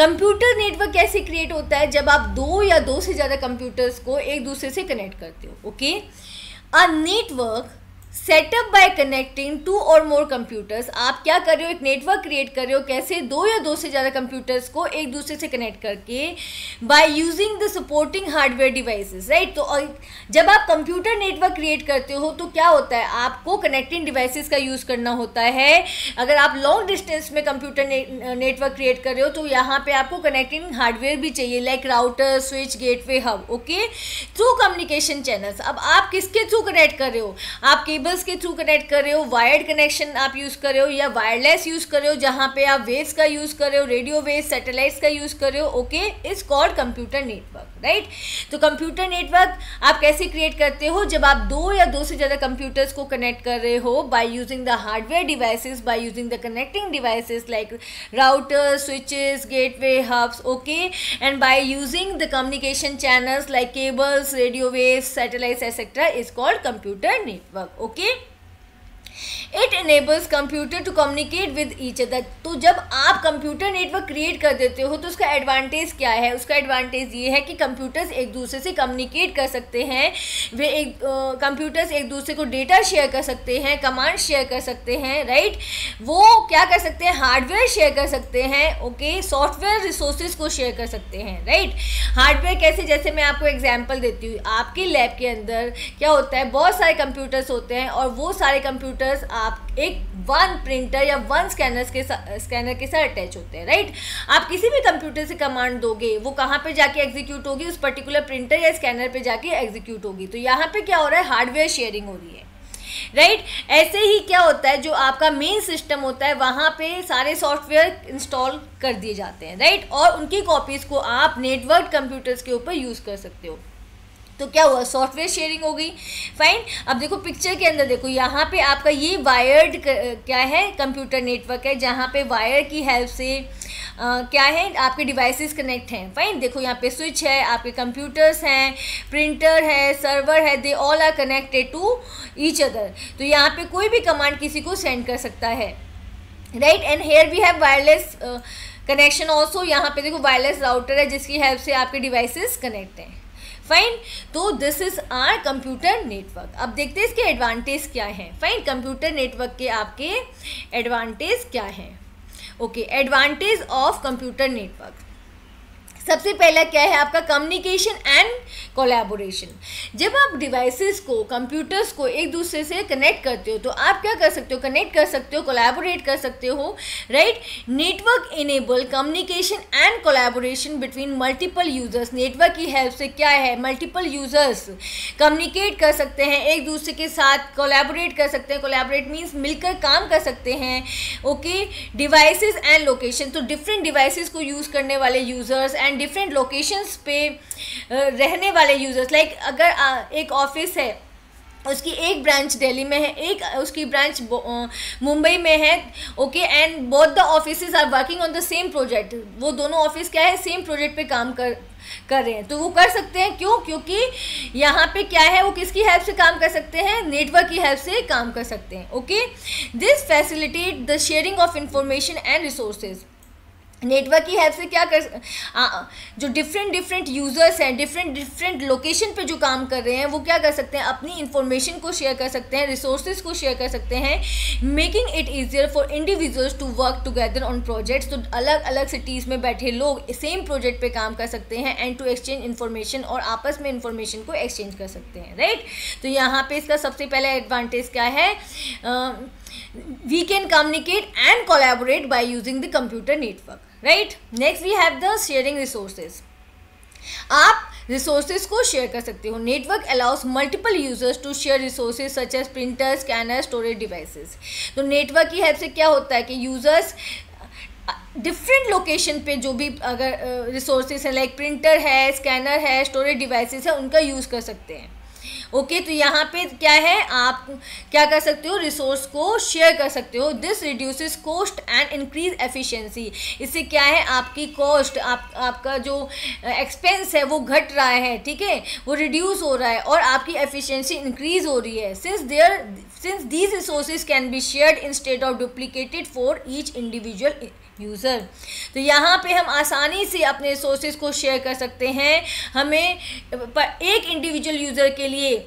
Computer network कैसे create होता है? जब आप दो या दो से ज़्यादा कंप्यूटर्स को एक दूसरे से कनेक्ट करते हो okay uh network setup by connecting two or more computers आप क्या कर रहे हो? एक नेटवर्क क्रिएट कर रहे हो, कैसे दो या दो से ज़्यादा कंप्यूटर्स को एक दूसरे से कनेक्ट करके by using the supporting hardware devices right तो जब आप कंप्यूटर नेटवर्क क्रिएट करते हो तो क्या होता है? आपको कनेक्टिंग डिवाइसेस का यूज़ करना होता है। अगर आप लॉन्ग डिस्टेंस में कंप्यूटर नेटवर्क क्रिएट कर रहे हो तो यहाँ पर आपको कनेक्टिंग हार्डवेयर भी चाहिए like router switch gateway hub okay through communication channels अब आप किसके थ्रू कनेक्ट कर रहे हो? आप केबल्स के थ्रू कनेक्ट कर रहे हो वायर्ड कनेक्शन आप यूज़ कर रहे हो, या वायरलेस यूज़ कर रहे हो, जहाँ पे आप वेव्स का यूज़ कर रहे हो रेडियो वेव सैटेलाइट्स का यूज़ कर रहे हो okay is called computer network right तो कंप्यूटर नेटवर्क आप कैसे क्रिएट करते हो? जब आप दो या दो से ज़्यादा कंप्यूटर्स को कनेक्ट कर रहे हो by using the hardware devices by using the connecting devices like router switches gateway hubs okay and by using the communication channels like cables radio waves satellites etcetera is called computer network okay okay it enables computer to communicate with each other तो जब आप computer network create कर देते हो तो उसका advantage क्या है? उसका एडवांटेज ये है कि कंप्यूटर्स एक दूसरे से कम्युनिकेट कर सकते हैं। वे एक कंप्यूटर्स एक दूसरे को डेटा शेयर कर सकते हैं कमांड शेयर कर सकते हैं राइट वो क्या कर सकते हैं? हार्डवेयर शेयर कर सकते हैं ओके सॉफ्टवेयर रिसोर्सेज को शेयर कर सकते हैं राइट हार्डवेयर कैसे? जैसे मैं आपको एग्ज़ाम्पल देती हूँ। आपके लैब के अंदर क्या होता है? बहुत सारे कंप्यूटर्स होते हैं और वो सारे कंप्यूटर्स आप एक वन प्रिंटर या वन स्कैनर के स्कैनर के साथ अटैच होते हैं राइट आप किसी भी कंप्यूटर से कमांड दोगे, वो कहाँ पे जाके एग्जीक्यूट होगी? उस पर्टिकुलर प्रिंटर या स्कैनर पे जाके एग्जीक्यूट होगी। तो यहाँ पे क्या हो रहा है? हार्डवेयर शेयरिंग हो रही है राइट right? ऐसे ही क्या होता है? जो आपका मेन सिस्टम होता है, वहाँ पे सारे सॉफ्टवेयर इंस्टॉल कर दिए जाते हैं राइट right? और उनकी कॉपीज़ को आप नेटवर्क कंप्यूटर्स के ऊपर यूज़ कर सकते हो। तो क्या हुआ? सॉफ्टवेयर शेयरिंग हो गई। फाइन अब देखो पिक्चर के अंदर देखो यहाँ पे आपका ये वायर्ड क्या है? कंप्यूटर नेटवर्क है जहाँ पे वायर की हेल्प से आ, क्या है? आपके डिवाइसेस कनेक्ट हैं। फाइन देखो यहाँ पे स्विच है आपके कंप्यूटर्स हैं प्रिंटर है सर्वर है they all are connected to each other तो यहाँ पे कोई भी कमांड किसी को सेंड कर सकता है। Right and here we have wireless connection also यहाँ पे देखो वायरलेस राउटर है जिसकी हेल्प से आपके डिवाइसेस कनेक्ट हैं। फाइन तो this is our computer network अब देखते हैं इसके एडवांटेज क्या है. फाइन कंप्यूटर नेटवर्क के आपके एडवांटेज क्या है. Okay advantage of computer network सबसे पहला क्या है आपका कम्युनिकेशन एंड कोलैबोरेशन जब आप डिवाइसेस को कंप्यूटर्स को एक दूसरे से कनेक्ट करते हो तो आप क्या कर सकते हो? कनेक्ट कर सकते हो कोलैबोरेट कर सकते हो right network enable communication and collaboration between multiple users network की हेल्प से क्या है? मल्टीपल यूज़र्स कम्युनिकेट कर सकते हैं, एक दूसरे के साथ कोलैबोरेट कर सकते हैं. कोलैबोरेट मीन्स मिलकर काम कर सकते हैं ओके डिवाइसेस एंड लोकेशन तो डिफरेंट डिवाइसेस को यूज़ करने वाले यूज़र्स एंड डिफरेंट लोकेशंस पे रहने वाले यूज़र्स लाइक अगर एक ऑफ़िस है, उसकी एक ब्रांच दिल्ली में है, एक उसकी ब्रांच मुंबई में है okay and both the office are working on the same project वो दोनों ऑफ़िस क्या है सेम प्रोजेक्ट पे काम कर कर रहे हैं। तो वो कर सकते हैं, क्यों? क्योंकि यहाँ पे क्या है, वो किसकी हेल्प से काम कर सकते हैं? नेटवर्क की हेल्प से काम कर सकते हैं okay this facilitate the sharing of information and resources network की हेल्प से क्या कर आ, जो डिफरेंट डिफरेंट यूज़र्स हैं डिफरेंट डिफरेंट लोकेशन पे जो काम कर रहे हैं वो क्या कर सकते हैं? अपनी इंफॉर्मेशन को शेयर कर सकते हैं रिसोर्सेज को शेयर कर सकते हैं making it easier for individuals to work together on projects तो अलग अलग सिटीज़ में बैठे लोग सेम प्रोजेक्ट पे काम कर सकते हैं एंड टू एक्सचेंज इन्फॉर्मेशन और आपस में इन्फॉर्मेशन को एक्सचेंज कर सकते हैं राइट तो यहाँ पर इसका सबसे पहला एडवांटेज क्या है? we can communicate and collaborate by using the computer network. Right? Next we have the sharing resources. आप रिसोर्सेज को शेयर कर सकते हो. Network allows multiple users to share resources such as printer scanner storage devices तो network की help से क्या होता है कि यूज़र्स डिफरेंट लोकेशन पे जो भी अगर रिसोर्सेज हैं लाइक प्रिंटर है स्कैनर है स्टोरेज डिवाइसेस है, उनका यूज़ कर सकते हैं. ओके तो यहाँ पे क्या है? आप क्या कर सकते हो? रिसोर्स को शेयर कर सकते हो। This reduces cost and increase efficiency इससे क्या है? आपकी कॉस्ट आप, आपका जो एक्सपेंस है वो घट रहा है, ठीक है? वो रिड्यूस हो रहा है और आपकी एफिशिएंसी इंक्रीज हो रही है। Since there since these resources can be shared instead of duplicated for each individual user तो यहाँ पे हम आसानी से अपने रिसोर्सेज को शेयर कर सकते हैं। हमें एक इंडिविजुअल यूज़र के लिए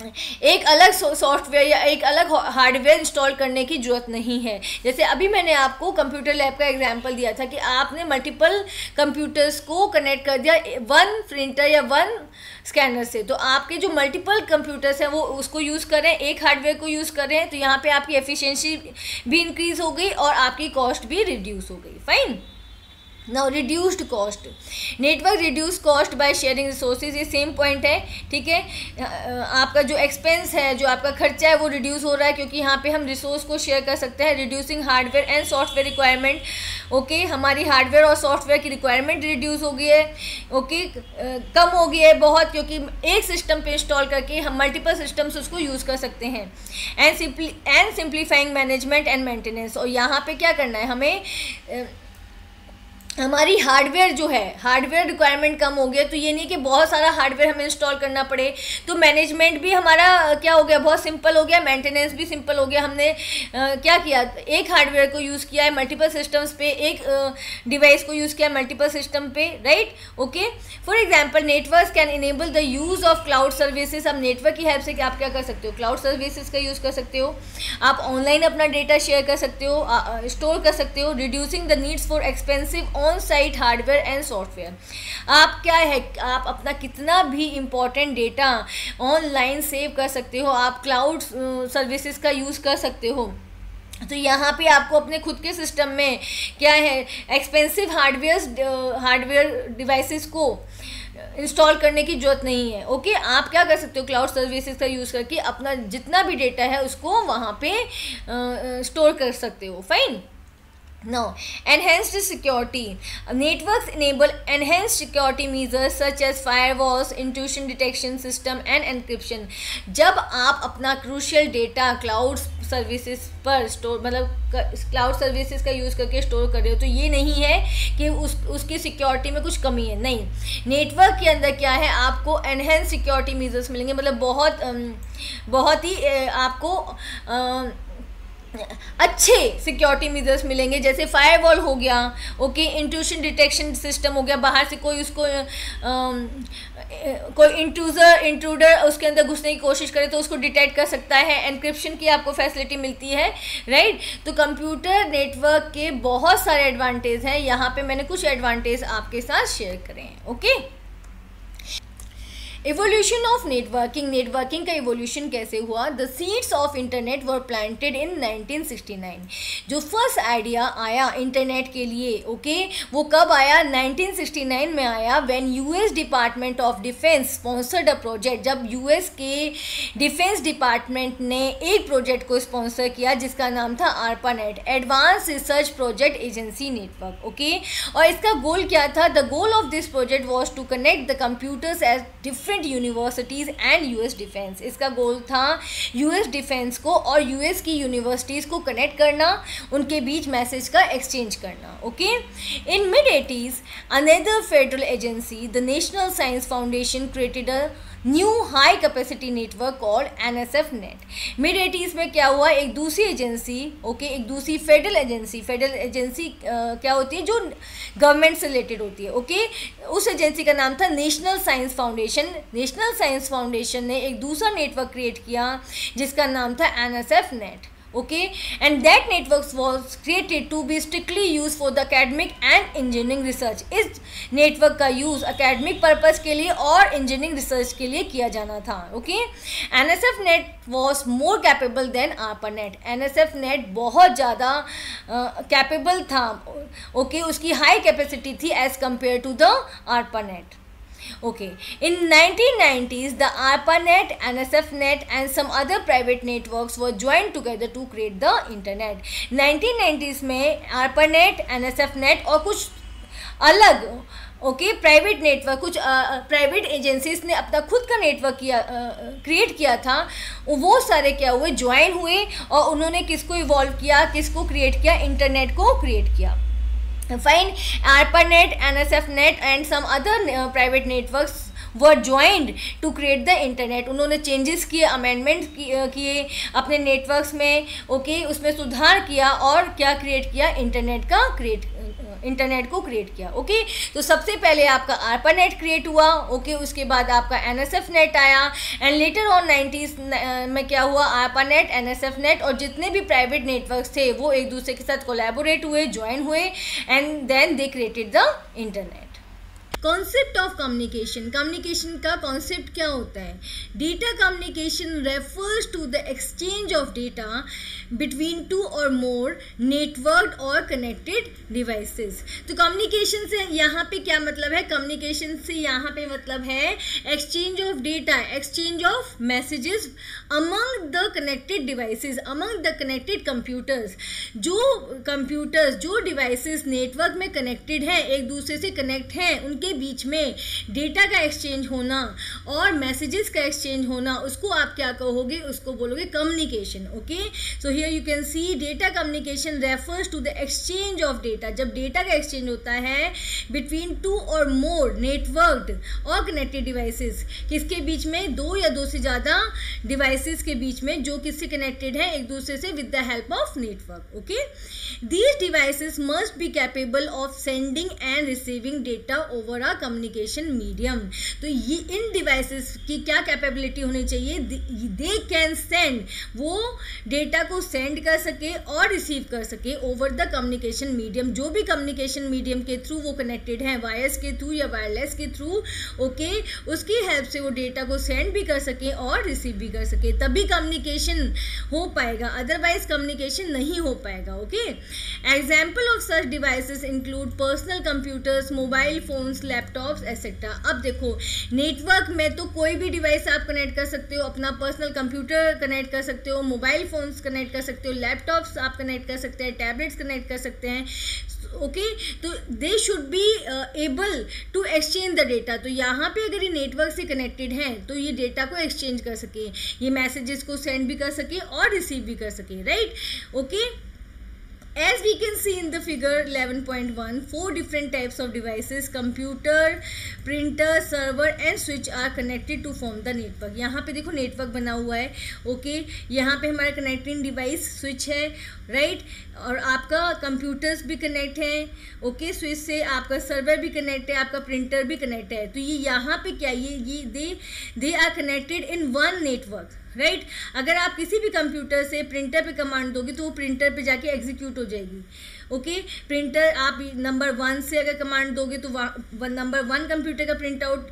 एक अलग सॉफ्टवेयर या एक अलग हार्डवेयर इंस्टॉल करने की ज़रूरत नहीं है। जैसे अभी मैंने आपको कंप्यूटर लैब का एग्जांपल दिया था कि आपने मल्टीपल कंप्यूटर्स को कनेक्ट कर दिया वन प्रिंटर या वन स्कैनर से। तो आपके जो मल्टीपल कंप्यूटर्स हैं, वो उसको यूज़ करें, एक हार्डवेयर को यूज़ करें तो यहाँ पर आपकी एफिशेंसी भी इंक्रीज़ हो गई और आपकी कॉस्ट भी रिड्यूस हो गई। Fine now reduced cost network reduce cost by sharing resources ये सेम पॉइंट है, ठीक है? आपका जो एक्सपेंस है, जो आपका खर्चा है, वो रिड्यूस हो रहा है क्योंकि यहाँ पे हम रिसोर्स को शेयर कर सकते हैं reducing hardware and software requirement okay हमारी हार्डवेयर और सॉफ्टवेयर की रिक्वायरमेंट रिड्यूस हो गई है। ओके? कम हो गई है बहुत क्योंकि एक सिस्टम पे इंस्टॉल करके हम मल्टीपल सिस्टम्स उसको यूज़ कर सकते हैं। And simply and simplifying management and maintenance और यहाँ पे क्या करना है? हमें हमारी हार्डवेयर जो है हार्डवेयर रिक्वायरमेंट कम हो गया तो ये नहीं कि बहुत सारा हार्डवेयर हमें इंस्टॉल करना पड़े। तो मैनेजमेंट भी हमारा क्या हो गया? बहुत सिंपल हो गया मेंटेनेंस भी सिंपल हो गया। हमने आ, क्या किया? एक हार्डवेयर को यूज़ किया है मल्टीपल सिस्टम्स पे एक डिवाइस को यूज़ किया है मल्टीपल सिस्टम पे right okay for example network can enable the use of cloud services अब नेटवर्क की हेल्प से आप क्या कर सकते हो? क्लाउड सर्विसेज़ का यूज़ कर सकते हो। आप ऑनलाइन अपना डेटा शेयर कर सकते हो स्टोर कर सकते हो reducing the needs for expensive on site hardware and software आप क्या है? आप अपना कितना भी इम्पोर्टेंट डेटा ऑनलाइन सेव कर सकते हो। आप क्लाउड सर्विसेज़ का यूज़ कर सकते हो। तो यहाँ पे आपको अपने खुद के सिस्टम में क्या है? एक्सपेंसिव हार्डवेयर हार्डवेयर डिवाइसेस को इंस्टॉल करने की ज़रूरत नहीं है। ओके आप क्या कर सकते हो? क्लाउड सर्विसेज़ का यूज़ करके अपना जितना भी डेटा है, उसको वहाँ पे स्टोर कर सकते हो। Fine Now, enhanced security. Networks enable enhanced security measures such as firewalls, intrusion detection system and encryption. जब आप अपना crucial data cloud सर्विसेज़ पर स्टोर मतलब क्लाउड सर्विसेज़ का यूज़ करके स्टोर कर रहे हो तो ये नहीं है कि उस उसकी सिक्योरिटी में कुछ कमी है नहीं नेटवर्क के अंदर क्या है आपको एनहेंस सिक्योरिटी मेजर्स मिलेंगे मतलब बहुत बहुत ही आपको अच्छे सिक्योरिटी मेजर्स मिलेंगे जैसे फायरवॉल हो गया ओके इंट्रूशन डिटेक्शन सिस्टम हो गया बाहर से कोई उसको आ, कोई इंट्रूजर इंट्रूडर उसके अंदर घुसने की कोशिश करे तो उसको डिटेक्ट कर सकता है एनक्रिप्शन की आपको फैसिलिटी मिलती है राइट तो कंप्यूटर नेटवर्क के बहुत सारे एडवांटेज हैं यहाँ पे मैंने कुछ एडवांटेज आपके साथ शेयर करे okay evolution of networking networking का एवोल्यूशन कैसे हुआ? The seeds of internet were planted in 1969 जो फ़र्स्ट आइडिया आया इंटरनेट के लिए ओके okay? वो कब आया? 1969 में आया when US department of defence sponsored a project जब यूएस के डिफेंस डिपार्टमेंट ने एक प्रोजेक्ट को स्पॉन्सर किया, जिसका नाम था ARPANET advanced research project agency network okay और इसका गोल क्या था? The goal of this project was to connect the computers as different different universities and US defence इसका गोल था यूएस डिफेंस को और यूएस की यूनिवर्सिटीज़ को कनेक्ट करना, उनके बीच मैसेज का एक्सचेंज करना okay in mid eighties another federal agency the national science foundation created a new high capacity network called N S F net. Mid eighties में क्या हुआ? एक दूसरी एजेंसी ओके एक दूसरी फेडरल एजेंसी फेडरल एजेंसी क्या होती है? जो गवर्नमेंट से रिलेटेड होती है ओके उस एजेंसी का नाम था national science foundation. National science foundation ने एक दूसरा नेटवर्क क्रिएट किया, जिसका नाम था N S F net. Okay and that networks was created to be strictly used for the academic and engineering research इस नेटवर्क का यूज़ academic purpose के लिए और engineering research के लिए किया जाना था okay NSF net was more capable than ARPANET NSF net ज़्यादा कैपेबल uh, था ओके okay? उसकी हाई कैपेसिटी थी as compare to the ARPANET Okay, in 1990s, the ARPANET, NSFNet and some other private networks were joined together to create the internet. 1990s में ARPANET, NSFNet और कुछ अलग okay private network कुछ private agencies ने अपना खुद का network किया क्रिएट किया था। वो सारे क्या हुए? ज्वाइन हुए और उन्होंने किसको इवॉल्व किया किसको क्रिएट किया? इंटरनेट को क्रिएट किया। Fine, ARPANET, NSFNet and some other uh, private networks were joined to create the internet उन्होंने चेंजेस किए अमेंडमेंट किए अपने नेटवर्क्स में ओके okay, उसमें सुधार किया और क्या क्रिएट किया? इंटरनेट का क्रिएट इंटरनेट को क्रिएट किया ओके तो सबसे पहले आपका आरपा नेट क्रिएट हुआ ओके उसके बाद आपका एन नेट आया एंड लेटर ऑन नाइन्टीज में क्या हुआ? आरपा नेट एन नेट और जितने भी प्राइवेट नेटवर्क्स थे वो एक दूसरे के साथ कोलेबोरेट हुए ज्वाइन हुए and then they created the internet concept of communication communication का कॉन्सेप्ट क्या होता है? Data communication refers to the exchange of data between two or more network or connected devices तो कम्युनिकेशन से यहाँ पे क्या मतलब है? कम्युनिकेशन से यहाँ पे मतलब है exchange of data exchange of messages among the connected devices among the connected computers जो कंप्यूटर्स जो डिवाइसेस नेटवर्क में कनेक्टेड हैं, एक दूसरे से कनेक्ट हैं, उनके बीच में डेटा का एक्सचेंज होना और मैसेजेस का एक्सचेंज होना, उसको आप क्या कहोगे? उसको बोलोगे communication okay so here you can see data communication refers to the exchange of data जब डेटा का एक्सचेंज होता है बिटवीन टू और मोर नेटवर्कड और कनेक्टेड डिवाइसेस किसके बीच में? दो या दो से ज़्यादा डिवाइसेस के बीच में जो किससे कनेक्टेड है, एक दूसरे से with the help of network okay these devices must be capable of sending and receiving data over a communication medium तो ये इन डिवाइसेस की क्या कैपेबिलिटी होनी चाहिए? दे कैन सेंड वो डेटा को सेंड कर सके और रिसीव कर सके ओवर द कम्युनिकेशन मीडियम जो भी कम्युनिकेशन मीडियम के थ्रू वो कनेक्टेड हैं वायर्स के थ्रू या वायरलेस के थ्रू ओके उसकी हेल्प से वो डेटा को सेंड भी कर सके और रिसीव भी कर सके. तभी कम्युनिकेशन हो पाएगा. अदरवाइज़ कम्युनिकेशन नहीं हो पाएगा okay example of such devices include personal computers mobile phones laptops etcetera अब देखो नेटवर्क में तो कोई भी डिवाइस आप कनेक्ट कर सकते हो, अपना पर्सनल कंप्यूटर कनेक्ट कर सकते हो मोबाइल फोन्स कनेक्ट कर सकते हो लैपटॉप्स आप कनेक्ट कर सकते हैं टैबलेट्स कनेक्ट कर सकते हैं ओके? तो they should be able to exchange the data तो यहाँ पे अगर ये नेटवर्क से कनेक्टेड हैं तो ये डेटा को एक्सचेंज कर सके, ये मैसेजेस को सेंड भी कर सके और रिसीव भी कर सके right? Okay okay? As we can see in the figure 11.1 four different types of devices computer printer server and switch are connected to form the network यहाँ पे देखो नेटवर्क बना हुआ है okay? यहाँ पे हमारा कनेक्टिंग डिवाइस स्विच है right? और आपका कंप्यूटर्स भी कनेक्ट हैं okay? स्विच से आपका सर्वर भी कनेक्ट है आपका प्रिंटर भी कनेक्ट है तो ये यहाँ पे क्या ये ये they they are connected in one network right right? अगर आप किसी भी कंप्यूटर से प्रिंटर पे कमांड दोगे तो वो प्रिंटर पे जाके एग्जीक्यूट हो जाएगी। Okay okay? प्रिंटर आप नंबर वन से अगर कमांड दोगे तो नंबर वन कंप्यूटर का प्रिंट आउट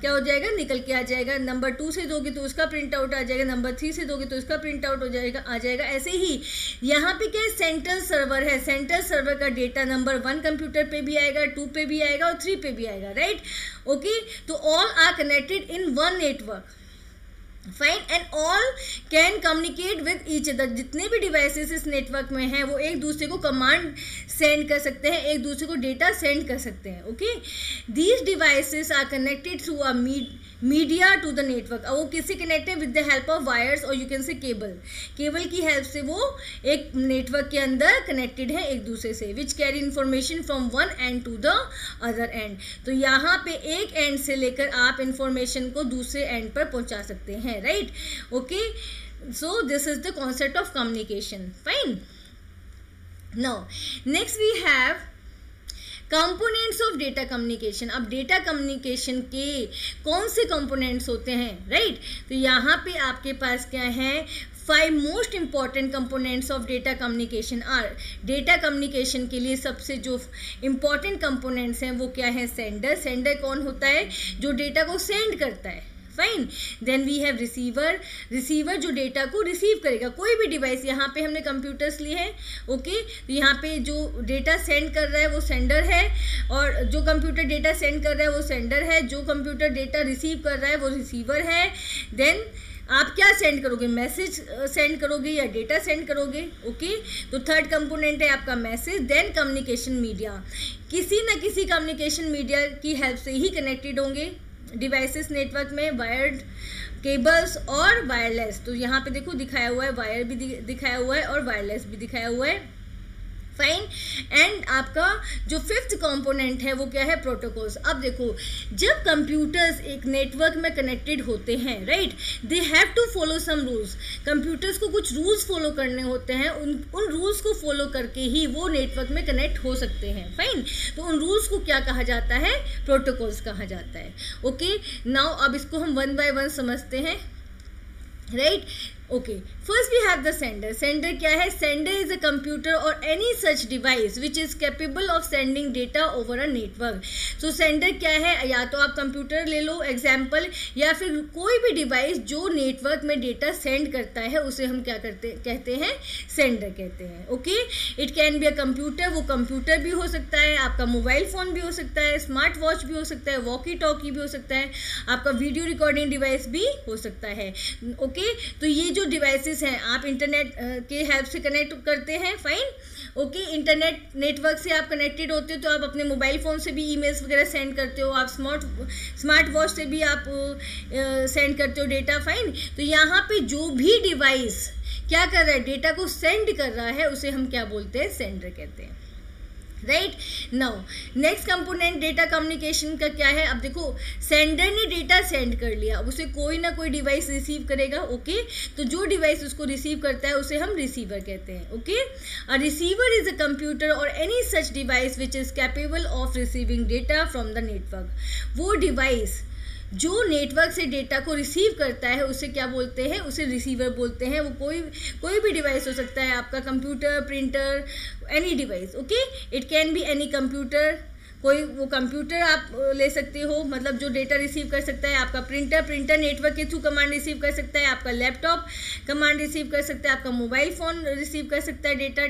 क्या हो जाएगा? निकल के आ जाएगा। नंबर टू से दोगे तो उसका प्रिंट आउट आ जाएगा। नंबर थ्री से दोगे तो उसका प्रिंट आउट हो जाएगा, आ जाएगा। ऐसे ही यहाँ पे क्या है? सेंट्रल सर्वर है। सेंट्रल सर्वर का डेटा नंबर वन कंप्यूटर पे भी आएगा टू पे भी आएगा और थ्री पे भी आएगा। राइट ओके तो all are connected in one network fine and all can communicate with each other जितने भी डिवाइसेस इस नेटवर्क में हैं, वो एक दूसरे को कमांड सेंड कर सकते हैं, एक दूसरे को डेटा सेंड कर सकते हैं okay these devices are connected through a mead media to the network वो किससे कनेक्ट है with the help of wires or you can say cable cable की हेल्प से वो एक नेटवर्क के अंदर कनेक्टेड है एक दूसरे से which carry information from one end to the other end तो यहाँ पे एक एंड से लेकर आप इंफॉर्मेशन को दूसरे एंड पर पहुँचा सकते हैं right okay so this is the concept of communication fine now next we have components of data communication अब डेटा कम्युनिकेशन के कौन से कंपोनेंट्स होते हैं राइट तो यहाँ पे आपके पास क्या है? Five most important components of data communication are data communication के लिए सबसे जो इंपॉर्टेंट कंपोनेंट्स हैं वो क्या है? सेंडर सेंडर कौन होता है? जो डेटा को सेंड करता है। Fine then we have receiver receiver जो डेटा को रिसीव करेगा। कोई भी डिवाइस यहाँ पे हमने कंप्यूटर्स लिए हैं ओके तो यहाँ पे जो डेटा सेंड कर रहा है, वो सेंडर है। और जो कंप्यूटर डेटा सेंड कर रहा है, वो सेंडर है। जो कंप्यूटर डेटा रिसीव कर रहा है, वो रिसीवर है। देन आप क्या सेंड करोगे? मैसेज सेंड करोगे या डेटा सेंड करोगे? ओके तो थर्ड कंपोनेंट है आपका मैसेज देन कम्युनिकेशन मीडिया किसी न किसी कम्युनिकेशन मीडिया की हेल्प से ही कनेक्टेड होंगे। डिवाइसेस नेटवर्क में, वायर्ड केबल्स और वायरलेस। तो यहाँ पे देखो दिखाया हुआ है, वायर भी दिखाया हुआ है और वायरलेस भी दिखाया हुआ है। फाइन एंड आपका जो फिफ्थ कंपोनेंट है, वो क्या है? प्रोटोकॉल्स अब देखो, जब कंप्यूटर्स एक नेटवर्क में कनेक्टेड होते हैं right they have to follow some rules computers को कुछ रूल्स फॉलो करने होते हैं, उन उन रूल्स को फॉलो करके ही वो नेटवर्क में कनेक्ट हो सकते हैं. फाइन तो उन रूल्स को क्या कहा जाता है? प्रोटोकॉल्स कहा जाता है. Okay okay? नाउ अब इसको हम वन बाय वन समझते हैं. Right right? Okay first we have the sender sender क्या है? सेंडर इज़ अ कंप्यूटर और any such device which is capable of sending data over a network so sender क्या है? या तो आप कंप्यूटर ले लो एग्ज़ाम्पल या फिर कोई भी डिवाइस जो नेटवर्क में डेटा सेंड करता है, उसे हम क्या करते, कहते हैं? सेंडर कहते हैं okay it can be a computer वो कंप्यूटर भी हो सकता है, आपका मोबाइल फ़ोन भी हो सकता है स्मार्ट वॉच भी हो सकता है वॉकी टॉकी भी हो सकता है, आपका वीडियो रिकॉर्डिंग डिवाइस भी हो सकता है ओके okay? तो ये जो डिवाइसेस हैं। आप इंटरनेट के हेल्प से कनेक्ट करते हैं फाइन ओके इंटरनेट नेटवर्क से आप कनेक्टेड होते हो तो आप अपने मोबाइल फ़ोन से भी ईमेल्स वगैरह सेंड करते हो। आप स्मार्ट स्मार्ट वॉच से भी आप सेंड करते हो डेटा फाइन तो यहाँ पे जो भी डिवाइस क्या कर रहा है डेटा को सेंड कर रहा है, उसे हम क्या बोलते हैं? सेंडर कहते हैं। Right now next component data communication का क्या है? अब देखो सेंडर ने डेटा सेंड कर लिया, उसे कोई ना कोई डिवाइस रिसीव करेगा ओके? तो जो डिवाइस उसको रिसीव करता है, उसे हम रिसीवर कहते हैं okay a receiver is a computer और any such device which is capable of receiving data from the network वो डिवाइस जो नेटवर्क से डेटा को रिसीव करता है, उसे क्या बोलते हैं? उसे रिसीवर बोलते हैं। वो कोई कोई भी डिवाइस हो सकता है, आपका computer printer any device okay it can be any computer कोई वो कंप्यूटर आप ले सकते हो मतलब जो डेटा रिसीव कर सकता है आपका प्रिंटर प्रिंटर नेटवर्क के थ्रू कमांड रिसीव कर सकता है आपका लैपटॉप कमांड रिसीव कर सकता है आपका मोबाइल फ़ोन रिसीव कर सकता है data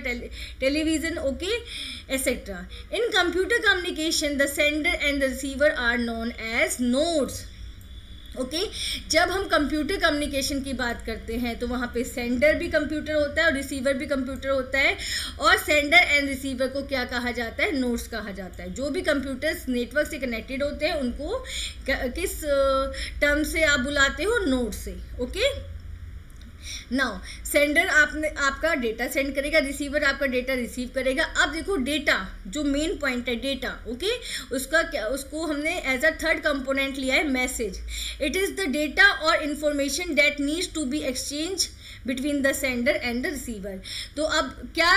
television okay etcetera in computer communication the sender and the receiver are known as nodes okay okay? जब हम कंप्यूटर कम्युनिकेशन की बात करते हैं तो वहाँ पे सेंडर भी कंप्यूटर होता है और रिसीवर भी कंप्यूटर होता है और सेंडर एंड रिसीवर को क्या कहा जाता है नोट्स कहा जाता है जो भी कंप्यूटर्स नेटवर्क से कनेक्टेड होते हैं, उनको किस टर्म से आप बुलाते हो नोट से, ओके okay? नाउ सेंडर आपने, आपका डेटा सेंड करेगा रिसीवर आपका डेटा रिसीव करेगा। अब देखो डेटा जो मेन पॉइंट है डेटा ओके उसका क्या, उसको हमने एज अ थर्ड कंपोनेंट लिया है message it is the data और information that needs to be exchanged between the sender and the receiver तो अब क्या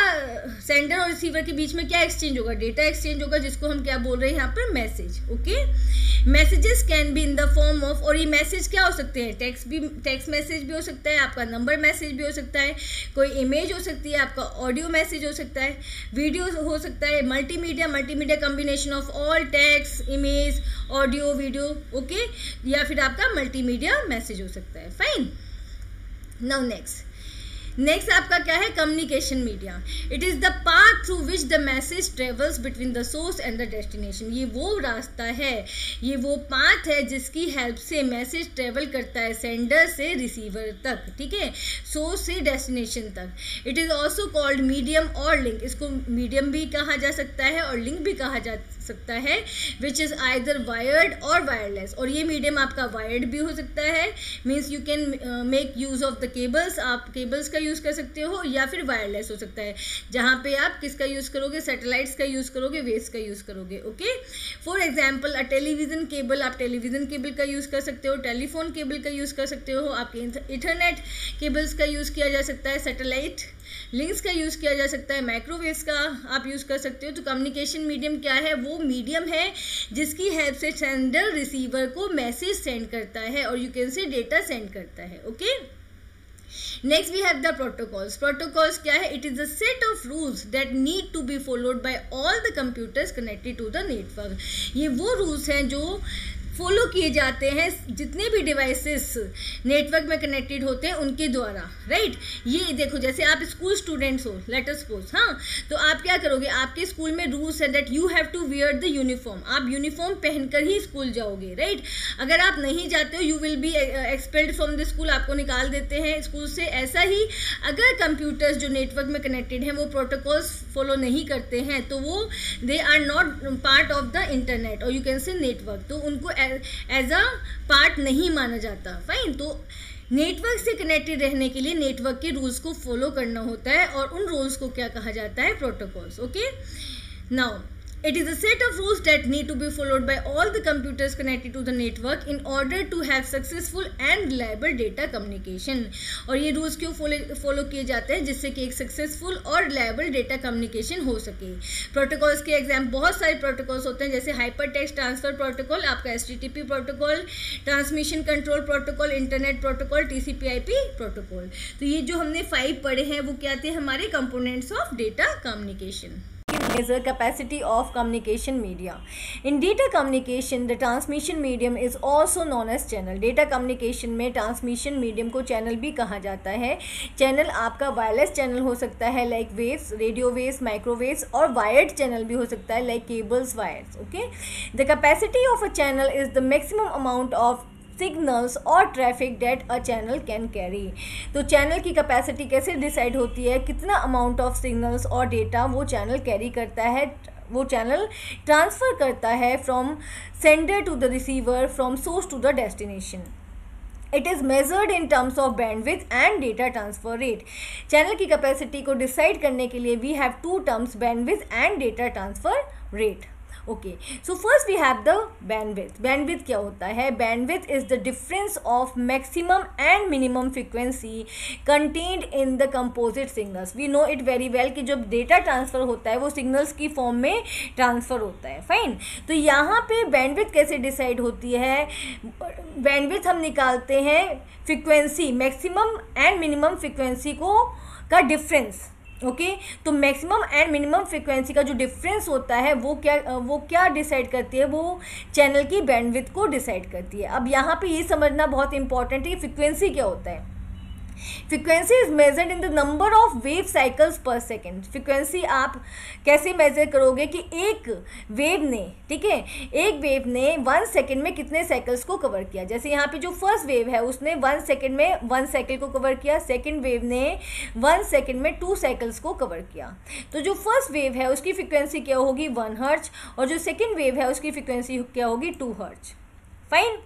सेंडर और रिसीवर के बीच में क्या एक्सचेंज होगा? डेटा एक्सचेंज होगा, जिसको हम क्या बोल रहे हैं यहाँ पर? Message okay messages can be in the form of और ये मैसेज क्या हो सकते हैं? टेक्स्ट भी टेक्स्ट मैसेज भी हो सकता है, आपका नंबर मैसेज भी हो सकता है, कोई इमेज हो सकती है, आपका ऑडियो मैसेज हो सकता है वीडियो हो सकता है multimedia multimedia combination of all text image audio video okay या फिर आपका मल्टीमीडिया मैसेज हो सकता है फाइन now next नेक्स्ट आपका क्या है? Communication media it is the path through which the message travels between the source and the destination ये वो रास्ता है। ये वो पाथ है जिसकी हेल्प से मैसेज ट्रेवल करता है सेंडर से रिसीवर तक, ठीक है? सोर्स से डेस्टिनेशन तक. It is also called medium और लिंक इसको मीडियम भी कहा जा सकता है और लिंक भी कहा जा सकता है विच इज़ आइदर वायर्ड और वायरलेस और ये मीडियम आपका वायर्ड भी हो सकता है. Means you can make use of the cables आप केबल्स का यूज़ कर सकते हो या फिर वायरलेस हो सकता है। जहाँ पे आप किसका यूज़ करोगे? सेटेलाइट्स का यूज़ करोगे वेव्स का यूज़ करोगे okay for example a television cable आप टेलीविज़न केबल का यूज़ कर सकते हो टेलीफोन केबल का यूज़ कर सकते हो, आपके इंटरनेट केबल्स का यूज़ किया जा सकता है सेटेलाइट लिंक्स का यूज़ किया जा सकता है माइक्रोवेव्स का आप यूज़ कर सकते हो। तो कम्युनिकेशन मीडियम क्या है? वो मीडियम है जिसकी हेल्प से सेंडर रिसीवर को मैसेज सेंड करता है और you can say data send करता है okay okay? Next we have the protocols protocols क्या है? It is a set of rules that need to be followed by all the computers connected to the network ये वो rules हैं जो follow किए जाते हैं जितने भी डिवाइसेस नेटवर्क में कनेक्टेड होते हैं उनके द्वारा राइट ये देखो, जैसे आप स्कूल स्टूडेंट्स हो लेटर सपोज़ हाँ? तो आप क्या करोगे, आपके स्कूल में रूल्स है that you have to wear the uniform आप यूनिफॉर्म पहनकर ही स्कूल जाओगे राइट अगर आप नहीं जाते हो you will be expelled from the school आपको निकाल देते हैं स्कूल से। ऐसा ही अगर कंप्यूटर्स जो नेटवर्क में कनेक्टेड हैं, वो प्रोटोकॉल्स फॉलो नहीं करते हैं तो वो they are not part of the internet और यू कैन से नेटवर्क तो उनको एज अ पार्ट नहीं माना जाता। फाइन तो नेटवर्क से कनेक्टेड रहने के लिए नेटवर्क के रूल्स को फॉलो करना होता है और उन रूल्स को क्या कहा जाता है? Protocols okay now It is a set of rules that need to be followed by all the computers connected to the network in order to have successful and reliable data communication. और ये rules क्यों follow किए जाते हैं जिससे कि एक successful और reliable data communication हो सके protocols के exam बहुत सारे protocols होते हैं जैसे hypertext transfer protocol आपका HTTP protocol transmission control protocol internet protocol TCP/IP protocol तो ये जो हमने फाइव पढ़े हैं वो क्या थे हमारे components of data communication. measure capacity of communication media. In data communication, the transmission medium is also known as channel. Data communication में transmission medium को channel भी कहा जाता है channel आपका wireless channel हो सकता है like waves, radio waves, microwaves और wired channel भी हो सकता है like cables, wires. Okay, the capacity of a channel is the maximum amount of signals और traffic that a channel can carry तो चैनल की कैपेसिटी कैसे डिसाइड होती है? कितना अमाउंट ऑफ़ सिग्नल्स और डेटा वो चैनल कैरी करता है? वो चैनल ट्रांसफ़र करता है from sender to the receiver from source to the destination it is measured in terms of bandwidth and data transfer rate channel की कैपेसिटी को decide करने के लिए we have two terms bandwidth and data transfer rate okay so first we have the bandwidth bandwidth क्या होता है? Bandwidth is the difference of maximum and minimum frequency contained in the composite signals we know it very well कि जब data transfer होता है, वो signals की form में ट्रांसफ़र होता है। फाइन तो यहाँ पे बैंडविथ कैसे डिसाइड होती है? बैंडविथ हम निकालते हैं frequency maximum and minimum frequency को का डिफरेंस ओके? okay? तो मैक्सिमम एंड मिनिमम फ्रिक्वेंसी का जो डिफरेंस होता है, वो क्या वो क्या डिसाइड करती है? वो चैनल की बैंडविथ को डिसाइड करती है। अब यहाँ पे ये समझना बहुत इंपॉर्टेंट है कि फ्रिक्वेंसी क्या होता है। Frequency is measured in the number of wave cycles per second frequency आप कैसे मेजर करोगे कि एक वेव ने, ठीक है? एक वेव ने वन सेकेंड में कितने साइकिल्स को कवर किया? जैसे यहाँ पे जो फ़र्स्ट वेव है, उसने वन सेकेंड में वन साइकिल को कवर किया। सेकेंड वेव ने वन सेकेंड में टू साइकिल्स को कवर किया। तो जो फ़र्स्ट वेव है, उसकी फ्रिक्वेंसी क्या होगी? वन हर्च और जो सेकेंड वेव है, उसकी फ्रिक्वेंसी क्या होगी? Two hertz fine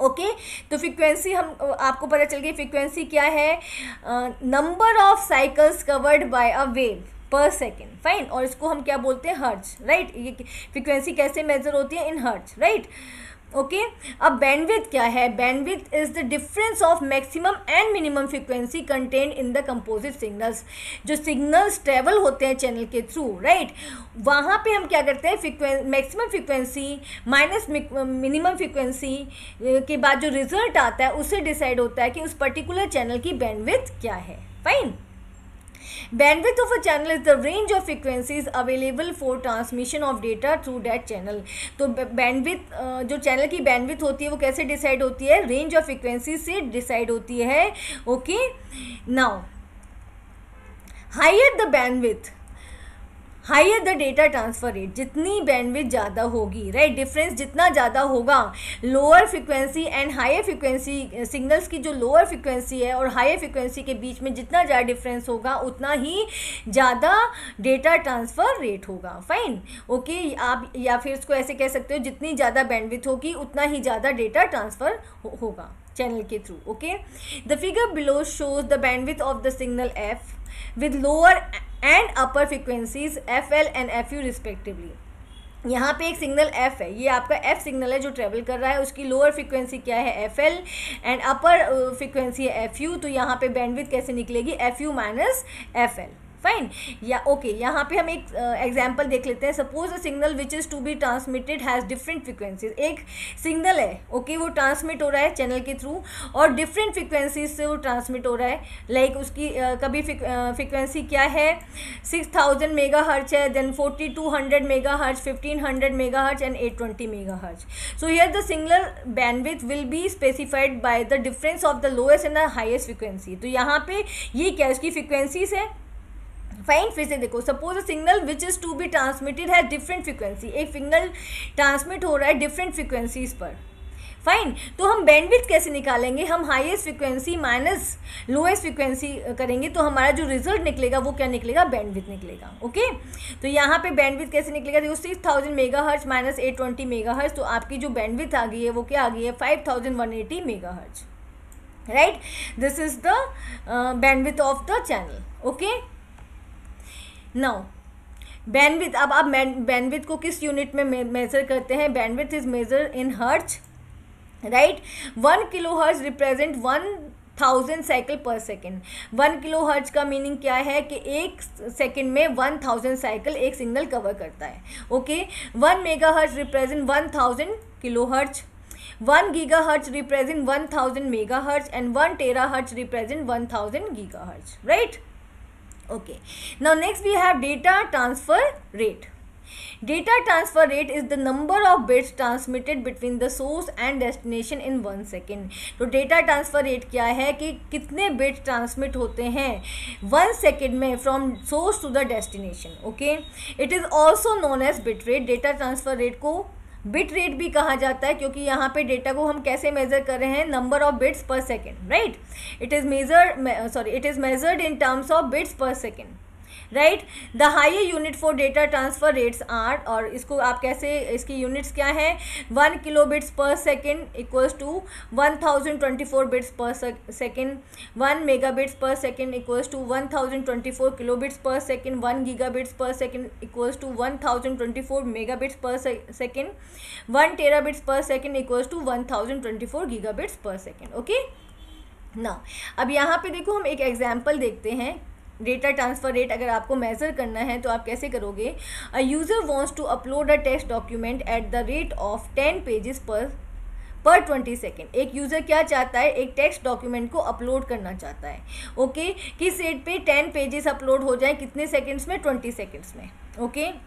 okay? तो फ्रीक्वेंसी हम आपको पता चल गई फ्रीक्वेंसी क्या है? Number of cycles covered by a wave per second fine और इसको हम क्या बोलते हैं? हर्ट्ज राइट ये फ्रीक्वेंसी कैसे मेजर होती है? इन हर्ट्ज राइट ओके अब बैंडविथ क्या है? Bandwidth is the difference of maximum and minimum frequency content in the composite signals जो सिग्नल्स ट्रेवल होते हैं चैनल के थ्रू राइट वहाँ पे हम क्या करते हैं? Maximum frequency minus minimum frequency के बाद जो रिज़ल्ट आता है उससे डिसाइड होता है कि उस पर्टिकुलर चैनल की बैंडविथ क्या है। फाइन तो bandwidth of a channel is the range of frequencies available for transmission of data through that channel तो बैंडविथ जो चैनल की बैंडविथ होती है, वो कैसे डिसाइड होती है? रेंज ऑफ़ फ्रिक्वेंसी से डिसाइड होती है okay now higher the bandwidth higher the data transfer rate जितनी बैंडविथ ज़्यादा होगी राइट डिफरेंस जितना ज़्यादा होगा lower frequency and higher frequency signals की जो लोअर फ्रिक्वेंसी है और हायर फ्रिक्वेंसी के बीच में जितना ज़्यादा डिफरेंस होगा, उतना ही ज़्यादा डेटा ट्रांसफ़र रेट होगा। फाइन ओके आप या फिर इसको ऐसे कह सकते हो, जितनी ज़्यादा बैंडविथ होगी, उतना ही ज़्यादा डेटा ट्रांसफ़र होगा चैनल के through okay the figure below shows the bandwidth of the signal F with lower and upper frequencies F L and F U respectively यहाँ पे एक सिग्नल एफ़ है। ये आपका एफ़ सिग्नल है जो ट्रेवल कर रहा है। उसकी लोअर फ्रिक्वेंसी क्या है? F L and upper frequency है एफ़ यू तो यहाँ पे बैंडविथ कैसे निकलेगी? F U minus F L fine या ओके यहाँ पे हम एक एग्ज़ाम्पल uh, देख लेते हैं. Suppose a signal which is to be transmitted has different frequencies एक सिग्नल है ओके okay, वो ट्रांसमिट हो रहा है चैनल के थ्रू और डिफरेंट फ्रिक्वेंसीज से वो ट्रांसमिट हो रहा है. लाइक like उसकी uh, कभी फ्रिक्वेंसी uh, क्या है? सिक्स थाउज़ेंड मेगा हर्च है then forty two hundred mega hertz fifteen hundred mega hertz and eight twenty mega hertz so here the signal bandwidth will be specified by the difference of the lowest and the highest frequency तो यहाँ पे ये क्या उसकी frequencies है. Fine फिर से देखो suppose a signal which is to be transmitted है डिफरेंट फ्रिक्वेंसी एक सिग्नल ट्रांसमिट हो रहा है डिफरेंट फ्रिक्वेंसीज पर. फाइन तो हम बैंडविथ कैसे निकालेंगे? हम highest frequency minus lowest frequency करेंगे तो हमारा जो रिज़ल्ट निकलेगा वो क्या निकलेगा? बैंडविथ निकलेगा. ओके तो यहाँ पे बैंडविथ कैसे निकलेगा? देखो six thousand mega hertz minus eight twenty mega hertz तो आपकी जो बैंडविथ आ गई है वो क्या आ गई है? Five thousand one eighty mega hertz right? This is the uh, bandwidth of the channel. Now bandwidth अब आप बैंडविथ को किस यूनिट में मेजर करते हैं? Bandwidth is measure in hertz right one kilo hertz represent one thousand cycle per second one kilo hertz का meaning क्या है? कि एक सेकेंड में वन थाउज़ेंड साइकिल एक सिग्नल कवर करता है. Okay one mega hertz represent one thousand kilo hertz one giga hertz represent one thousand mega hertz and one tera hertz represent one thousand giga hertz right okay now next we have data transfer rate data transfer rate is the number of bits transmitted between the source and destination in one second तो data transfer rate क्या है कि कितने bits transmit होते हैं one second में from source to the destination okay it is also known as bit rate data transfer rate को bit rate भी कहा जाता है, क्योंकि यहाँ पे डेटा को हम कैसे मेजर कर रहे हैं? Number of bits per second right it is measure sorry it is measured in terms of bits per second right the higher unit for data transfer rates are और इसको आप कैसे, इसकी यूनिट्स क्या है? One kilo bits per second equals to one thousand twenty four bits per second one mega bits per second equals to one thousand twenty four kilo bits per second one giga bits per second equals to one thousand twenty four mega bits per second one tera bits per second equals to one thousand twenty four giga bits per second okay ना अब यहाँ पे देखो हम एक example देखते हैं। Data transfer rate अगर आपको मेज़र करना है तो आप कैसे करोगे? A user wants to upload a text document at the rate of ten pages per per twenty second एक यूज़र क्या चाहता है? एक टेक्स्ट डॉक्यूमेंट को अपलोड करना चाहता है। Okay okay? किस रेट पे टेन पेजेस अपलोड हो जाए? कितने सेकेंड्स में? ट्वेंटी सेकेंड्स में। Okay okay?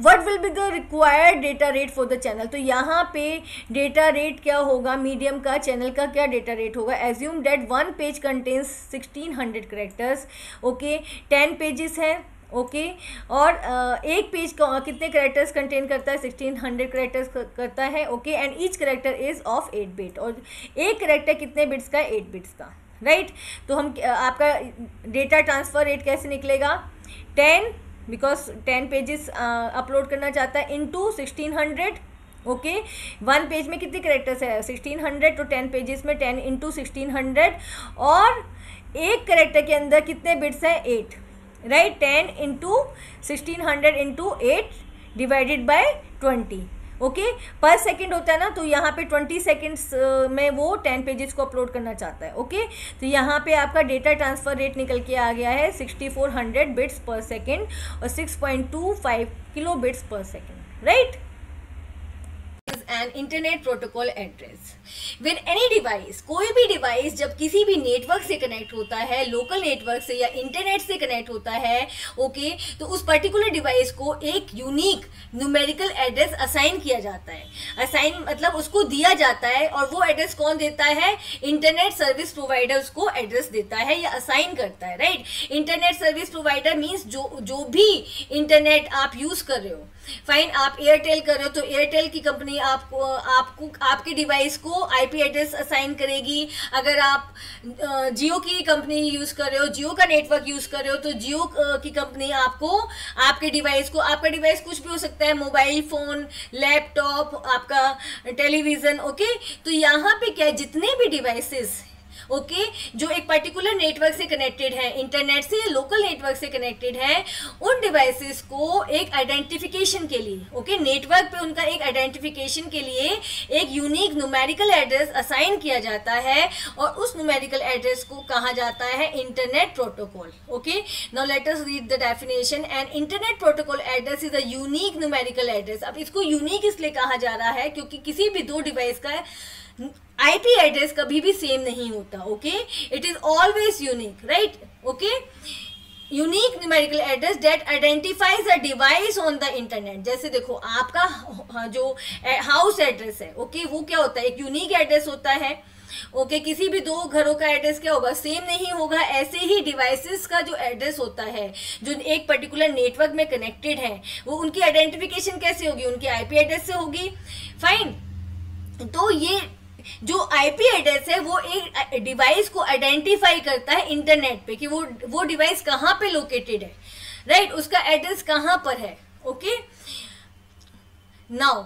What will be the required data rate for the channel तो यहाँ पे डेटा रेट क्या होगा? मीडियम का चैनल का क्या डेटा रेट होगा? Assume that one page contains sixteen hundred characters okay ten pages हैं ओके okay? और uh, एक पेज का कितने करेक्टर्स कंटेन करता है? सिक्सटीन हंड्रेड करेक्टर्स करता है okay and each character is of eight bit और एक करेक्टर कितने बिट्स का? एट बिट्स का राइट right? तो हम आपका डेटा ट्रांसफ़र रेट कैसे निकलेगा? Ten because ten pages upload करना चाहता है into sixteen hundred okay one page में कितने करेक्टर्स है? Sixteen hundred to ten pages में टेन इंटू सिक्सटीन हंड्रेड और एक करेक्टर के अंदर कितने बिट्स हैं? Eight right ten into sixteen hundred into eight divided by twenty okay per second होता है ना तो यहाँ पे ट्वेंटी सेकेंड्स में वो टेन पेजेस को अपलोड करना चाहता है ओके तो यहाँ पे आपका डेटा ट्रांसफ़र रेट निकल के आ गया है sixty four hundred bits per second और six point two five kilo bits per second right and internet protocol address with any device कोई भी डिवाइस जब किसी भी नेटवर्क से कनेक्ट होता है लोकल नेटवर्क से या इंटरनेट से कनेक्ट होता है ओके okay, तो उस पर्टिकुलर डिवाइस को एक यूनिक न्यूमेरिकल एड्रेस असाइन किया जाता है। असाइन मतलब उसको दिया जाता है और वो एड्रेस कौन देता है? इंटरनेट सर्विस प्रोवाइडर उसको एड्रेस देता है या असाइन करता है right internet service provider means जो जो भी इंटरनेट आप यूज़ कर रहे हो। फाइन आप एयरटेल कर रहे हो तो एयरटेल की कंपनी आपको आपको आपके डिवाइस को आईपी एड्रेस असाइन करेगी। अगर आप जियो की कंपनी यूज़ कर रहे हो, जियो का नेटवर्क यूज़ कर रहे हो तो जियो की कंपनी आपको, आपके डिवाइस को, आपका डिवाइस कुछ भी हो सकता है मोबाइल फ़ोन लैपटॉप आपका टेलीविज़न ओके तो यहाँ पे क्या जितने भी डिवाइसेस ओके? जो एक पर्टिकुलर नेटवर्क से कनेक्टेड है इंटरनेट से या लोकल नेटवर्क से कनेक्टेड है, उन डिवाइसेस को एक आइडेंटिफिकेशन के लिए, ओके? नेटवर्क पे उनका एक आइडेंटिफिकेशन के लिए एक यूनिक न्यूमेरिकल एड्रेस असाइन किया जाता है और उस न्यूमेरिकल एड्रेस को कहा जाता है internet protocol okay? Now let us read the definition and internet protocol address is a unique numerical address अब इसको यूनिक इसलिए कहा जा रहा है क्योंकि किसी भी दो डिवाइस का आईपी एड्रेस कभी भी सेम नहीं होता okay it is always unique right okay unique numerical address that identifies a device on the internet जैसे देखो आपका जो हाउस एड्रेस है ओके okay, वो क्या होता है? एक यूनिक एड्रेस होता है ओके okay, किसी भी दो घरों का एड्रेस क्या होगा? सेम नहीं होगा ऐसे ही डिवाइसेस का जो एड्रेस होता है जो एक पर्टिकुलर नेटवर्क में कनेक्टेड है वो उनकी आइडेंटिफिकेशन कैसे होगी? उनकी आईपी एड्रेस से होगी। फाइन तो ये जो आईपी एड्रेस है, वो एक डिवाइस को आइडेंटिफाई करता है इंटरनेट पे कि वो वो डिवाइस कहाँ पे लोकेटेड है। Right right? उसका एड्रेस कहाँ पर है? Okay now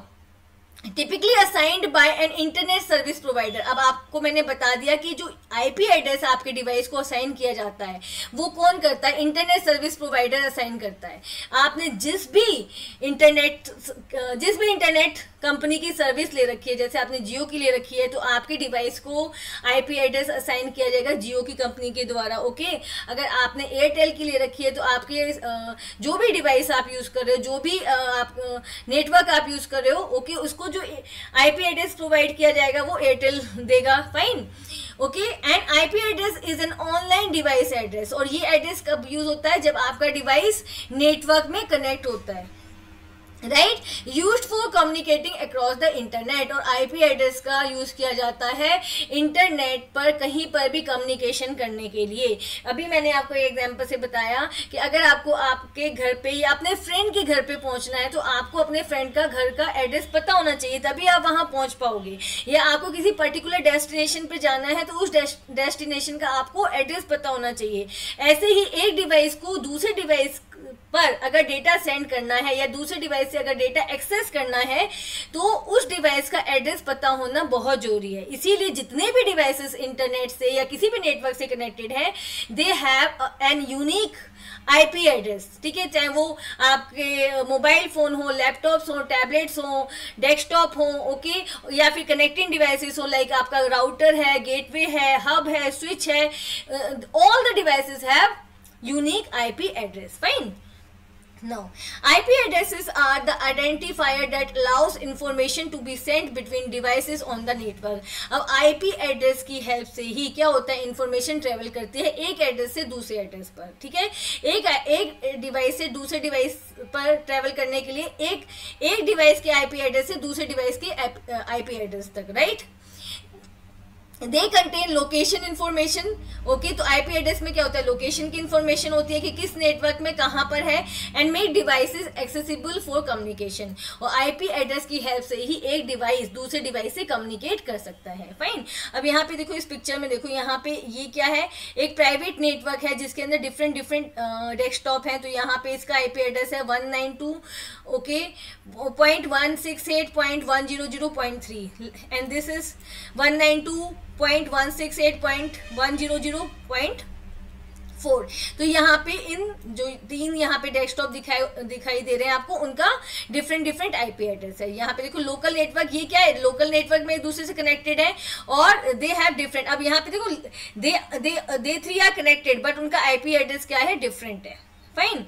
typically assigned by an internet service provider अब आपको मैंने बता दिया कि जो आईपी एड्रेस आपके डिवाइस को असाइन किया जाता है, वो कौन करता है? इंटरनेट सर्विस प्रोवाइडर असाइन करता है। आपने जिस भी इंटरनेट जिस भी इंटरनेट कंपनी की सर्विस ले रखी है, जैसे आपने जियो की ले रखी है तो आपके डिवाइस को आईपी एड्रेस असाइन किया जाएगा जियो की कंपनी के द्वारा ओके अगर आपने एयरटेल की ले रखी है तो आपके जो भी डिवाइस आप यूज़ कर रहे हो, जो भी आप नेटवर्क आप यूज़ कर रहे हो ओके उसको जो आईपी एड्रेस प्रोवाइड किया जाएगा, वो एयरटेल देगा fine okay and IP address is an online device address और ये एड्रेस कब यूज़ होता है? जब आपका डिवाइस नेटवर्क में कनेक्ट होता है। Right use for communicating across the internet और आईपी एड्रेस का यूज़ किया जाता है इंटरनेट पर कहीं पर भी कम्युनिकेशन करने के लिए। अभी मैंने आपको एक एग्जांपल से बताया कि अगर आपको आपके घर पे या अपने फ्रेंड के घर पे पहुँचना है तो आपको अपने फ्रेंड का घर का एड्रेस पता होना चाहिए, तभी आप वहाँ पहुँच पाओगे। या आपको किसी पर्टिकुलर डेस्टिनेशन पे जाना है तो उस डेस्टिनेशन का आपको एड्रेस पता होना चाहिए। ऐसे ही एक डिवाइस को दूसरे डिवाइस पर अगर डेटा सेंड करना है या दूसरे डिवाइस से अगर डेटा एक्सेस करना है तो उस डिवाइस का एड्रेस पता होना बहुत ज़रूरी है। इसीलिए जितने भी डिवाइसेस इंटरनेट से या किसी भी नेटवर्क से कनेक्टेड है they have an unique IP address ठीक है? चाहे वो आपके मोबाइल फ़ोन हो लैपटॉप्स हो टैबलेट्स हो डेस्कटॉप हो ओके या फिर कनेक्टिंग डिवाइसेस हो लाइक आपका राउटर है गेटवे है हब है स्विच है all the devices have unique IP address. Fine. Now, IP addresses are the identifier that allows information to be sent between devices on the network. अब IP address की help से ही क्या होता है इंफॉर्मेशन ट्रेवल करती है एक एड्रेस से दूसरे एड्रेस पर ठीक है एक एक डिवाइस से दूसरे डिवाइस पर ट्रेवल करने के लिए एक एक डिवाइस के आईपी एड्रेस से दूसरे डिवाइस के आईपी एड्रेस तक right? They contain location information okay तो आईपी एड्रेस में क्या होता है? लोकेशन की इन्फॉर्मेशन होती है कि किस नेटवर्क में कहाँ पर है and make devices accessible for communication और आईपी एड्रेस की हेल्प से ही एक डिवाइस दूसरे डिवाइस से कम्युनिकेट कर सकता है। फाइन अब यहाँ पे देखो इस पिक्चर में देखो, यहाँ पे ये क्या है? एक प्राइवेट नेटवर्क है जिसके अंदर डिफरेंट डिफरेंट डेस्कटॉप है। तो यहाँ पे इसका आई एड्रेस है one nine two okay point one six eight point zero and this is one nine two eight one zero zero four तो यहाँ पे इन जो तीन यहाँ पे डेस्कटॉप दिखाई दिखाई दे रहे हैं आपको, उनका डिफरेंट डिफरेंट आईपी एड्रेस है। यहाँ पे देखो लोकल नेटवर्क ये क्या है? लोकल नेटवर्क में एक दूसरे से कनेक्टेड है और दे हैव डिफरेंट अब यहाँ पे देखो they they they three are connected but उनका आईपी एड्रेस क्या है? डिफरेंट है। फाइन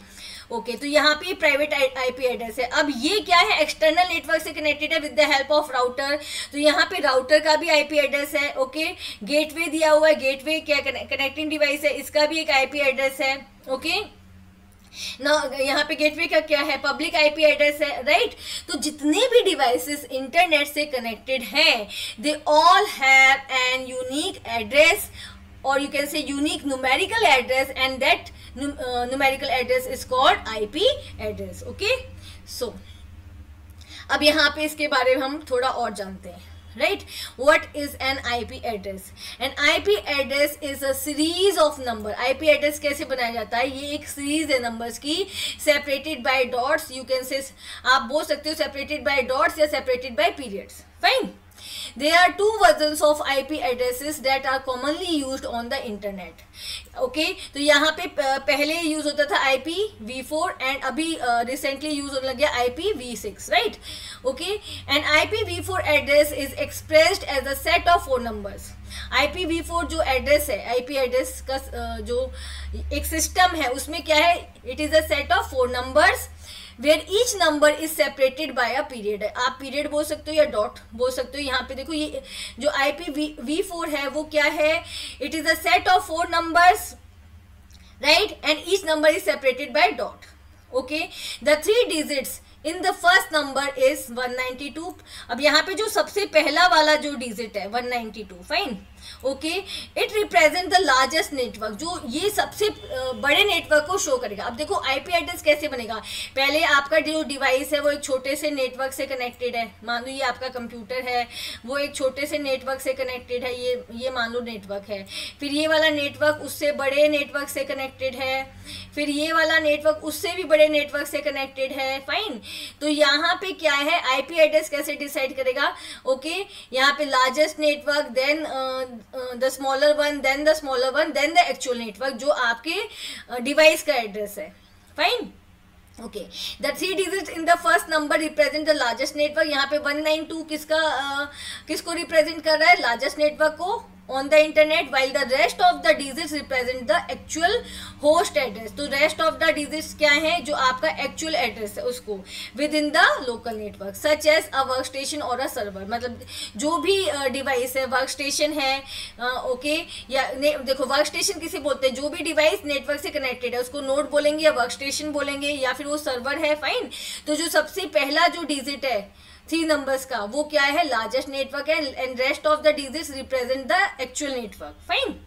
ओके तो यहाँ पे प्राइवेट आईपी एड्रेस है। अब ये क्या है? एक्सटर्नल नेटवर्क से कनेक्टेड है with the help of router तो यहाँ पे राउटर का भी आईपी एड्रेस है ओके गेटवे दिया हुआ है। गेटवे क्या कनेक्टिंग डिवाइस है? इसका भी एक आईपी एड्रेस है ओके ना यहाँ पे गेटवे का क्या है? पब्लिक आईपी एड्रेस है राइट तो जितने भी डिवाइसेस इंटरनेट से कनेक्टेड हैं they all have an unique address or you can say unique numerical address and that num uh, numerical address is called ip address अब यहाँ पे इसके बारे में हम थोड़ा और जानते हैं right what is an I P address an I P address is a series of number I P address कैसे बनाया जाता है? ये एक सीरीज़ है नंबर्स की separated by dots you can say आप बोल सकते हो सेपरेटेड बाई डॉट्स या separated by periods fine there are two versions of ip addresses that are commonly used on the internet. Okay okay, तो यहाँ पे पहले यूज़ होता था I P V four and अभी रिसेंटली यूज़ होने लग गया I P V six right okay and I P V four address is expressed as a set of four numbers I P V four जो address है I P address का जो एक system है उसमें क्या है? It is a set of four numbers where each number is separated by a period आप पीरियड बोल सकते हो या डॉट बोल सकते हो। यहाँ पे देखो ये, जो आई पी वी फोर है, वो क्या है? It is a set of four numbers right and each number is separated by dot okay the three digits in the first number is 192 अब यहाँ पे जो सबसे पहला वाला जो डिजिट है 192 fine okay it represent the largest network जो ये सबसे बड़े नेटवर्क को शो करेगा। अब देखो आईपी एड्रेस कैसे बनेगा? पहले आपका जो डिवाइस है, वो एक छोटे से नेटवर्क से कनेक्टेड है। मान लो ये आपका कंप्यूटर है, वो एक छोटे से नेटवर्क से कनेक्टेड है, ये ये मान लो नेटवर्क है। फिर ये वाला नेटवर्क उससे बड़े नेटवर्क से कनेक्टेड है। फिर ये वाला नेटवर्क उससे भी बड़े नेटवर्क से कनेक्टेड है। फाइन तो यहाँ पे क्या है? आईपी एड्रेस कैसे डिसाइड करेगा? ओके? यहाँ पे largest network then the smaller one then the smaller one then the actual network जो आपके डिवाइस uh, का एड्रेस है। Fine okay the three digit in the first number represent the largest network यहाँ पे one nine two किसका uh, किसको represent कर रहा है? लार्जेस्ट नेटवर्क को on the internet while the rest of the digits represent the actual host address तो rest of the digits क्या है जो आपका actual address है उसको within the local network such as a workstation or a server मतलब जो भी uh, है वर्कस्टेशन है ओके uh, या देखो वर्कस्टेशन किसे बोलते हैं जो भी डिवाइस नेटवर्क से कनेक्टेड है उसको नोड बोलेंगे या वर्कस्टेशन बोलेंगे या फिर वो सर्वर है फाइन तो जो सबसे पहला जो डिजिट है थ्री नंबर्स का। वो क्या है? लार्जेस्ट नेटवर्क है and rest of the digits represent the actual network fine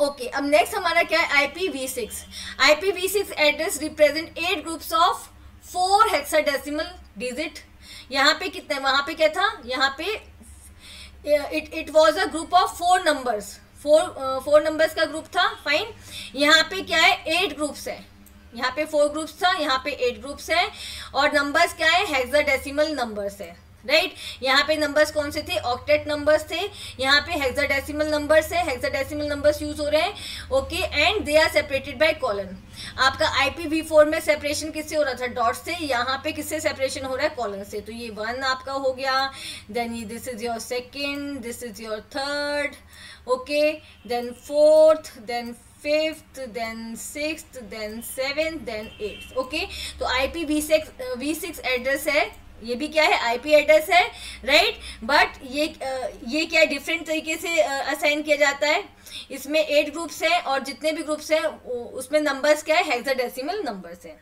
okay अब नेक्स्ट हमारा क्या है? IP six IP six address represent eight groups of four hexadecimal digit यहाँ पे कितने? वहाँ पे क्या था? यहाँ पे it it was a group of four numbers four four numbers का ग्रुप था। फाइन यहाँ पे क्या है? एट ग्रुप्स है। यहाँ पे फोर ग्रुप्स था, यहाँ पे एट ग्रुप्स है, और नंबर्स क्या है? हेक्सा डेसिमल नंबर्स है राइट right? यहाँ पे नंबर्स कौन से थे? ऑक्टेट नंबर्स थे। यहाँ पे हेक्साडेसिमल नंबर्स है हेक्साडेसिमल नंबर्स यूज़ हो रहे हैं okay and they are separated by colon आपका आईपीवी फोर में सेपरेशन किससे हो रहा था? डॉट से। यहाँ पे किससे सेपरेशन हो रहा है? कॉलन से। तो ये वन आपका हो गया। देन ये this is your second this is your third okay then fourth then fifth then six then seventh then eighth okay तो I P V six V six address है, ये भी क्या है? आईपी एड्रेस है राइट बट ये ये क्या डिफरेंट तरीके से असाइन किया जाता है? इसमें एट ग्रुप्स हैं और जितने भी ग्रुप्स हैं उसमें नंबर्स क्या है? हेक्साडेसिमल नंबर्स है।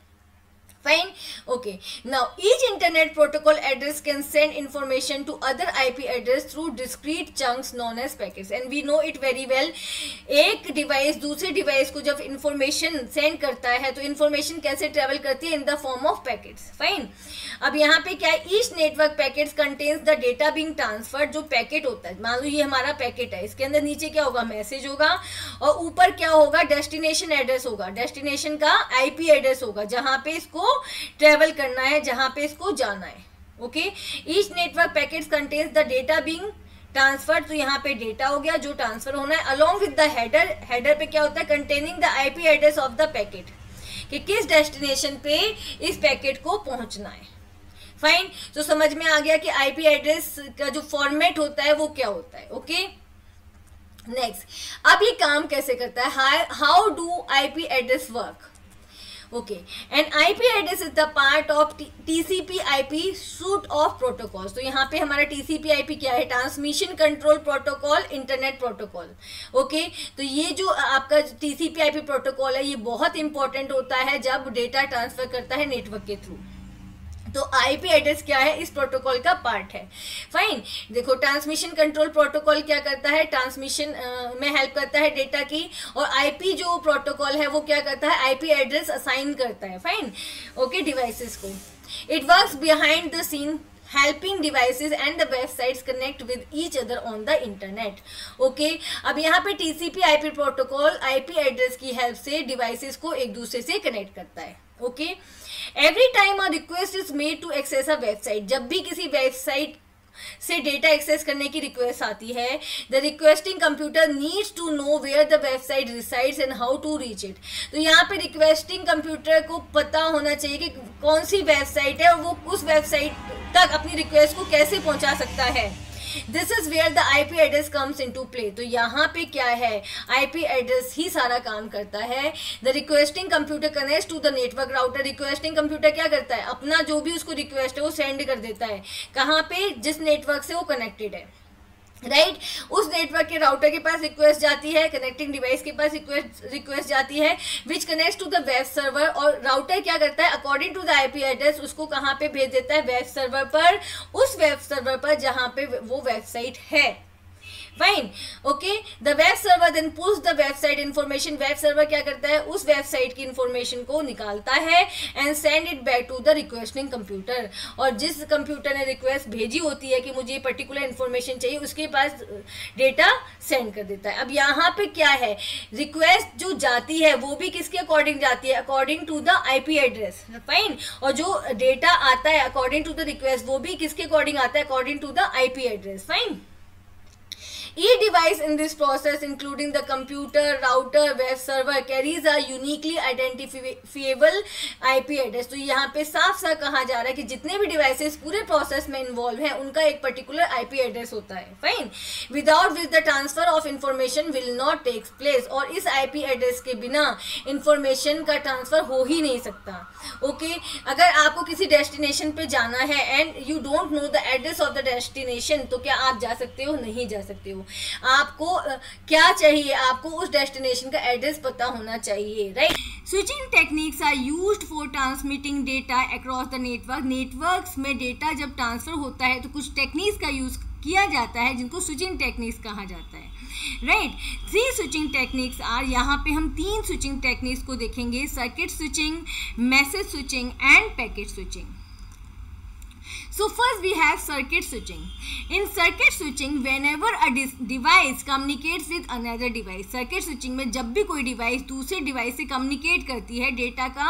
Fine. Okay. Now, each internet protocol address can send information to other IP address through discrete chunks known as packets. And we know it very well. एक डिवाइस दूसरे device को जब information send करता है तो information कैसे travel करती है? In the form of packets fine अब यहाँ पे क्या है? Each network packets contains the data being transfer जो पैकेट होता है। मान लो ये हमारा पैकेट है। इसके अंदर नीचे क्या होगा? मैसेज होगा। और ऊपर क्या होगा? डेस्टिनेशन एड्रेस होगा। डेस्टिनेशन का आईपी एड्रेस होगा जहाँ पे इसको ट्रेवल करना है, जहाँ पे इसको जाना है। Okay each network packet contains the data being transfer तो यहाँ पे डेटा हो गया, जो ट्रांसफ़र होना है along with the header header पे क्या होता है? Containing the IP address of the packet कि किस डेस्टिनेशन पे इस पैकेट को पहुँचना है। फाइन तो समझ में आ गया कि आईपी एड्रेस का जो फॉर्मेट होता है, वो क्या होता है? ओके नेक्स्ट अब ये काम कैसे करता है? How do IP address work okay. इज़ ip address is the part of tcp ip suite of protocol तो यहाँ पे हमारा tcp ip क्या है? Transmission control protocol internet protocol okay तो ये जो आपका tcp ip प्रोटोकॉल है, ये बहुत इंपॉर्टेंट होता है जब डेटा ट्रांसफ़र करता है नेटवर्क के थ्रू तो आईपी एड्रेस क्या है? इस प्रोटोकॉल का पार्ट है। फाइन देखो ट्रांसमिशन कंट्रोल प्रोटोकॉल क्या करता है? ट्रांसमिशन में हेल्प करता है डेटा की। और आईपी जो प्रोटोकॉल है, वो क्या करता है? आईपी एड्रेस असाइन करता है। फाइन ओके डिवाइसेस को। It works behind the scene helping devices and the websites connect with each other on the internet okay अब यहाँ पे TCP IP protocol IP address की हेल्प से डिवाइसेस को एक दूसरे से कनेक्ट करता है। Okay every time a request is made to access a website जब भी किसी वेबसाइट से डेटा एक्सेस करने की रिक्वेस्ट आती है the requesting computer needs to know where the website resides and how to reach it तो यहाँ पे रिक्वेस्टिंग कंप्यूटर को पता होना चाहिए कि कौन सी वेबसाइट है और वो उस वेबसाइट तक अपनी रिक्वेस्ट को कैसे पहुँचा सकता है। This is where the I P address comes into play तो यहाँ पे क्या है? आईपी एड्रेस ही सारा काम करता है। The requesting computer connect to the network router requesting computer क्या करता है? अपना जो भी उसको रिक्वेस्ट है, वो सेंड कर देता है। कहाँ पे? जिस नेटवर्क से वो कनेक्टेड है। राइट? right? उस नेटवर्क के राउटर के पास रिक्वेस्ट जाती है कनेक्टिंग डिवाइस के पास रिक्वेस्ट रिक्वेस्ट जाती है which connect to the web server और राउटर क्या करता है? According to the IP address उसको कहाँ पे भेज देता है? वेब सर्वर पर। उस वेब सर्वर पर जहाँ पे वो वेबसाइट है। Fine okay the web server then push the website information web server क्या करता है? उस वेबसाइट की इंफॉर्मेशन को निकालता है and send it back to the requesting computer और जिस कंप्यूटर ने रिक्वेस्ट भेजी होती है कि मुझे पर्टिकुलर इन्फॉर्मेशन चाहिए, उसके पास डेटा सेंड कर देता है। अब यहाँ पे क्या है? रिक्वेस्ट जो जाती है, वो भी किसके अकॉर्डिंग जाती है? According to the IP address fine और जो डेटा आता है अकॉर्डिंग टू द रिक्वेस्ट वो भी किसके अकॉर्डिंग आता है? According to the IP address fine device in this process, including the computer, router, web server, carries a uniquely identifiable IP address. तो यहाँ पे साफ़ साफ़ कहा जा रहा है कि जितने भी डिवाइसेस पूरे प्रोसेस में इन्वॉल्व हैं उनका एक पर्टिकुलर आईपी एड्रेस होता है। Fine without which the transfer of information will not take place और इस आईपी एड्रेस के बिना इंफॉर्मेशन का ट्रांसफ़र हो ही नहीं सकता। Okay okay? अगर आपको किसी डेस्टिनेशन पे जाना है and you don't know the address of the destination तो क्या आप जा सकते हो? नहीं जा सकते हो। आपको क्या चाहिए? आपको उस डेस्टिनेशन का एड्रेस पता होना चाहिए right switching techniques are use for transmitting data across the network networks में डेटा जब ट्रांसफ़र होता है तो कुछ टेक्निक्स का यूज़ किया जाता है, जिनको स्विचिंग टेक्निक्स कहा जाता है right three switching techniques are यहाँ पे हम तीन स्विचिंग टेक्निक्स को देखेंगे. Circuit switching message switching and packet switching So first we have circuit switching. In circuit switching, whenever a device communicates with another device, circuit switching में जब भी कोई डिवाइस दूसरे डिवाइस से कम्युनिकेट करती है डेटा का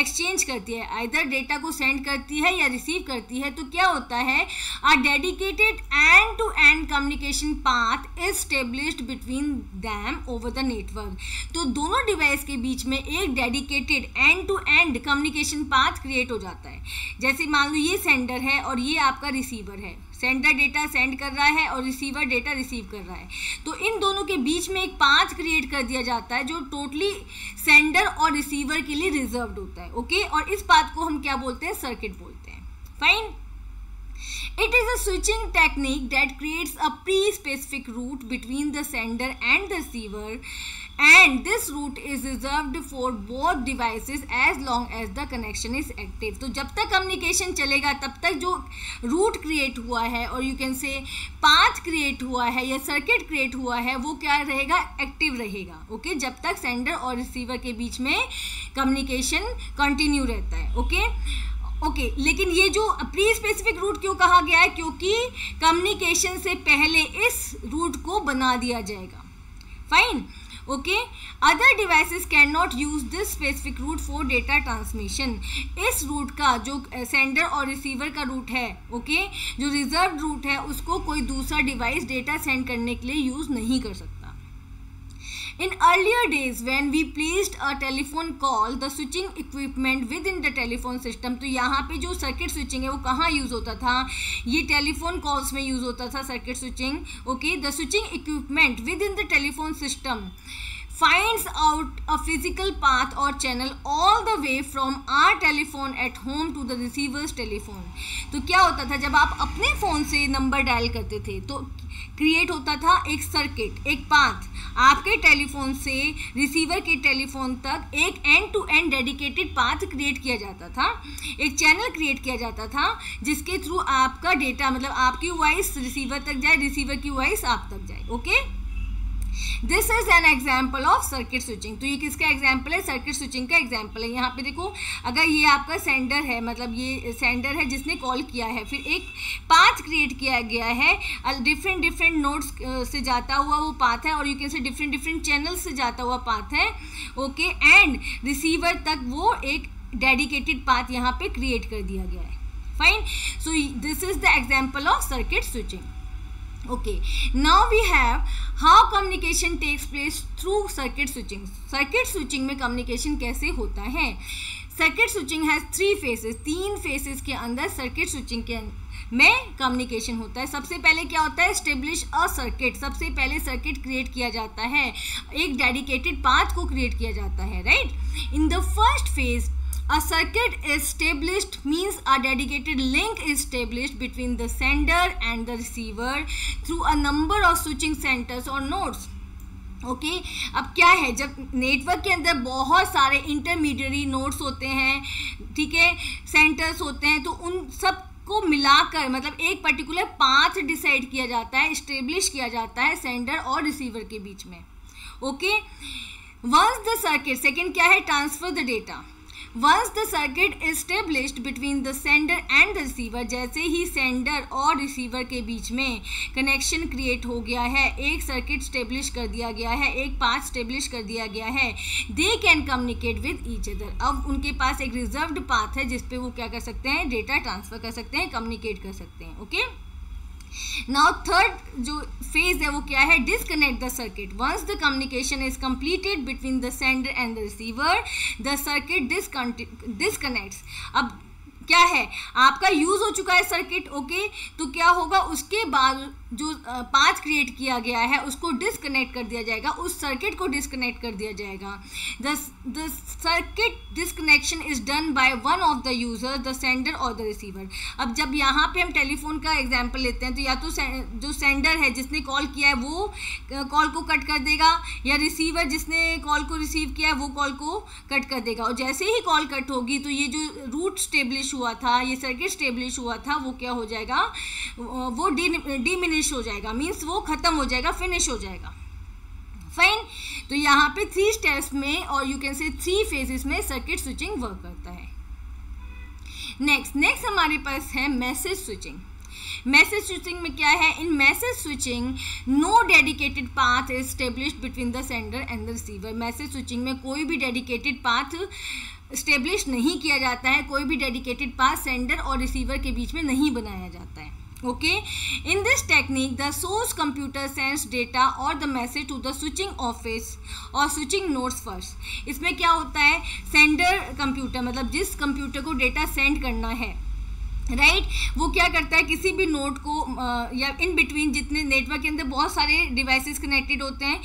एक्सचेंज करती है इधर डेटा को सेंड करती है या रिसीव करती है तो क्या होता है? A dedicated end to end communication path is established between them over the network तो दोनों डिवाइस के बीच में एक dedicated end to end communication path create हो जाता है। जैसे मान लो ये सेंडर है और ये आपका रिसीवर है। सेंडर डेटा सेंड कर रहा है और रिसीवर डेटा रिसीव कर रहा है। तो इन दोनों के बीच में एक पाथ क्रिएट कर दिया जाता है जो टोटली सेंडर और रिसीवर के लिए रिज़र्व होता है ओके और इस पाथ को हम क्या बोलते हैं? सर्किट बोलते हैं। Fine It is a switching technique that creates a pre-specific route between the sender and the receiver and this route is reserved for both devices as long as the connection is active तो जब तक communication चलेगा तब तक जो route create हुआ है और you can say path create हुआ है या circuit create हुआ है वो क्या रहेगा active रहेगा ओके okay? जब तक sender और receiver के बीच में communication continue रहता है ओके okay? ओके okay, लेकिन ये जो प्री स्पेसिफिक रूट क्यों कहा गया है क्योंकि कम्युनिकेशन से पहले इस रूट को बना दिया जाएगा fine okay other devices can not use this specific route for data transmission इस रूट का जो सेंडर और रिसीवर का रूट है ओके okay? जो रिज़र्व रूट है, उसको कोई दूसरा डिवाइस डेटा सेंड करने के लिए यूज़ नहीं कर सकता। In earlier days when we placed a telephone call the switching equipment within the telephone system तो यहाँ पे जो सर्किट स्विचिंग है वो कहाँ यूज़ होता था ये टेलीफोन कॉल्स में यूज़ होता था circuit switching okay the switching equipment within the telephone system finds out a physical path or channel all the way from our telephone at home to the receiver's telephone. तो क्या होता था, जब आप अपने फ़ोन से नंबर डायल करते थे तो क्रिएट होता था एक सर्किट एक पाथ आपके टेलीफोन से रिसीवर के टेलीफोन तक एक end to end dedicated path create किया जाता था। एक चैनल क्रिएट किया जाता था, जिसके थ्रू आपका डेटा मतलब आपकी वॉइस रिसीवर तक जाए रिसीवर की वॉइस आप तक जाए okay okay? This is an example of circuit switching तो ये किसका एग्ज़ाम्पल है? सर्किट स्विचिंग का एग्ज़ाम्पल है। यहाँ पे देखो, अगर ये आपका सेंडर है मतलब ये सेंडर है जिसने कॉल किया है, फिर एक पाथ क्रिएट किया गया है। डिफरेंट डिफरेंट नोट्स से जाता हुआ वो पाथ है और you can say different different channel से जाता हुआ पाथ है। ओके एंड रिसीवर तक वो एक डेडिकेटेड पाथ यहाँ पे क्रिएट कर दिया गया है। Fine so this is the example of circuit switching okay. Now we have how communication takes place through circuit switching. Circuit switching में communication कैसे होता है? Circuit switching has three phases तीन फेसेस के अंदर सर्किट स्विचिंग के में communication होता है. सबसे पहले क्या होता है? स्टेब्लिश अ सर्किट सबसे पहले सर्किट क्रिएट किया जाता है. एक डेडिकेटेड पाथ को क्रिएट किया जाता है right in the first phase A circuit established means a dedicated link is established between the sender and the receiver through a number of switching centers or nodes. Okay okay, अब क्या है? जब network के अंदर बहुत सारे intermediary nodes होते हैं ठीक है? सेंटर्स होते हैं तो उन सबको मिलाकर मतलब एक पर्टिकुलर पाँच डिसाइड किया जाता है इस्टेब्लिश किया जाता है सेंडर और रिसीवर के बीच में। Okay once the circuit second क्या है? Transfer the data once the circuit established between the sender and the receiver जैसे ही सेंडर और रिसीवर के बीच में कनेक्शन क्रिएट हो गया है, एक सर्किट स्टेब्लिश कर दिया गया है, एक पाथ स्टेब्लिश कर दिया गया है they can communicate with each other अब उनके पास एक रिजर्व्ड पाथ है, जिसपे वो क्या कर सकते हैं डेटा ट्रांसफ़र कर सकते हैं कम्युनिकेट कर सकते हैं ओके okay? नाउ थर्ड जो फ़ेज़ है, वो क्या है? Disconnect the circuit once the communication is completed between the sender and the receiver the circuit disconnects अब क्या है? आपका यूज़ हो चुका है सर्किट ओके तो क्या होगा? उसके बाद जो पाथ क्रिएट किया गया है, उसको डिसकनेक्ट कर दिया जाएगा, उस सर्किट को डिसकनेक्ट कर दिया जाएगा। The circuit disconnection is done by one of the user the sender और द रिसीवर अब जब यहाँ पे हम टेलीफोन का एग्जांपल लेते हैं तो या तो जो सेंडर है, जिसने कॉल किया है, वो कॉल को कट कर देगा, या रिसीवर जिसने कॉल को रिसीव किया है, वो कॉल को कट कर देगा। और जैसे ही कॉल कट होगी तो ये जो रूट स्टेब्लिश हुआ था, ये सर्किट स्टेब्लिश हुआ था, वो क्या हो जाएगा? वो डिमिनिश फिनिश हो जाएगा। मीन्स वो खत्म हो जाएगा फिनिश हो जाएगा। फाइन तो यहाँ पे थ्री स्टेप्स में और you can say three phases में सर्किट स्विचिंग वर्क करता है। नेक्स्ट नेक्स्ट हमारे पास है मैसेज स्विचिंग मैसेज स्विचिंग में क्या है? In message switching no dedicated path is establish between the sender and the receiver message switching में कोई भी डेडिकेटेड पाथ स्टेब्लिश नहीं किया जाता है। कोई भी डेडिकेटेड पाथ सेंडर और रिसीवर के बीच में नहीं बनाया जाता है। Okay? In this technique, the source computer sends data or the message to the switching office or switching nodes first. इसमें क्या होता है? सेंडर कंप्यूटर मतलब जिस कंप्यूटर को डेटा सेंड करना है राइट right? वो क्या करता है? किसी भी नोट को या इन बिटवीन जितने नेटवर्क के अंदर बहुत सारे डिवाइसेस कनेक्टेड होते हैं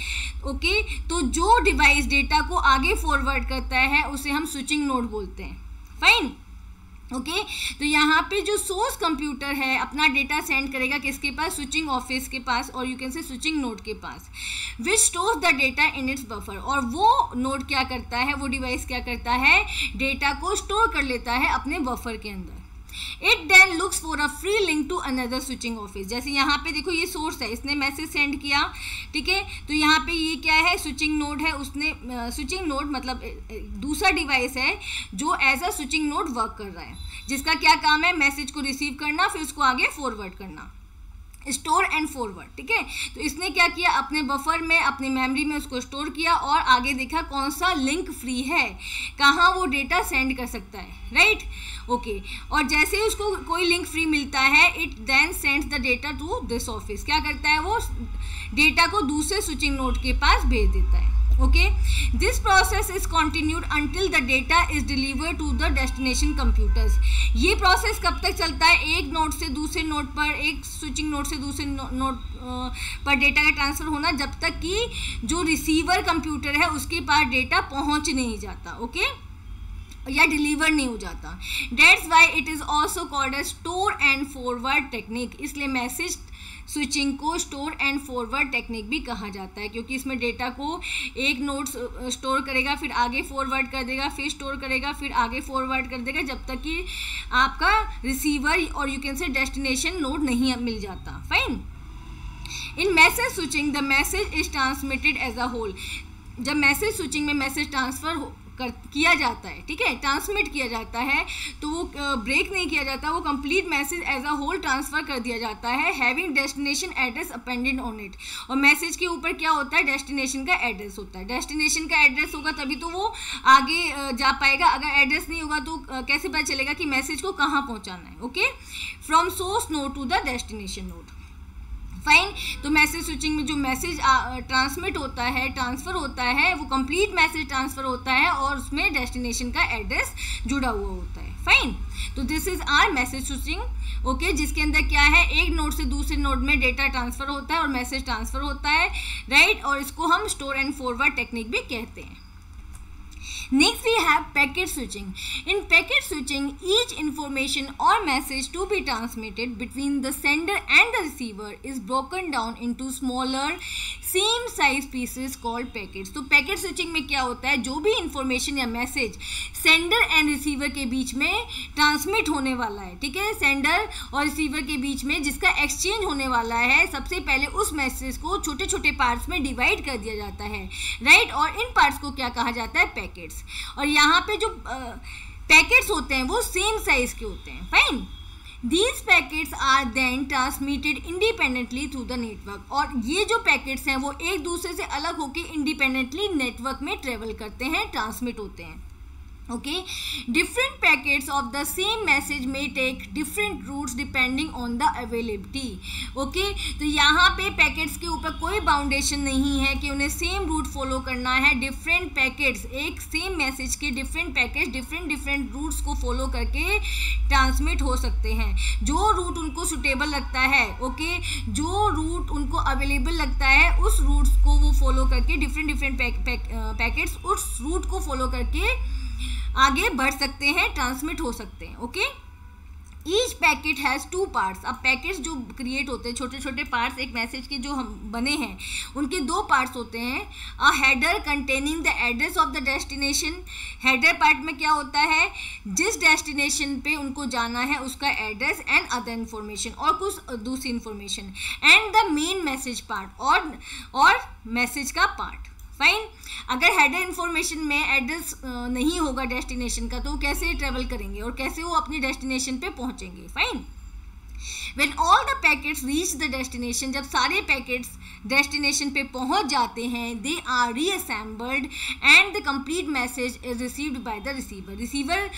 ओके okay? तो जो डिवाइस डेटा को आगे फॉरवर्ड करता है, उसे हम स्विचिंग नोट बोलते हैं। Fine okay okay? तो यहाँ पे जो सोर्स कंप्यूटर है, अपना डेटा सेंड करेगा किसके पास? स्विचिंग ऑफ़िस के पास और you can say switching node के पास। Which store the data in its buffer और वो नोड क्या करता है? वो डिवाइस क्या करता है? डेटा को स्टोर कर लेता है अपने बफर के अंदर। It then looks for a free link to another switching office जैसे यहाँ पे देखो ये सोर्स है, इसने मैसेज सेंड किया, ठीक है? तो यहाँ पे ये क्या है? स्विचिंग नोड है, उसने स्विचिंग नोड मतलब दूसरा डिवाइस है जो as a switching node work कर रहा है। जिसका क्या काम है? मैसेज को रिसीव करना, फिर उसको आगे फॉरवर्ड करना। स्टोर एंड फॉरवर्ड ठीक है? तो इसने क्या किया? अपने बफर में, अपनी मेमोरी में उसको स्टोर किया और आगे देखा कौन सा लिंक फ्री है, कहाँ वो डेटा सेंड कर सकता है राइट ओके और जैसे ही उसको कोई लिंक फ्री मिलता है it then sends the data to this office क्या करता है वो? डेटा को दूसरे स्विचिंग नोट के पास भेज देता है। Okay? This process is continued until the data is delivered to the destination computers. ये process कब तक चलता है? एक नोड से दूसरे नोड पर, एक स्विचिंग नोड से दूसरे नोड पर डेटा का ट्रांसफ़र होना जब तक कि जो रिसीवर कंप्यूटर है, उसके पास डेटा पहुँच नहीं जाता ओके? या डिलीवर नहीं हो जाता। That's why it is also called as store and forward technique इसलिए मैसेज स्विचिंग को स्टोर एंड फॉरवर्ड टेक्निक भी कहा जाता है, क्योंकि इसमें डेटा को एक नोट स्टोर करेगा, फिर आगे फॉरवर्ड कर देगा, फिर स्टोर करेगा, फिर आगे फॉरवर्ड कर देगा, जब तक कि आपका रिसीवर और you can say destination node नहीं मिल जाता। Fine in message switching the message is transmitted as a whole जब मैसेज स्विचिंग में मैसेज ट्रांसफ़र कर, किया जाता है, ठीक है? ट्रांसमिट किया जाता है तो वो ब्रेक नहीं किया जाता, वो complete message as a whole transfer कर दिया जाता है having destination address appended on it और मैसेज के ऊपर क्या होता है? डेस्टिनेशन का एड्रेस होता है। डेस्टिनेशन का एड्रेस होगा तभी तो वो आगे जा पाएगा। अगर एड्रेस नहीं होगा तो कैसे पता चलेगा कि मैसेज को कहाँ पहुँचाना है okay from source node to the destination node fine तो मैसेज स्विचिंग में जो मैसेज ट्रांसमिट होता है ट्रांसफ़र होता है, वो कंप्लीट मैसेज ट्रांसफ़र होता है और उसमें डेस्टिनेशन का एड्रेस जुड़ा हुआ होता है। फाइन तो this is our message switching okay जिसके अंदर क्या है? एक नोड से दूसरे नोड में डेटा ट्रांसफ़र होता है और मैसेज ट्रांसफ़र होता है राइट right? और इसको हम स्टोर एंड फॉरवर्ड टेक्निक भी कहते हैं। Next we have packet switching. In packet switching, each information or message to be transmitted between the sender and the receiver is broken down into smaller same size pieces called packets तो packet switching में क्या होता है? जो भी information या message sender and receiver के बीच में ट्रांसमिट होने वाला है, ठीक है? सेंडर और रिसीवर के बीच में जिसका एक्सचेंज होने वाला है, सबसे पहले उस मैसेज को छोटे छोटे पार्ट्स में डिवाइड कर दिया जाता है राइट और इन पार्ट्स को क्या कहा जाता है? पैकेट्स और यहाँ पे जो पैकेट्स होते हैं, वो सेम साइज़ के होते हैं fine these packets are then transmitted independently through the network और ये जो पैकेट्स हैं, वो एक दूसरे से अलग होकर इंडिपेंडेंटली नेटवर्क में ट्रेवल करते हैं ट्रांसमिट होते हैं। Okay? Different packets of the same message may take different routes depending on the availability. Okay? तो यहाँ पे पैकेट्स के ऊपर कोई बाउंडेशन नहीं है कि उन्हें सेम रूट फॉलो करना है। डिफरेंट पैकेट्स एक सेम मैसेज के different packet different different routes को फॉलो करके ट्रांसमिट हो सकते हैं। जो रूट उनको सुटेबल लगता है ओके okay? जो रूट उनको अवेलेबल लगता है, उस रूट्स को वो फॉलो करके डिफरेंट डिफरेंट पैकेट्स उस रूट को फॉलो करके आगे बढ़ सकते हैं ट्रांसमिट हो सकते हैं okay each packet has two parts अब पैकेट्स जो क्रिएट होते हैं छोटे छोटे पार्ट्स एक मैसेज के जो हम बने हैं, उनके दो पार्ट्स होते हैं। A header containing the address of the destination header part में क्या होता है? जिस डेस्टिनेशन पे उनको जाना है, उसका एड्रेस एंड अदर इन्फॉर्मेशन और कुछ दूसरी information and the main message part और और मैसेज का पार्ट फाइन अगर हेडर इन्फॉर्मेशन में एड्रेस नहीं होगा डेस्टिनेशन का तो वो कैसे ट्रेवल करेंगे और कैसे वो अपनी डेस्टिनेशन पे पहुँचेंगे? Fine when all the packets reach the destination जब सारे पैकेट्स डेस्टिनेशन पे पहुँच जाते हैं they are reassembled and the complete message is received by the receiver receiver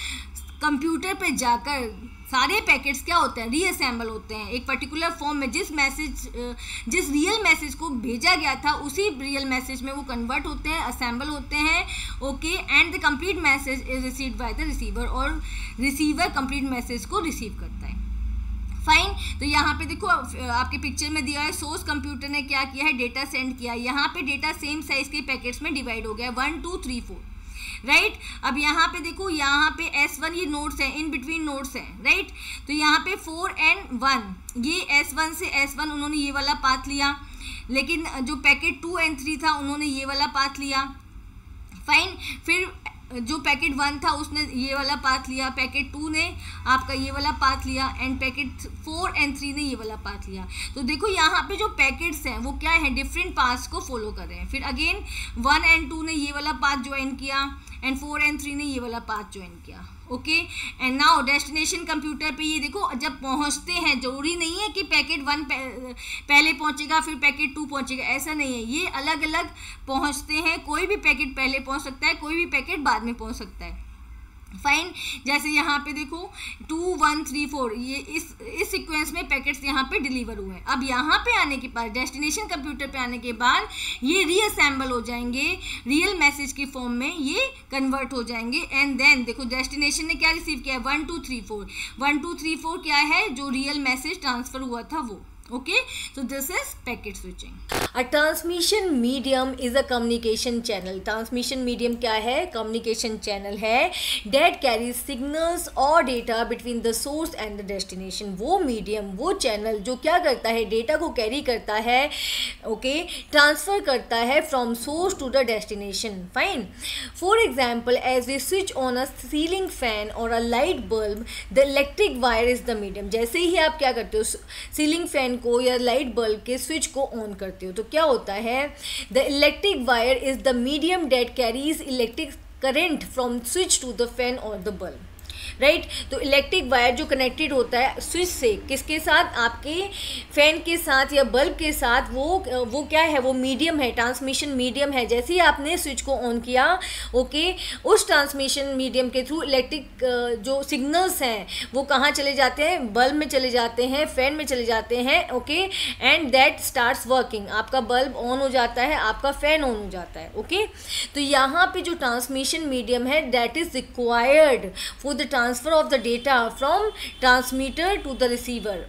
computer पे जाकर सारे पैकेट्स क्या होते हैं? रीअसेंबल होते हैं। एक पर्टिकुलर फॉर्म में जिस मैसेज जिस रियल मैसेज को भेजा गया था, उसी रियल मैसेज में वो कन्वर्ट होते हैं असेंबल होते हैं। Okay and the complete message is receive by the receiver और रिसीवर कंप्लीट मैसेज को रिसीव करता है। फाइन तो यहाँ पे देखो, आपके पिक्चर में दिया है सोर्स कंप्यूटर ने क्या किया है? डेटा सेंड किया यहाँ पे डेटा सेम साइज़ के पैकेट्स में डिवाइड हो गया है। One two three four right अब यहाँ पे देखो, यहाँ पे एस वन ये नोट्स हैं इन बिटवीन नोट्स हैं राइट तो यहाँ पे फोर एंड वन ये एस वन से एस वन उन्होंने ये वाला पाथ लिया, लेकिन जो पैकेट टू एंड थ्री था, उन्होंने ये वाला पाथ लिया। फाइन फिर जो पैकेट वन था, उसने ये वाला पाथ लिया, पैकेट टू ने आपका ये वाला पाथ लिया and packet four and three ने ये वाला पाथ लिया। तो देखो, यहाँ पे जो पैकेट्स हैं, वो क्या है? डिफरेंट पाथ्स को फॉलो कर रहे हैं। फिर अगेन वन एंड टू ने ये वाला पाथ ज्वाइन किया एंड फोर एंड थ्री ने ये वाला पाथ ज्वाइन किया। Okay? And now destination computer पे ये देखो, जब पहुँचते हैं, ज़रूरी नहीं है कि पैकेट वन पहले पहुंचेगा, फिर पैकेट टू पहुंचेगा, ऐसा नहीं है। ये अलग अलग पहुँचते हैं, कोई भी पैकेट पहले पहुँच सकता है, कोई भी पैकेट बाद में पहुँच सकता है। फाइन जैसे यहाँ पे देखो टू वन थ्री फोर ये इस इस सीक्वेंस में पैकेट्स यहाँ पे डिलीवर हुए हैं। अब यहाँ पे आने के बाद डेस्टिनेशन कंप्यूटर पे आने के बाद, ये रीअसेंबल हो जाएँगे रियल मैसेज के फॉर्म में, ये कन्वर्ट हो जाएँगे। एंड देन देखो डेस्टिनेशन ने क्या रिसीव किया है? One two three four one two three four क्या है? जो रियल मैसेज ट्रांसफ़र हुआ था वो। Okay so this is packet switching a transmission medium is a communication channel transmission medium क्या है communication channel है that carries signals or data between the source and the destination वो medium वो channel जो क्या करता है data को carry करता है okay transfer करता है from source to the destination fine for example as we switch on a ceiling fan or a light bulb the electric wire is the medium जैसे ही आप क्या करते हो ceiling fan को या लाइट बल्ब के स्विच को ऑन करते हो। तो क्या होता है the electric wire is the medium that carries electric current from switch to the fan और द बल्ब राइट तो इलेक्ट्रिक वायर जो कनेक्टेड होता है स्विच से, किसके साथ? आपके फ़ैन के साथ या बल्ब के साथ, वो वो क्या है? वो मीडियम है ट्रांसमिशन मीडियम है। जैसे ही आपने स्विच को ऑन किया ओके उस ट्रांसमिशन मीडियम के थ्रू इलेक्ट्रिक जो सिग्नल्स हैं, वो कहाँ चले जाते हैं? बल्ब में चले जाते हैं फ़ैन में चले जाते हैं okay and that starts working आपका बल्ब ऑन हो जाता है, आपका फ़ैन ऑन हो जाता है ओके तो यहाँ पे जो ट्रांसमिशन मीडियम है that is required for the transfer of the data from transmitter to the receiver.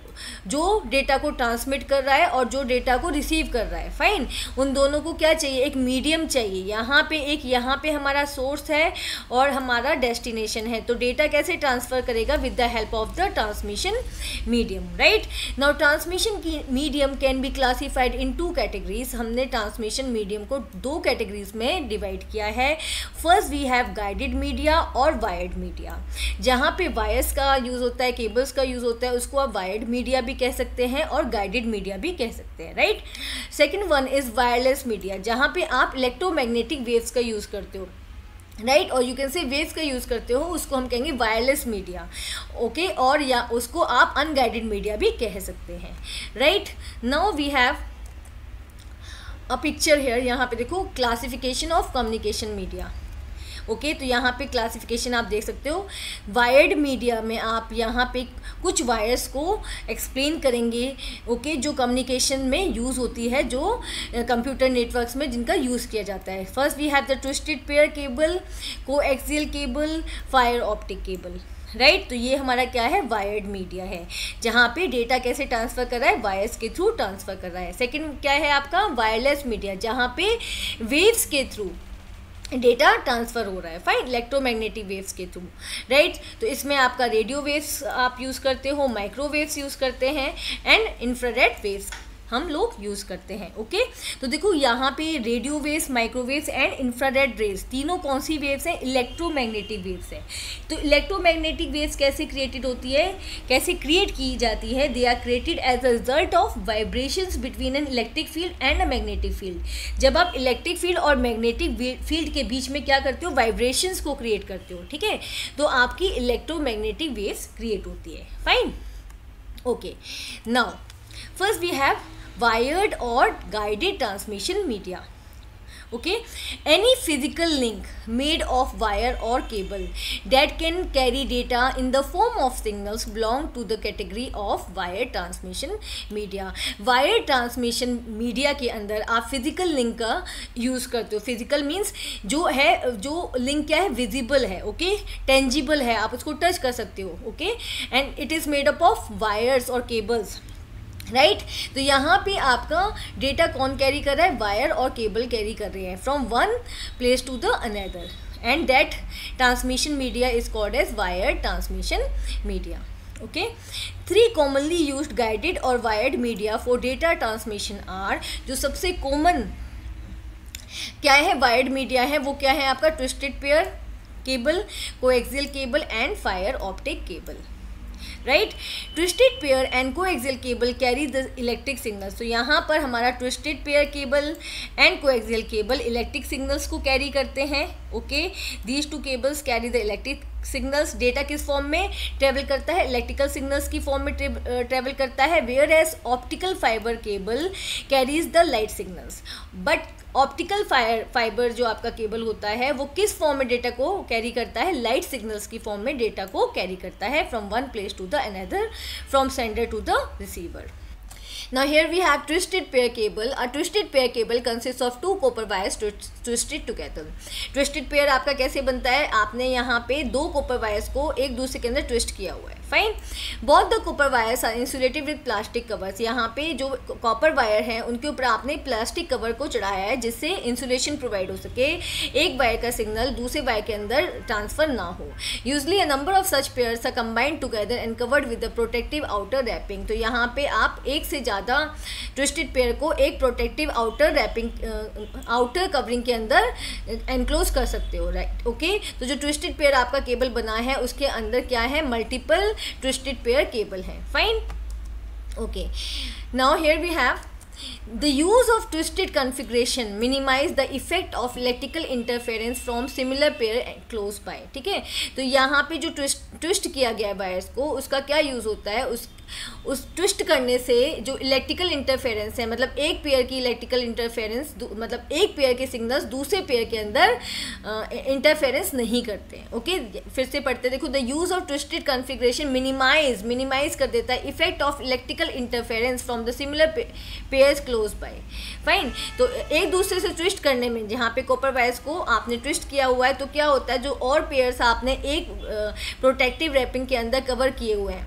जो डेटा को ट्रांसमिट कर रहा है और जो डेटा को रिसीव कर रहा है। फाइन उन दोनों को क्या चाहिए? एक मीडियम चाहिए। यहाँ पे एक, यहाँ पे हमारा सोर्स है और हमारा डेस्टिनेशन है। तो डेटा कैसे ट्रांसफ़र करेगा? With the help of the transmission medium right now transmission की medium can be classified in two categories हमने ट्रांसमिशन मीडियम को दो कैटेगरीज में डिवाइड किया है। First we have guided media और वायर्ड मीडिया जहाँ पे वायर्स का यूज़ होता है केबल्स का यूज़ होता है, उसको आप वायर्ड मीडिया भी कह सकते हैं और गाइडेड मीडिया भी कह सकते हैं right second one is wireless media जहाँ पे आप इलेक्ट्रोमैग्नेटिक वेव्स का यूज़ करते हो राइट और यू कैन से वेव्स का यूज़ करते हो, उसको हम कहेंगे वायरलेस मीडिया ओके और या उसको आप अनगाइडेड मीडिया भी कह सकते हैं right now we have a picture here यहाँ पे देखो classification of communication media okay तो यहाँ पे क्लासिफिकेशन आप देख सकते हो। वायर्ड मीडिया में आप यहाँ पे कुछ वायर्स को एक्सप्लेन करेंगे ओके जो कम्युनिकेशन में यूज़ होती है, जो कंप्यूटर नेटवर्क्स में जिनका यूज़ किया जाता है। First we have the twisted pair cable को cable fibre optic cable right right? तो ये हमारा क्या है? वायर्ड मीडिया है, जहाँ पे डेटा कैसे ट्रांसफ़र कर रहा है? वायर्स के थ्रू ट्रांसफ़र कर रहा है। सेकंड क्या है आपका? वायरलेस मीडिया जहाँ पे वेव्स के थ्रू डेटा ट्रांसफ़र हो रहा है। फाइन इलेक्ट्रोमैग्नेटिक वेव्स के थ्रू राइट तो इसमें आपका रेडियो वेव्स आप यूज़ करते हो माइक्रोवेव्स यूज़ करते हैं एंड इंफ्रारेड वेव्स हम लोग यूज़ करते हैं ओके तो देखो, यहाँ पे radio waves microwaves and infrared rays तीनों कौन सी वेव्स हैं? इलेक्ट्रोमैग्नेटिक वेव्स हैं। तो इलेक्ट्रोमैग्नेटिक वेव्स कैसे क्रिएटेड होती है? कैसे क्रिएट की जाती है? They are created as a result of vibrations between an electric field and a magnetic field जब आप इलेक्ट्रिक फ़ील्ड और मैग्नेटिक फ़ील्ड के बीच में क्या करते हो? वाइब्रेशंस को क्रिएट करते हो, ठीक है? तो आपकी इलेक्ट्रोमैग्नेटिक वेव्स क्रिएट होती है। Fine okay now first we have wired और guided transmission media okay any physical link made of wire और cable that can carry data in the form of signals belong to the category of wire transmission media wire transmission media के अंदर आप physical link का use करते हो. Physical means जो है, जो लिंक क्या है? विजिबल है. ओके टेंजिबल है. आप उसको टच कर सकते हो. Okay and it is made up of wires और केबल्स राइट right? तो यहाँ पे आपका डेटा कौन कैरी कर रहा है? वायर और केबल कैरी कर रहे हैं। From one place to the another and that transmission media is called as wire transmission media okay three commonly used guided और wired media for data transmission are जो सबसे कॉमन क्या है? Wired media है। वो क्या है आपका? Twisted pair cable coaxial cable and fibre optic cable right twisted pair and coaxial cable carry the electric signals तो यहाँ पर हमारा twisted pair cable and coaxial cable electric signals को कैरी करते हैं okay these two cables carry the electric signals data किस form में travel करता है? इलेक्ट्रिकल सिग्नल्स की फॉर्म में ट्रेवल करता है। Whereas optical fibre cable carries the light signals but optical fibre जो आपका केबल होता है, वो किस फॉर्म में डेटा को कैरी करता है? लाइट सिग्नल्स की फॉर्म में डेटा को कैरी करता है from one place to the another from sender to the receiver Now, here we have twisted pair cable. A twisted pair cable consists of two copper wires twisted together. Twisted pair आपका कैसे बनता है? आपने यहाँ पे दो copper wires को एक दूसरे के अंदर twist किया हुआ है। Fine both the copper wires are insulated with plastic covers यहाँ पे जो कॉपर वायर हैं, उनके ऊपर आपने प्लास्टिक कवर को चढ़ाया है, जिससे इंसुलेशन प्रोवाइड हो सके। एक वायर का सिग्नल दूसरे वायर के अंदर ट्रांसफ़र ना हो। Usually a number of such pairs are combined together and covered with the protective outer wrapping तो यहाँ पे आप एक से ज़्यादा ट्विस्टेड पेयर को एक protective outer wrapping outer covering के अंदर एनक्लोज कर सकते हो राइट ओके तो जो ट्विस्टेड पेयर आपका केबल बना है, उसके अंदर क्या है? मल्टीपल ट्विस्टेड पेयर केबल है। Fine okay now here we have the use of twisted configuration minimize the effect of electrical interference from similar pair close by, ठीक है? तो यहाँ पे जो ट्विस्ट ट्विस्ट किया गया है वायर्स को, उसका क्या यूज़ होता है? उस उस ट्विस्ट करने से जो इलेक्ट्रिकल इंटरफेरेंस है मतलब एक पेयर की इलेक्ट्रिकल इंटरफेरेंस मतलब एक पेयर के सिग्नल्स दूसरे पेयर के अंदर इंटरफेरेंस नहीं करते ओके फिर से पढ़ते देखो the use of twisted configuration minimize minimize कर देता है effect of electrical interference from the similar pairs close by fine तो एक दूसरे से ट्विस्ट करने में, जहाँ पे कॉपर वायर्स को आपने ट्विस्ट किया हुआ है तो क्या होता है, जो और पेयर्स आपने एक प्रोटेक्टिव रैपिंग के अंदर कवर किए हुए हैं,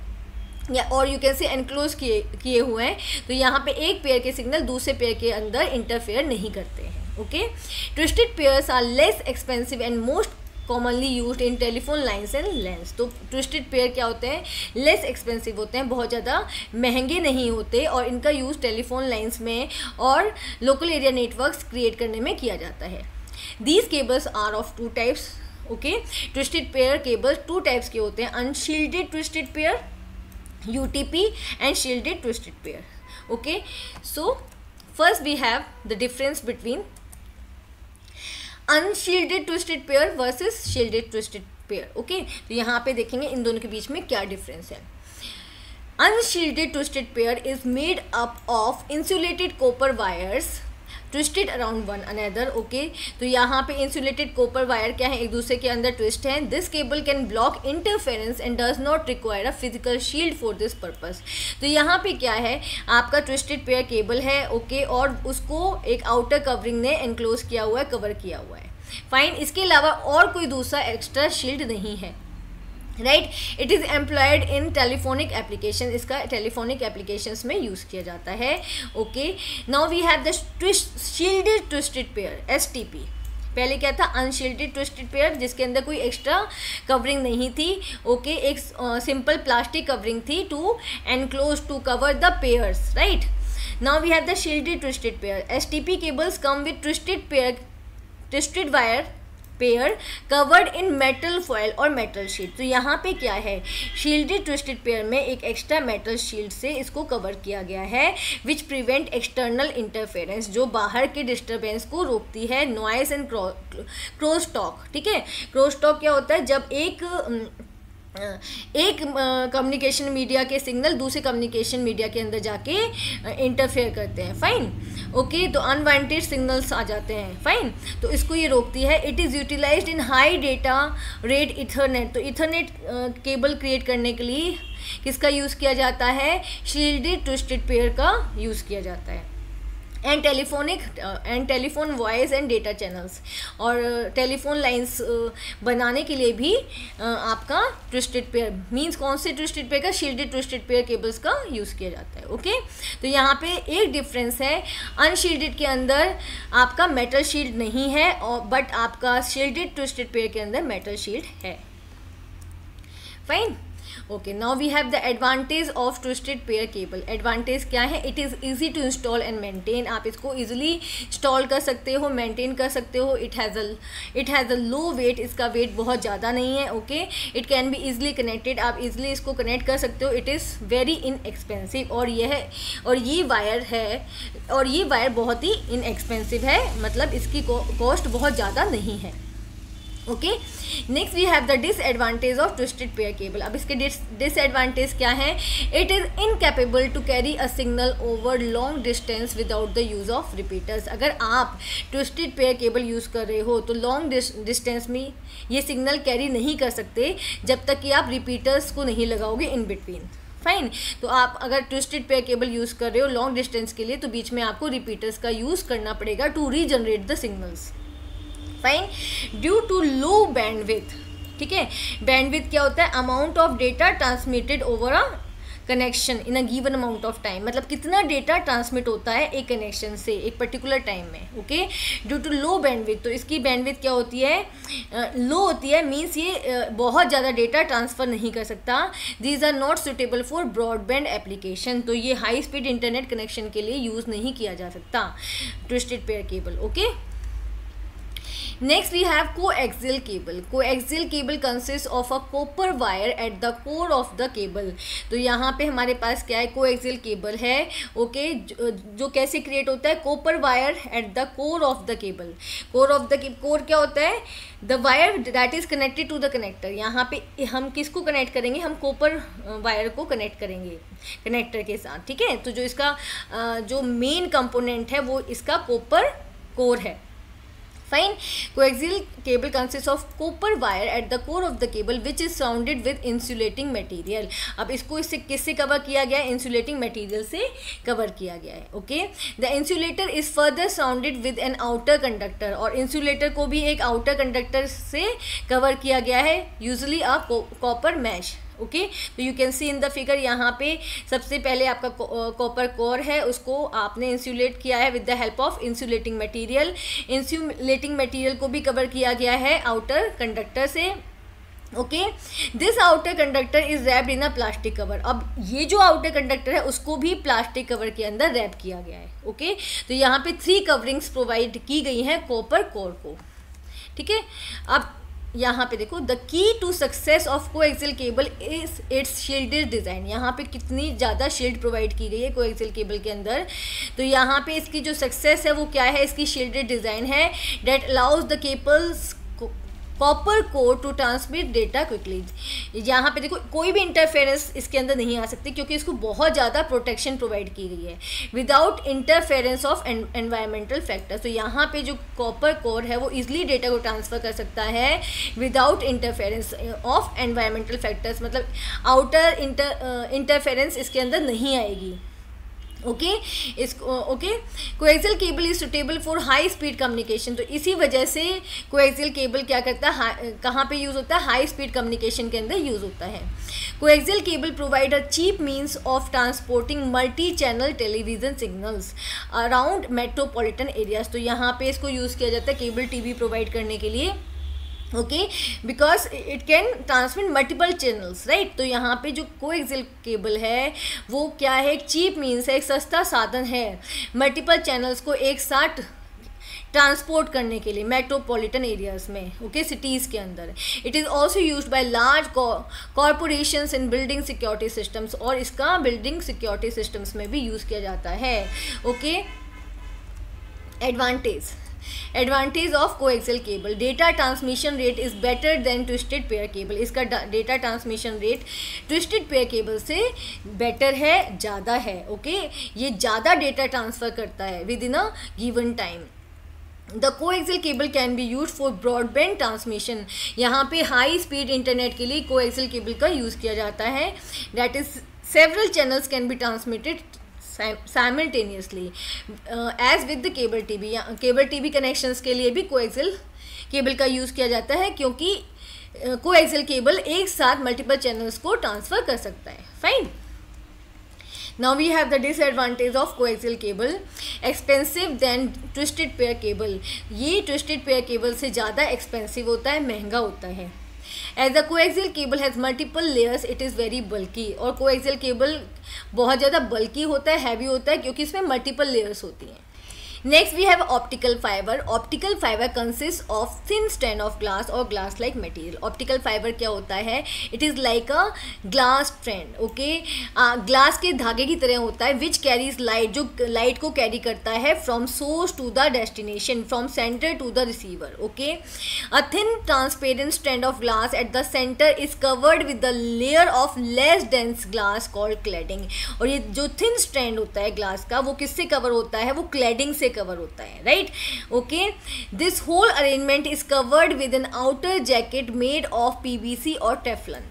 या और यू कैन से एनक्लोज किए किए हुए हैं तो यहाँ पे एक पेयर के सिग्नल दूसरे पेयर के अंदर इंटरफेयर नहीं करते हैं okay twisted pairs are less expensive and most commonly use in telephone lines and LANs तो ट्विस्टेड पेयर क्या होते हैं? लेस एक्सपेंसिव होते हैं, बहुत ज़्यादा महँगे नहीं होते और इनका यूज़ टेलीफोन लाइन्स में और लोकल एरिया नेटवर्क्स क्रिएट करने में किया जाता है। These cables are of two types okay twisted pair cables two types के होते हैं unshielded twisted pair UTP and shielded twisted pair, okay? So, first we have the difference between unshielded twisted pair versus shielded twisted pair okay तो यहाँ पे देखेंगे इन दोनों के बीच में क्या डिफरेंस है। Unshielded twisted pair is made up of insulated copper wires twisted around one another okay तो यहाँ पे इंसुलेटेड कॉपर वायर क्या है? एक दूसरे के अंदर ट्विस्ट है। This cable can block interference and does not require a physical shield for this purpose तो यहाँ पे क्या है? आपका ट्विस्टेड पेयर केबल है ओके okay, और उसको एक आउटर कवरिंग ने एनक्लोज किया हुआ है कवर किया हुआ है। फाइन इसके अलावा और कोई दूसरा एक्स्ट्रा शील्ड नहीं है। Right it is employed in telephonic application इसका टेलीफोनिक एप्लीकेशन में यूज़ किया जाता है। Okay now we have the shielded twisted pair S T P पहले क्या था? अनशील्डेड ट्विस्टेड पेयर जिसके अंदर कोई एक्स्ट्रा कवरिंग नहीं थी। ओके okay, एक सिंपल प्लास्टिक कवरिंग थी to enclose to cover the pairs right now we have the shielded twisted pair S T P cables come with twisted pair twisted wire pair covered in metal foil और metal sheet. तो यहाँ पे क्या है? Shielded twisted pair में एक extra metal shield से इसको कवर किया गया है विच प्रिवेंट एक्सटर्नल इंटरफेरेंस जो बाहर के डिस्टर्बेंस को रोकती है नॉइस एंड क्रॉस टॉक ठीक है? क्रॉस टॉक क्या होता है? जब एक एक कम्युनिकेशन मीडिया के सिग्नल दूसरे कम्युनिकेशन मीडिया के अंदर जाके इंटरफेयर करते हैं। फाइन ओके तो अनवांटेड सिग्नल्स आ जाते हैं। फाइन तो इसको ये रोकती है। It is utilized in high data rate ethernet तो इथरनेट केबल क्रिएट करने के लिए किसका यूज़ किया जाता है? शील्डेड ट्विस्टेड पेयर का यूज़ किया जाता है। And telephonic and telephone voice and data channels और टेलीफोन uh, लाइंस uh, बनाने के लिए भी uh, आपका ट्विस्टेड पेयर मींस कौन से ट्विस्टेड पेयर का? शील्डेड ट्विस्टेड पेयर केबल्स का यूज़ किया जाता है ओके तो यहाँ पे एक डिफरेंस है अनशील्डेड के अंदर आपका मेटल शील्ड नहीं है और बट आपका शील्डेड ट्विस्टेड पेयर के अंदर मेटल शील्ड है। Fine okay now we have the advantage of twisted pair cable advantage क्या है? It is easy to install and maintain आप इसको ईजिली इंस्टॉल कर सकते हो मेंटेन कर सकते हो. It has a it has a low weight इसका वेट बहुत ज़्यादा नहीं है okay it can be easily connected आप इजिली इसको कनेक्ट कर सकते हो. इट इज़ वेरी इनएक्सपेंसिव और यह, और ये वायर है, और ये वायर बहुत ही इनएक्सपेंसिव है. मतलब इसकी कॉस्ट बहुत ज़्यादा नहीं है. Okay next we have the disadvantage of twisted pair cable अब इसके डिसएडवांटेज क्या है? It is incapable to carry a signal over long distance without the use of repeaters अगर आप ट्विस्टेड पेयर केबल यूज़ कर रहे हो तो लॉन्ग डिस्टेंस में ये सिग्नल कैरी नहीं कर सकते, जब तक कि आप रिपीटर्स को नहीं लगाओगे इन बिटवीन फाइन तो आप अगर ट्विस्टेड पेयर केबल यूज़ कर रहे हो लॉन्ग डिस्टेंस के लिए तो बीच में आपको रिपीटर्स का यूज़ करना पड़ेगा to regenerate the signals fine due to low bandwidth ठीक है? बैंडविथ क्या होता है? Amount of data transmitted over a connection in a given amount of time मतलब कितना डेटा ट्रांसमिट होता है एक कनेक्शन से एक पर्टिकुलर टाइम में okay due to low bandwidth तो इसकी बैंडविथ क्या होती है? लो uh, होती है मीन्स ये uh, बहुत ज़्यादा डेटा ट्रांसफ़र नहीं कर सकता। These are not suitable for broadband application तो ये हाई स्पीड इंटरनेट कनेक्शन के लिए यूज़ नहीं किया जा सकता। Twisted pair cable okay Next we have coaxial cable. Coaxial cable consists of a copper wire at the core of the cable. तो यहाँ पे हमारे पास क्या है? को coaxial cable है ओके जो, कैसे क्रिएट होता है? Copper wire at the core of the cable core of the core क्या होता है? The wire that is connected to the connector यहाँ पे हम किसको कनेक्ट करेंगे? हम कॉपर वायर को कनेक्ट करेंगे कनेक्टर के साथ ठीक है? तो जो इसका जो मेन कंपोनेंट है वो इसका कॉपर कोर है। Fine. Coaxial cable consists of copper wire at the core of the cable, which is surrounded with insulating material. अब इसको इससे किससे कवर किया गया है? इंसुलेटिंग मटेरियल से कवर किया गया है okay the insulator is further surrounded with an outer conductor और इंसुलेटर को भी एक आउटर कंडक्टर से कवर किया गया है usually a copper mesh okay तो you can see in the figure यहाँ पे सबसे पहले आपका कॉपर कोर है, उसको आपने इंसुलेट किया है with the help of insulating material insulating material को भी कवर किया गया है आउटर कंडक्टर से. Okay this outer conductor is wrapped in a plastic cover अब ये जो आउटर कंडक्टर है, उसको भी प्लास्टिक कवर के अंदर रैप किया गया है. Okay okay? तो यहाँ पे थ्री कवरिंग्स प्रोवाइड की गई हैं कॉपर कोर को. ठीक है? अब यहाँ पे देखो the key to success of coaxial cable is its shielded design यहाँ पे कितनी ज़्यादा शील्ड प्रोवाइड की गई है को एक्सेल केबल के अंदर। तो यहाँ पे इसकी जो सक्सेस है वो क्या है? इसकी शील्डेड डिज़ाइन है। That allows the cable's copper core to transmit data quickly यहाँ पे देखो, कोई भी इंटरफेरेंस इसके अंदर नहीं आ सकती क्योंकि इसको बहुत ज़्यादा प्रोटेक्शन प्रोवाइड की गई है। Without interference of environmental factors तो यहाँ पे जो कॉपर कोर है, वो इजिली डेटा को ट्रांसफ़र कर सकता है without interference of environmental factors मतलब आउटर इंटर इंटरफेरेंस इसके अंदर नहीं आएगी। ओके? इस okay? Coaxial cable is suitable for high speed communication तो इसी वजह से कोएक्सियल केबल क्या करता है? कहाँ पे यूज़ होता है? हाई स्पीड कम्युनिकेशन के अंदर यूज़ होता है। Coaxial cable provide a cheap means of transporting multi channel television signals around metropolitan areas तो यहाँ पे इसको यूज़ किया जाता है केबल टीवी प्रोवाइड करने के लिए। Okay because it can transmit multiple channels right तो यहाँ पे जो को केबल है वो क्या है? एक चीप मीन्स है एक सस्ता साधन है मल्टीपल चैनल्स को एक साथ ट्रांसपोर्ट करने के लिए मेट्रोपॉलिटन एरियाज़ में ओके okay, सिटीज़ के अंदर। It is also use by large corporation in building security systems और इसका बिल्डिंग सिक्योरिटी सिस्टम्स में भी यूज़ किया जाता है okay advantage advantage of coaxial cable data transmission rate is better than twisted pair cable इसका data transmission rate twisted pair cable से better है, ज़्यादा है ओके ये ज़्यादा डेटा ट्रांसफ़र करता है within a given time the coaxial cable can be use for broadband transmission यहाँ पे हाई स्पीड इंटरनेट के लिए को एक्सल केबल का यूज़ किया जाता है. That is several channels can be transmitted simultaneously as with the cable TV cable TV connections के लिए भी कोएक्सिल केबल का यूज़ किया जाता है क्योंकि कोएक्सिल केबल एक साथ मल्टीपल चैनल्स को ट्रांसफ़र कर सकता है। Fine now we have the disadvantage of coaxial cable, expensive than twisted pair cable. ये twisted pair cable से ज़्यादा expensive होता है, महँगा होता है। As a coaxial cable has multiple layers it is very bulky और कोएक्सियल केबल बहुत ज़्यादा बल्कि होता है हैवी होता है, क्योंकि इसमें मल्टीपल लेयर्स होती हैं। Next we have optical fibre optical fibre consist of thin stand of glass और glass like material optical fibre क्या होता है? It is like a glass trend okay glass के धागे की तरह होता है विच कैरीज लाइट जो लाइट को कैरी करता है from source to the destination from centre to the receiver okay a thin transparent stand of glass at the centre is covered with the layer of less dense glass called cladding और ये जो thin stand होता है glass का, वो किससे cover होता है? वो क्लैडिंग से कवर होता है right okay this whole arrangement is covered with an outer jacket made of PVC और टेफलन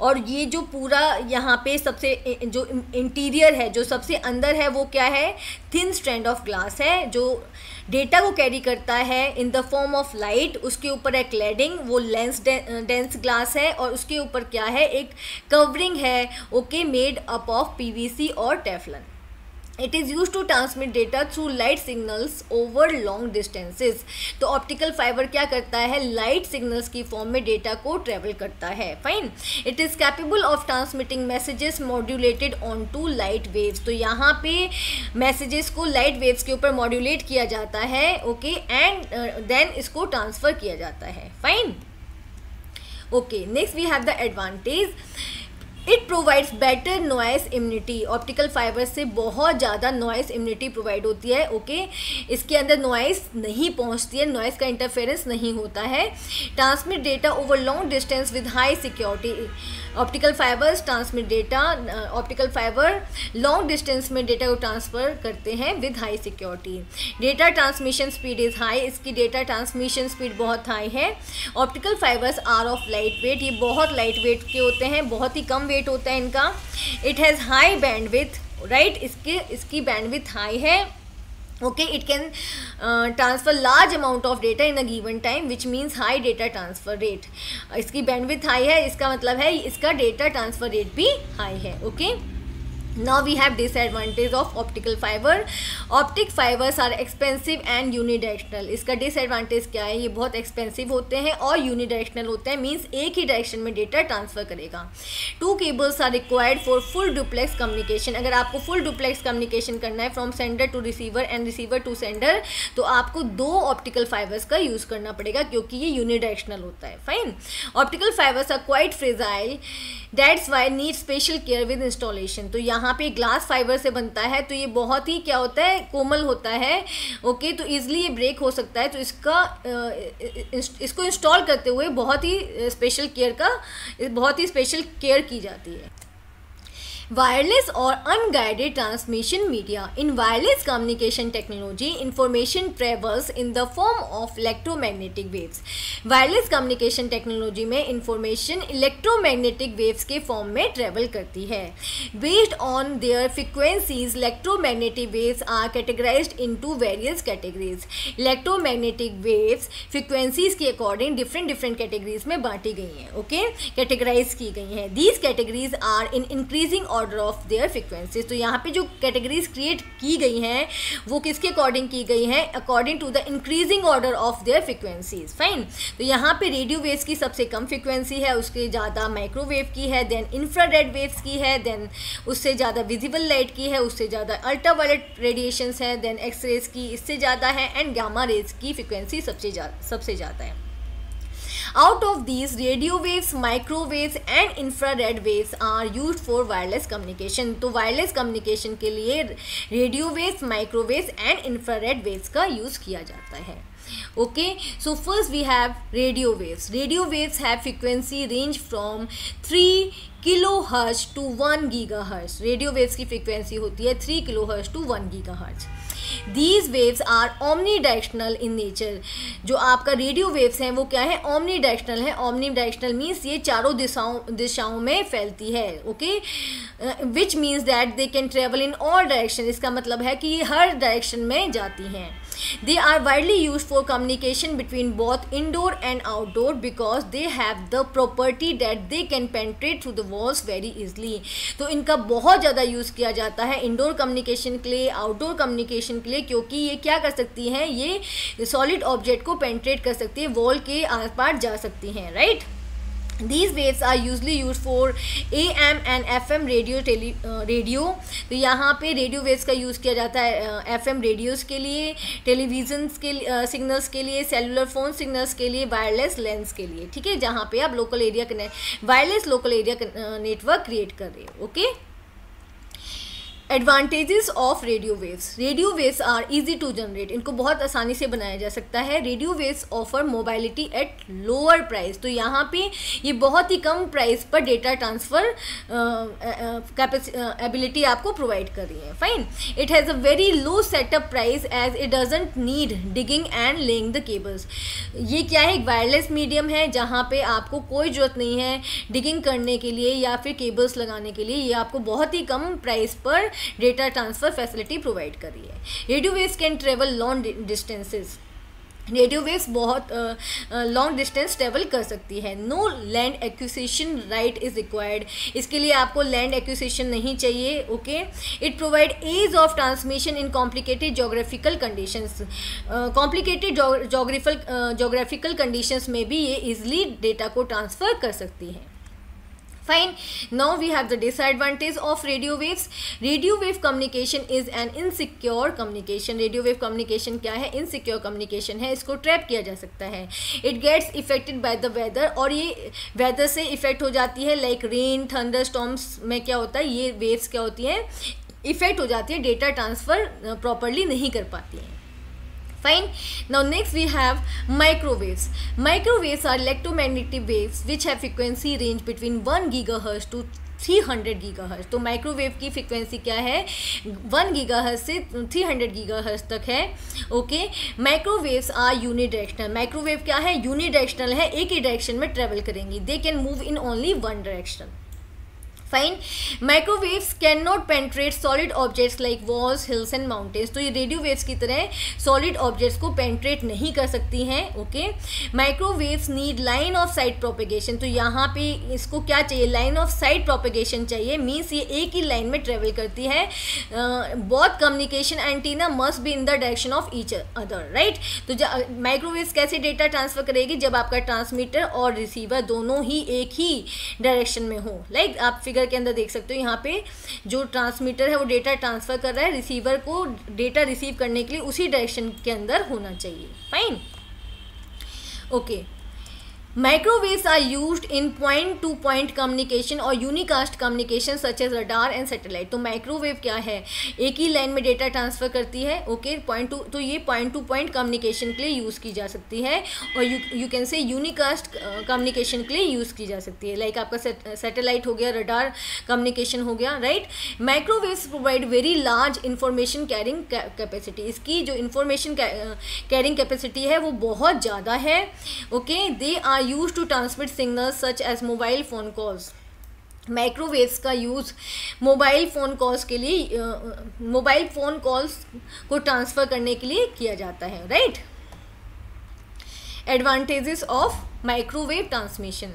और ये जो पूरा यहाँ पे सबसे जो इंटीरियर है, जो सबसे अंदर है, वो क्या है? थिन स्ट्रैंड ऑफ़ ग्लास है, जो डेटा को कैरी करता है in the form of light उसके ऊपर है क्लैडिंग वो लेंस डेंस ग्लास है और उसके ऊपर क्या है? एक कवरिंग है okay made up of PVC और Teflon it is use to transmit data through light signals over long distances तो ऑप्टिकल फाइबर क्या करता है? लाइट सिग्नल्स की फॉर्म में डेटा को ट्रेवल करता है। Fine it is capable of transmitting messages modulated on to light waves तो यहाँ पे मैसेजेस को लाइट वेव्स के ऊपर मॉड्यूलेट किया जाता है ओके एंड देन इसको ट्रांसफ़र किया जाता है। Fine okay next we have the advantage it provides better noise immunity optical fibre से बहुत ज़्यादा नॉइस इम्यूनिटी प्रोवाइड होती है ओके okay? इसके अंदर नॉइस नहीं पहुँचती है नॉइस का इंटरफेरेंस नहीं होता है। Transmit data over long distance with high security optical fibres transmit data optical fibre long distance में डेटा को ट्रांसफ़र करते हैं with high security data transmission speed is high इसकी डेटा ट्रांसमिशन स्पीड बहुत हाई है. Optical fibres are of light weight ये बहुत light weight के होते हैं, बहुत ही कम वेट वेट होता है इनका it has high bandwidth right इसके, इसकी बैंडविथ हाई है। Okay it can transfer large amount of data in a given time which means high data transfer rate इसकी बैंडविथ हाई है, इसका मतलब है इसका डेटा ट्रांसफ़र रेट भी हाई है okay okay? Now we have disadvantage of optical fiber optic fibers are expensive and unidirectional इसका disadvantage क्या है ये बहुत expensive होते हैं और unidirectional होते हैं means एक ही direction में data transfer करेगा two cables are required for full duplex communication अगर आपको full duplex communication करना है from sender to receiver and receiver to sender तो आपको दो optical fibers का use करना पड़ेगा क्योंकि ये unidirectional होता है fine optical fibers are quite fragile that's why need special care with installation तो यहाँ पे ग्लास फाइबर से बनता है तो ये बहुत ही क्या होता है, कोमल होता है। ओके तो ईजिली ये ब्रेक हो सकता है। तो इसका इसको इंस्टॉल करते हुए बहुत ही स्पेशल केयर का, बहुत ही स्पेशल केयर की जाती है। वायरलेस और unguided transmission media in wireless communication technology information travels in the form of electromagnetic waves wireless communication technology में इंफॉर्मेशन इलेक्ट्रोमैग्नेटिक वेव्स के फॉर्म में ट्रेवल करती है. Based on their frequencies electromagnetic waves are categorize into various categories electro electromagnetic waves frequencies के according different different categories में बांटी गई हैं ओके कैटेगराइज की गई हैं. These categories are in increasing order of their frequencies तो यहाँ पे जो कैटेगरीज क्रिएट की गई हैं, वो किसके अकॉर्डिंग की गई हैं? According to the increasing order of their frequencies fine तो यहाँ पे रेडियो वेव्स की सबसे कम फ्रिक्वेंसी है, उसके ज़्यादा माइक्रोवेव की है देन इंफ्रारेड वेव्स की है देन उससे ज़्यादा विजिबल लाइट की है, उससे ज़्यादा अल्ट्रावायलेट रेडिएशंस है देन एक्सरेज की इससे ज़्यादा है एंड गामा रेज की फ्रिक्वेंसी सबसे ज़्यादा सबसे ज़्यादा है। Out of these radio waves microwaves and infrared waves are use for wireless communication तो वायरलेस कम्युनिकेशन के लिए radio waves microwaves and infrared waves का यूज़ किया जाता है। Okay so first we have radio waves radio waves have frequency range from three kilohertz to one gigahertz radio waves की frequency होती है three kilohertz to one gigahertz these waves are omnidirectional in nature जो आपका radio waves हैं, वो क्या है? Omni directional है। ओमनी डायरेक्शनल मीन्स ये चारों दिशाओं दिशाओं में फैलती है okay which means that they can travel in all direction इसका मतलब है कि ये हर डायरेक्शन में जाती हैं। They are widely use for communication between both indoor and outdoor because they have the property that they can penetrate through the walls very easily तो इनका बहुत ज़्यादा यूज़ किया जाता है इंडोर कम्युनिकेशन के लिए आउटडोर कम्युनिकेशन के लिए क्योंकि ये क्या कर सकती हैं ये सॉलिड ऑब्जेक्ट को पेंट्रेट कर सकती है वॉल के आर पार जा सकती हैं right right? These waves are usually used for AM and FM radio tele radio तो यहाँ पे रेडियो वेव्स का यूज़ किया जाता है एफ़ एम रेडियोज़ के लिए टेलीविज़न के सिग्नल्स के लिए सेलुलर फ़ोन सिग्नल्स के लिए वायरलेस लेंस के लिए, ठीक है जहाँ पे आप local area connect wireless local area network create कर रहे हो okay okay? Advantages of radio waves radio waves are easy to generate इनको बहुत आसानी से बनाया जा सकता है। Radio waves offer mobility at lower price तो यहाँ पे ये बहुत ही कम प्राइस पर डेटा ट्रांसफ़र एबिलिटी आपको प्रोवाइड कर रही है। Fine it has a very low setup price as it doesn't need digging and laying the cables ये क्या है? एक वायरलेस मीडियम है जहाँ पे आपको कोई ज़रूरत नहीं है डिगिंग करने के लिए या फिर केबल्स लगाने के लिए। ये आपको बहुत ही कम प्राइस पर डेटा ट्रांसफ़र फैसिलिटी प्रोवाइड कर रही है radio waves can travel long distances radio waves बहुत लॉन्ग डिस्टेंस ट्रेवल कर सकती है no land acquisition right is required इसके लिए आपको लैंड एक्विजिशन नहीं चाहिए okay it provide ease of transmission in complicated geographical conditions complicated geographical geographical conditions में भी ये इजली डेटा को ट्रांसफ़र कर सकती है fine now we have the disadvantage of radio waves radio wave communication is an insecure communication radio wave communication क्या है insecure communication है इसको trap किया जा सकता है it gets affected by the weather और ये weather से effect हो जाती है like rain thunderstorms में क्या होता है ये waves क्या होती हैं इफ़ेक्ट हो जाती है डेटा ट्रांसफ़र प्रॉपरली नहीं कर पाती हैं fine. Now, next we have microwaves. Microwaves are electromagnetic waves which have frequency range between 1 gigahertz to 300 gigahertz तो माइक्रोवेव की फ्रिक्वेंसी क्या है? 1 गीगाहर्ट्ज से 300 गीगाहर्ट्ज तक है. Okay microwaves are unidirectional microwave क्या है? यूनिडायरेक्शनल है. एक ही डायरेक्शन में ट्रेवल करेंगी. They can move in only one direction fine microwaves can not penetrate solid objects like walls hills and mountains तो ये रेडियो वेव्स की तरह सॉलिड ऑब्जेक्ट्स को पेंट्रेट नहीं कर सकती हैं okay microwaves need line of sight propagation तो यहाँ पे इसको क्या चाहिए? लाइन ऑफ़ साइड प्रोपेगेशन चाहिए मीन्स ये एक ही लाइन में ट्रेवल करती है। बहुत communication antenna must be in the direction of each other right तो माइक्रोवेव्स कैसे डेटा ट्रांसफ़र करेगी? जब आपका ट्रांसमीटर और रिसीवर दोनों ही एक ही डायरेक्शन में हो लाइक like, आप के अंदर देख सकते हो। यहाँ पे जो ट्रांसमीटर है, वो डेटा ट्रांसफ़र कर रहा है। रिसीवर को डेटा रिसीव करने के लिए उसी डायरेक्शन के अंदर होना चाहिए। Fine okay Microwaves are used in point to point communication और unicast communication such as radar and satellite. तो माइक्रोवेव क्या है? एक ही लाइन में डेटा ट्रांसफ़र करती है ओके पॉइंट टू तो ये पॉइंट टू पॉइंट कम्युनिकेशन के लिए यूज़ की जा सकती है और you can say unicast communication के लिए यूज़ की जा सकती है। लाइक like आपका सैटेलाइट हो गया रडार कम्युनिकेशन हो गया right microwaves provide very large information carrying capacity इसकी जो इंफॉर्मेशन कैरिंग कैपेसिटी है, वो बहुत ज़्यादा है okay they are use to transmit signal such as mobile phone calls microwaves का यूज़ मोबाइल फ़ोन कॉल्स के लिए मोबाइल फ़ोन कॉल्स को ट्रांसफ़र करने के लिए किया जाता है right advantages of microwave transmission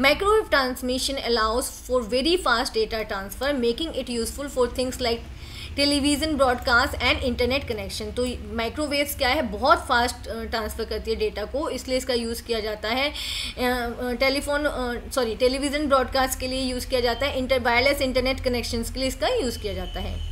microwave transmission allows for very fast data transfer making it useful for things like television broadcast and internet connection तो माइक्रोवेव्स क्या है? बहुत फास्ट ट्रांसफ़र करती है डेटा को, इसलिए इसका यूज़ किया जाता है। टेलीफोन सॉरी टेलीविज़न ब्रॉडकास्ट के लिए यूज़ किया जाता है। इंटर वायरलेस इंटरनेट कनेक्शंस के लिए इसका यूज़ किया जाता है।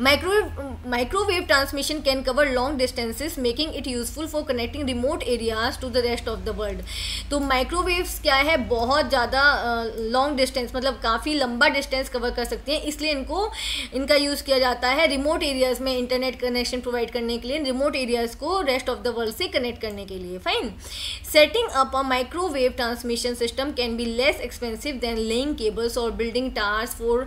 Microwave, microwave transmission can cover long distances making it useful for connecting remote areas to the rest of the world. तो माइक्रोवेव्स क्या है? बहुत ज़्यादा लॉन्ग डिस्टेंस मतलब काफ़ी लंबा डिस्टेंस कवर कर सकती हैं। इसलिए इनको इनका यूज़ किया जाता है रिमोट एरियाज़ में इंटरनेट कनेक्शन प्रोवाइड करने के लिए रिमोट एरियाज़ को रेस्ट ऑफ़ द वर्ल्ड से कनेक्ट करने के लिए। Fine setting up a microwave transmission system can be less expensive than laying cables और building towers for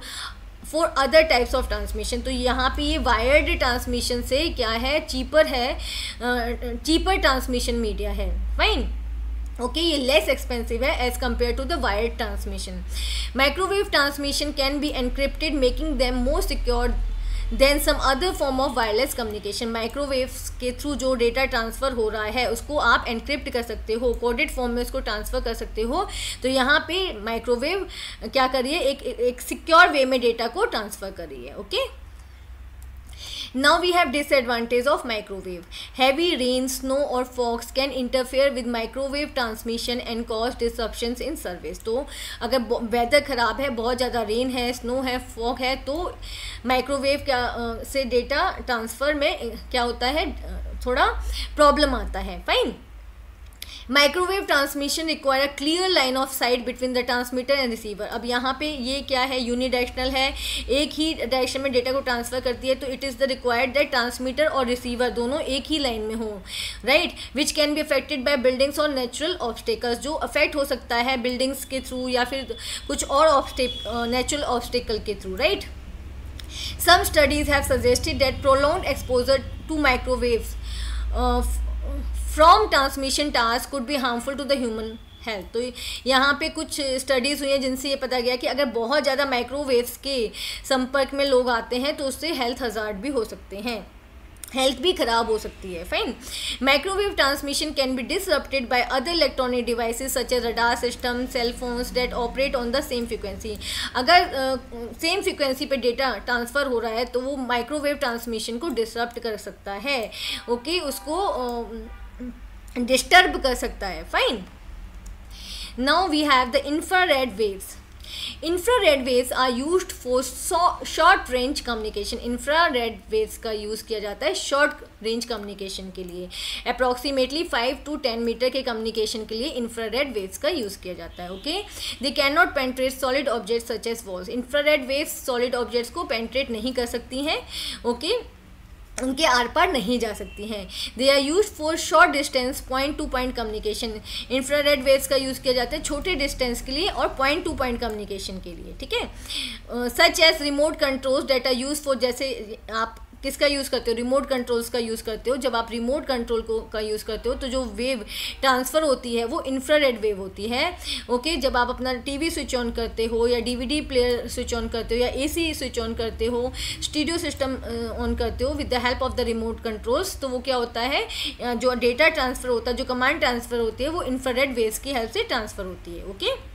for other types of transmission तो यहाँ पे ये वायर्ड ट्रांसमिशन से क्या है? चीपर है चीपर ट्रांसमिशन मीडिया है। फाइन ओके okay, ये लेस एक्सपेंसिव है as compare to the wired transmission microwave transmission can be encrypted making them more secure than some other form of wireless communication microwaves के through जो data transfer हो रहा है, उसको आप encrypt कर सकते हो कोडेड फॉर्म में उसको ट्रांसफ़र कर सकते हो तो यहाँ पे माइक्रोवेव क्या करिए, एक एक सिक्योर वे में डेटा को ट्रांसफ़र करिए okay okay? Now we have disadvantage of microwave. Heavy rain, snow or fogs can interfere with microwave transmission and cause disruptions in service. तो अगर वेदर ख़राब है बहुत ज़्यादा रेन है स्नो है फॉग है तो माइक्रोवेव क्या से डेटा ट्रांसफ़र में क्या होता है थोड़ा प्रॉब्लम आता है fine microwave transmission require a clear line of sight between the transmitter and receiver अब यहाँ पे ये क्या है? यूनिडायरेक्शनल है। एक ही डायरेक्शन में डेटा को ट्रांसफ़र करती है तो it is the required that transmitter और रिसीवर दोनों एक ही लाइन में हों। Right which can be affected by buildings और नेचुरल ऑब्स्टिकल्स जो अफेक्ट हो सकता है बिल्डिंग्स के थ्रू या फिर कुछ और नेचुरल ऑब्स्टिकल के through right some studies have suggested that prolonged exposure to microwaves uh, from transmission task could be harmful to the human health तो यहाँ पे कुछ स्टडीज़ हुई हैं जिनसे ये पता गया कि अगर बहुत ज़्यादा माइक्रोवेव्स के संपर्क में लोग आते हैं तो उससे हेल्थ हजार्ड भी हो सकते हैं। हेल्थ भी खराब हो सकती है fine microwave transmission can be disrupted by other electronic devices such as radar system cell phones that operate on the same frequency अगर सेम uh, फ्रिक्वेंसी पे डेटा ट्रांसफ़र हो रहा है तो वो माइक्रोवेव ट्रांसमिशन को डिसरप्ट कर सकता है। Okay okay? उसको uh, डिस्टर्ब कर सकता है fine now we have the infrared waves infrared waves are use for short range communication infrared waves का यूज़ किया जाता है शॉर्ट रेंज कम्युनिकेशन के लिए. Approximately five to ten metre के कम्युनिकेशन के लिए इंफ्रारेड वेव्स का यूज़ किया जाता है okay they can not penetrate solid object such as walls infrared waves solid objects को पेंट्रेट नहीं कर सकती हैं ओके okay? उनके आर पार नहीं जा सकती हैं। They are use for short distance point to point communication infrared waves का यूज़ किया जाता है छोटे डिस्टेंस के लिए और पॉइंट टू पॉइंट कम्युनिकेशन के लिए, ठीक है? Such as remote controls data use for जैसे आप किसका यूज़ करते हो? रिमोट कंट्रोल्स का यूज़ करते हो? जब आप रिमोट कंट्रोल को, का यूज़ करते हो तो जो वेव ट्रांसफ़र होती है, वो इंफ्रारेड वेव होती है। ओके जब आप अपना टीवी स्विच ऑन करते हो, या डीवीडी प्लेयर स्विच ऑन करते हो, या एसी स्विच ऑन करते हो स्टीडियो सिस्टम ऑन करते हो with the help of the remote controls तो वो क्या होता है? जो डेटा ट्रांसफ़र होता है, जो कमांड ट्रांसफ़र होती है, वो इंफ्रारेड वेव्स की हेल्प से ट्रांसफ़र होती है। Okay?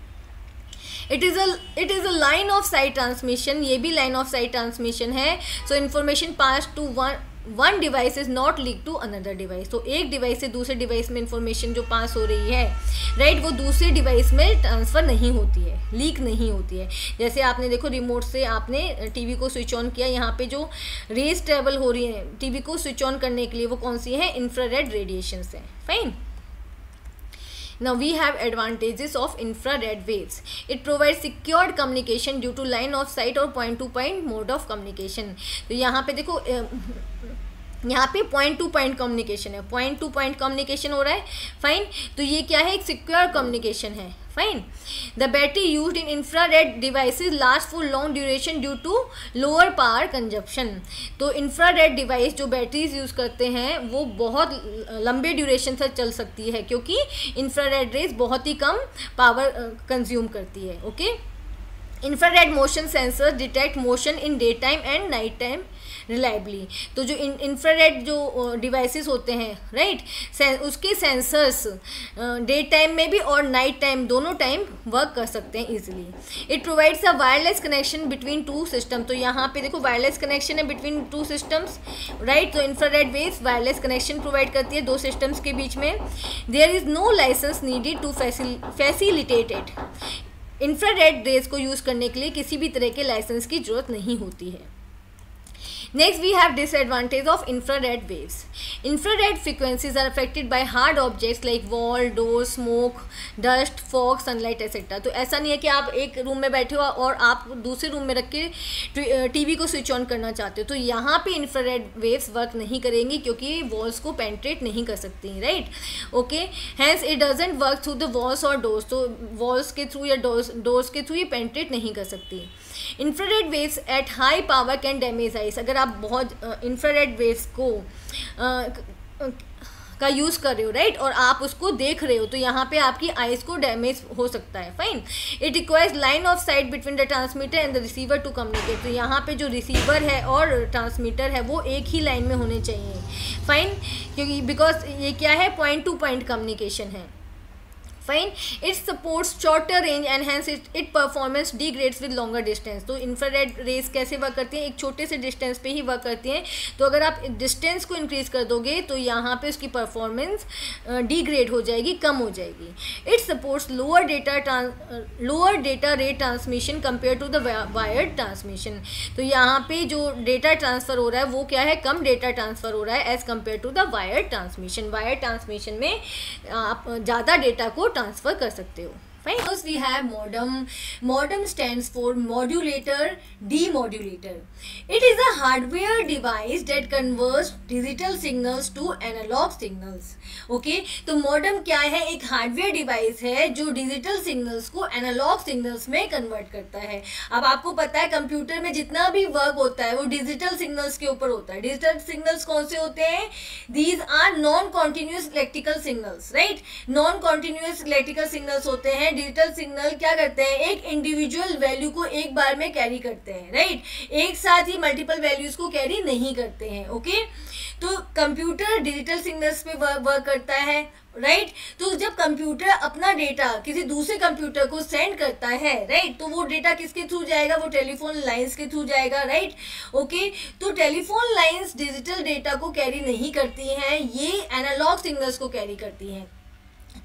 It is a it is a line of sight transmission ये भी लाइन ऑफ़ साइट ट्रांसमिशन है. So information pass to one one device is not leak to another device तो एक device से दूसरे डिवाइस में इंफॉर्मेशन जो पास हो रही है राइट right, वो दूसरे डिवाइस में ट्रांसफ़र नहीं होती है. लीक नहीं होती है. जैसे आपने देखो रिमोट से आपने टीवी को स्विच ऑन किया यहाँ पे जो रेज ट्रेवल हो रही है टीवी को स्विच ऑन करने के लिए वो कौन सी है? इंफ्रारेड रेडिएशन है. Fine Now we have advantages of infrared waves. It provides secured communication due to line of sight or point to point mode of communication. तो यहाँ पे देखो यहाँ पे पॉइंट टू पॉइंट कम्युनिकेशन है पॉइंट टू पॉइंट कम्युनिकेशन हो रहा है फाइन तो ये क्या है एक सिक्योर कम्युनिकेशन है fine the battery use in infrared devices last for long duration due to lower power consumption तो इंफ्रारेड डिवाइस जो बैटरीज यूज़ करते हैं, वो बहुत लंबे ड्यूरेशन तक चल सकती है, क्योंकि इंफ्रारेड रेज बहुत ही कम पावर कंज्यूम करती है motion sensor detect motion in day time and night time reliably तो जो इंफ्रारेड जो डिवाइसेस होते हैं राइट? उसके सेंसर्स डे टाइम में भी और नाइट टाइम दोनों टाइम वर्क कर सकते हैं easily it provides a wireless connection between two system तो यहाँ पे देखो वायरलेस कनेक्शन है बिटवीन टू सिस्टम्स राइट तो infrared waves wireless connection provide करती है दो सिस्टम्स के बीच में. There is no licence needed to facilitated infrared rays को यूज़ करने के लिए किसी भी तरह के लाइसेंस की ज़रूरत नहीं होती है. Next, we have disadvantage of infrared waves. Infrared frequencies are affected by hard objects like wall, door, smoke, dust, fog, sunlight, etc. तो ऐसा नहीं है कि आप एक रूम में बैठे हो और आप दूसरे रूम में रख के टीवी को स्विच ऑन करना चाहते हो। तो यहाँ पे इंफ्रारेड वेव्स वर्क नहीं करेंगी क्योंकि वॉल्स को पेंट्रेट नहीं कर सकती right okay hence it doesn't work through the walls और डोर्स तो वॉल्स के थ्रू या डोर्स डोर्स के थ्रू ये पेंट्रेट नहीं कर सकती। Infrared waves at high power can damage eyes अगर आप बहुत इंफ्रारेड वेव्स को का यूज़ कर रहे हो राइट और आप उसको देख रहे हो तो यहाँ पे आपकी आइज़ को डैमेज हो सकता है। Fine it requires line of sight between the transmitter and the receiver to communicate तो यहाँ पे जो रिसीवर है और ट्रांसमीटर है, वो एक ही लाइन में होने चाहिए। फाइन क्योंकि बिकॉज़ ये क्या है? पॉइंट टू पॉइंट कम्युनिकेशन है। Fine it supports shorter range and hence it it performance degrades with longer distance तो इंफ्रारेड रेस कैसे वर्क करती हैं? एक छोटे से डिस्टेंस पे ही वर्क करती हैं। तो अगर आप डिस्टेंस को इंक्रीज कर दोगे तो यहाँ पे उसकी परफॉर्मेंस डिग्रेड हो जाएगी, कम हो जाएगी। It supports lower data lower data rate transmission compare to the wired transmission तो यहाँ पे जो डेटा ट्रांसफ़र हो रहा है, वो क्या है? कम डेटा ट्रांसफ़र हो रहा है as compare to the wired transmission wire transmission में आप, ज़्यादा डेटा को ट्रांसफ़र कर सकते हो। Fine we have modem modem stand for modulator demodulator it is a hardware device that converts digital signals to analog signals. Okay okay? तो modem क्या है? एक हार्डवेयर डिवाइस है जो डिजिटल सिग्नल्स को एनालॉग सिग्नल्स में कन्वर्ट करता है। अब आपको पता है कंप्यूटर में जितना भी वर्क होता है वो डिजिटल सिग्नल्स के ऊपर होता है। डिजिटल सिग्नल्स कौन से होते हैं? These are non continuous electrical signals right non continuous electrical signals होते हैं। डिजिटल सिग्नल क्या करते हैं? एक इंडिविजुअल वैल्यू को एक बार में कैरी करते हैं राइट एक साथ ही मल्टीपल वैल्यूज़ को कैरी नहीं करते हैं ओके तो कंप्यूटर डिजिटल सिग्नल्स पे वर्क वर्क करता है राइट तो जब कंप्यूटर अपना डेटा किसी दूसरे कंप्यूटर को सेंड करता है राइट तो वो डेटा किसके थ्रू जाएगा? वो टेलीफोन लाइंस के थ्रू जाएगा राइट ओके तो टेलीफोन लाइंस डिजिटल डेटा को कैरी नहीं करती हैं, ये एनालॉग सिग्नल्स को कैरी करती हैं।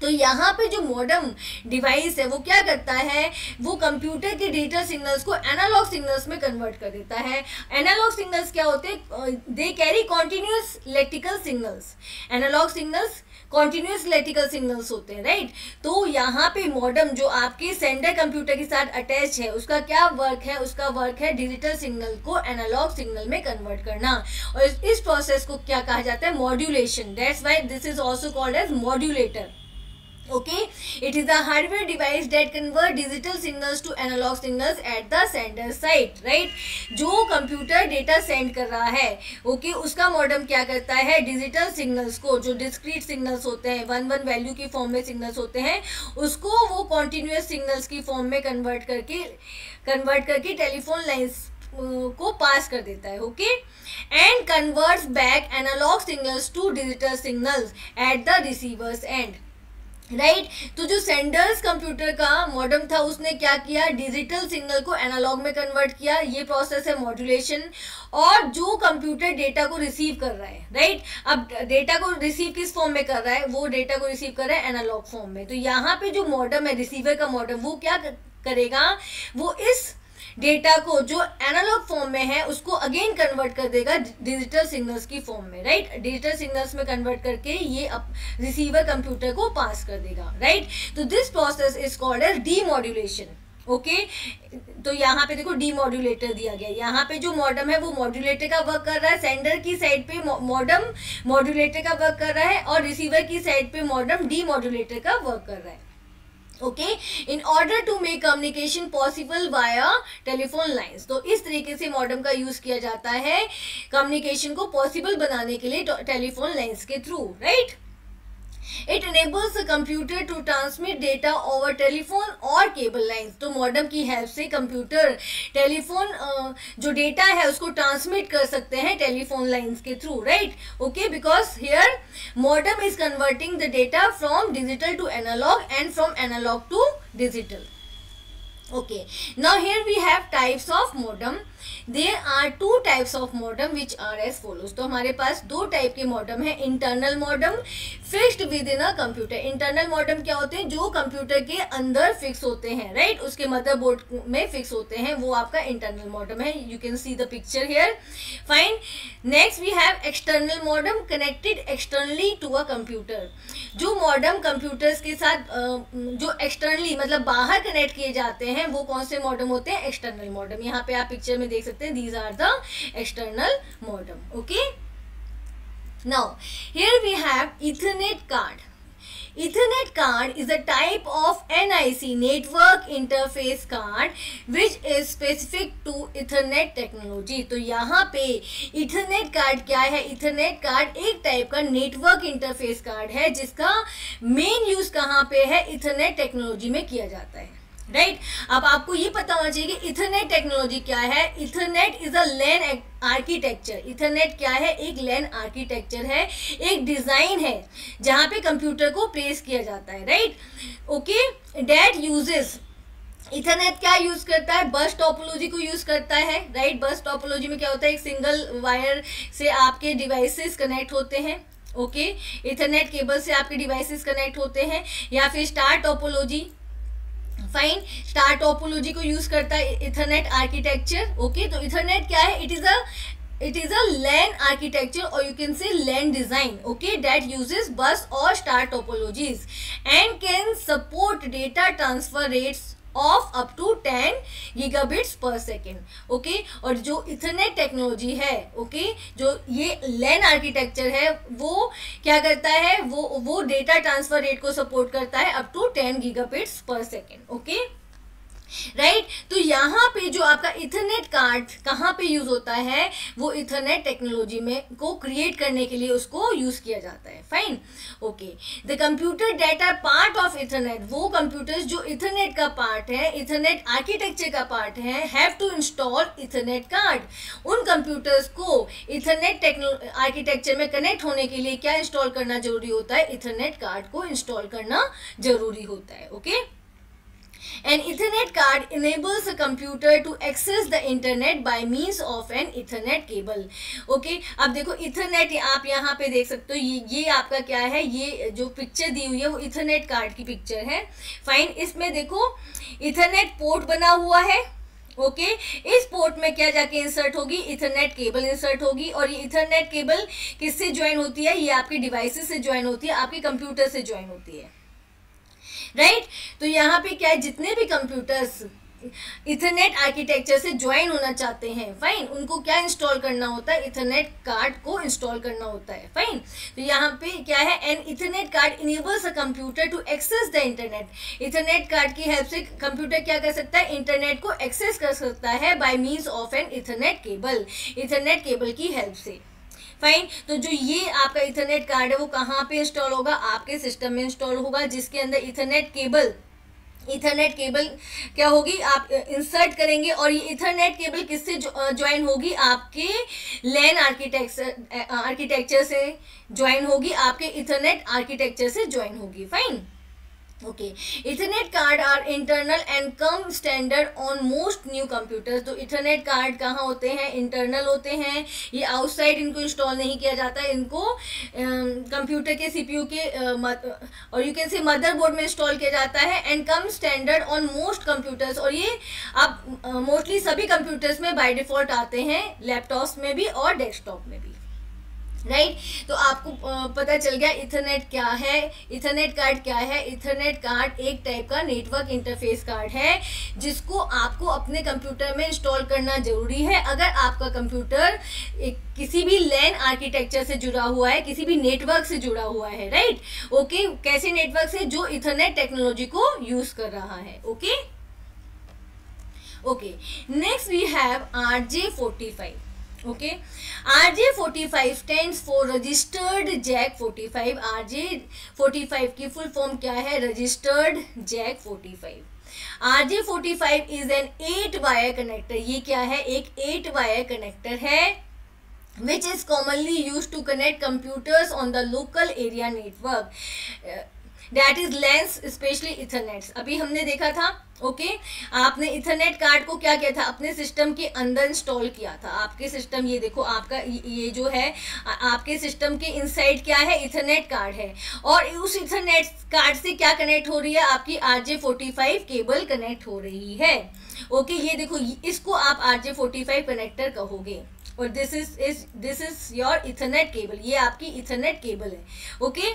तो यहाँ पे जो मॉडर्न डिवाइस है, वो क्या करता है? वो कंप्यूटर के डिजिटल सिग्नल्स को एनालॉग सिग्नल्स में कन्वर्ट कर देता है। एनालॉग सिग्नल्स क्या होते हैं? They carry continuous electrical signals analog signals continuous electrical signals होते हैं राइट तो यहाँ पे मॉडर्म जो आपके सेंडर कंप्यूटर के साथ अटैच है, उसका क्या वर्क है? उसका वर्क है डिजिटल सिग्नल को एनालॉग सिग्नल में कन्वर्ट करना। और इस प्रोसेस को क्या कहा जाता है? Modulation that's why this is also called as modulator okay? It is a hardware device that convert digital signals to analog signals at the sender site right? जो कंप्यूटर डेटा सेंड कर रहा है okay okay, उसका modem क्या करता है? Digital signals को जो डिस्क्रीट सिग्नल्स होते हैं वन वन वैल्यू की फॉर्म में सिग्नल्स होते हैं उसको वो कॉन्टिन्यूस सिग्नल्स की फॉर्म में कन्वर्ट करके कन्वर्ट करके टेलीफोन लाइन्स को पास कर देता है okay and converts back analog signals to digital signals at the receivers end right right? तो जो सेंडर्स कंप्यूटर का मॉडर्म था, उसने क्या किया? डिजिटल सिग्नल को एनालॉग में कन्वर्ट किया। ये प्रोसेस है मॉड्यूलेशन और जो कंप्यूटर डेटा को रिसीव कर रहा है। राइट? अब डेटा को रिसीव किस फॉर्म में कर रहा है? वो डेटा को रिसीव कर रहा है एनालॉग फॉर्म में। तो यहाँ पे जो मॉडर्म है रिसीवर का मॉडर्म वो क्या करेगा? वो इस डेटा को जो एनालॉग फॉर्म में है, उसको अगेन कन्वर्ट कर देगा डिजिटल सिग्नल्स की फॉर्म में राइट डिजिटल सिग्नल्स में कन्वर्ट करके ये रिसीवर कंप्यूटर को पास कर देगा राइट तो this process is called as demodulation okay तो यहाँ पे देखो डीमोड्यूलेटर दिया गया, यहाँ पे जो मॉडम है वो मॉड्यूलेटर का वर्क कर रहा है सेंडर की साइड पे मॉडम मॉड्यूलेटर का वर्क कर रहा है और रिसीवर की साइड पे मॉडम डीमोड्यूलेटर का वर्क कर रहा है। Okay in order to make communication possible via telephone lines तो इस तरीके से मॉडर्म का यूज़ किया जाता है कम्युनिकेशन को पॉसिबल बनाने के लिए टेलीफोन लाइन्स के through right right? It the computer to transmit data over telephone और केबल lines. तो मॉडर्म की हेल्प से कंप्यूटर टेलीफोन जो डेटा है उसको ट्रांसमिट कर सकते हैं टेलीफोन लाइंस के through right okay because here modem is converting the data from digital to analog and from analog to digital okay, now here we have types of modem. There are two types of modem which are as follows. तो हमारे पास दो type के modem है internal modem fixed within a computer internal modem क्या होते हैं? जो कंप्यूटर के अंदर फिक्स होते हैं राइट right? उसके मदरबोर्ड में फिक्स होते हैं, वो आपका इंटरनल मॉडम है. You can see the picture here fine next we have external modem connected externally to a computer जो मॉडम कंप्यूटर्स के साथ जो एक्सटर्नली मतलब बाहर कनेक्ट किए जाते हैं, वो कौन से मॉडम होते हैं? एक्सटर्नल मॉडम यहाँ पे आप पिक्चर में देख सकते हैं these are the external modem okay now here we have Ethernet card Ethernet card is a type of N I C network interface card which is specific to Ethernet technology तो यहाँ पे Ethernet card क्या है? Ethernet card एक type का network interface card है, जिसका main use कहाँ पे है? इथरनेट टेक्नोलॉजी में किया जाता है। Right right? अब आपको ये पता होना चाहिए कि इथरनेट टेक्नोलॉजी क्या है? Ethernet is a LAN architecture Ethernet क्या है? एक लैन आर्किटेक्चर है, एक डिज़ाइन है, जहाँ पे कंप्यूटर को प्लेस किया जाता है right okay that uses Ethernet क्या यूज़ करता है? बस टॉपोलॉजी को यूज़ करता है राइट बस टॉपोलॉजी में क्या होता है? एक सिंगल वायर से आपके डिवाइसेस कनेक्ट होते हैं ओके इथरनेट केबल से आपके डिवाइसेस कनेक्ट होते हैं, या फिर star topology fine star topology को यूज़ करता है इथरनेट आर्किटेक्चर ओके तो इथरनेट क्या है? It is a it is a LAN architecture और you can say LAN design okay that use bus और star topologies and can support data transfer rates of up to ten gigabits per second okay और जो Ethernet technology है okay जो ये लैन architecture है, वो क्या करता है? वो वो डेटा ट्रांसफ़र रेट को सपोर्ट करता है up to ten gigabits per second okay right? तो यहाँ पे जो आपका इथरनेट कार्ड कहाँ पे यूज़ होता है, वो इथरनेट टेक्नोलॉजी में को क्रिएट करने के लिए उसको यूज़ किया जाता है। Fine okay the computer data part of Ethernet वो कंप्यूटर्स जो इथरनेट का पार्ट है इथरनेट आर्किटेक्चर का पार्ट है have to install Ethernet card उन कंप्यूटर्स को इथरनेट टेक्नो आर्किटेक्चर में कनेक्ट होने के लिए क्या इंस्टॉल करना ज़रूरी होता है? इथरनेट कार्ड को इंस्टॉल करना ज़रूरी होता है। Okay okay? An Ethernet card enables a computer to access the internet by means of an Ethernet cable. Okay, अब देखो Ethernet आप यहाँ पे देख सकते हो ये ये आपका क्या है? ये जो पिक्चर दी हुई है वो Ethernet कार्ड की पिक्चर है। फाइन इसमें देखो Ethernet पोर्ट बना हुआ है। Okay okay? इस पोर्ट में क्या जाके इंसर्ट होगी? इथरनेट केबल इंसर्ट होगी। और ये इथरनेट केबल किससे ज्वाइन होती है? ये आपके डिवाइसेस से ज्वाइन होती है आपके कंप्यूटर से ज्वाइन होती है। राइट तो यहाँ पे क्या है, जितने भी कंप्यूटर्स इथरनेट आर्किटेक्चर से ज्वाइन होना चाहते हैं फाइन उनको क्या इंस्टॉल करना होता है? इथरनेट कार्ड को इंस्टॉल करना होता है फाइन तो यहाँ पे क्या है an Ethernet card enables a computer to access the internet Ethernet card की हेल्प से कंप्यूटर क्या कर सकता है? इंटरनेट को एक्सेस कर सकता है by means of an Ethernet cable Ethernet cable की हेल्प से. फाइन तो जो ये आपका इथरनेट कार्ड है, वो कहाँ पे इंस्टॉल होगा? आपके सिस्टम में इंस्टॉल होगा, जिसके अंदर इथरनेट केबल इथरनेट केबल क्या होगी? आप इंसर्ट करेंगे और ये इथरनेट केबल किससे ज्वाइन होगी? आपके लैन आर्किटेक्चर आर्किटेक्चर से ज्वाइन होगी, आपके इथरनेट आर्किटेक्चर से ज्वाइन होगी। Fine okay Ethernet card are internal and come standard on most new computers तो इथरनेट कार्ड कहाँ होते हैं? इंटरनल होते हैं। ये आउटसाइड इनको इंस्टॉल नहीं किया जाता। इनको कंप्यूटर के सीपीयू के और यू कैन से मदरबोर्ड में इंस्टॉल किया जाता है and come standard on most computers और ये आप मोस्टली सभी कंप्यूटर्स में बाय डिफ़ॉल्ट आते हैं लैपटॉप्स में भी और डेस्कटॉप में भी। Right right? तो आपको पता चल गया इथरनेट क्या है? इथरनेट कार्ड क्या है? इथरनेट कार्ड एक टाइप का नेटवर्क इंटरफेस कार्ड है, जिसको आपको अपने कंप्यूटर में इंस्टॉल करना ज़रूरी है। अगर आपका कंप्यूटर किसी भी लैन आर्किटेक्चर से जुड़ा हुआ है, किसी भी नेटवर्क से जुड़ा हुआ है राइट right? Okay okay? कैसे नेटवर्क से जो इथरनेट टेक्नोलॉजी को यूज़ कर रहा है okay okay next we have R J forty five jack forty five R J forty five की फुल फॉर्म क्या है? Registered jack forty five R J forty five is an eight wire connector ये क्या है? एक eight wire connector है which is commonly use to connect computers on the local area network that is LANs specially Ethernets अभी हमने देखा था okay okay? आपने इथरनेट कार्ड को क्या किया था? अपने सिस्टम के अंदर इंस्टॉल किया था। आपके सिस्टम ये देखो आपका ये जो है आपके सिस्टम के इनसाइड क्या है? इथरनेट कार्ड है। और उस इथरनेट कार्ड से क्या कनेक्ट हो रही है? आपकी R J forty five cable connect हो रही है। ओके okay, ये देखो इसको आप R J forty five connector कहोगे। और this is is this is your Ethernet cable ये आपकी इथरनेट केबल है। Okay okay?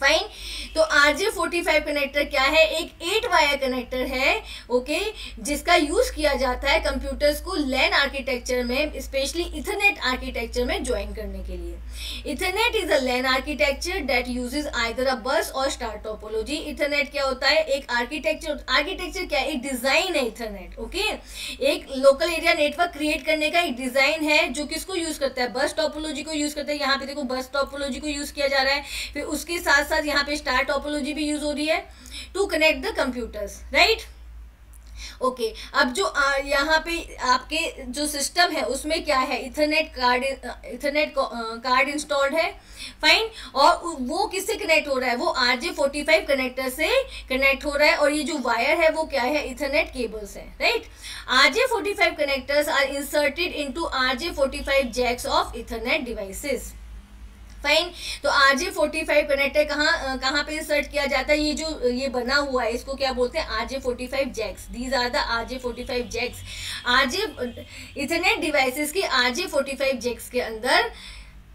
फाइन तो R J forty five connector क्या है? एक एट वायर कनेक्टर है ओके जिसका यूज़ किया जाता है कंप्यूटर्स को लैन आर्किटेक्चर में स्पेशली इथरनेट आर्किटेक्चर में ज्वाइन करने के लिए। Ethernet is a LAN architecture that uses either a bus or star topology Ethernet क्या होता है? एक आर्किटेक्चर आर्किटेक्चर क्या एक डिज़ाइन है इथरनेट ओके एक लोकल एरिया नेटवर्क क्रिएट करने का एक डिज़ाइन है, जो किसको यूज़ करता है? बस टोपोलॉजी को यूज़ करता है। यहाँ पे देखो बस टोपोलॉजी को यूज़ किया जा रहा है। फिर उसके साथ साथ साथ यहाँ पे स्टार टोपोलॉजी भी यूज़ हो रही है to connect the computers right okay okay, अब जो यहाँ पे आपके जो सिस्टम है उसमें क्या है? Ethernet card Ethernet card installed है फाइन और वो किससे कनेक्ट हो रहा है? वो R J forty five connector से कनेक्ट हो रहा है और ये जो वायर है वो क्या है? इथरनेट केबल्स है right R J forty five connectors are inserted into R J forty five jacks of Ethernet devices fine तो R J forty five connector कहाँ कहाँ पे इंसर्ट किया जाता है? ये जो ये बना हुआ है इसको क्या बोलते हैं? R J forty five jacks these are the R J forty five jacks R J Ethernet devices के R J forty five jacks के अंदर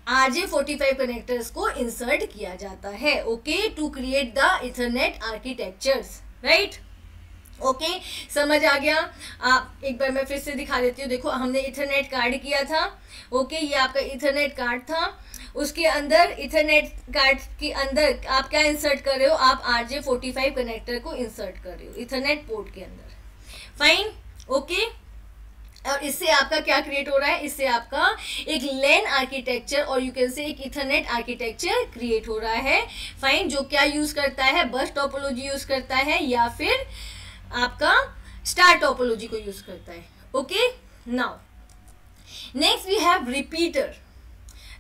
R J forty five connectors को इंसर्ट किया जाता है okay to create the Ethernet architectures right okay okay, समझ आ गया? आप एक बार मैं फिर से दिखा देती हूँ। देखो हमने इथरनेट कार्ड किया था ओके okay, ये आपका इथरनेट कार्ड था। उसके अंदर इथरनेट कार्ड के अंदर आप क्या इंसर्ट कर रहे हो? आप R J forty five connector को इंसर्ट कर रहे हो इथरनेट पोर्ट के अंदर। फाइन ओके और इससे आपका क्या क्रिएट हो रहा है? इससे आपका एक लेन आर्किटेक्चर और यू कैन से एक इथरनेट आर्किटेक्चर क्रिएट हो रहा है। फाइन जो क्या यूज़ करता है? बस टोपोलॉजी यूज़ करता है या फिर आपका स्टार टोपोलॉजी को यूज़ करता है। Okay now next we have repeater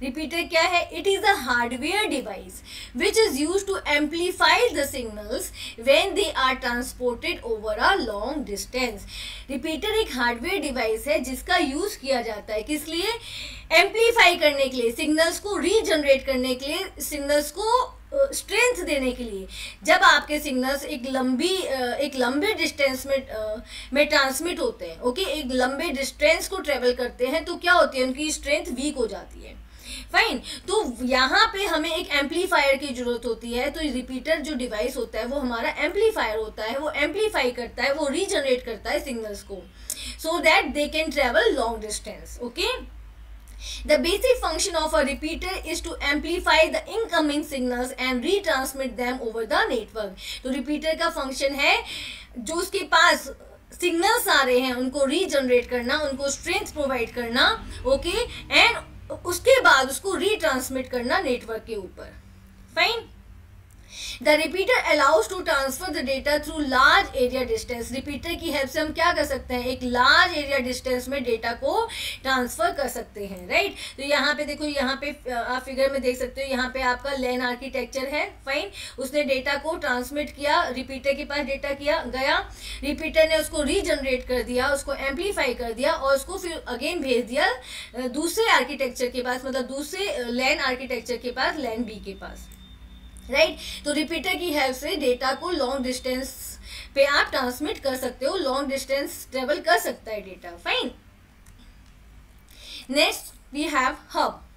repeater क्या है? It is a hardware device which is use to amplify the signals when they are transported over a long distance repeater एक hardware device है जिसका use किया जाता है किस लिए? एम्पलीफाई करने के लिए सिग्नल्स को रीजनरेट करने के लिए सिग्नल्स को स्ट्रेंथ देने के लिए। जब आपके सिग्नल्स एक लंबी एक लंबे डिस्टेंस में में ट्रांसमिट होते हैं ओके एक लंबे डिस्टेंस को ट्रेवल करते हैं तो क्या होती है? उनकी स्ट्रेंथ वीक हो जाती है। फाइन तो यहाँ पे हमें एक एम्पलीफायर की ज़रूरत होती है तो रिपीटर जो डिवाइस होता है, वो हमारा एम्पलीफायर होता है, वो एम्पलीफाई करता है, वो रीजनरेट करता है सिग्नल्स को। So that they can travel long distance okay The basic function of a repeater is to amplify the incoming signals and retransmit them over the network. तो repeater का function है, जो उसके पास सिग्नल्स आ रहे हैं, उनको रीजनरेट करना, उनको स्ट्रेंथ प्रोवाइड करना ओके एंड उसके बाद उसको रिट्रांसमिट करना नेटवर्क के ऊपर। Fine the repeater allows to transfer the data through large area distance repeater की हेल्प से हम क्या कर सकते हैं? एक लार्ज एरिया डिस्टेंस में डेटा को ट्रांसफ़र कर सकते हैं राइट तो यहाँ पे देखो, यहाँ पे आप फिगर में देख सकते हो, यहाँ पे आपका लैन आर्किटेक्चर है फाइन उसने डेटा को ट्रांसमिट किया रिपीटर के पास डेटा किया, गया. रिपीटर ने उसको रीजनरेट कर दिया, उसको एम्पलीफाई कर दिया और उसको फिर अगेन भेज दिया दूसरे आर्किटेक्चर के पास मतलब दूसरे लैन आर्किटेक्चर के पास लैन बी के पास. राइट तो रिपीटर की हेल्प से डेटा को लॉन्ग डिस्टेंस पे आप ट्रांसमिट कर सकते हो लॉन्ग डिस्टेंस ट्रेवल कर सकता है data fine next we have hub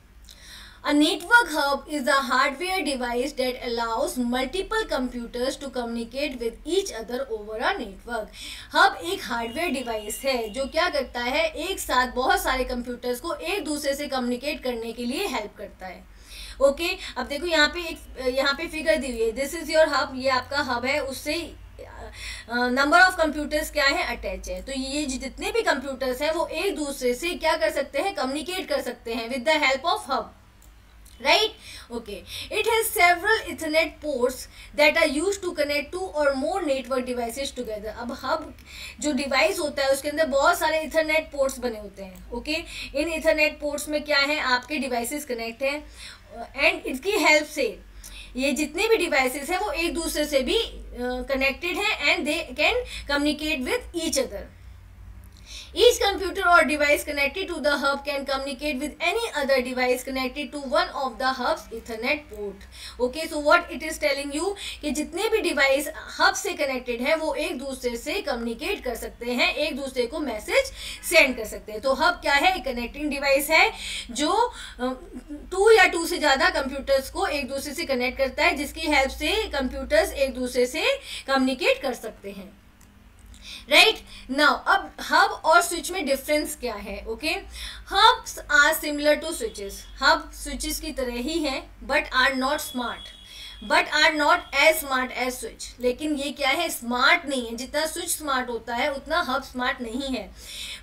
A network hub is a hardware device that allows multiple computers to communicate with each other over a network. hub एक hardware device है, जो क्या करता है? एक साथ बहुत सारे कंप्यूटर्स को एक दूसरे से कम्युनिकेट करने के लिए हेल्प करता है। ओके अब देखो यहाँ पे एक, यहाँ पे फिगर दी हुई है. दिस इज़ योर हब ये आपका हब है. उससे नंबर ऑफ़ कंप्यूटर्स क्या है? अटैच है. तो ये जितने भी कंप्यूटर्स हैं, वो एक दूसरे से क्या कर सकते हैं? कम्युनिकेट कर सकते हैं with the help of hub right? Okay. It has several ethernet ports that are used to connect two or more network devices together. अब hub जो डिवाइस होता है, उसके अंदर बहुत सारे इथरनेट पोर्ट्स बने होते हैं. ओके? इन इथरनेट पोर्ट्स में क्या है? आपके डिवाइसेस कनेक्ट हैं. एंड इसकी हेल्प से। ये जितने भी डिवाइसेस हैं, वो एक दूसरे से भी कनेक्टेड हैं and they can communicate with each other Each computer or device connected to the hub can communicate with any other device connected to one of the hub's Ethernet port. Okay, so what it is telling you कि जितने भी device hub से connected है वो एक दूसरे से communicate कर सकते हैं एक दूसरे को message send कर सकते हैं तो hub क्या है एक connecting device है जो टू या टू से ज़्यादा computers को एक दूसरे से connect करता है जिसकी help से computers एक दूसरे से communicate कर सकते हैं राइट नाउ अब हब और स्विच में डिफरेंस क्या है? Okay hubs are similar to switches hub switches की तरह ही हैं but are not smart but are not as smart as switch लेकिन ये क्या है? स्मार्ट नहीं है. जितना स्विच स्मार्ट होता है, उतना हब स्मार्ट नहीं है.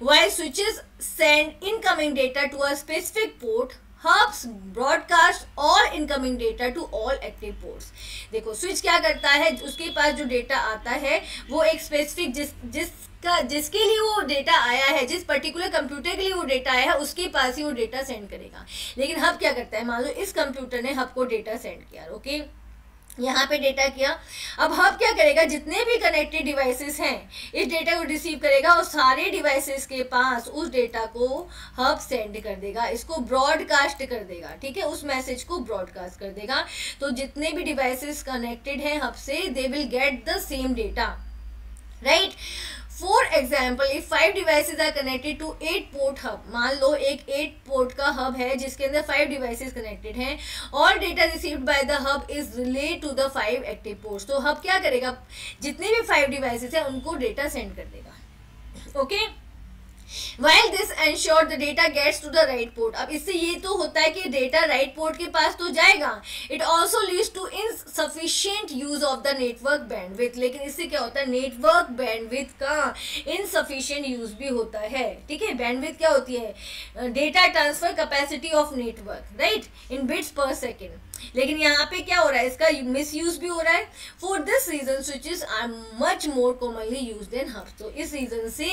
Why switches send incoming data to a specific port hubs broadcast all incoming data to all active ports देखो स्विच क्या करता है? उसके पास जो डेटा आता है, वो एक स्पेसिफिक जिस, जिसका, जिसके लिए वो डेटा आया है, जिस पर्टिकुलर कंप्यूटर के लिए वो डेटा आया है, उसके पास ही वो डेटा सेंड करेगा। लेकिन हब क्या करता है? मान लो इस कंप्यूटर ने हब को डेटा सेंड किया ओके okay? यहाँ पे डेटा किया। अब हब क्या करेगा? जितने भी कनेक्टेड डिवाइसेस हैं, इस डेटा को रिसीव करेगा और सारे डिवाइसेस के पास उस डेटा को हब सेंड कर देगा। इसको ब्रॉडकास्ट कर देगा, ठीक है? उस मैसेज को ब्रॉडकास्ट कर देगा। तो जितने भी डिवाइसेस कनेक्टेड हैं, हब से they will get the same data right for example if five devices are connected to eight port hub मान लो एक एट पोर्ट का हब है, जिसके अंदर फाइव डिवाइसेज कनेक्टेड हैं और data received by the hub is relate to the five active port तो हब क्या करेगा? जितने भी फाइव डिवाइसेज हैं, उनको डेटा सेंड कर देगा। Okay okay? While this ensure the data gets to the right port अब इससे ये तो होता है कि डेटा राइट पोर्ट के पास तो जाएगा. It also leads to insufficient use of the network bandwidth लेकिन इससे क्या होता है? नेटवर्क बैंडविथ का इनसफिशियंट यूज़ भी होता है. ठीक है? बैंडविथ क्या होती है? Data transfer capacity of network right in bits per second लेकिन यहाँ पे क्या हो रहा है? इसका मिस यूज़ भी हो रहा है। For this reason switches are much more commonly use than hub तो इस रीजन से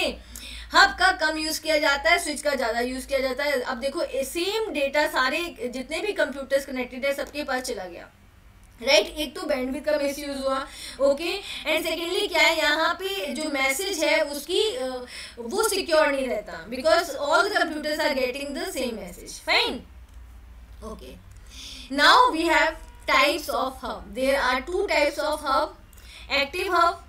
हब का कम यूज़ किया जाता है स्विच का ज़्यादा यूज़ किया जाता है। अब देखो सेम डेटा सारे जितने भी कंप्यूटर्स कनेक्टेड है, सबके पास चला गया। Right right? एक तो बैंडविथ का मिस यूज़ हुआ ओके एंड सेकेंडली क्या है? यहाँ पे जो मैसेज है, उसकी वो सिक्योर नहीं रहता। Because all the computers are getting the same message fine okay now we have types of hub there are two types of hub active hub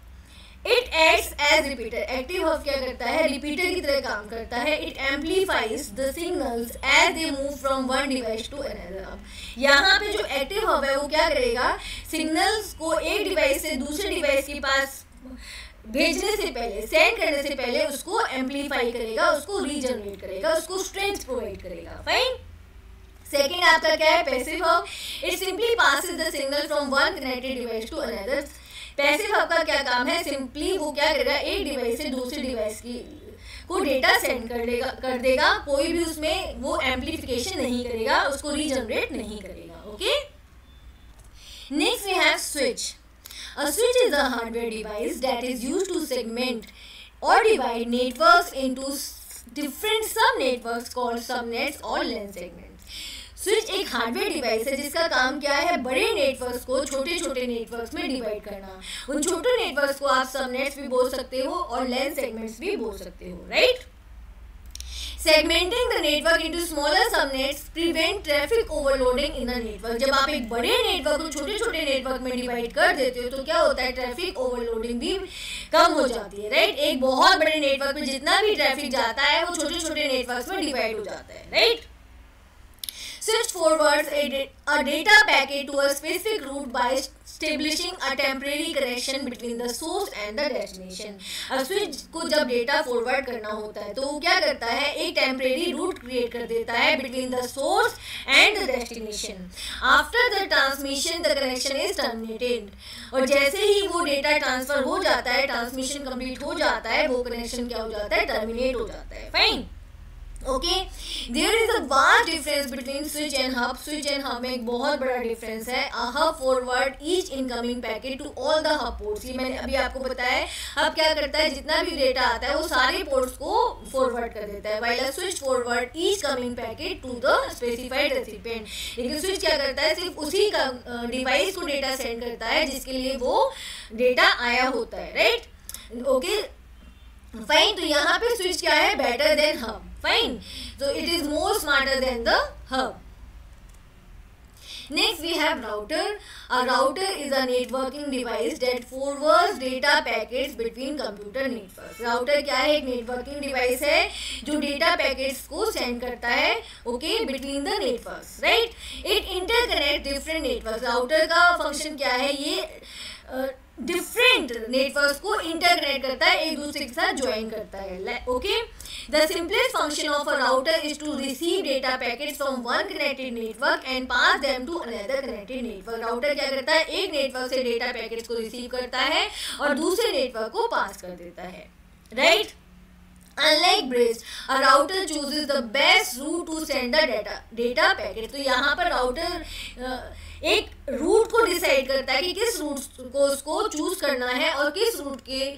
it acts as repeater active hub क्या करता है? Repeater की तरह काम करता है. It amplifies the signals as they move from one device to another अब यहाँ पे जो एक्टिव हब है, वो क्या करेगा? सिग्नल्स को एक डिवाइस से दूसरे डिवाइस के पास भेजने से पहले सेंड करने से पहले उसको एम्पलीफाई करेगा, उसको रीजनरेट करेगा, उसको स्ट्रेंथ प्रोवाइड करेगा. फाइन सेकेंड आपका क्या है? Passive hub it simply passes the signal from one connected device to another passive hub का क्या काम है? सिंपली वो क्या करेगा? एक डिवाइस से दूसरी डिवाइस की को डेटा सेंड कर देगा कर देगा। कोई भी उसमें वो एम्पलीफिकेशन नहीं करेगा, उसको रीजनरेट नहीं करेगा। Okay next we have switch A switch is a hardware device that is used to segment or divide networks into different subnetworks called subnets or LAN segments. Switch एक हार्डवेयर डिवाइस है जिसका काम क्या है? बड़े networks को छोटे छोटे नेटवर्क्स में डिवाइड करना। उन छोटे नेटवर्क्स को आप सबनेट्स भी बोल सकते हो और लेंस सेगमेंट्स भी बोल सकते हो right segmenting the network into smaller subnets prevent traffic overloading in the network. जब आप एक बड़े नेटवर्क को छोटे छोटे नेटवर्क में डिवाइड कर देते हो तो क्या होता है? ट्रैफ़िक ओवरलोडिंग भी कम हो जाती है राइट एक बहुत बड़े नेटवर्क में जितना भी ट्रैफ़िक जाता है, वो छोटे छोटे नेटवर्क में डिवाइड हो जाता है right switch forwards a, a data packet to a specific route by establishing a temporary connection between the source and the destination. अब स्विच को जब डेटा फॉरवर्ड करना होता है तो वो क्या करता है? एक टेम्परेरी रूट क्रिएट कर देता है between the source and the destination after the transmission the connection is terminated और जैसे ही वो डेटा ट्रांसफ़र हो जाता है ट्रांसमिशन कंप्लीट हो जाता है वो कनेक्शन क्या हो जाता है? टर्मिनेट हो जाता है। Fine okay there is a vast difference between switch and hub switch and hub में एक बहुत बड़ा डिफरेंस है। A hub forward each incoming packet to all the hub ports ये मैंने अभी आपको बताया है। हब क्या करता है? जितना भी डेटा आता है, वो सारे पोर्ट्स को फॉरवर्ड कर देता है। While switch forward each coming packet to the specified recipient लेकिन स्विच क्या करता है? सिर्फ़ उसी का डिवाइस को डेटा सेंड करता है, जिसके लिए वो डेटा आया होता है राइट ओके फाइन तो यहाँ पे स्विच क्या है? Better than hub fine so it is more smarter than the hub Next we have router. A router is a networking device that forwards data packets between computer networks. Router क्या है एक networking device है जो data packets को send करता है okay between the networks right. It interconnect different networks. Router का function क्या है ये uh, डिफरेंट नेटवर्क को इंटरग्रेट करता है, एक दूसरे के साथ ज्वाइन करता है okay the simplest function of a router is to receive data packet from one connected network and pass them to another connected network router क्या करता है? एक नेटवर्क से डेटा पैकेट को रिसीव करता है और दूसरे नेटवर्क को पास कर देता है। Right right? Unlike bridge, a router chooses the best route to send the data data packet. तो यहाँ पर राउटर एक रूट को डिसाइड करता है कि किस रूट को उसको चूज़ करना है और किस रूट के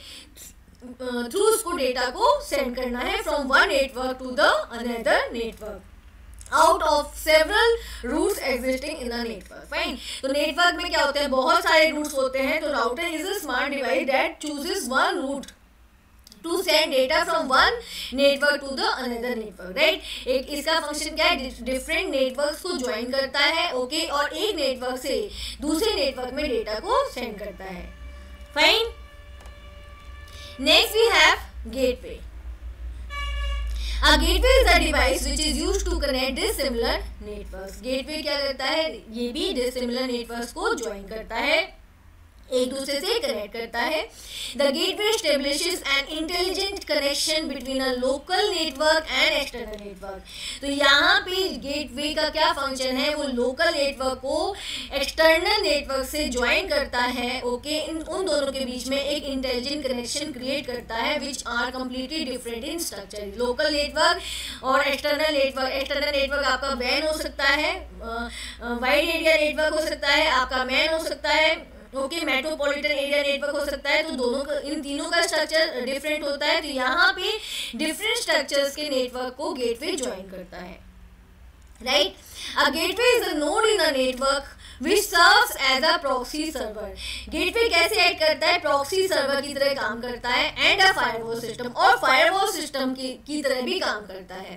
थ्रू उसको डेटा को सेंड करना है from one network to the another network out of several routes existing in the network fine तो नेटवर्क में क्या होते हैं? बहुत सारे रूट्स होते हैं तो router is a smart device that chooses one route to send data from one network to the another network right एक इसका फ़ंक्शन क्या है? डिफरेंट नेटवर्क को ज्वाइन करता है ओके okay? और एक नेटवर्क से दूसरे नेटवर्क में डेटा को सेंड करता है। Fine next we have gateway A gateway is a device which is used to connect dissimilar networks. Gateway क्या करता है? ये भी dissimilar networks को join करता है। एक दूसरे से कनेक्ट करता है। The gateway establishes an intelligent connection between a local network and external network तो यहाँ पे गेटवे का क्या फ़ंक्शन है? वो लोकल नेटवर्क को एक्सटर्नल नेटवर्क से ज्वाइन करता है। ओके? इन, उन दोनों के बीच में एक इंटेलिजेंट कनेक्शन क्रिएट करता है which are completely different in structure local network और एक्सटर्नल नेटवर्क एक्सटर्नल नेटवर्क आपका वैन हो सकता है वाइड एरिया नेटवर्क हो सकता है, आपका मैन हो सकता है ओके मेट्रोपॉलिटन एरिया नेटवर्क हो सकता है तो दोनों का इन तीनों का स्ट्रक्चर डिफरेंट होता है तो यहाँ पे डिफरेंट स्ट्रक्चर्स के नेटवर्क को गेटवे ज्वाइन करता है। Right a gateway is a node in a network which serves as a proxy server gateway कैसे ऐड करता है? प्रॉक्सी सर्वर की तरह काम करता है एंड अ फायरवॉल सिस्टम और फायरवॉल सिस्टम की की तरह भी काम करता है।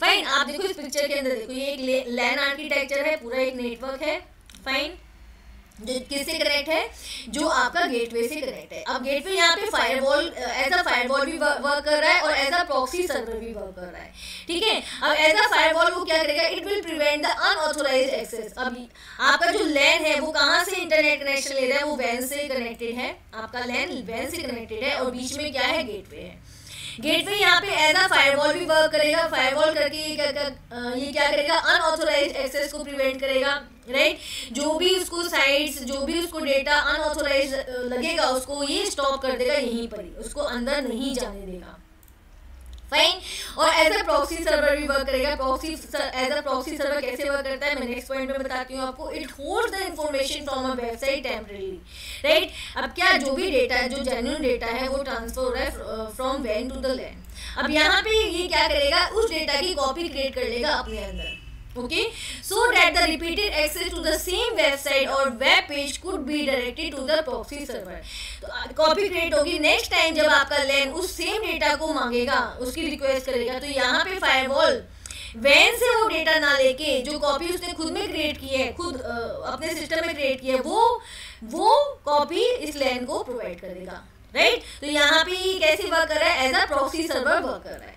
फाइन आप देखो इस पिक्चर के अंदर देखो, ये एक लैन आर्किटेक्चर है, पूरा एक नेटवर्क है। फाइन जो किससे कनेक्ट है? जो आपका गेटवे से कनेक्ट है। अब गेटवे यहाँ पे फायरवॉल एज अ फायरवॉल भी वर्क कर रहा है और एज अ प्रॉक्सी सर्वर भी वर्क कर रहा है। ठीक है? अब एज अ फायरवॉल वो क्या करेगा? It will prevent the unauthorized access अब आपका जो लैन है, वो कहाँ से इंटरनेट कनेक्शन ले रहा है? वो वैन से कनेक्टेड है। आपका लैन वैन से कनेक्टेड है और बीच में क्या है? गेटवे है। गेटवे यहाँ पे एज अ फायरवॉल भी वर्क करेगा। फायरवॉल करके ये क्या ये क्या करेगा? अनऑथोराइज एक्सेस को प्रिवेंट करेगा राइट जो भी उसको साइट्स जो भी उसको डेटा अनऑथोराइज लगेगा, उसको ये स्टॉप कर देगा, यहीं पर ही। उसको अंदर नहीं जाने देगा। फाइन और एज अ प्रॉक्सी सर्वर भी वर्क करेगा. Proxy as a proxy server कैसे वर्क करता है? मैं नेक्स्ट पॉइंट में बताती हूँ आपको. It hold the information from a website temporarily right अब क्या जो भी डेटा है जो जेन्यून डेटा है, वो ट्रांसफ़र हो रहा है फ्रॉम वैन टू द लैंड अब यहाँ पे ये क्या करेगा? उस डेटा की कॉपी क्रिएट कर लेगा अपने अंदर. Okay? So that the repeated access to the same website or web page could be directed to the proxy server. तो कॉपी क्रिएट होगी नेक्स्ट टाइम जब आपका लैन उस सेम डेटा को मांगेगा उसकी रिक्वेस्ट करेगा तो यहाँ पे फायरवॉल वैन से वो डेटा ना लेके जो कॉपी उसने खुद में क्रिएट की है खुद आ, अपने सिस्टम में क्रिएट की है वो वो कॉपी इस लैन को प्रोवाइड करेगा राइट तो यहाँ पे कैसे वर्क कर रहा है? As a proxy server work कर रहा है।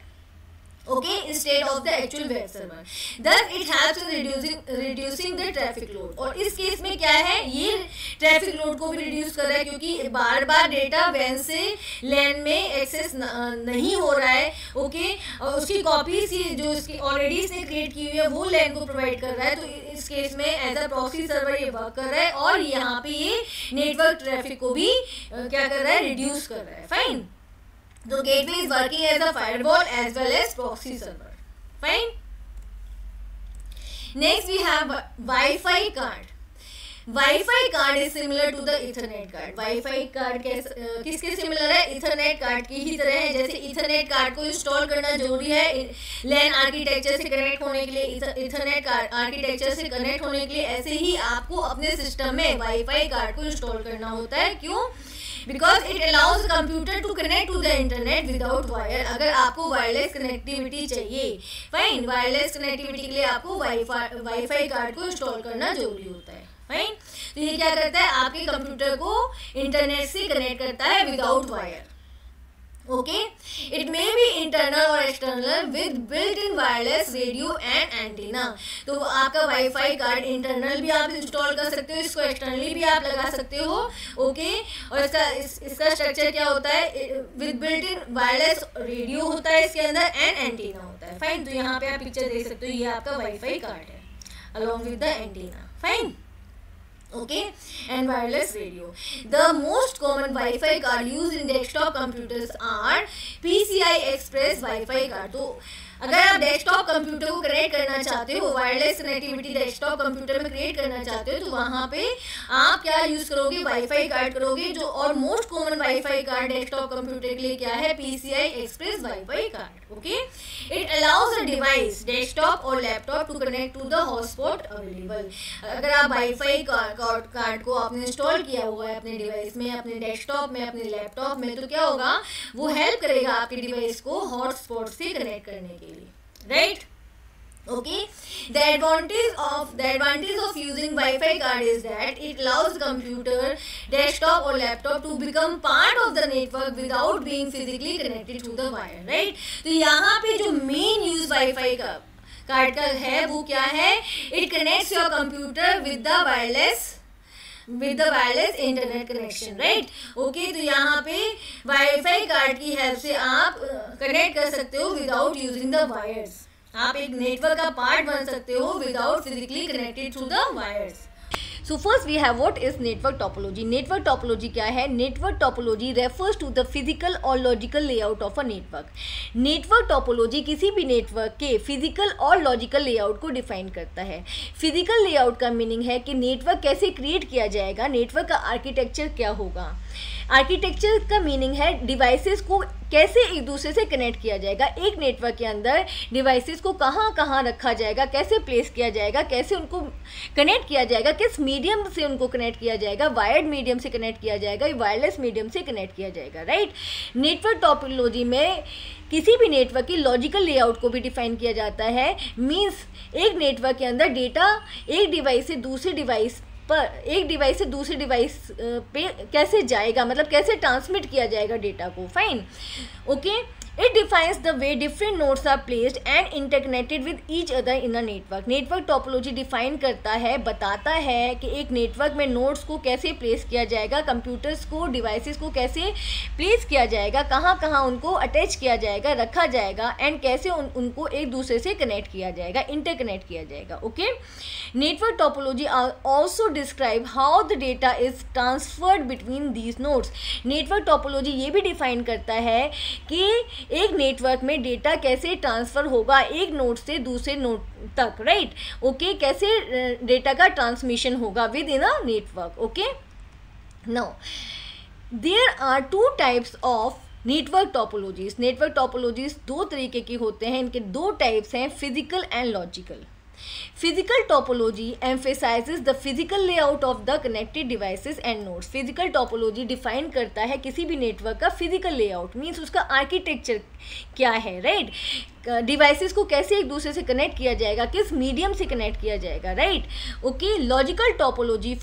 Okay, instead of the actual web server. Thus, it helps in reducing reducing the traffic load. और इस केस में क्या है? ये ट्रैफ़िक लोड को भी रिड्यूस कर रहा है क्योंकि बार बार डेटा वैन से लैन में एक्सेस नहीं हो रहा है ओके और उसकी कॉपी जो इसकी ऑलरेडी इसने क्रिएट की हुई है, वो लैन को प्रोवाइड कर रहा है। तो इस केस में एज अ प्रॉक्सी सर्वर ये वर्क कर रहा है और यहाँ पे ये नेटवर्क ट्रैफ़िक को भी क्या कर रहा है? रिड्यूस कर रहा है। Fine The gateway is working as a firewall as well as proxy server. Fine. Next we have Wi-Fi card. Wi-Fi card is similar to the Ethernet card. Wi-Fi card किसके सिमिलर है Ethernet card की ही तरह है जैसे Ethernet card को install करना ज़रूरी है LAN आर्किटेक्चर से कनेक्ट होने के लिए Ethernet card आर्किटेक्चर से कनेक्ट होने के लिए ऐसे ही आपको अपने सिस्टम में Wi-Fi card को इंस्टॉल करना होता है क्यों because it allows computer to connect to the internet without wire अगर आपको वायरलेस कनेक्टिविटी चाहिए फाइन वायरलेस कनेक्टिविटी के लिए आपको वाईफाई वाईफाई कार्ड को इंस्टॉल करना ज़रूरी होता है फाइन तो ये क्या करता है? आपके कंप्यूटर को इंटरनेट से कनेक्ट करता है without wire okay? It may be internal or external with built-in wireless radio and antenna. तो आपका वाईफाई कार्ड इंटरनल भी आप इंस्टॉल कर सकते हो इसको एक्सटर्नली भी आप लगा सकते हो ओके और इसका इस, इसका स्ट्रक्चर क्या होता है? With built in wireless radio होता है इसके अंदर एंड एंटीना होता है। फाइन तो यहाँ पे आप पिक्चर देख सकते हो ये आपका वाईफाई कार्ड है along with the antenna fine okay? And wireless radio. The most common wi-fi card used in desktop computers are pci express wi-fi card. तो अगर आप डेस्कटॉप कंप्यूटर को क्रिएट करना चाहते हो वायरलेस कनेक्टिविटी डेस्कटॉप कंप्यूटर में create करना चाहते हो तो वहाँ पे आप क्या यूज़ करोगे? वाईफाई कार्ड करोगे, जो और most common wifi card desktop computer के लिए क्या है? PCI express wifi card okay it allows a device desktop और laptop to connect to the hotspot available अगर आप वाईफाई कार्ड को आपने इंस्टॉल किया हुआ है अपने डिवाइस में, अपने डेस्कटॉप में, अपने लैपटॉप में तो क्या होगा? वो हेल्प करेगा आपके डिवाइस को हॉटस्पॉट से कनेक्ट करने के right okay the advantage of the advantage of using wi-fi card is that it allows computer desktop or laptop to become part of the network without being physically connected to the wire right तो यहाँ पे जो main use wi-fi का card का है वो क्या है it connects your computer with the wireless with the wireless internet connection right okay तो यहाँ पे वाईफाई कार्ड की हेल्प से आप कनेक्ट कर सकते हो विदाउट यूजिंग द वायर्स आप एक नेटवर्क का पार्ट बन सकते हो without physically connected through the wires so first we have what is network topology network topology क्या है? Network topology refers to the physical और logical layout of a network network topology किसी भी network के physical और logical layout को define करता है. फ़िज़िकल लेआउट का मीनिंग है कि नेटवर्क कैसे क्रिएट किया जाएगा? नेटवर्क का आर्किटेक्चर क्या होगा? आर्किटेक्चर का मीनिंग है डिवाइसेस को कैसे एक दूसरे से कनेक्ट किया जाएगा? एक नेटवर्क के अंदर डिवाइसेस को कहाँ कहाँ रखा जाएगा? कैसे प्लेस किया जाएगा? कैसे उनको कनेक्ट किया जाएगा? किस मीडियम से उनको कनेक्ट किया जाएगा? वायर्ड मीडियम से कनेक्ट किया जाएगा? वायरलेस मीडियम से कनेक्ट किया जाएगा राइट नेटवर्क टॉपोलॉजी में किसी भी नेटवर्क की लॉजिकल लेआउट को भी डिफाइन किया जाता है। मीन्स एक नेटवर्क के अंदर डेटा एक डिवाइस से दूसरे डिवाइस पर एक डिवाइस से दूसरे डिवाइस पे कैसे जाएगा? मतलब कैसे ट्रांसमिट किया जाएगा डेटा को? Fine okay okay? It defines the way different nodes are placed and interconnected with each other in a network. Network topology define करता है बताता है कि एक नेटवर्क में नोड्स को कैसे प्लेस किया जाएगा कंप्यूटर्स को डिवाइसेस को कैसे प्लेस किया जाएगा कहाँ कहाँ उनको अटैच किया जाएगा रखा जाएगा एंड कैसे उन, उनको एक दूसरे से कनेक्ट किया जाएगा इंटरकनेक्ट किया जाएगा okay network topology also describe how the data is transferred between these nodes network topology ये भी डिफाइन करता है कि एक नेटवर्क में डेटा कैसे ट्रांसफ़र होगा एक नोट से दूसरे नोट तक राइट right? Okay okay? कैसे डेटा का ट्रांसमिशन होगा within a network okay no there are two types of network topologies network topologies दो तरीके की होते हैं इनके दो टाइप्स हैं physical and logical Physical topology emphasizes the physical layout of the connected devices and nodes. Physical topology define करता है किसी भी नेटवर्क का फ़िज़िकल लेआउट मीन्स उसका आर्किटेक्चर क्या है राइट डिवाइसेस को कैसे एक दूसरे से कनेक्ट किया जाएगा, किस मीडियम से कनेक्ट किया जाएगा right okay logical topology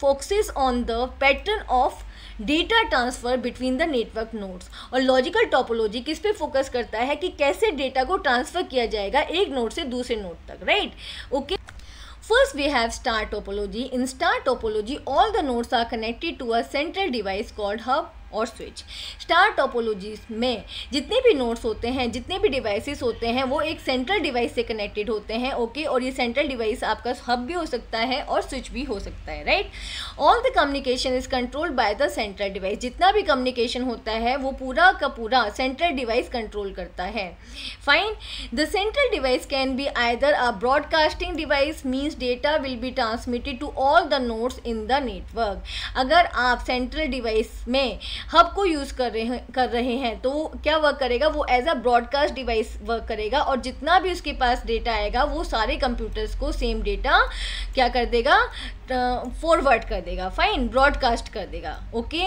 focuses on the pattern of data transfer between the network nodes. और लॉजिकल टॉपोलॉजी किस पे फोकस करता है कि कैसे डेटा को ट्रांसफ़र किया जाएगा एक नोड से दूसरे नोड तक right okay first we have star topology in star topology all the nodes are connected to a central device called hub और स्विच स्टार टोपोलॉजीज में जितने भी नोड्स होते हैं, जितने भी डिवाइसेस होते हैं, वो एक सेंट्रल डिवाइस से कनेक्टेड होते हैं ओके? और ये सेंट्रल डिवाइस आपका हब भी हो सकता है और स्विच भी हो सकता है right all the communication is controlled by the central device जितना भी कम्युनिकेशन होता है, वो पूरा का पूरा सेंट्रल डिवाइस कंट्रोल करता है। Fine the central device can be either a broadcasting device means data will be transmitted to all the nodes in the network अगर आप सेंट्रल डिवाइस में हब को यूज़ कर रहे हैं, कर रहे हैं तो क्या वर्क करेगा? वो as a broadcast device work करेगा और जितना भी उसके पास डेटा आएगा, वो सारे कंप्यूटर्स को सेम डेटा क्या कर देगा? फॉरवर्ड कर देगा। फाइन ब्रॉडकास्ट कर देगा ओके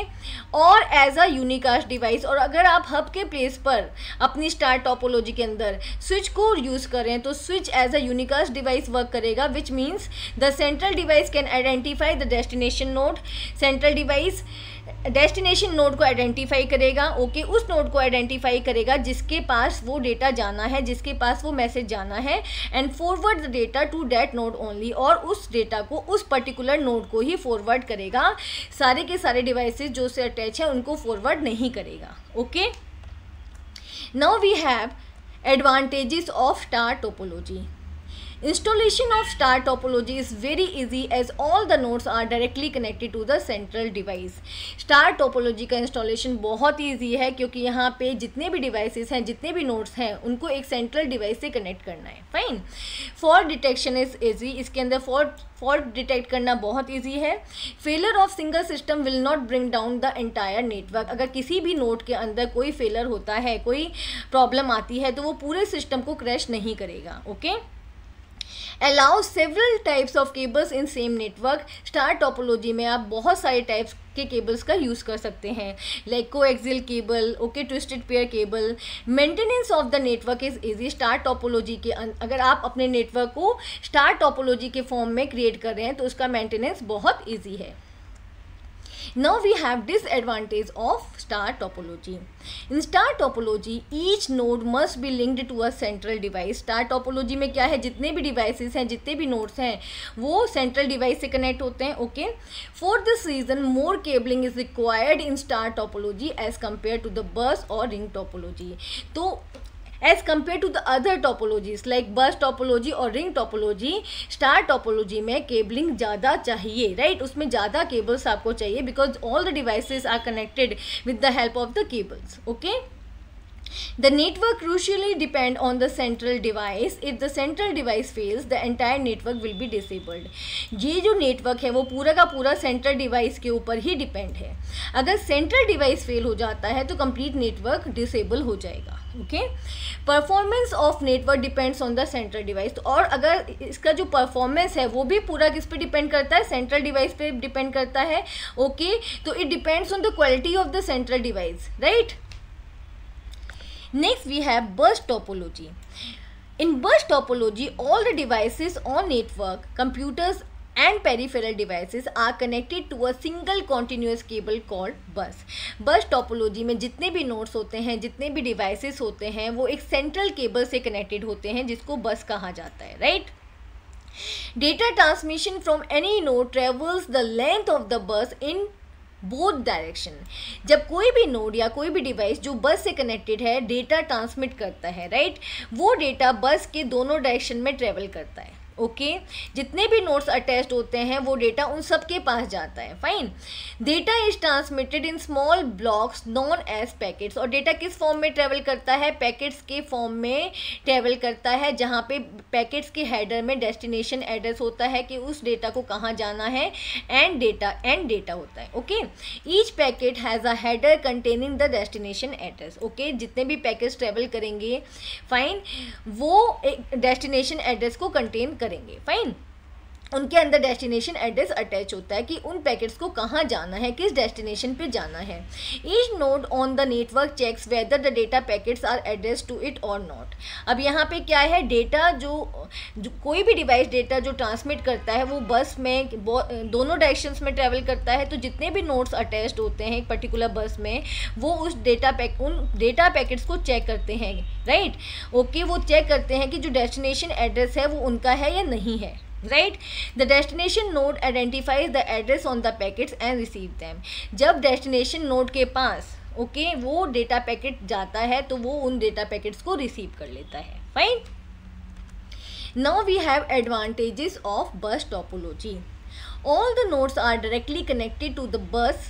और एज अ यूनिकास्ट डिवाइस और अगर आप हब के प्लेस पर अपनी स्टार टॉपोलॉजी के अंदर स्विच को यूज़ करें तो switch as a unicast device work करेगा which means the central device can identify the destination node central device destination node को आइडेंटिफाई करेगा, ओके, उस नोड को आइडेंटिफाई करेगा जिसके पास वो डेटा जाना है, जिसके पास वो मैसेज जाना है and forward the data to that node only और उस डेटा को, उस पर्टिकुलर नोड को ही फॉरवर्ड करेगा। सारे के सारे डिवाइसेस जो से अटैच है, उनको फॉरवर्ड नहीं करेगा, okay? Now we have advantages of star topology Installation of star topology is very easy as all the nodes are directly connected to the central device. Star topology का installation बहुत easy है क्योंकि यहाँ पे जितने भी devices हैं जितने भी nodes हैं उनको एक central device से connect करना है Fine. Fault detection is easy. इसके अंदर fault फॉल्ट डिटेक्ट करना बहुत ईजी है failure of single system will not bring down the entire network अगर किसी भी नोट के अंदर कोई फेलर होता है कोई प्रॉब्लम आती है तो वो पूरे सिस्टम को क्रैश नहीं करेगा okay okay? Allow several types of cables in same network star topology में आप बहुत सारे टाइप्स के केबल्स का यूज़ कर सकते हैं। Like coaxial cable okay twisted pair cable maintenance of the network is easy star topology के अगर आप अपने नेटवर्क को स्टार टोपोलॉजी के फॉर्म में क्रिएट कर रहे हैं तो उसका मेंटेनेंस बहुत ईजी है। Now we have disadvantage of star topology. In star topology, each node must be linked to a central device. Star topology में क्या है जितने भी devices हैं जितने भी nodes हैं वो central device से connect होते हैं okay? For this reason, more cabling is required in star topology as compared to the bus or ring topology. तो as compare to the other topologies like bus topology और ring topology star topology में cabling ज़्यादा चाहिए right right? उसमें ज़्यादा cables आपको चाहिए because all the devices are connected with the help of the cables okay The network crucially depend on the central device. If the central device fails, the entire network will be disabled. ये जो network है वो पूरा का पूरा central device के ऊपर ही depend है अगर सेंट्रल डिवाइस फेल हो जाता है तो कंप्लीट नेटवर्क डिसेबल हो जाएगा okay performance of network depends on the central device और अगर इसका जो परफॉर्मेंस है वो भी पूरा किस पे डिपेंड करता है? सेंट्रल डिवाइस पे डिपेंड करता है। Okay okay? तो it depends on the quality of the central device right next we have burst topology. In burst topology, all the devices on network, computers and peripheral devices are connected to a single continuous cable called bus bus topology में जितने भी nodes होते हैं जितने भी devices होते हैं वो एक central cable से connected होते हैं जिसको bus कहा जाता है right data transmission from any node travels the length of the bus in both direction जब कोई भी नोड या कोई भी डिवाइस जो बस से कनेक्टेड है डेटा ट्रांसमिट करता है राइट right? वो डेटा बस के दोनों डायरेक्शन में ट्रेवल करता है ओके? okay? जितने भी नोट्स अटैच्ड होते हैं, वो डेटा उन सब के पास जाता है। Fine data is transmitted in small blocks known as packets और डेटा किस फॉर्म में ट्रेवल करता है? पैकेट्स के फॉर्म में ट्रेवल करता है, जहाँ पे पैकेट्स के हेडर में डेस्टिनेशन एड्रेस होता है कि उस डेटा को कहाँ जाना है एंड डेटा एंड डेटा होता है। Okay? Each packet has a header containing the destination address okay? जितने भी पैकेट्स ट्रेवल करेंगे फाइन वो डेस्टिनेशन एड्रेस को कंटेन करेंगे। फाइन उनके अंदर डेस्टिनेशन एड्रेस अटैच होता है कि उन पैकेट्स को कहाँ जाना है किस डेस्टिनेशन पे जाना है। Each node on the network checks whether the data packets are address to it और नॉट अब यहाँ पे क्या है डेटा जो, जो कोई भी डिवाइस डेटा जो ट्रांसमिट करता है वो बस में दोनों डायरेक्शंस में ट्रेवल करता है तो जितने भी नोट्स अटैच्ड होते हैं एक पर्टिकुलर बस में वो उस डेटा पैक उन डेटा पैकेट्स को चेक करते हैं राइट ओके वो चेक करते हैं कि जो डेस्टिनेशन एड्रेस है वो उनका है या नहीं है। Right the destination node identifies the address on the packets and receive them जब डेस्टिनेशन नोट के पास ओके okay, वो डेटा पैकेट जाता है तो वो उन डेटा पैकेट्स को रिसीव कर लेता है। Fine now we have advantages of bus topology all the nodes are directly connected to the bus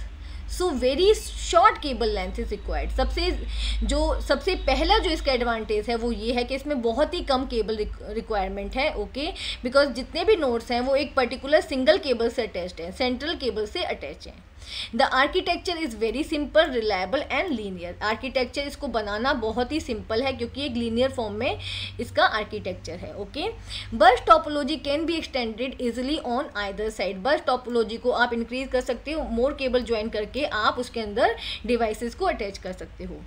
so very short cable length is required सबसे जो, सबसे पहला जो इसका एडवांटेज है, वो ये है कि इसमें बहुत ही कम केबल रिक्वायरमेंट है ओके? बिकॉज़ जितने भी नोट्स हैं, वो एक पर्टिकुलर सिंगल केबल से अटैच्ड हैं सेंट्रल केबल से अटैच हैं the architecture is very simple reliable and linear architecture इसको बनाना बहुत ही सिंपल है क्योंकि एक लीनियर फॉर्म में इसका आर्किटेक्चर है okay bus topology can be extended easily on either side bus topology को आप इंक्रीज कर सकते हो मोर केबल ज्वाइन करके आप उसके अंदर डिवाइसेस को अटैच कर सकते हो।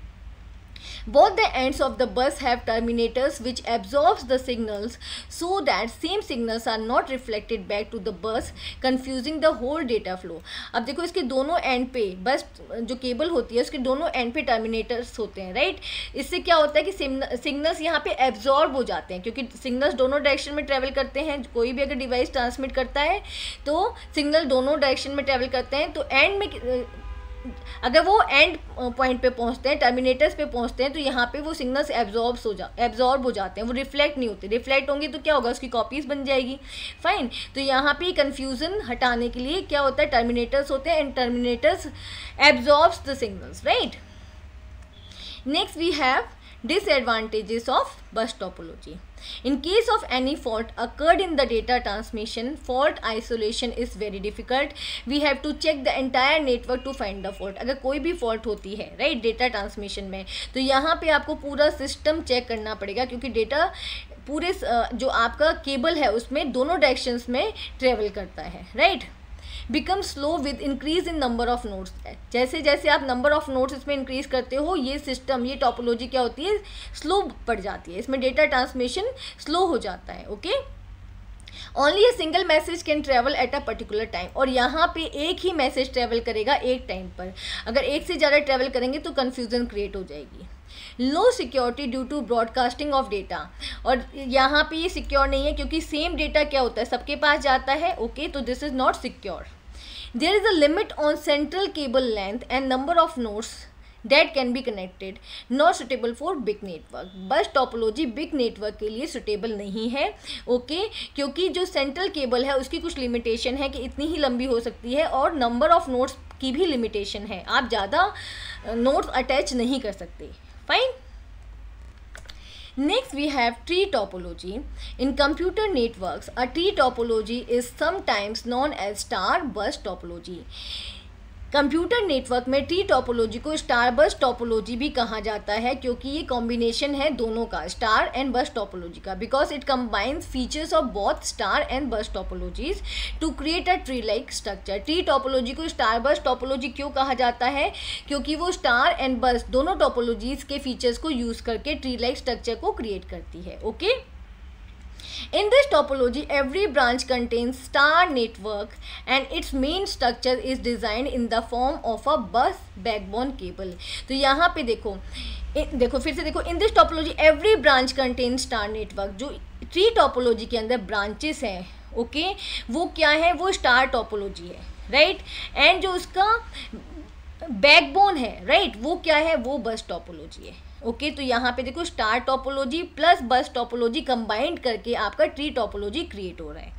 Both the ends of the bus have terminators which absorbs the signals, so that same signals are not reflected back to the bus, confusing the whole data flow. अब देखो इसके दोनों एंड पे बस जो केबल होती है, उसके दोनों एंड पे टर्मिनेटर्स होते हैं राइट इससे क्या होता है कि सिग्नल्स यहाँ पे एब्जॉर्ब हो जाते हैं, क्योंकि सिग्नल्स दोनों डायरेक्शन में ट्रेवल करते हैं, कोई भी अगर डिवाइस ट्रांसमिट करता है तो सिग्नल दोनों डायरेक्शन में ट्रेवल करते हैं तो एंड में अगर वो एंड पॉइंट पे पहुँचते हैं टर्मिनेटर्स पे पहुँचते हैं तो यहाँ पे वो सिग्नल्स एब्जॉर्ब हो जा एब्जॉर्ब हो जाते हैं, वो रिफ्लेक्ट नहीं होते। रिफ्लेक्ट होंगे तो क्या होगा? उसकी कॉपीज़ बन जाएगी। फाइन तो यहाँ पे कन्फ्यूज़न हटाने के लिए क्या होता है? टर्मिनेटर्स होते हैं and terminators absorbs the signals right next we have disadvantages of bus topology. In case of any fault occurred in the data transmission fault isolation is very difficult we have to check the entire network to find the fault agar koi bhi fault hoti hai right data transmission mein to yahan pe aapko pura system check karna padega kyunki data पूरे जो आपका cable है उसमें दोनों directions में travel करता है right right? Become slow with increase in number of nodes. जैसे जैसे आप नंबर ऑफ़ नोट्स इसमें इंक्रीज करते हो ये सिस्टम ये टॉपोलॉजी क्या होती है? स्लो पड़ जाती है। इसमें डेटा ट्रांसमिशन स्लो हो जाता है okay? Only a single message can travel at a particular time और यहाँ पे एक ही मैसेज ट्रेवल करेगा एक टाइम पर। अगर एक से ज़्यादा ट्रेवल करेंगे तो कन्फ्यूज़न क्रिएट हो जाएगी। Low security due to broadcasting of data और यहाँ पे ये सिक्योर नहीं है क्योंकि सेम डेटा क्या होता है? सबके पास जाता है ओके? okay, तो this is not secure there is a limit on central cable length and number of nodes that can be connected, not suitable for big network. Bus topology big network के लिए suitable नहीं है okay okay? क्योंकि जो central cable है, उसकी कुछ limitation है कि इतनी ही लंबी हो सकती है और नंबर ऑफ़ नोट्स की भी लिमिटेशन है। आप ज़्यादा नोट्स अटैच नहीं कर सकते। Fine Next we have tree topology. In computer networks, a tree topology is sometimes known as star bus topology. Computer network में टी टोपोलॉजी को स्टार बस टोपोलॉजी भी कहा जाता है, क्योंकि ये कॉम्बिनेशन है दोनों का, स्टार एंड बस टोपोलॉजी का। Because it combines features of both star and bus topologies to create a tree like structure tree topology को स्टार बस टोपोलॉजी क्यों कहा जाता है? क्योंकि वो स्टार एंड बस दोनों टोपोलॉजीज के फीचर्स को यूज़ करके ट्री लाइक स्ट्रक्चर को क्रिएट करती है okay okay? In this topology, every branch contains star network and its main structure is designed in the form of a bus backbone cable. तो यहाँ पे देखो देखो फिर से देखो in this topology every branch contain star network जो tree topology के अंदर ब्रांचेस हैं ओके? वो क्या है वो स्टार टोपोलॉजी है राइट right? एंड जो उसका बैकबोन है राइट right? वो क्या है वो बस टोपोलॉजी है ओके तो यहाँ पे देखो star topology plus bus topology combined करके आपका ट्री टॉपोलॉजी क्रिएट हो रहा है।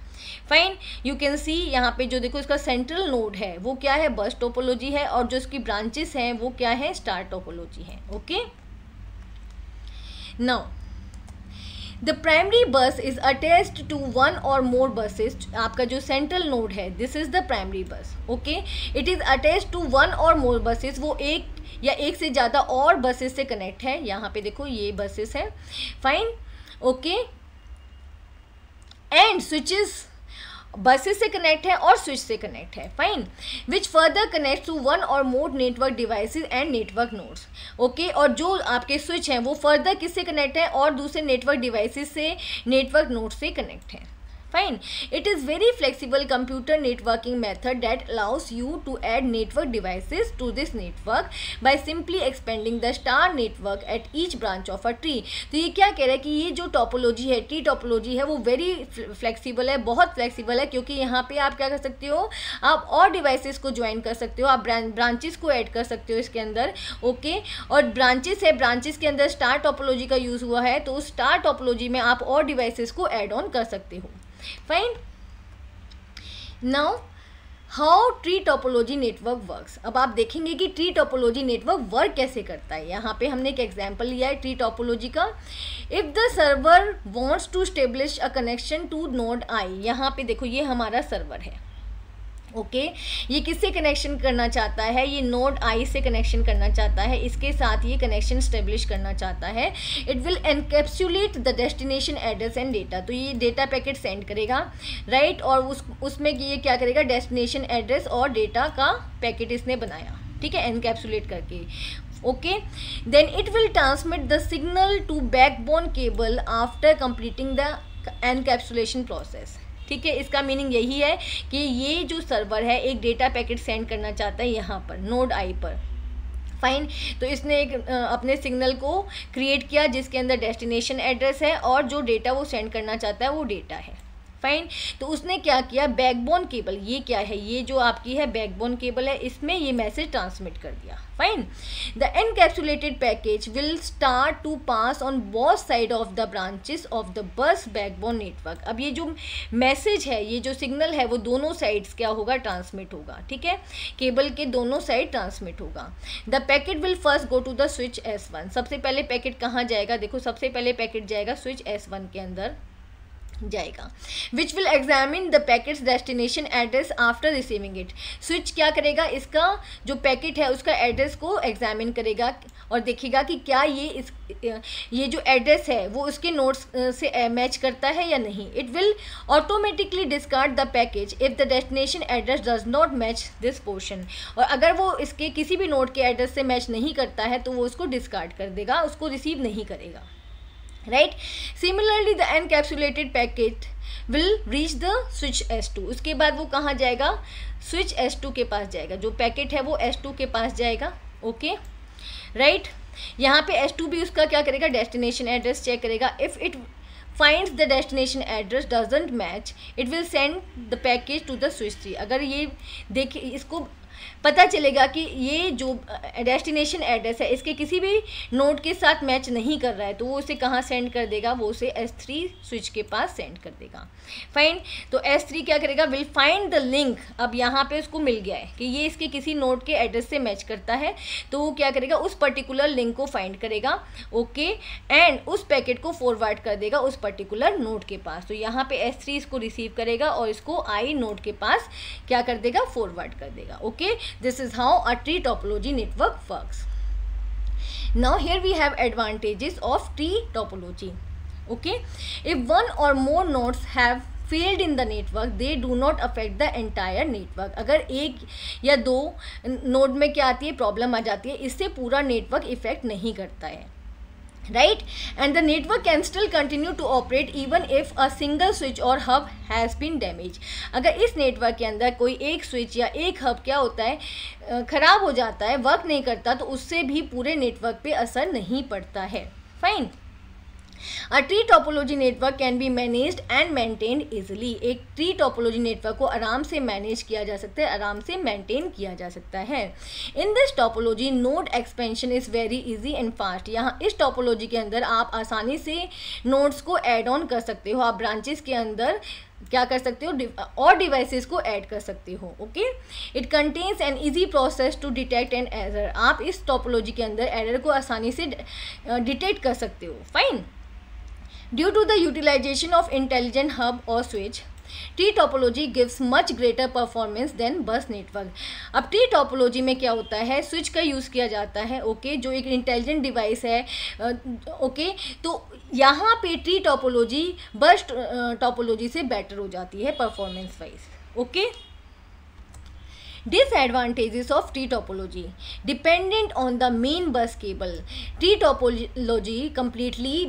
फाइन यू कैन सी यहाँ पे जो देखो इसका सेंट्रल नोड है, वो क्या है? बस टोपोलॉजी है और जो इसकी ब्रांचेस हैं, वो क्या है? स्टार टोपोलॉजी है, okay? Now the primary bus is attached to one or more buses आपका जो सेंट्रल नोड है this is the primary bus okay? It is attach to one or more buses वो एक या एक से ज़्यादा और बसेस से कनेक्ट है। यहाँ पे देखो, ये बसेस है। Fine okay and switches buses से कनेक्ट है और स्विच से कनेक्ट है। Fine which further connect to one or more network devices and network nodes okay और जो आपके स्विच हैं, वो फर्दर किससे कनेक्ट है? और दूसरे नेटवर्क डिवाइसेस से नेटवर्क नोड से कनेक्ट है। Fine. It is very flexible computer networking method that allows you to add network devices to this network by simply expanding the star network at each branch of a tree. तो ये क्या कह रहा है कि ये जो टॉपोलॉजी है ट्री टॉपोलॉजी है, वो वेरी फ्लेक्सिबल है, बहुत फ्लेक्सिबल है क्योंकि यहाँ पे आप क्या कर सकते हो, आप और डिवाइसेस को ज्वाइन कर सकते हो, आप ब्रांचेस को ऐड कर सकते हो इसके अंदर ओके और ब्रांचेस है ब्रांचेस के अंदर स्टार टॉपोलॉजी का यूज़ हुआ है तो उस स्टार टॉपोलॉजी में आप और डिवाइसेस को ऐड ऑन कर सकते हो। Fine now how tree topology network work अब आप देखेंगे कि ट्री टोपोलॉजी नेटवर्क वर्क कैसे करता है। यहाँ पे हमने एक एग्ज़ाम्पल लिया है ट्री टोपोलॉजी का। If the server wants to establish a connection to node I यहाँ पे देखो ये हमारा सर्वर है। ओके? okay? ये किससे कनेक्शन करना चाहता है? ये नोड आई से कनेक्शन करना चाहता है। इसके साथ ये कनेक्शन स्टेब्लिश करना चाहता है। It will encapsulate the destination address and data तो ये डेटा पैकेट सेंड करेगा राइट right? और उस, उसमें ये क्या करेगा? डेस्टिनेशन एड्रेस और डेटा का पैकेट इसने बनाया। ठीक है? एनकेप्सुलेट करके। Okay? Then it will transmit the signal to backbone cable after completing the encapsulation process ठीक है, इसका मीनिंग यही है कि ये जो सर्वर है, एक डेटा पैकेट सेंड करना चाहता है यहाँ पर नोड आई पर। फाइन तो इसने एक अपने सिग्नल को क्रिएट किया जिसके अंदर डेस्टिनेशन एड्रेस है और जो डेटा वो सेंड करना चाहता है वो डेटा है। फाइन तो उसने क्या किया? बैकबोन केबल ये क्या है? ये जो आपकी है बैकबोन केबल है, इसमें ये मैसेज ट्रांसमिट कर दिया। Fine the encapsulated package will start to pass on both side of the branches of the bus backbone network अब ये जो मैसेज है, ये जो सिग्नल है, वो दोनों साइड्स क्या होगा? ट्रांसमिट होगा। ठीक है? केबल के दोनों साइड ट्रांसमिट होगा। The packet will first go to the switch S one सबसे पहले पैकेट कहाँ जाएगा? देखो, सबसे पहले पैकेट जाएगा स्विच एस वन के अंदर। जाएगा। Which will examine the packet's destination address after receiving it switch क्या करेगा? इसका जो पैकेट है, उसका एड्रेस को एग्जामिन करेगा और देखेगा कि क्या ये इस, ये जो एड्रेस है, वो उसके नोट्स से मैच करता है या नहीं। It will automatically discard the package if the destination address does not match this portion और अगर वो इसके किसी भी नोट के एड्रेस से मैच नहीं करता है तो वो उसको डिस्कार्ड कर देगा, उसको रिसीव नहीं करेगा। Right similarly the encapsulated packet will reach the switch S two उसके बाद वो कहाँ जाएगा? स्विच एस टू के पास जाएगा। जो पैकेट है वो एस टू के पास जाएगा। ओके राइट यहाँ पे एस टू भी उसका क्या करेगा? डेस्टिनेशन एड्रेस चेक करेगा। If it finds the destination address doesn't match it will send the package to the switch three अगर ये देखिए इसको पता चलेगा कि ये जो डेस्टिनेशन एड्रेस है, इसके किसी भी नोड के साथ मैच नहीं कर रहा है तो वो उसे कहाँ सेंड कर देगा? वो उसे एस थ्री स्विच के पास सेंड कर देगा। फाइन तो एस थ्री क्या करेगा? विल फाइंड द लिंक अब यहाँ पे उसको मिल गया है कि ये इसके किसी नोड के एड्रेस से मैच करता है तो वो क्या करेगा? उस पर्टिकुलर लिंक को फाइंड करेगा ओके एंड उस पैकेट को फॉरवर्ड कर देगा उस पर्टिकुलर नोड के पास। तो यहाँ पे एस थ्री इसको रिसीव करेगा और इसको आई नोड के पास क्या कर देगा? फॉरवर्ड कर देगा okay This is how a tree topology network works. Now here we have advantages of tree topology. Okay, if one or more nodes have failed in the network they do not affect the entire network अगर एक या दो node में क्या आती है problem आ जाती है इससे पूरा नेटवर्क इफ़ेक्ट नहीं करता है right and the network can still continue to operate even if a single switch or hub has been damaged अगर इस नेटवर्क के अंदर कोई एक स्विच या एक हब क्या होता है ख़राब हो जाता है वर्क नहीं करता तो उससे भी पूरे नेटवर्क पे असर नहीं पड़ता है fine a tree topology network can be managed and maintained easily एक ट्री टोपोलॉजी नेटवर्क को आराम से मैनेज किया जा सकता है, आराम से मेंटेन किया जा सकता है। In this topology node expansion is very easy and fast यहाँ इस टोपोलॉजी के अंदर आप आसानी से नोड्स को एड ऑन कर सकते हो। आप ब्रांचेस के अंदर क्या कर सकते हो? और डिवाइसेस को ऐड कर सकते हो okay it contains an easy process to detect an error आप इस टोपोलॉजी के अंदर एरर को आसानी से डिटेक्ट कर सकते हो। Fine due to the utilization of intelligent hub और switch tree topology gives much greater performance than bus network अब ट्री टॉपोलॉजी में क्या होता है? स्विच का यूज़ किया जाता है ओके जो एक इंटेलिजेंट डिवाइस है ओके तो यहाँ पे ट्री टॉपोलॉजी बस टॉपोलॉजी से बेटर हो जाती है performance wise okay disadvantages of tree topology dependent on the main bus cable tree topology completely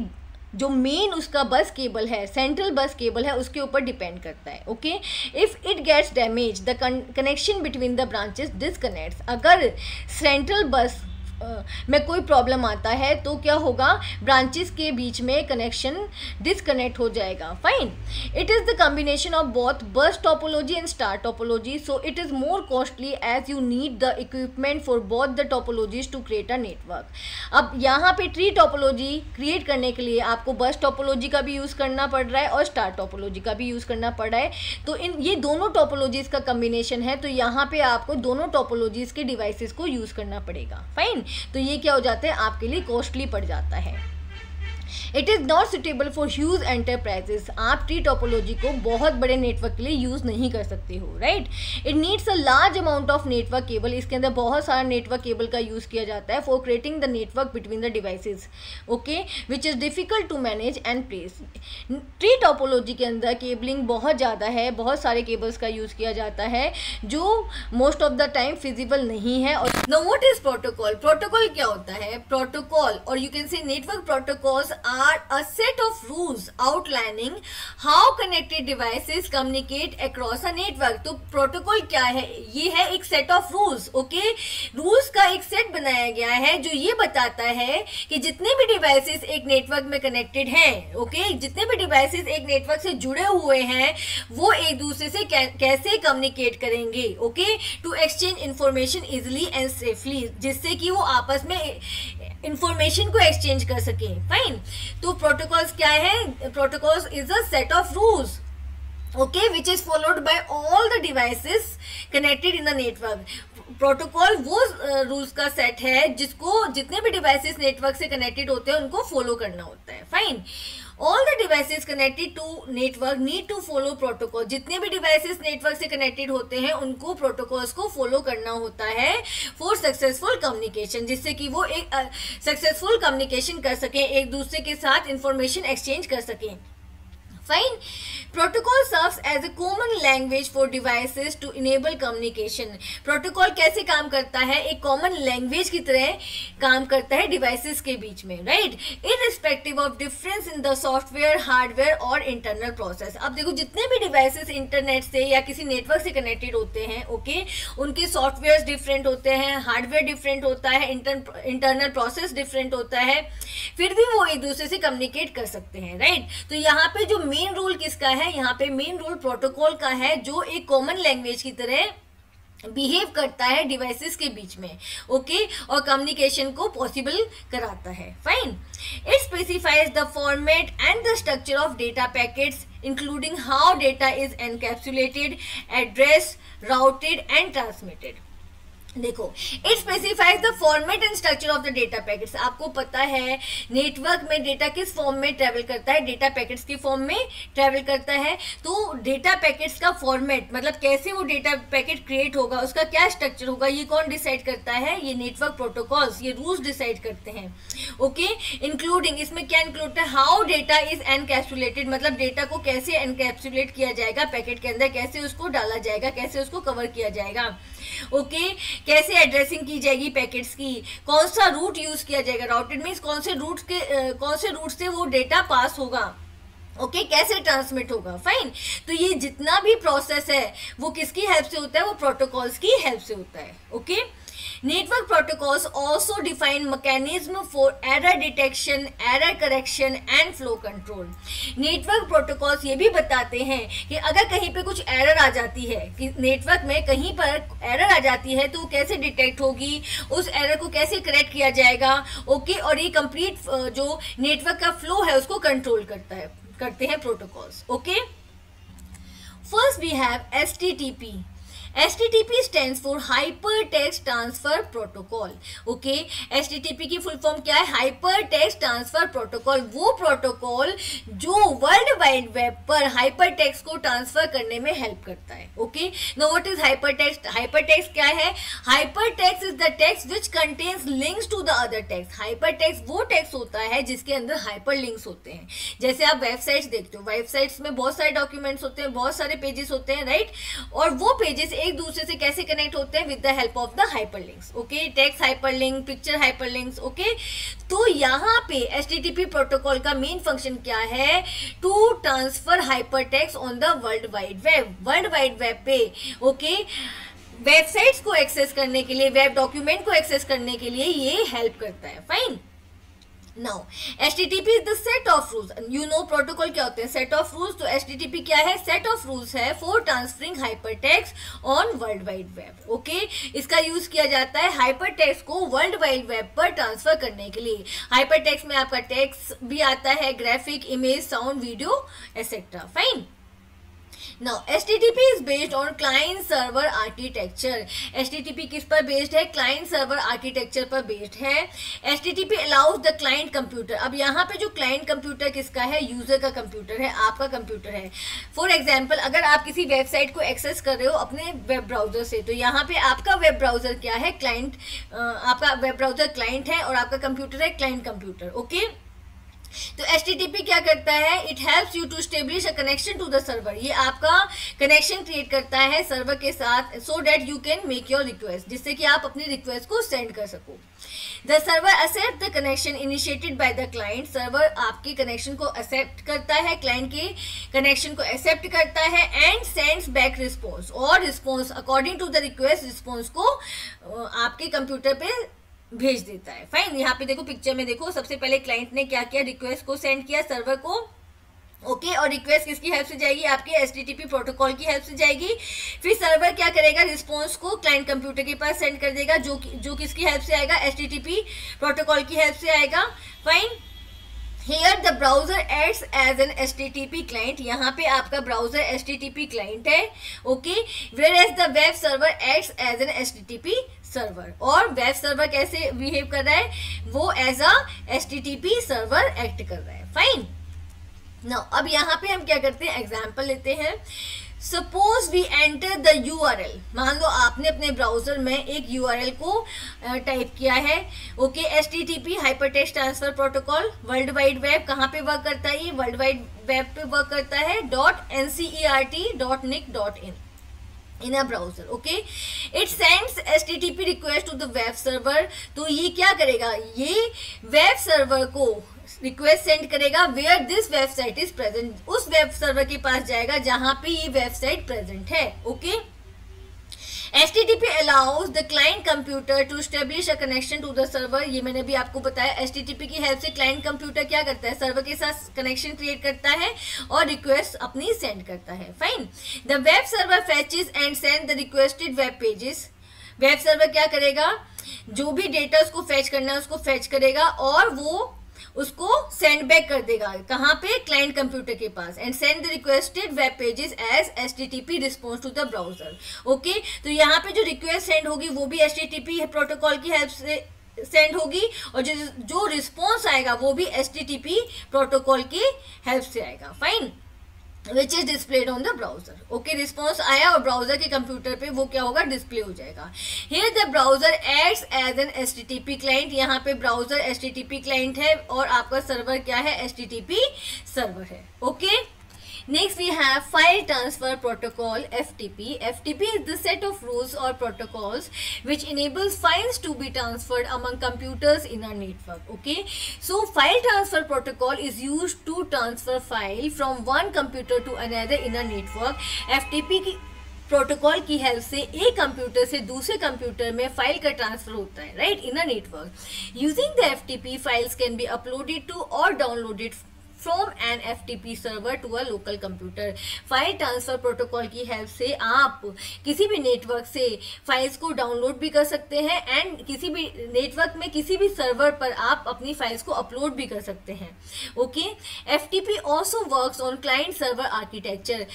जो मेन उसका बस केबल है सेंट्रल बस केबल है, उसके ऊपर डिपेंड करता है okay if it gets damage the connection between the branches disconnects अगर central बस में कोई प्रॉब्लम आता है तो क्या होगा? ब्रांचेस के बीच में कनेक्शन डिसकनेक्ट हो जाएगा। Fine it is the combination of both bus topology and star topology so it is more costly as you need the equipment for both the topologies to create a network अब यहाँ पे tree topology create करने के लिए आपको बस topology का भी यूज़ करना पड़ रहा है और स्टार टोपोलॉजी का भी यूज़ करना पड़ रहा है। तो इन, ये दोनों टोपोलॉजीज़ का कम्बिनेशन है तो यहाँ पे आपको दोनों टोपोलॉजीज़ के डिवाइसेस को यूज़ करना पड़ेगा। फाइन तो ये क्या हो जाता है? आपके लिए कॉस्टली पड़ जाता है। It is not suitable for huge enterprises आप ट्री टोपोलॉजी को बहुत बड़े नेटवर्क के लिए यूज़ नहीं कर सकते हो right it needs a large amount of network cable इसके अंदर बहुत सारा नेटवर्क केबल का यूज़ किया जाता है for creating the network between the devices okay which is difficult to manage and place tree topology के अंदर केबलिंग बहुत ज़्यादा है, बहुत सारे केबल्स का यूज़ किया जाता है, जो most of the time feasible नहीं है और now what is protocol protocol क्या होता है? Protocol or you can say network protocols are a set of rules outlining how connected devices communicate across a network. तो प्रोटोकॉल क्या है? ये है एक set of rules okay rules का एक सेट बनाया गया है जो ये बताता है कि जितने भी डिवाइसेस एक नेटवर्क में कनेक्टेड हैं, okay? जितने भी डिवाइसेस एक नेटवर्क से जुड़े हुए हैं, वो एक दूसरे से कैसे कम्युनिकेट करेंगे okay to exchange information easily and safely जिससे कि वो आपस में इंफॉर्मेशन को एक्सचेंज कर सके। फाइन तो प्रोटोकॉल्स क्या है? Protocols is a set of rules okay which is followed by all the devices connected in the network protocol वो रूल्स uh, का सेट है जिसको जितने भी डिवाइसेस नेटवर्क से कनेक्टेड होते हैं उनको फॉलो करना होता है। Fine all the devices connected to network need to follow protocol जितने भी डिवाइसेस नेटवर्क से कनेक्टेड होते हैं उनको प्रोटोकॉल्स को फॉलो करना होता है फॉर सक्सेसफुल कम्युनिकेशन जिससे कि वो एक सक्सेसफुल uh, कम्युनिकेशन कर सकें एक दूसरे के साथ इंफॉर्मेशन एक्सचेंज कर सकें। Fine protocol serves as a common language for devices to enable communication protocol कैसे काम करता है? एक कॉमन लैंग्वेज की तरह काम करता है डिवाइसेस के बीच में in respective of difference in the software hardware और इंटरनल प्रोसेस अब देखो जितने भी डिवाइसेस इंटरनेट से या किसी नेटवर्क से कनेक्टेड होते हैं okay, उनके सॉफ्टवेयर डिफरेंट होते हैं हार्डवेयर डिफरेंट होता है इंटरनल प्रोसेस डिफरेंट होता है फिर भी वो एक दूसरे से कम्युनिकेट कर सकते हैं राइट तो यहाँ पे जो मेन रोल किसका है? यहाँ पे मेन रोल प्रोटोकॉल का है, जो एक कॉमन लैंग्वेज की तरह बिहेव करता है डिवाइसेस के बीच में ओके okay? और कम्युनिकेशन को पॉसिबल कराता है। Fine it specifies the format and the structure of data packets including how data is encapsulated address routed and transmitted देखो it specifies the format and structure of the data packets आपको पता है network में data किस form में travel करता है? Data packets के फॉर्म में ट्रेवल करता है। तो डेटा पैकेट्स का फॉर्मेट मतलब कैसे वो डेटा पैकेट क्रिएट होगा, उसका क्या स्ट्रक्चर होगा, ये कौन डिसाइड करता है? ये नेटवर्क प्रोटोकॉल्स ये रूल्स डिसाइड करते हैं। ओके इंक्लूडिंग इसमें क्या इंक्लूड है? हाउ डेटा इज़ एनकैप्सुलेटेड मतलब डेटा को कैसे एनकैप्सुलेट किया जाएगा पैकेट के अंदर कैसे उसको डाला जाएगा, कैसे उसको कवर किया जाएगा। Okay okay? कैसे एड्रेसिंग की जाएगी पैकेट्स की? कौन सा रूट यूज़ किया जाएगा? राउटेड मीन्स कौन से रूट के कौन से रूट से वो डेटा पास होगा? ओके okay, कैसे ट्रांसमिट होगा? फाइन तो ये जितना भी प्रोसेस है वो किसकी हेल्प से होता है? वो प्रोटोकॉल्स की हेल्प से होता है. Okay okay? Network protocols also define mechanism for error detection, error correction and flow control. Network protocols ये भी बताते हैं कि अगर कहीं पे कुछ एरर आ जाती है कि नेटवर्क में कहीं पर एरर आ जाती है तो कैसे डिटेक्ट होगी उस एरर को कैसे करेक्ट किया जाएगा ओके okay? और ये कंप्लीट जो नेटवर्क का फ्लो है उसको कंट्रोल करता है करते हैं protocols okay first we have H T T P HTTP stands for Hypertext Transfer Protocol. Okay HTTP की फुल फॉर्म क्या है? Hypertext Transfer Protocol. वो प्रोटोकॉल जो वर्ल्ड वाइड वेब पर हाइपरटेक्स्ट को ट्रांसफ़र करने में हेल्प करता है. Okay now what is hypertext hypertext क्या है? Hypertext is the text which contains links to the other text hypertext वो टेक्स्ट होता है जिसके अंदर हाइपर लिंक्स होते हैं. जैसे आप वेबसाइट्स देखते हो. वेबसाइट्स में बहुत सारे डॉक्यूमेंट्स होते हैं, बहुत सारे पेजेस होते हैं राइट और वो पेजेस एक दूसरे से कैसे कनेक्ट होते हैं with the help of the hyperlinks okay text hyperlink picture hyperlinks okay तो यहाँ पे एच प्रोटोकॉल का मेन फ़ंक्शन क्या है? To transfer hypertext on the world wide web world wide web पे ओके? वेबसाइट्स को एक्सेस करने के लिए वेब डॉक्यूमेंट को एक्सेस करने के लिए ये हेल्प करता है fine now H T T P is the set of rules you know protocol क्या होते हैं? सेट ऑफ़ रूल्स तो एच टी टी पी क्या है? सेट ऑफ़ रूल्स है for transferring hypertext on world wide web okay इसका use किया जाता है हाइपर टेक्स को वर्ल्ड वाइड वेब पर ट्रांसफ़र करने के लिए. हाइपर टेक्स में आपका टेक्स भी आता है graphic image sound video etcetera fine Now, HTTP is based on client server architecture. HTTP किस पर based है client server architecture पर based है HTTP allows the client computer. अब यहाँ पे जो client computer किसका है user का computer है आपका computer है For example, अगर आप किसी website को access कर रहे हो अपने web browser से तो यहाँ पे आपका web browser क्या है client आपका web browser client है और आपका computer है client computer. Okay? तो एच क्या करता है? It helps you to establish a connection to the server ये आपका कनेक्शन क्रिएट करता है सर्वर के साथ so that you can make your request जिससे कि आप अपनी रिक्वेस्ट को सेंड कर सको। The server accept the connection initiated by the client server आपके कनेक्शन को एक्सेप्ट करता है क्लाइंट के कनेक्शन को एक्सेप्ट करता है एंड सेंड्स बैक रिस्पॉन्स और response according to the request response को आपके कंप्यूटर पे भेज देता है। फाइन यहाँ पे देखो पिक्चर में देखो सबसे पहले क्लाइंट ने क्या किया? रिक्वेस्ट को सेंड किया सर्वर को। ओके okay, और रिक्वेस्ट किसकी हेल्प से जाएगी? आपके एस प्रोटोकॉल की हेल्प से जाएगी। फिर सर्वर क्या करेगा? रिस्पॉन्स को क्लाइंट कंप्यूटर के पास सेंड कर देगा जो जो किसकी हेल्प से आएगा? एस प्रोटोकॉल की हेल्प से आएगा। Fine here the browser acts as an S T T P client यहाँ पे आपका browser S T T P client है। Okay where as the web server acts as an S T T P server और web server कैसे behave कर रहा है? वो as a S server act कर रहा है. फाइन ना अब यहाँ पे हम क्या करते हैं? एग्ज़ाम्पल लेते हैं. Suppose we enter the U R L मान लो आपने अपने ब्राउज़र में एक यू आर एल को टाइप किया है. Okay S T T P hyper text transfer protocol world wide web कहाँ पे वर्क करता है ये? वर्ल्ड वाइड वेब पे वर्क करता है. Dot N C E R T dot nic dot in in a browser okay it sends S T T P request to the web server तो ये क्या करेगा? ये वेब सर्वर को request send करेगा where this website is present उस web server के पास जाएगा जहाँ पे ये वेबसाइट प्रेजेंट है okay HTTP allows the client computer to establish a connection to the server. ये मैंने भी आपको बताया HTTP की हेल्प से क्लाइंट कंप्यूटर क्या करता है? सर्वर के साथ कनेक्शन क्रिएट करता है और रिक्वेस्ट अपनी सेंड करता है। Fine the web server fetches and send the requested web pages web server क्या करेगा? जो भी डेटा उसको फैच करना है, उसको फैच करेगा और वो उसको सेंड बैक कर देगा। कहाँ पे? क्लाइंट कंप्यूटर के पास। And send the requested web pages as S T T P response to the browser okay तो यहाँ पे जो रिक्वेस्ट सेंड होगी, वो भी S T T P protocol की हेल्प से सेंड होगी। और जो जो रिस्पॉन्स आएगा, वो भी S T T P protocol की हेल्प से आएगा। Fine which is displayed on the browser okay response आया और ब्राउज़र के कंप्यूटर पे वो क्या होगा? डिस्प्ले हो जाएगा। Here the browser acts as an S T T P client यहाँ पे browser S T T P client है और आपका सर्वर क्या है? S T T P server है। Okay okay? Next we have File Transfer Protocol FTP. FTP is the set of rules or protocols which enables files to be transferred among computers in a network. Okay. So File Transfer Protocol is used to transfer file from one computer to another in a network. FTP की protocol की help से एक computer से दूसरे computer में file का transfer होता है right in a network using the FTP files can be uploaded to और downloaded From an F T P server to a local computer file transfer protocol की हेल्प से आप किसी भी नेटवर्क से फाइल्स को डाउनलोड भी कर सकते हैं एंड किसी भी नेटवर्क में किसी भी सर्वर पर आप अपनी फाइल्स को अपलोड भी कर सकते हैं। Okay F T P also work on client server architecture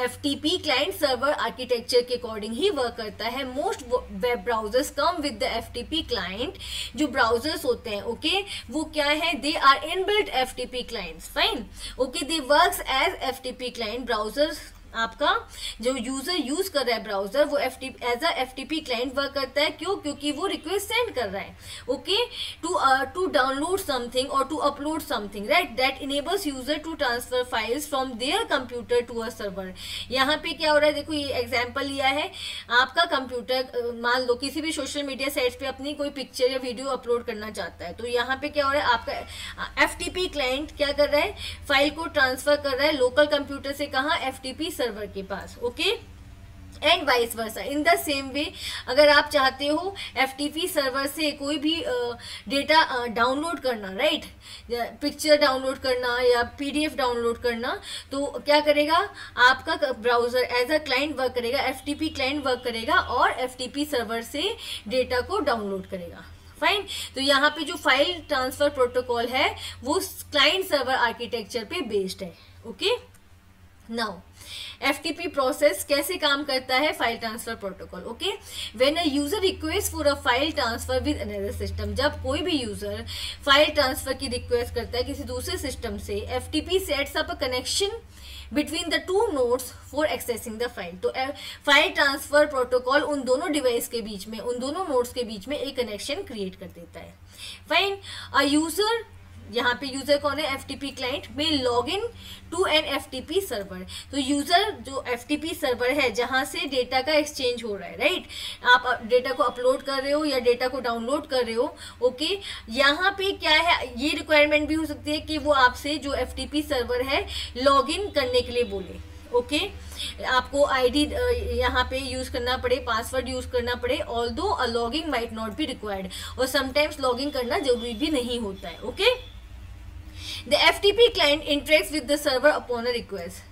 F T P client server architecture के अकॉर्डिंग ही वर्क करता है. Most web browsers come with the F client जो ब्राउजर्स होते हैं ओके okay? वो क्या है? They are in inbuilt F T P client fine okay they work as F T P client browsers आपका जो यूज़र यूज़ कर रहा है ब्राउज़र वो F T as a F T P client work करता है। क्यों? क्योंकि वो रिक्वेस्ट सेंड कर रहा है। Okay to to download something और to upload something right that enables user to transfer files from their computer to a server यहाँ पे क्या हो रहा है? देखो, ये एग्ज़ाम्पल लिया है। आपका कंप्यूटर मान लो किसी भी सोशल मीडिया साइट पे अपनी कोई पिक्चर या वीडियो अपलोड करना चाहता है तो यहाँ पे क्या हो रहा है? आपका एफटीपी क्लाइंट क्या कर रहा है? फ़ाइल को ट्रांसफ़र कर रहा है। लोकल कंप्यूटर से कहा? एफ़ सर्वर के पास okay and vice versa in the same way अगर आप चाहते हो एफटीपी सर्वर से कोई भी डेटा डाउनलोड करना राइट पिक्चर डाउनलोड करना या पीडीएफ डाउनलोड करना तो क्या करेगा? आपका browser as a client work करेगा एफ़ क्लाइंट वर्क करेगा और एफ़ सर्वर से डेटा को डाउनलोड करेगा। फाइन तो यहाँ पे जो फ़ाइल ट्रांसफ़र प्रोटोकॉल है, वो क्लाइंट सर्वर आर्किटेक्चर पे बेस्ड है okay okay? Now FTP process कैसे काम करता है file transfer protocol okay when a user request for a file transfer with another system जब कोई भी यूज़र फ़ाइल ट्रांसफ़र की रिक्वेस्ट करता है किसी दूसरे सिस्टम से P sets up a connection between the two nodes for accessing the file तो फ़ाइल ट्रांसफ़र प्रोटोकॉल उन दोनों डिवाइस के बीच में, उन दोनों नोट्स के बीच में एक कनेक्शन क्रिएट कर देता है। फाइन अ यूज़र यहाँ पे यूज़र कौन है? एफटीपी क्लाइंट में log in to an F server तो यूज़र जो एफटीपी सर्वर है, जहाँ से डेटा का एक्सचेंज हो रहा है राइट आप डेटा को अपलोड कर रहे हो या डेटा को डाउनलोड कर रहे हो ओके यहाँ पे क्या है? ये रिक्वायरमेंट भी हो सकती है कि वो आपसे जो एफटीपी सर्वर है लॉग इन करने के लिए बोले ओके okay? आपको आईडी यहाँ पे यूज़ करना पड़े पासवर्ड यूज़ करना पड़े although a logging might not be required और समटाइम्स लॉगिंग करना ज़रूरी भी नहीं होता है okay okay? The FTP client interacts with the server upon a request.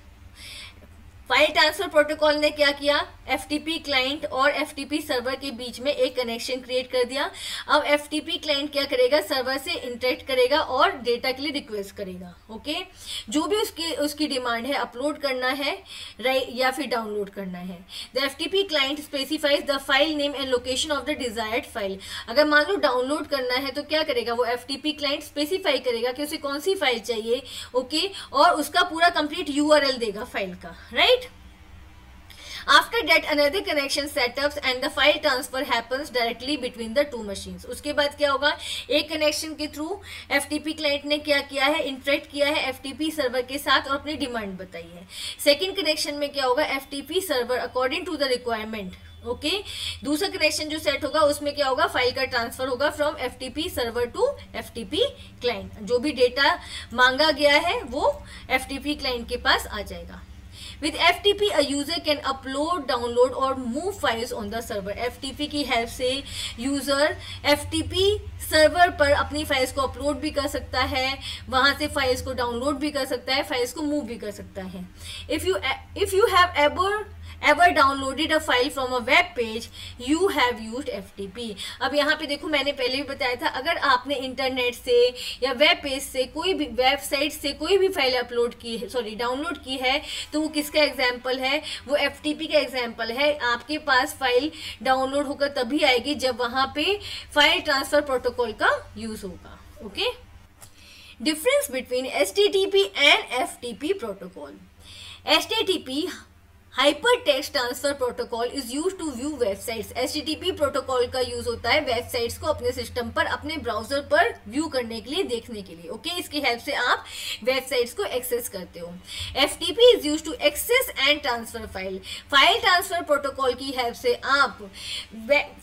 File transfer protocol ने क्या किया? एफटीपी क्लाइंट और एफटीपी सर्वर के बीच में एक कनेक्शन क्रिएट कर दिया। अब एफटीपी क्लाइंट क्या करेगा? सर्वर से इंटरेक्ट करेगा और डेटा के लिए रिक्वेस्ट करेगा ओके जो भी उसकी उसकी डिमांड है अपलोड करना है या फिर डाउनलोड करना है। The F client specifies the file name and location of the desired file अगर मान लो डाउनलोड करना है तो क्या करेगा? वो एफ़ क्लाइंट स्पेसिफाई करेगा कि उसे कौन सी फ़ाइल चाहिए ओके और उसका पूरा कंप्लीट यूआरएल देगा फ़ाइल का right After that another connection setups and the file transfer happens directly between the two machines. उसके बाद क्या होगा? एक कनेक्शन के थ्रू एफटीपी क्लाइंट ने क्या किया है? इंटरेक्ट किया है एफटीपी सर्वर के साथ और अपनी डिमांड बताई है। सेकेंड कनेक्शन में क्या होगा? FTP server according to the requirement okay okay? दूसरा कनेक्शन जो सेट होगा, उसमें क्या होगा? फ़ाइल का ट्रांसफ़र होगा from FTP server to FTP client जो भी डेटा मांगा गया है, वो एफटीपी क्लाइंट के पास आ जाएगा। With FTP, a user can upload download और move files on the server F T P की हेल्प से user F T P server पर अपनी फाइल्स को अपलोड भी कर सकता है। वहाँ से फाइल्स को डाउनलोड भी कर सकता है फाइल्स को मूव भी कर सकता है। If you if you have ever ever downloaded a file from a web page you have use F अब यहाँ पे देखो, मैंने पहले भी बताया था, अगर आपने इंटरनेट से या वेब पेज से कोई भी वेबसाइट से कोई भी फ़ाइल अपलोड की है सॉरी डाउनलोड की है तो वो किसका एग्ज़ाम्पल है? वो एफटीपी का एग्ज़ाम्पल है। आपके पास फ़ाइल डाउनलोड होकर तभी आएगी जब वहाँ पे फ़ाइल ट्रांसफ़र प्रोटोकॉल का यूज़ होगा okay difference between S T T P and F T P protocol S T T P hyper text transfer protocol is use to view websites H protocol का use होता है websites को अपने system पर, अपने browser पर view करने के लिए, देखने के लिए. ओके? इसकी हेल्प से आप वेबसाइट्स को एक्सेस करते हो. F is use to access and transfer file file transfer protocol की हेल्प से आप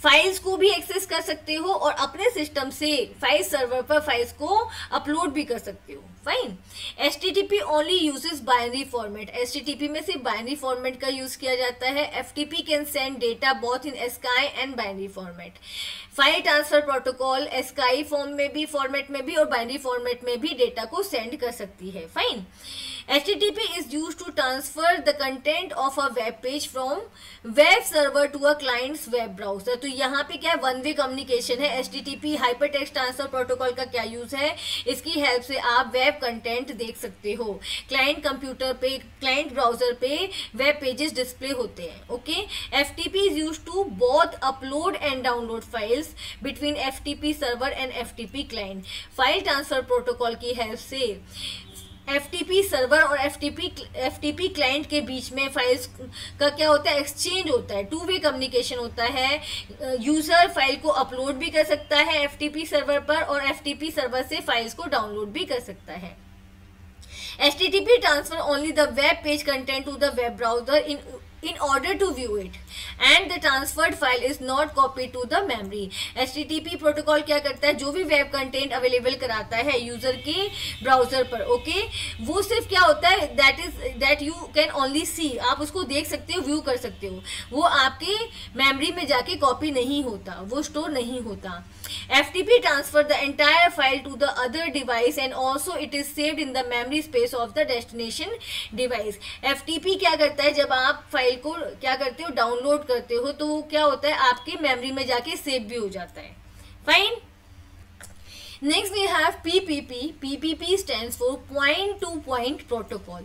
फाइल्स को भी एक्सेस कर सकते हो और अपने सिस्टम से फ़ाइल सर्वर पर फाइल्स को अपलोड भी कर सकते हो. Fine H T T P only uses binary format H T T P में सिर्फ़ बाइनरी फॉर्मेट का यूज़ किया जाता है। F T P can send data both in ASCII and binary format file transfer protocol ASCII form में भी format में भी और बाइनरी फॉर्मेट में भी डेटा को सेंड कर सकती है। Fine HTTP is used to transfer the content of a web page from web server to a client's web browser. तो यहाँ पे क्या है? वन वे कम्युनिकेशन है। HTTP hyper text transfer protocol का क्या यूज़ है? इसकी हेल्प से आप वेब कंटेंट देख सकते हो। क्लाइंट कंप्यूटर पे क्लाइंट ब्राउज़र पे वेब पेजेस डिस्प्ले होते हैं। Okay F T P is use to both upload and download files between F T P server and F T P client file transfer protocol की help से FTP server और F T client के बीच में files का क्या होता है? एक्सचेंज होता है। टू वे कम्युनिकेशन होता है। यूज़र फ़ाइल को अपलोड भी कर सकता है FTP सर्वर पर और FTP सर्वर से फाइल्स को डाउनलोड भी कर सकता है। T transfer only the web page content to the web browser in in order to view it and the transferred file is not copied to the memory http क्या करता है जो भी वेब कंटेंट अवेलेबल कराता है user के browser पर okay okay? वो सिर्फ़ क्या होता है that is that you can only see आप उसको देख सकते हो व्यू कर सकते हो वो आपके मेमोरी में जाके कॉपी नहीं होता वो स्टोर नहीं होता FTP transfer the entire file to the other device and also it is saved in the memory space of the destination device. FTP क्या करता है जब आप फ़ाइल को क्या करते हो डाउनलोड करते हो तो क्या होता है, आपके मेमोरी में जाके सेव भी हो जाता है। Fine next we have PPP PPP stand for point to point protocol.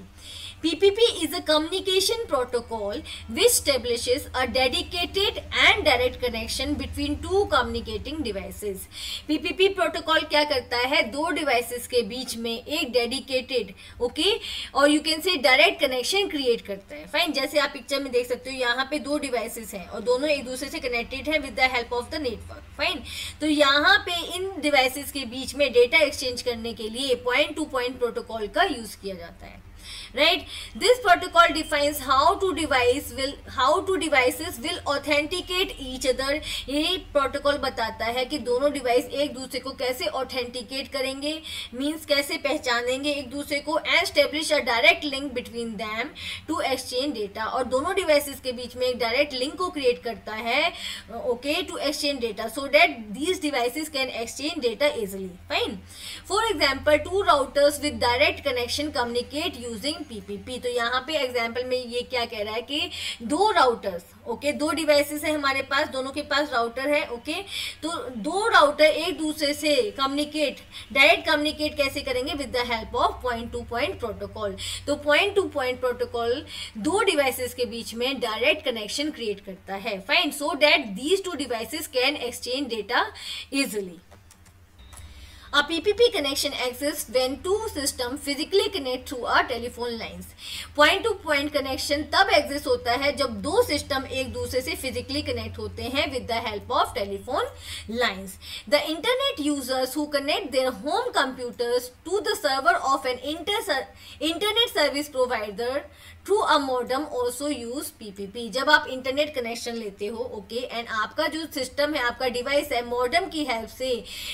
PPP is a communication protocol which establishes a dedicated and direct connection between two communicating devices. PPP protocol क्या करता है दो devices के बीच में एक dedicated okay और you can say direct connection create करता है fine जैसे आप picture में देख सकते हो यहाँ पे दो devices हैं और दोनों एक दूसरे से connected हैं with the help of the network fine तो यहाँ पे इन devices के बीच में data exchange करने के लिए point to point protocol का use किया जाता है right? This protocol defines how to device will, how to devices will authenticate each other. ये protocol बताता है कि दोनों डिवाइस एक दूसरे को कैसे ऑथेंटिकेट करेंगे मीन्स कैसे पहचानेंगे एक दूसरे को and establish a direct link between them to exchange data और दोनों डिवाइसेस के बीच में एक डायरेक्ट लिंक को क्रिएट करता है okay to exchange data so that these devices can exchange data easily fine for example two routers with direct connection communicate using PPP तो यहाँ पे एग्ज़ाम्पल में ये क्या कह रहा है कि दो राउटर्स ओके दो डिवाइसेस है हमारे पास, दोनों के पास राउटर है ओके तो दो राउटर एक दूसरे से कम्युनिकेट डायरेक्ट कम्युनिकेट कैसे करेंगे? With the help of point to point protocol तो पॉइंट टू पॉइंट प्रोटोकॉल दो डिवाइसेस के बीच में डायरेक्ट कनेक्शन क्रिएट करता है। Fine so that these two devices can exchange data easily A PPP connection exists when two systems physically connect through a telephone lines. Point to point connection तब exist होता है जब दो system एक दूसरे से physically connect होते हैं with the help of telephone lines. The internet users who connect their home computers to the server of an inter internet service provider through a modem also use PPP जब आप internet connection लेते हो okay okay, and आपका जो system है आपका device है modem की हेल्प से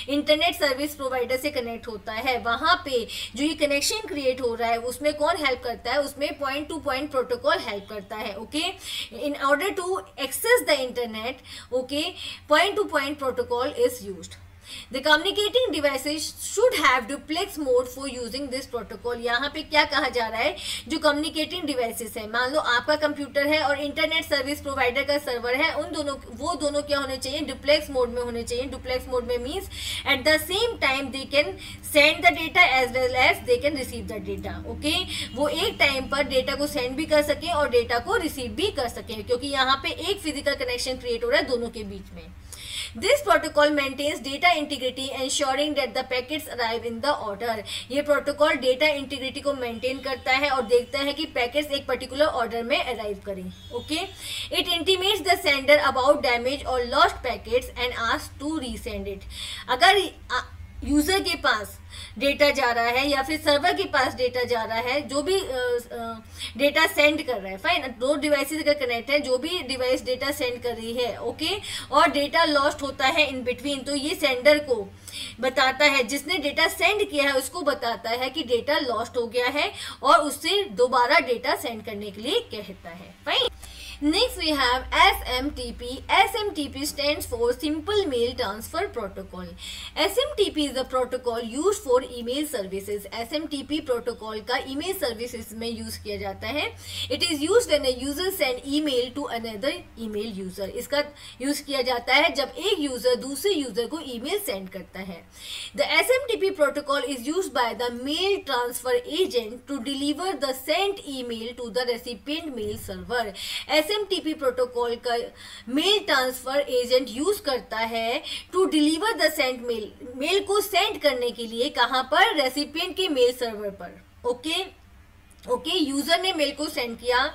इंटरनेट सर्विस प्रोवाइडर से कनेक्ट होता है वहाँ पे जो ये कनेक्शन क्रिएट हो रहा है उसमें कौन हेल्प करता है? उसमें point to point protocol help करता है okay in order to access the internet okay point to point protocol is used The communicating devices should have duplex mode for using this protocol. यहाँ पे क्या कहा जा रहा है? जो communicating devices है, मान लो आपका कंप्यूटर है और इंटरनेट सर्विस प्रोवाइडर का सर्वर है, उन दोनों, वो दोनों क्या होने चाहिए? डुप्लेक्स मोड में होने चाहिए। डुप्लेक्स मोड में means at the same time they can send the data as well as they can receive the data okay वो एक टाइम पर डेटा को सेंड भी कर सके और डेटा को रिसीव भी कर सके, क्योंकि यहाँ पे एक फ़िज़िकल कनेक्शन क्रिएट हो रहा है दोनों के बीच में। This protocol maintains data integrity ensuring that the packets arrive in the order ये प्रोटोकॉल डेटा इंटीग्रिटी को मेंटेन करता है और देखता है कि पैकेट्स एक पर्टिकुलर ऑर्डर में अराइव करें okay it intimates the sender about damage और lost packets and ask to resend it अगर यूज़र के पास डेटा जा रहा है या फिर सर्वर के पास डेटा जा रहा है, जो भी डेटा सेंड कर रहा है फाइन दो डिवाइसेस अगर कनेक्ट है, जो भी डिवाइस डेटा सेंड कर रही है ओके और डेटा लॉस्ट होता है इन बिटवीन तो ये सेंडर को बताता है, जिसने डेटा सेंड किया है, उसको बताता है कि डेटा लॉस्ट हो गया है और उससे दोबारा डेटा सेंड करने के लिए कहता है fine Next we have SMTP. SMTP stands for Simple Mail Transfer Protocol. SMTP is the protocol used for email services. SMTP protocol का email services में use किया जाता है It is used when a user send email to another email user. इसका use किया जाता है जब एक user दूसरे user को email send करता है The SMTP protocol is used by the mail transfer agent to deliver the sent email to the recipient mail server. S protocol का मेल ट्रांसफ़र एजेंट यूज़ करता है to deliver the sent mail mail को send करने के लिए कहाँ पर? Recipient के मेल सर्वर पर। Okay okay? Okay okay, user ने मेल को सेंड किया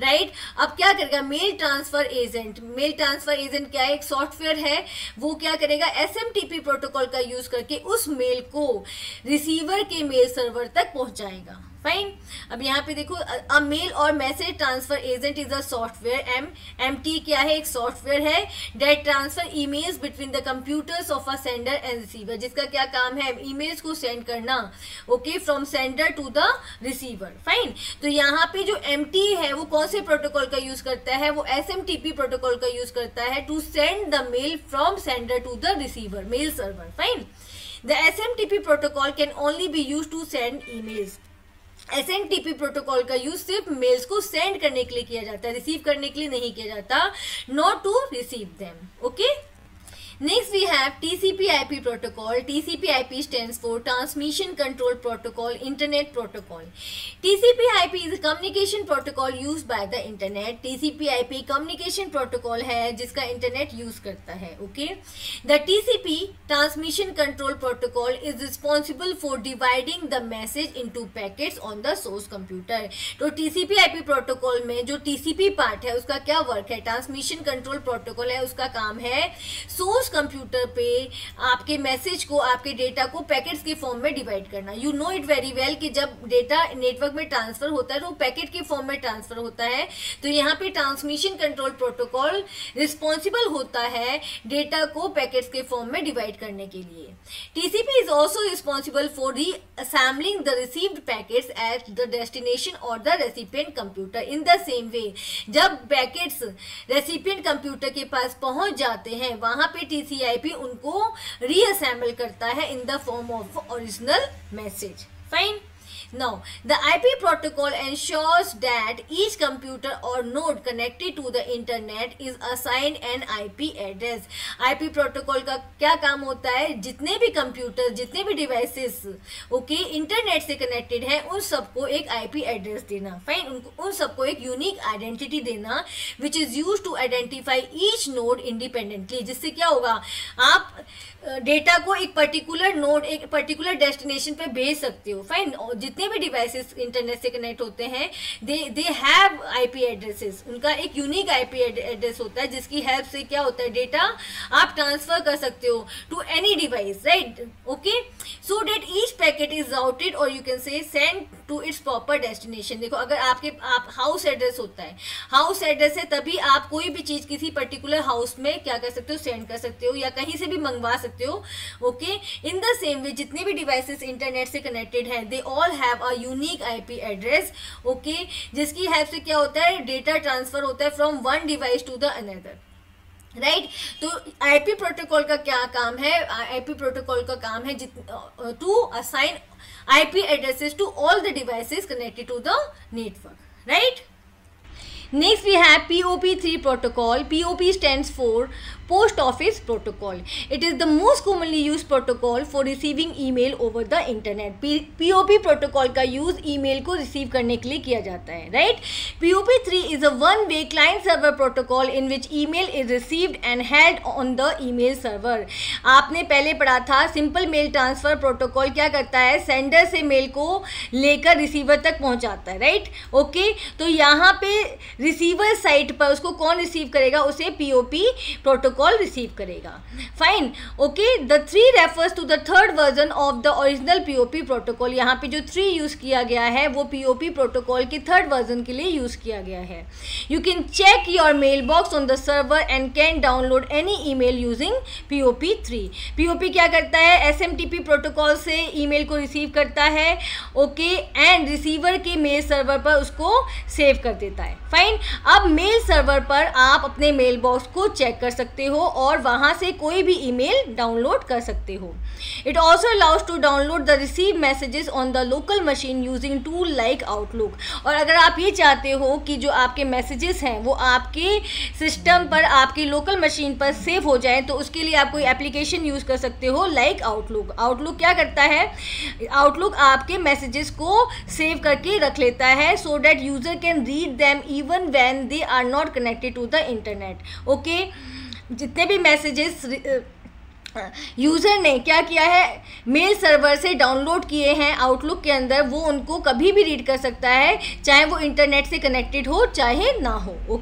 राइट? अब क्या करेगा? Mail transfer agent mail transfer agent क्या है? एक सॉफ्टवेयर है। वो क्या करेगा? SMTP प्रोटोकॉल का यूज़ करके उस मेल को रिसीवर के मेल सर्वर तक पहुंचाएगा। फाइन अब यहाँ पे देखो, अ मेल और message transfer agent is a software M M T क्या है? एक सॉफ्टवेयर है that transfer emails between the computers of a sender and receiver जिसका क्या काम है? ईमेल्स को सेंड करना okay from sender to the receiver fine तो यहाँ पे जो एम टी है, वो कौन से प्रोटोकॉल का यूज़ करता है? वो S M T P protocol का यूज़ करता है to send the mail from sender to the receiver mail server fine the S M T P protocol can only be use to send emails S N T P protocol का use सिर्फ़ mails को send करने के लिए किया जाता है receive करने के लिए नहीं किया जाता not to receive them okay Next we have TCP/IP protocol. TCP/IP stands for Transmission Control Protocol, Internet Protocol. TCP/IP is a communication protocol used by the Internet. TCP/IP communication protocol है जिसका Internet use करता है. Okay. The TCP Transmission Control Protocol is responsible for dividing the message into packets on the source computer. तो TCP/IP protocol में जो TCP part है उसका क्या work है? Transmission Control Protocol है उसका काम है source कंप्यूटर पे आपके मैसेज को, आपके डेटा को पैकेट्स के फॉर्म में डिवाइड करना। You know it very well कि जब डेटा नेटवर्क में ट्रांसफ़र होता है तो पैकेट के फॉर्म में ट्रांसफ़र होता है। तो यहाँ पे ट्रांसमिशन कंट्रोल प्रोटोकॉल रिस्पॉन्सिबल होता है डेटा को पैकेट्स के फॉर्म में डिवाइड करने के लिए। TCP is also responsible for re assembling the received packets at the destination और the recipient computer in the same way जब पैकेट्स रेसिपियंट कंप्यूटर के पास पहुँच जाते हैं, वहाँ पे टीसीआईपी उनको रीअसेंबल करता है in the form of original message fine Now, the IP protocol ensures that each computer or node connected to the internet is assigned an IP address. IP protocol का क्या काम होता है? जितने भी कंप्यूटर जितने भी डिवाइसेस ओके इंटरनेट से कनेक्टेड है उन सबको एक आईपी एड्रेस देना। फाइन उनको उन सबको एक यूनिक आइडेंटिटी देना which is use to identify each node independently जिससे क्या होगा? आप डेटा को एक पर्टिकुलर नोड एक पर्टिकुलर डेस्टिनेशन पे भेज सकते हो। फाइन जितने भी डिवाइसेस इंटरनेट से कनेक्ट होते हैं they they have IP addresses उनका एक यूनिक आईपी एड्रेस होता है, जिसकी हेल्प से क्या होता है डेटा आप ट्रांसफ़र कर सकते हो to any device right okay so that each packet is routed और you can say send to its proper destination देखो, अगर आपके, आप हाउस एड्रेस होता है हाउस एड्रेस है तभी आप कोई भी चीज़ किसी पर्टिकुलर हाउस में क्या कर सकते हो सेंड कर सकते हो, या कहीं से भी मंगवा सकते हो okay in the same way जितने भी डिवाइसेस इंटरनेट से कनेक्टेड हैं they all have a unique IP address okay जिसकी हेल्प से क्या होता है? डेटा ट्रांसफ़र होता है from one device to the another right right? तो आईपी प्रोटोकॉल का क्या काम है? आईपी प्रोटोकॉल का काम है to assign IP addresses to all the devices connected to the network right Next, we have POP3 protocol. POP stands for post office protocol it is the most commonly use protocol for receiving email over the internet POP protocol का use email को receive करने के लिए किया जाता है right POP three is a one way client server protocol in which email is received and held on the email server आपने पहले पढ़ा था सिंपल मेल ट्रांसफ़र प्रोटोकॉल क्या करता है? सेंडर से मेल को लेकर रिसीवर तक पहुंचाता है राइट ओके okay? तो यहाँ पे रिसीवर साइट पर उसको कौन रिसीव करेगा? उसे पीओपी प्रोटोकॉल कॉल रिसीव करेगा fine okay the three refers to the third version of the original POP protocol यहाँ पे जो थ्री यूज़ किया गया है वो पीओपी प्रोटोकॉल के थर्ड वर्जन के लिए यूज़ किया गया है you can check your mail box on the server and can download any email using P O P three P O P क्या करता है S M T P protocol से ई मेल को रिसीव करता है ओके एंड रिसीवर के mail server पर उसको सेव कर देता है फाइन अब मेल सर्वर पर आप अपने मेल बॉक्स को चेक कर सकते हो और वहाँ से कोई भी ईमेल डाउनलोड कर सकते हो। It also allows to download the receive messages on the local machine using tool like Outlook और अगर आप ये चाहते हो कि जो आपके मैसेजेस हैं, वो आपके सिस्टम पर, आपकी लोकल मशीन पर सेव हो जाए तो उसके लिए आप कोई एप्लीकेशन यूज़ कर सकते हो लाइक आउटलुक आउटलुक क्या करता है? आउटलुक आपके मैसेजेस को सेव करके रख लेता है so that user can read them even when they are not connected to the internet okay जितने भी मैसेजेस यूज़र ने क्या किया है मेल सर्वर से डाउनलोड किए हैं आउटलुक के अंदर, वो उनको कभी भी रीड कर सकता है, चाहे वो इंटरनेट से कनेक्टेड हो, चाहे ना हो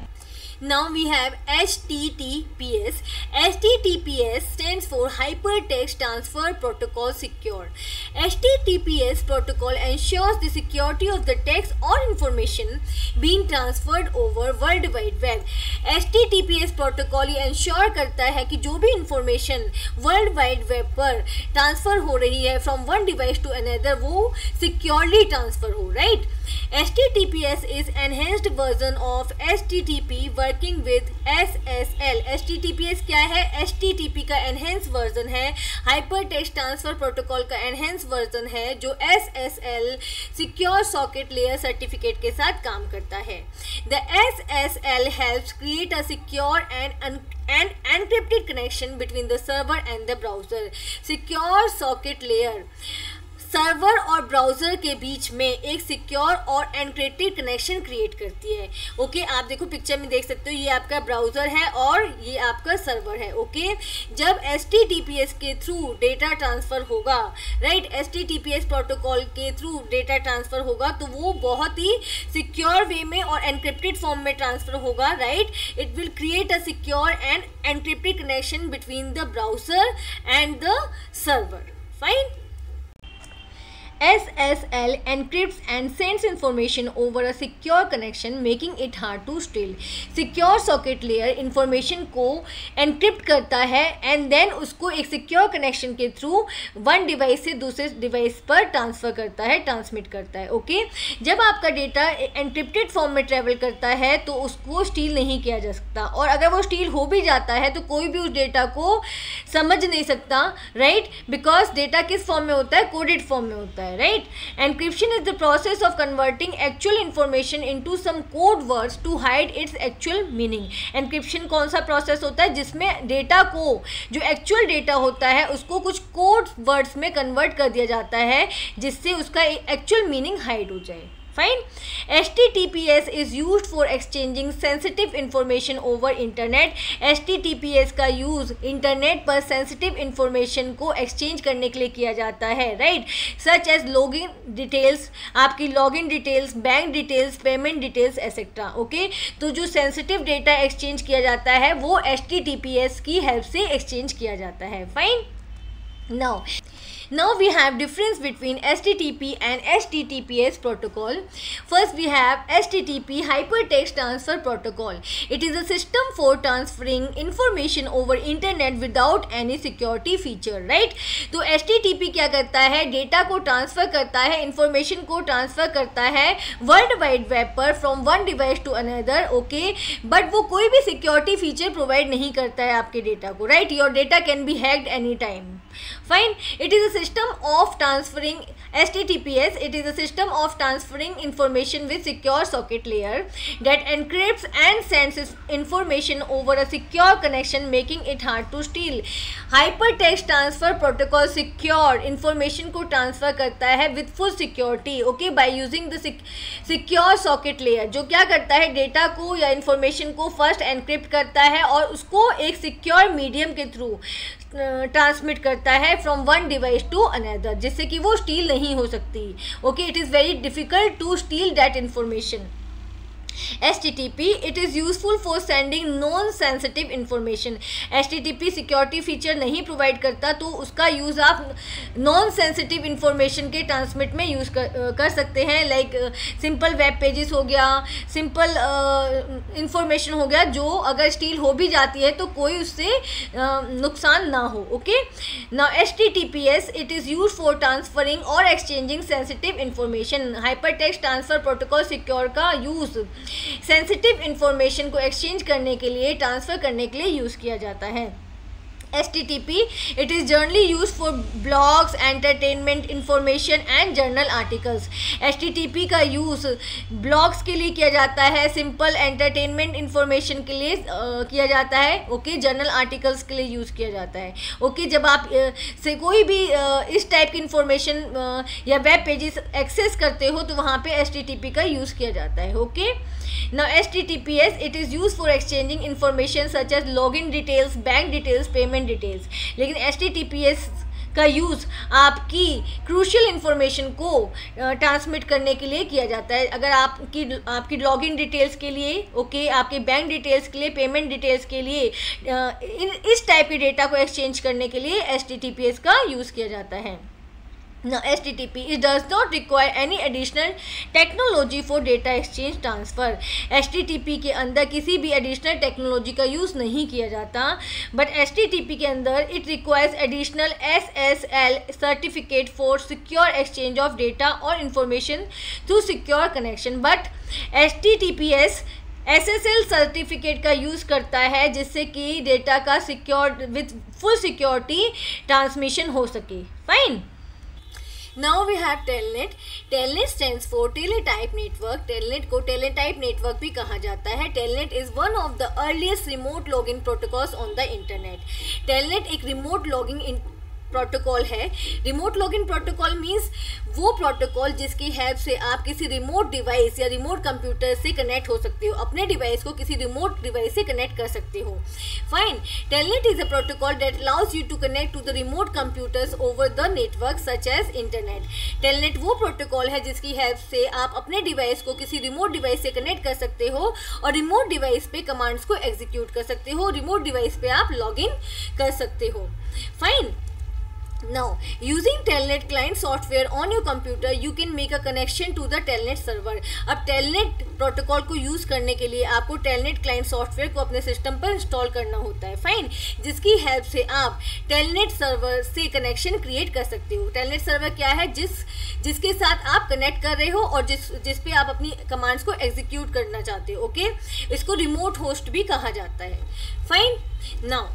Now we have HTTPS. HTTPS stands for Hypertext Transfer Protocol Secure. HTTPS protocol ensures the security of the text or information being transferred over World Wide Web. HTTPS protocol ensure करता है कि जो भी information World Wide Web पर transfer हो रही है from one device to another वो securely transfer हो right? HTTPS is enhanced version of HTTP working with S S L H T T P S क्या है? एच टी टी पी का enhance version है. Hyper text transfer protocol का enhance version है, जो S S L secure socket layer certificate के साथ काम करता है. The S S L helps create a secure and and encrypted connection between the server and the browser. Secure socket layer. Server और browser के बीच में एक सिक्योर और एनक्रेटेड कनेक्शन क्रिएट करती है। ओके आप देखो पिक्चर में देख सकते हो, ये आपका ब्राउज़र है और ये आपका सर्वर है। ओके जब एस के थ्रू डेटा ट्रांसफ़र होगा राइट एस प्रोटोकॉल के थ्रू डेटा ट्रांसफ़र होगा तो वो बहुत ही सिक्योर वे में और एनक्रिप्टेड फॉर्म में ट्रांसफ़र होगा right it will create a secure and encrypted connection between the browser and the server fine SSL encrypts and sends information over a secure connection making it hard to steal. Secure socket layer information को encrypt करता है and then उसको एक secure connection के through one device से दूसरे device पर transfer करता है transmit करता है okay? जब आपका डेटा encrypted form में travel करता है तो उसको steal नहीं किया जा सकता और अगर वो steal हो भी जाता है तो कोई भी उस डेटा को समझ नहीं सकता राइट बिकॉज़ डेटा किस फॉर्म में होता है कोडेड फॉर्म में होता है है right encryption is the process of converting actual information into some code words to hide its actual meaning encryption कौन सा प्रोसेस होता है जिसमें डेटा को, जो एक्चुअल डेटा होता है, उसको कुछ कोड वर्ड्स में कन्वर्ट कर दिया जाता है जिससे उसका एक्चुअल मीनिंग हाइड हो जाए। Fine. Https is used for exchanging sensitive information over internet. Https का यूज़ इंटरनेट पर सेंसिटिव इंफॉर्मेशन को एक्सचेंज करने के लिए किया जाता है right such as login details आपकी login details bank details payment details etcetera okay तो जो सेंसिटिव डेटा एक्सचेंज किया जाता है, वो एच की हेल्प से एक्सचेंज किया जाता है. Fine now Now we have difference between HTTP and HTTPS protocol. First we have HTTP Hypertext Transfer Protocol. It is a system for transferring information over internet without any security feature, right? तो HTTP क्या करता है data को transfer करता है information को transfer करता है वर्ल्ड वाइड वेब पर from one device to another okay but वो कोई भी सिक्योरिटी फीचर प्रोवाइड नहीं करता है आपके डेटा को right your data can be hacked any time fine it is a system of transferring HTTPS it is a system of transferring information with secure socket layer that encrypts and sends information over a secure connection making it hard to steal. Hypertext transfer protocol secure information को transfer करता है with full security okay by using the secure socket layer जो क्या करता है data को या information को फ़र्स्ट एनक्रिप्ट करता है और उसको एक सिक्योर मीडियम के थ्रू ट्रांसमिट करता है from one device to another जिससे कि वो स्टील नहीं हो सकती। Okay it is very difficult to steal that information HTTP it is useful for sending non sensitive information HTTP security feature नहीं प्रोवाइड करता तो उसका यूज़ आप नॉन सेंसिटिव इंफॉर्मेशन के ट्रांसमिट में यूज़ कर, कर सकते हैं। लाइक सिंपल वेब पेजेस हो गया सिंपल इंफॉर्मेशन हो गया जो अगर स्टील हो भी जाती है तो कोई उससे नुकसान ना हो ओके ना H T T P S it is use for transferring और exchanging sensitive information hyper text transfer protocol secure का यूज़ सेंसिटिव इंफॉर्मेशन को एक्सचेंज करने के लिए, ट्रांसफ़र करने के लिए यूज़ किया जाता है। S T T P it is generally use for blogs entertainment information and journal articles S T T P का यूज़ ब्लॉग्स के लिए किया जाता है सिंपल एंटरटेनमेंट इंफॉर्मेशन के लिए किया जाता है। ओके जर्नल आर्टिकल्स के लिए यूज़ किया जाता है। ओके जब आप से कोई भी इस टाइप की इंफॉर्मेशन या वेब पेजेस एक्सेस करते हो तो वहाँ पर एस टी टी पी का यूज़ किया जाता है। Okay okay? Now https it is used for exchanging information such as login details bank details payment details. लेकिन https का यूज़ आपकी क्रूशियल इन्फॉर्मेशन को ट्रांसमिट करने के लिए किया जाता है। अगर आपकी आपकी लॉगिन डिटेल्स के लिए ओके okay, आपके बैंक डिटेल्स के लिए पेमेंट डिटेल्स के लिए इन इस टाइप के डेटा को एक्सचेंज करने के लिए एस का यूज़ किया जाता है। Now HTTP it does not require any additional technology for data exchange transfer. HTTP के अंदर किसी भी additional technology का use नहीं किया जाता but HTTP के अंदर it requires additional SSL certificate for secure exchange of data or information through secure connection but HTTPS S S certificate का यूज़ करता है जिससे कि डेटा का secure with full security transmission हो सके fine now we have telnet telnet stand for teletype network telnet को teletype network भी कहा जाता है. Telnet is one of the earliest remote logging protocols on the internet telnet एक remote logging protocol है। Remote login protocol means वो protocol जिसकी help से आप किसी रिमोट डिवाइस या रिमोट कंप्यूटर से कनेक्ट हो सकते हो। अपने डिवाइस को किसी रिमोट डिवाइस से कनेक्ट कर सकते हो। Fine Telnet is a protocol that allows you to connect to the remote computers over the network such as internet Telnet वो प्रोटोकॉल है जिसकी हेल्प से आप अपने डिवाइस को किसी रिमोट डिवाइस से कनेक्ट कर सकते हो और रिमोट डिवाइस पे कमांड्स को एग्जीक्यूट कर सकते हो। रिमोट डिवाइस पे आप लॉग कर सकते हो। Fine Now, using Telnet client software on your computer, you can make a connection to the Telnet server. अब Telnet प्रोटोकॉल को यूज़ करने के लिए आपको टेलनेट क्लाइंट सॉफ्टवेयर को अपने सिस्टम पर इंस्टॉल करना होता है। फाइन जिसकी हेल्प से आप टेलनेट सर्वर से कनेक्शन क्रिएट कर सकते हो। टेलनेट सर्वर क्या है? जिस जिसके साथ आप कनेक्ट कर रहे हो और जिस जिस पे आप अपनी कमांड्स को एग्जीक्यूट करना चाहते हो ओके इसको रिमोट होस्ट भी कहा जाता है। Fine now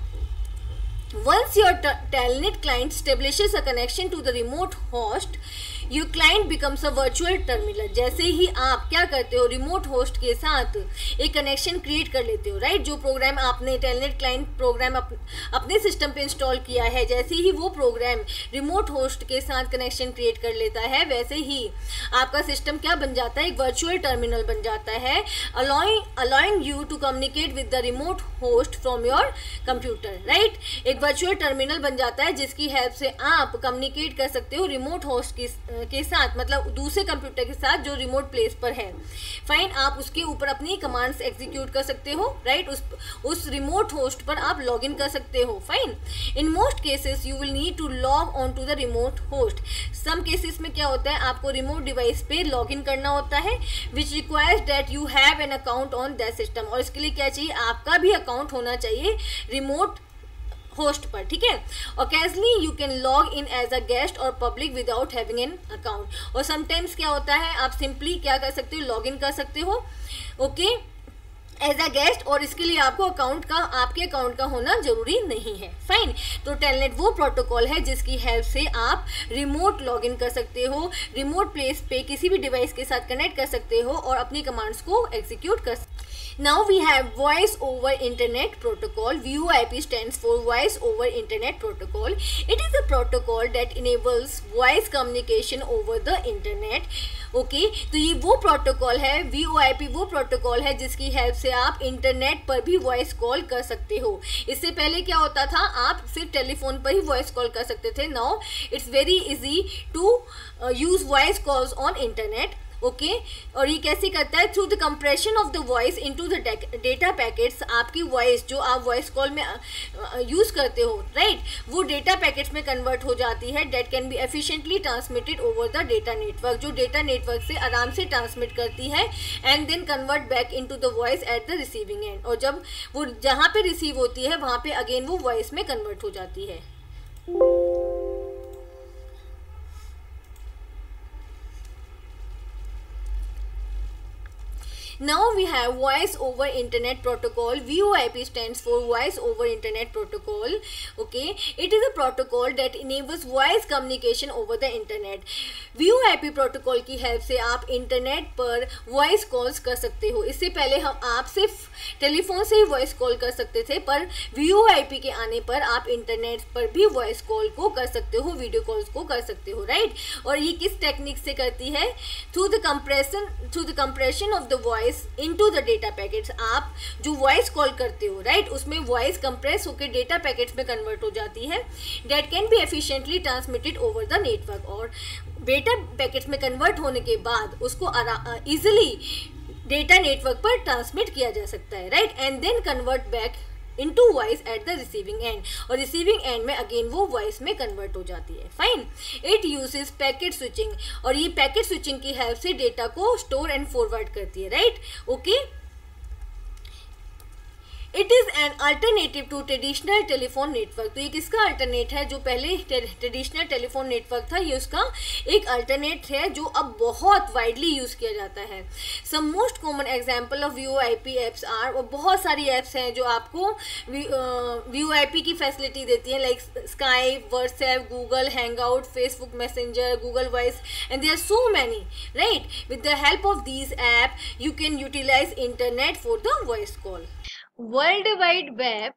Once your Telnet client establishes a connection to the remote host, you client becomes a virtual terminal जैसे ही आप क्या करते हो रिमोट होस्ट के साथ एक कनेक्शन क्रिएट कर लेते हो राइट जो प्रोग्राम आपने टेलनेट क्लाइंट प्रोग्राम अप, अपने सिस्टम पे इंस्टॉल किया है जैसे ही वो प्रोग्राम रिमोट होस्ट के साथ कनेक्शन क्रिएट कर लेता है वैसे ही आपका सिस्टम क्या बन जाता है? एक वर्चुअल टर्मिनल बन जाता है allowing allowing you to communicate with the remote host from your computer right एक वर्चुअल टर्मिनल बन जाता है जिसकी हेल्प से आप कम्युनिकेट कर सकते हो रिमोट होस्ट की के साथ मतलब दूसरे कंप्यूटर के साथ जो रिमोट प्लेस पर है। फाइन आप उसके ऊपर अपनी कमांड्स एग्जीक्यूट कर सकते हो राइट उस उस रिमोट होस्ट पर आप लॉग इन कर सकते हो। Fine in most cases you will need to log on to the remote host some cases में क्या होता है, आपको रिमोट डिवाइस पे लॉग इन करना होता है which requires that you have an account on that system और इसके लिए क्या चाहिए, आपका भी अकाउंट होना चाहिए रिमोट होस्ट पर, ठीक है occasionally you can log in as a guest और public without having an account और समटाइम्स क्या होता है, आप सिंपली क्या कर सकते हो लॉग इन कर सकते हो okay okay? As a guest और इसके लिए आपको अकाउंट का, आपके अकाउंट का होना ज़रूरी नहीं है। फाइन तो टेलनेट वो प्रोटोकॉल है जिसकी हेल्प से आप रिमोट लॉग इन कर सकते हो रिमोट प्लेस पे किसी भी डिवाइस के साथ कनेक्ट कर सकते हो और अपनी कमांड्स को एग्जीक्यूट कर सकते now we have voice over internet protocol V O I P stand for voice over internet protocol it is a protocol that enables voice communication over the internet okay तो ये वो protocol है V O I P वो protocol है, जिसकी help से आप internet पर भी वॉइस कॉल कर सकते हो। इससे पहले क्या होता था, आप सिर्फ़ टेलीफोन पर ही वॉइस कॉल कर सकते थे। Now it's very easy to use voice calls on internet okay और ये कैसे करता है? Through the compression of the voice into the data packets आपकी वॉइस जो आप वॉइस कॉल में यूज़ करते हो राइट right? वो डेटा पैकेट्स में कन्वर्ट हो जाती है that can be efficiently transmitted over the data network जो डेटा नेटवर्क से आराम से ट्रांसमिट करती है and then convert back into the voice at the receiving end और जब वो जहाँ पे रिसीव होती है, वहाँ पे अगेन वो वॉइस में कन्वर्ट हो जाती है। Now we have voice over internet protocol. VoIP stands for voice over internet protocol. Okay, it is a protocol that enables voice communication over the internet. VoIP protocol की help से आप internet पर voice calls कर सकते हो इससे पहले हम आप सिर्फ़ टेलीफोन से ही वॉइस कॉल कर सकते थे पर वी के आने पर आप इंटरनेट पर भी वॉइस कॉल को कर सकते हो वीडियो कॉल्स को कर सकते हो राइट और ये किस टेक्निक से करती है through the compression through the compression of the voice into the data packets आप जो वॉइस कॉल करते हो राइट right? उसमें वॉइस कंप्रेस होकर डेटा पैकेट्स में कन्वर्ट हो जाती है। That can be efficiently transmitted over the network और डेटा पैकेट्स में कन्वर्ट होने के बाद उसको इजिली डेटा नेटवर्क पर ट्रांसमिट किया जा सकता है right and then convert back into voice at the receiving end और रिसीविंग एंड में अगेन वो वॉइस में कन्वर्ट हो जाती है। Fine it uses packet switching और ये पैकेट स्विचिंग की हेल्प से डेटा को स्टोर एंड फॉरवर्ड करती है right okay okay? It is an alternative to traditional telephone network तो ये किसका अल्टरनेट है? जो पहले ट्रेडिशनल टेलीफोन नेटवर्क था, ये उसका एक अल्टरनेट है जो अब बहुत वाइडली यूज़ किया जाता है। Some most common example of V O I P apps are और बहुत सारी एप्स हैं जो आपको वी ओ आई पी की फैसिलिटी देती हैं like Skype WhatsApp Google Hangout Facebook Messenger Google Voice and there are so many right with the help of these app you can utilize internet for the voice call World Wide Web,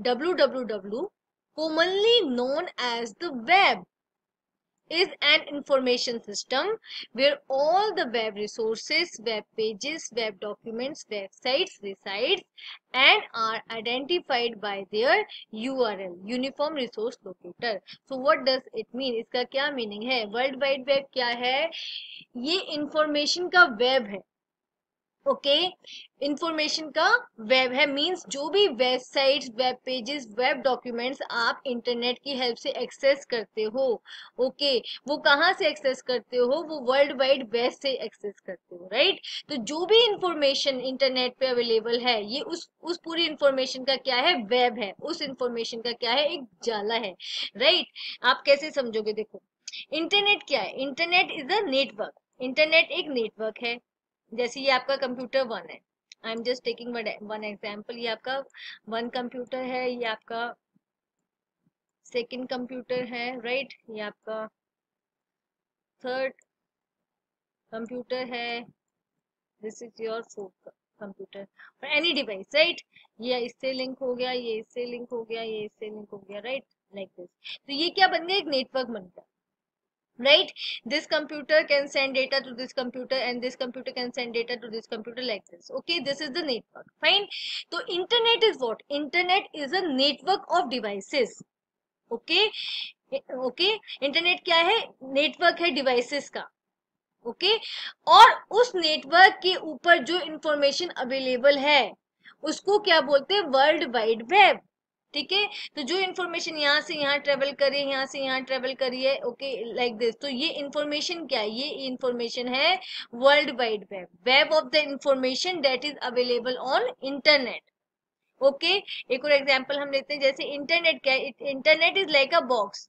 WWW, commonly known as the web, is an information system where all the web resources, web pages, web documents, websites resides and are identified by their URL, Uniform Resource Locator. So what does it mean? इसका क्या meaning है? World Wide Web क्या है? ये information का web है. Okay information का web है मींस जो भी websites web pages web documents आप इंटरनेट की हेल्प से एक्सेस करते हो ओके okay, वो कहाँ से एक्सेस करते हो? वो वर्ल्ड वाइड वेब से एक्सेस करते हो राइट right? तो जो भी इंफॉर्मेशन इंटरनेट पे अवेलेबल है ये उस उस पूरी इंफॉर्मेशन का क्या है? वेब है। उस इंफॉर्मेशन का क्या है? एक जाला है राइट right? आप कैसे समझोगे? देखो इंटरनेट क्या है? Internet is a network internet एक नेटवर्क है। जैसे ये आपका कंप्यूटर वन है। I am just taking one example ये आपका वन कंप्यूटर है, ये आपका सेकेंड कंप्यूटर है राइट right? ये आपका थर्ड कंप्यूटर है। This is your fourth computer और एनी डिवाइस राइट ये इससे लिंक हो गया, ये इससे लिंक हो गया, ये इससे लिंक हो गया राइट लाइक दिस तो ये क्या बन गया? एक नेटवर्क बन गया। Right this computer can send data to this computer and this computer can send data to this computer like this okay this is the network fine so internet is what internet is a network of devices okay okay internet क्या है network है devices का okay okay? और उस network के ऊपर जो information available है उसको क्या बोलते हैं वर्ल्ड वाइड वेब ठीक है? तो जो इन्फॉर्मेशन यहाँ से यहाँ ट्रेवल करिए यहाँ से यहाँ ट्रेवल करिए ओके लाइक दिस तो ये इन्फॉर्मेशन क्या है? ये इन्फॉर्मेशन है world wide web web of the information that is available on internet okay एक और एग्ज़ाम्पल हम लेते हैं, जैसे इंटरनेट क्या है? Internet is like a box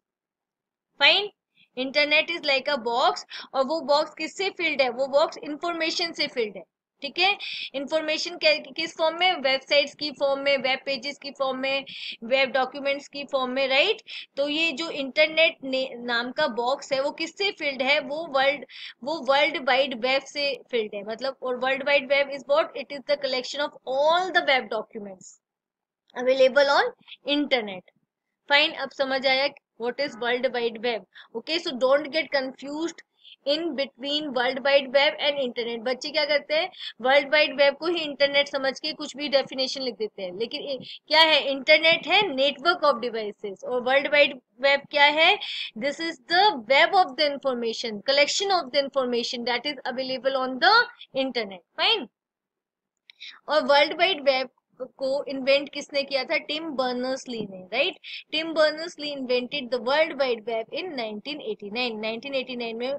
fine internet is like a box और वो बॉक्स किससे फिल्ड है? वो बॉक्स इंफॉर्मेशन से फिल्ड है. ठीक है? इंफॉर्मेशन किस फॉर्म में? वेबसाइट्स की फॉर्म में वेब पेजेस की फॉर्म में वेब डॉक्यूमेंट्स की फॉर्म में राइट तो ये जो इंटरनेट नाम का बॉक्स है, वो किससे फिल्ड है? वो वर्ल्ड वो वर्ल्ड वाइड वेब से फिल्ड है मतलब और world wide web is what it is the collection of all the web documents available on internet fine अब समझ आया what is world wide web okay so don't get confused in between world wide web and internet बच्चे क्या करते हैं? World wide web को ही internet समझ के कुछ भी डेफिनेशन लिख देते हैं। लेकिन क्या है? इंटरनेट है नेटवर्क ऑफ़ डिवाइसेस और वर्ल्ड वाइड वेब क्या है? This is the web of the information collection of the information that is available on the internet fine और वर्ल्ड वाइड वेब को इन्वेंट किसने किया था? टिम बर्नर्स ली ने right Tim Berners Lee invented the world wide web in 1989 1989 में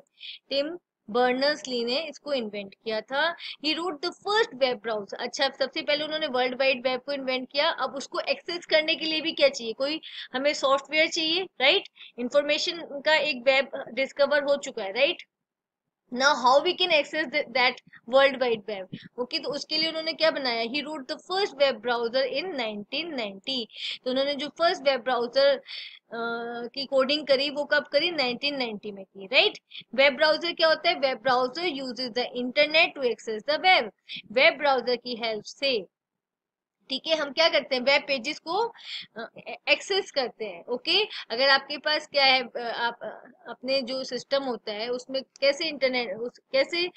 Tim Berners Lee ने इसको invent किया था। He wrote the first web browser अच्छा सबसे पहले उन्होंने वर्ल्ड वाइड वेब को इन्वेंट किया। अब उसको एक्सेस करने के लिए भी क्या चाहिए? कोई हमें सॉफ्टवेयर चाहिए राइट right? इंफॉर्मेशन का एक वेब डिस्कवर हो चुका है right now how we can access the, that world wide web? Okay तो उसके लिए उन्होंने क्या बनाया? He wrote the first web browser in 1990 तो उन्होंने जो first web browser Uh, की कोडिंग करी वो कब करी? 1990 में की राइट वेब ब्राउज़र क्या होता है? Web browser uses the internet to access the web web browser की हेल्प से ठीक है हम क्या करते हैं वेब पेजेस को एक्सेस करते हैं ओके अगर आपके पास क्या है आप अपने जो सिस्टम होता है उसमें कैसे इंटरनेट उस, कैसे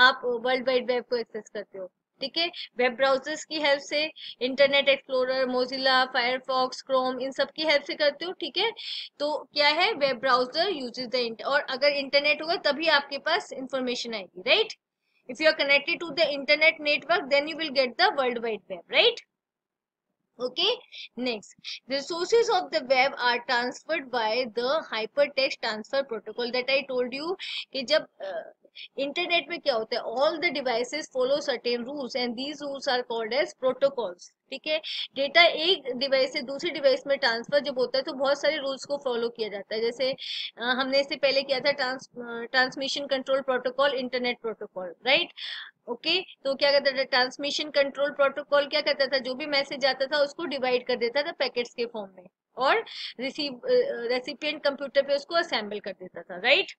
आप वर्ल्ड वाइड वेब को एक्सेस करते हो ठीक है? वेब ब्राउजर्स की हेल्प से Internet Explorer Mozilla Firefox Chrome इन सब की हेल्प से करते हो ठीक है? तो क्या है वेब ब्राउज़र यूजेस द और अगर इंटरनेट होगा तभी आपके पास इंफॉर्मेशन आएगी right if you are connected to the internet network then you will get the world wide web right? Okay next the sources of the web are transferred by the hypertext transfer protocol that i told you कि जब internet में क्या होता है all the devices follow certain rules and these rules are called as protocols ठीक है? Data एक device से दूसरी डिवाइस में ट्रांसफ़र जब होता है तो बहुत सारे रूल्स को फॉलो किया जाता है। जैसे हमने इससे पहले किया था trans transmission control protocol internet protocol right okay okay, तो क्या कहता था? ट्रांसमिशन कंट्रोल प्रोटोकॉल क्या कहता था? जो भी मैसेज आता था उसको डिवाइड कर देता था पैकेट्स के फॉर्म में और रिसीव रेसिपियंट कंप्यूटर पे उसको असेंबल कर देता था राइट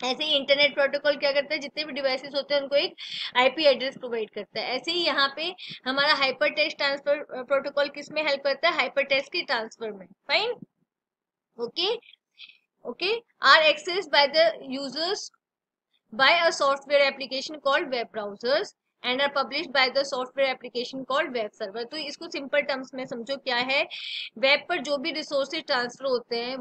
ऐसे ही इंटरनेट प्रोटोकॉल क्या करता है, जितने भी डिवाइसेस होते हैं, उनको एक आईपी एड्रेस प्रोवाइड करता है। ऐसे ही यहाँ पे हमारा हाइपर टेस्ट ट्रांसफ़र प्रोटोकॉल किसमें हेल्प करता है? हाइपर टेस्ट के ट्रांसफ़र में। Fine okay okay are access by the users by a software application called web browsers. And are publish by the software application called web server तो इसको simple terms में समझो क्या है? वेब पर जो भी रिसोर्सेज ट्रांसफ़र होते हैं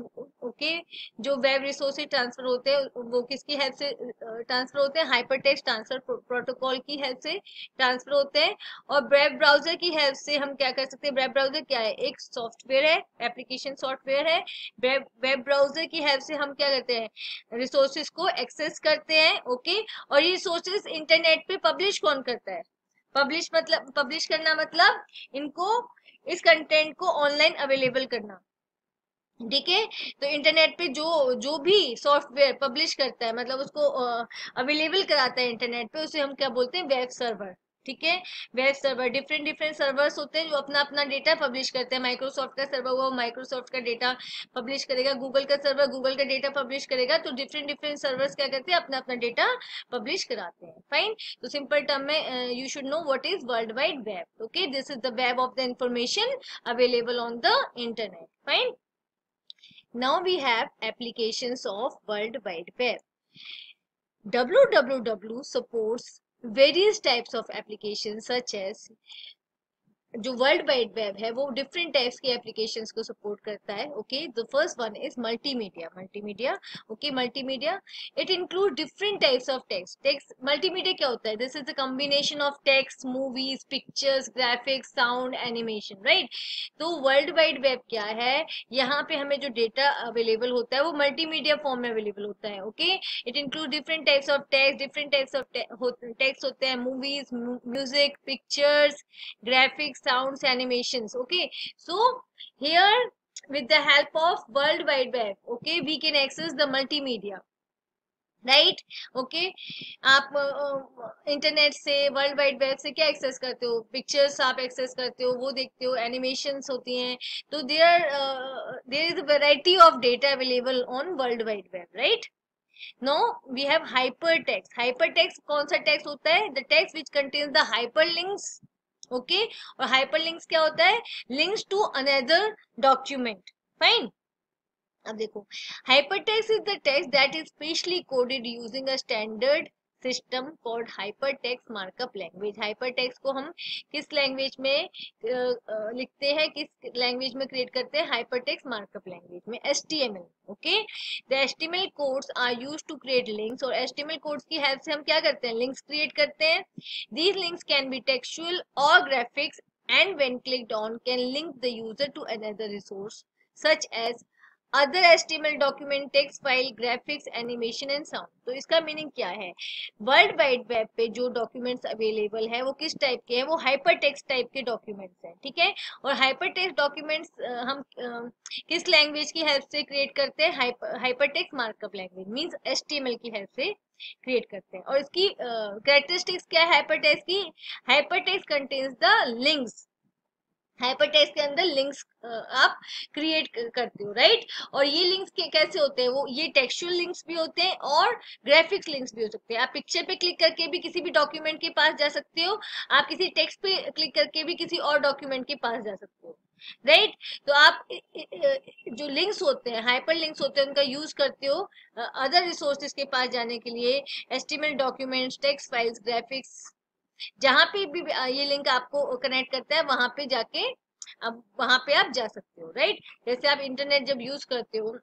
ओके जो वेब रिसोर्सेज ट्रांसफ़र होते हैं, वो किसकी हेल्प से ट्रांसफ़र होते हैं? हाइपर ट्रांसफ़र प्रोटोकॉल की हेल्प से ट्रांसफ़र होते हैं। और वेब ब्राउज़र की हेल्प से हम क्या कर सकते हैं? वेब ब्राउज़र क्या है? एक सॉफ्टवेयर है एप्लीकेशन सॉफ्टवेयर है। वेब ब्राउज़र की हेल्प से हम क्या करते हैं? रिसोर्सेज को एक्सेस करते हैं ओके और ये रिसोर्सेज इंटरनेट पे पब्लिश कौन करता है। पब्लिश मतलब पब्लिश करना मतलब इनको, इस कंटेंट को ऑनलाइन अवेलेबल करना। ठीक है? तो इंटरनेट पे जो जो भी सॉफ्टवेयर पब्लिश करता है मतलब उसको अवेलेबल कराता है इंटरनेट पे, उसे हम क्या बोलते हैं? वेब सर्वर ठीक है? Web server different different servers होते हैं जो अपना अपना डेटा पब्लिश करते हैं। माइक्रोसॉफ्ट का सर्वर हुआ माइक्रोसॉफ्ट का डेटा पब्लिश करेगा। गूगल का सर्वर गूगल का डेटा पब्लिश करेगा। तो डिफरेंट डिफरेंट सर्वर्स क्या करते हैं? अपना अपना डेटा पब्लिश कराते हैं। फाइन तो सिंपल टर्म में you should know what is world wide web okay this is the web of the information available on the internet fine now we have applications of world wide web. Www supports various types of applications such as जो world wide web है, वो different types के application को support करता है okay the first one is multimedia multimedia okay multimedia it include different types of text text multimedia क्या होता है? This is the combination of text movies pictures graphics sound animation right तो world wide web क्या है? यहाँ पे हमें जो डेटा अवेलेबल होता है, वो मल्टीमीडिया फॉर्म में अवेलेबल होता है okay it include different types of text different types of text होते हैं movies music pictures graphics sounds, animations, okay? So, here, with the help of world wide web, okay, we can access the multimedia right okay आप internet से world wide web से क्या access करते हो? Pictures आप access करते हो, वो देखते हो एनिमेशंस होती हैं। तो there there is variety of data available on world wide web right no we have hyper text hyper text कौन सा टेक्स्ट होता है? The text which contains the hyper links okay? और हाइपर लिंक्स क्या होता है? Links to another document fine अब देखो hypertext is the text that is specially coded using a standard system called hypertext markup language hypertext को हम किस language में लिखते हैं, किस लैंग्वेज में क्रिएट करते हैं? हाइपरटेक्स्ट मार्कअप लैंग्वेज में S T M L okay the S T M L codes are use to create links और S T M L codes की हेल्प से हम क्या करते हैं? लिंक्स क्रिएट करते हैं। These links can be textual और graphics and when clicked on can link the user to another resource such as other HTML document text file graphics animation and sound तो इसका मीनिंग क्या है? World wide web पे जो documents available है वो किस टाइप के हैं? वो हाइपर टेक्स्ट टाइप के डॉक्यूमेंट्स हैं ठीक है? और हाइपर टेक्स्ट डॉक्यूमेंट्स हम किस लैंग्वेज की हेल्प से क्रिएट करते हैं? Hyper text markup language means S की हेल्प से क्रिएट करते हैं। और इसकी कैरेक्टरिस्टिक्स uh, क्या है हाइपर टेक्स्ट की? Hyper text contains the links hypertext के अंदर लिंक्स आप क्रिएट करते हो राइट और ये लिंक्स कैसे होते हैं वो? ये टेक्सचुअल लिंक्स भी होते हैं और ग्राफिक्स लिंक्स भी हो सकते हैं। आप पिक्चर पे क्लिक करके भी किसी भी डॉक्यूमेंट के पास जा सकते हो। आप किसी टेक्स्ट पे क्लिक करके भी किसी और डॉक्यूमेंट के पास जा सकते हो राइट तो आप जो लिंक्स होते हैं हाइपर लिंक्स होते हैं, उनका यूज़ करते हो अदर रिसोर्सेज के पास जाने के लिए HTML documents text files graphics जहाँ पे भी ये लिंक आपको कनेक्ट करता है, वहाँ पे जाके अब वहाँ पे आप जा सकते हो राइट जैसे आप इंटरनेट जब यूज़ करते हो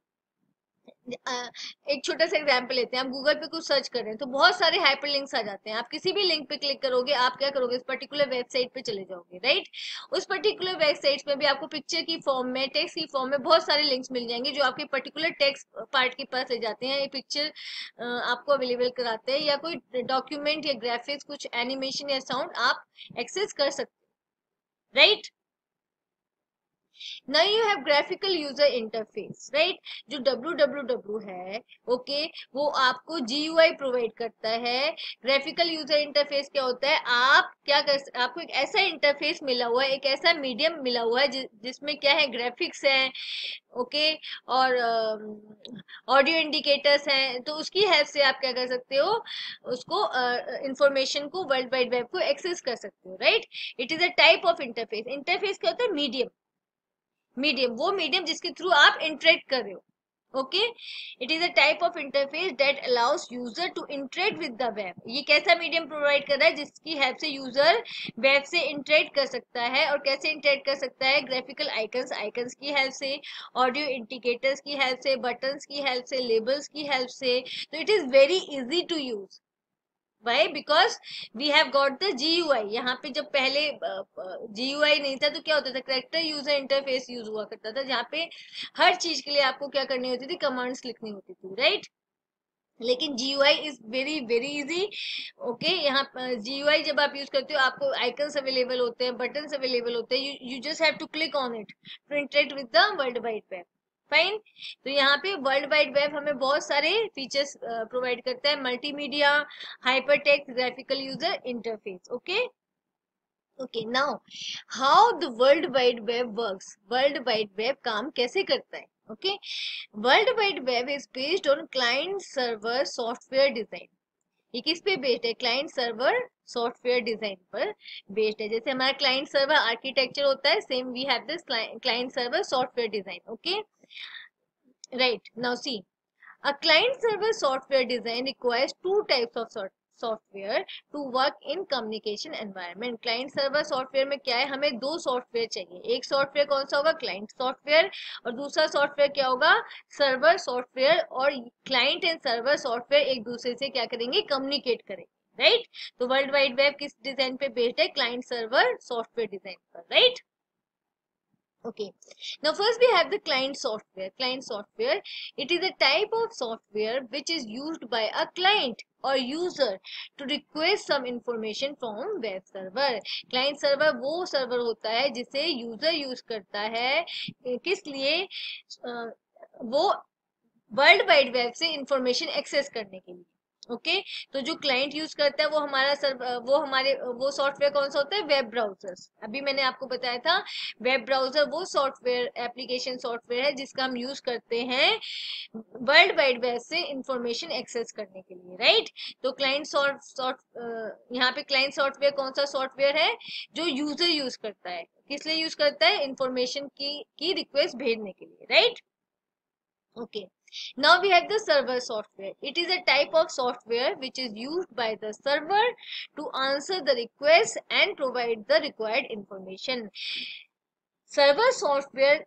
एक छोटा सा एग्ज़ाम्पल लेते हैं। आप गूगल पे कुछ सर्च कर रहे हैं तो बहुत सारे हाइपर लिंक्स आ जाते हैं। आप किसी भी लिंक पे क्लिक करोगे, आप क्या करोगे इस पर्टिकुलर वेबसाइट पे चले जाओगे राइट उस पर्टिकुलर वेबसाइट में भी आपको पिक्चर की फॉर्म में टेक्स्ट की फॉर्म में बहुत सारे लिंक्स मिल जाएँगे, जो आपके पर्टिकुलर टेक्स्ट पार्ट के पास ले जाते हैं। ये पिक्चर आपको अवेलेबल कराते हैं, या कोई डॉक्यूमेंट या ग्राफिक्स कुछ एनिमेशन या साउंड आप एक्सेस कर सकते right now you have graphical user interface right? जो www है ओके okay, वो आपको GUI प्रोवाइड करता है। ग्राफिकल यूज़र इंटरफेस क्या होता है? आप क्या कर आपको एक ऐसा इंटरफेस मिला हुआ है एक ऐसा मीडियम मिला हुआ है जि, जिसमें क्या है ग्राफिक्स है ओके okay, और ऑडियो uh, इंडिकेटर्स हैं। तो उसकी हेल्प से आप क्या कर सकते हो? उसको इंफॉर्मेशन uh, को वर्ल्ड वाइड वेब को एक्सेस कर सकते हो right it is a type of interface interface क्या होता है? मीडियम मीडियम, वो मीडियम जिसके थ्रू आप इंटरेक्ट कर रहे हो, okay? It is a type of interface that allows user to interact with the web ये कैसा मीडियम प्रोवाइड कर रहा है? जिसकी हेल्प से यूज़र वेब से इंटरेक्ट कर सकता है और कैसे इंटरेक्ट कर सकता है? ग्राफिकल आइकन्स आइकन्स की हेल्प से ऑडियो इंडिकेटर्स की हेल्प से बटन्स की हेल्प से लेबल्स की हेल्प से. तो it is very easy to use why because we have got the G U I यहाँ पे जब पहले जी यू आई नहीं था तो क्या होता था? करेक्टर यूज़र इंटरफेस यूज़ हुआ करता था, जहाँ पे हर चीज़ के लिए आपको क्या करनी होती थी? कमांड्स लिखनी होती थी राइट लेकिन G U I is very very easy okay यहाँ जी यू आई जब आप यूज़ करते हो, आपको आइकन्स अवेलेबल होते हैं बटन अवेलेबल होते हैं you just have to click on it interact with the world wide web fine तो यहाँ पे वर्ल्ड वाइड वेब हमें बहुत सारे फीचर्स प्रोवाइड करता है। Multimedia hypertext graphical user interface okay okay now how the world wide web works world wide web काम कैसे करता है okay world wide web is based on client server software design ये किस पे बेस्ड है? क्लाइंट सर्वर सॉफ्टवेयर डिज़ाइन पर based है। जैसे हमारा क्लाइंट सर्वर आर्किटेक्चर होता है same we have this client server software design okay right. Now, see, a client server software design requires two types of sort software to work in communication environment client server software में क्या है? हमें दो software चाहिए। एक software कौन सा होगा? क्लाइंट सॉफ्टवेयर और दूसरा सॉफ्टवेयर क्या होगा? सर्वर सॉफ्टवेयर और क्लाइंट एंड सर्वर सॉफ्टवेयर एक दूसरे से क्या करेंगे? कम्युनिकेट करेंगे। राइट तो वर्ल्ड वाइड वेब किस डिज़ाइन पे बेस्ड है? क्लाइंट सर्वर सॉफ्टवेयर डिज़ाइन पर। Right right? Okay now first we have the client software client software it is a type of software which is used by a client or user to request some information from web server client server वो server होता है जिसे user use करता है किस लिए वो world wide web से इंफॉर्मेशन एक्सेस करने के लिए ओके? okay? तो जो क्लाइंट यूज़ करता है वो हमारा सर वो हमारे, वो सॉफ्टवेयर कौन सा होता है? Web browsers. अभी मैंने आपको बताया था, वेब ब्राउज़र वो सॉफ्टवेयर, एप्लीकेशन सॉफ्टवेयर है जिसका हम यूज़ करते हैं वर्ल्ड वाइड वेब से इंफॉर्मेशन एक्सेस करने के लिए, राइट? तो क्लाइंट सॉफ्ट यहाँ पे क्लाइंट सॉफ्टवेयर कौन सा सॉफ्टवेयर है? जो यूज़र यूज़ करता है। किस लिए यूज़ करता है? इंफॉर्मेशन की की रिक्वेस्ट भेजने के लिए, right? Okay. okay. Now we have the server software. It is a type of software which is used by the server to answer the request and provide the required information. Server software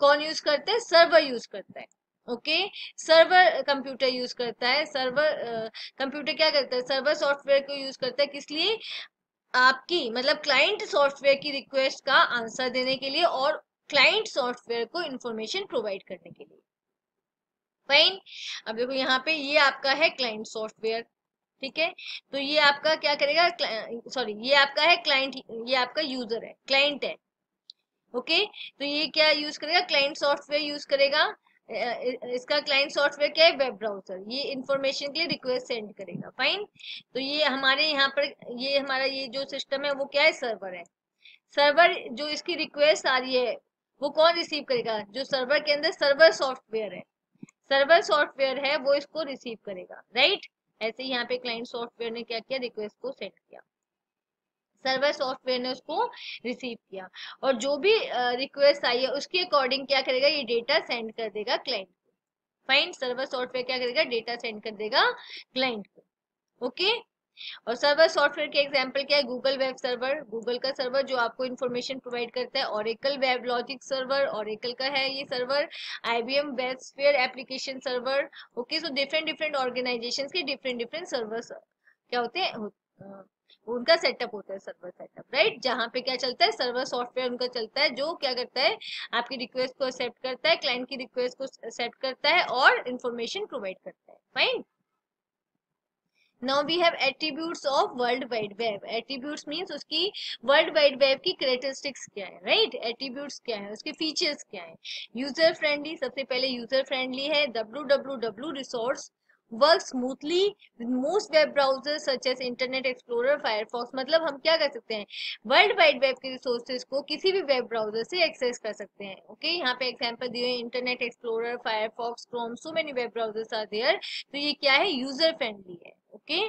कौन use करता है? Server use करता है. Okay server computer use करता है. Server computer क्या करता है? सर्वर सॉफ्टवेयर को यूज़ करता है किस लिए? आपकी मतलब क्लाइंट सॉफ्टवेयर की रिक्वेस्ट का आंसर देने के लिए और क्लाइंट सॉफ्टवेयर को इंफॉर्मेशन प्रोवाइड करने के लिए. फाइन अब देखो यहाँ पे ये आपका है क्लाइंट सॉफ्टवेयर ठीक है? तो ये आपका क्या करेगा? सॉरी ये आपका है क्लाइंट ये आपका यूज़र है क्लाइंट है ओके तो ये क्या यूज़ करेगा? क्लाइंट सॉफ्टवेयर यूज़ करेगा। इसका क्लाइंट सॉफ्टवेयर क्या है? वेब ब्राउज़र ये इंफॉर्मेशन के लिए रिक्वेस्ट सेंड करेगा। फाइन तो ये हमारे यहाँ पर, ये हमारा ये जो सिस्टम है, वो क्या है? सर्वर है। सर्वर जो इसकी रिक्वेस्ट आ रही है, वो कौन रिसीव करेगा? जो सर्वर के अंदर सर्वर सॉफ्टवेयर है। सर्वर सॉफ्टवेयर है, वो इसको रिसीव करेगा राइट ऐसे यहाँ पे क्लाइंट सॉफ्टवेयर ने क्या किया? रिक्वेस्ट को सेंड किया। सर्वर सॉफ्टवेयर ने उसको रिसीव किया। और जो भी रिक्वेस्ट आई है, उसके अकॉर्डिंग क्या करेगा? ये डेटा सेंड कर देगा क्लाइंट को। फाइन सर्वर सॉफ्टवेयर क्या करेगा? डेटा सेंड कर देगा क्लाइंट को। ओके और सर्वर सॉफ्टवेयर के एग्जांपल क्या है? गूगल वेब सर्वर गूगल का सर्वर जो आपको इन्फॉर्मेशन प्रोवाइड करता है Oracle web logic server Oracle का है ये server IBM WebSphere application server okay so different different organization के डिफरेंट डिफरेंट सर्वर क्या होते हैं? उनका सेटअप होता है सर्वर सेटअप राइट जहाँ पे क्या चलता है? सर्वर सॉफ्टवेयर उनका चलता है, जो क्या करता है? आपकी रिक्वेस्ट को एक्सेप्ट करता है क्लाइंट की रिक्वेस्ट को एक्सेप्ट करता है और इन्फॉर्मेशन प्रोवाइड करता है fine now we have attributes of world wide web attributes means उसकी वर्ल्ड वाइड वेब की करेक्टरिस्टिक्स क्या है राइट? एट्रीब्यूट्स क्या है, उसके फीचर्स क्या है? यूज़र फ्रेंडली सबसे पहले यूज़र फ्रेंडली है। W W W resource work smoothly with most web browser such as Internet Explorer Firefox मतलब हम क्या कर सकते हैं? वर्ल्ड वाइड वेब के रिसोर्सेज को किसी भी वेब ब्राउज़र से एक्सेस कर सकते हैं ओके okay? यहाँ पे एग्ज़ाम्पल दिए हुए Internet Explorer Firefox Chrome so many web browsers are there तो ये क्या है? यूज़र फ्रेंडली है okay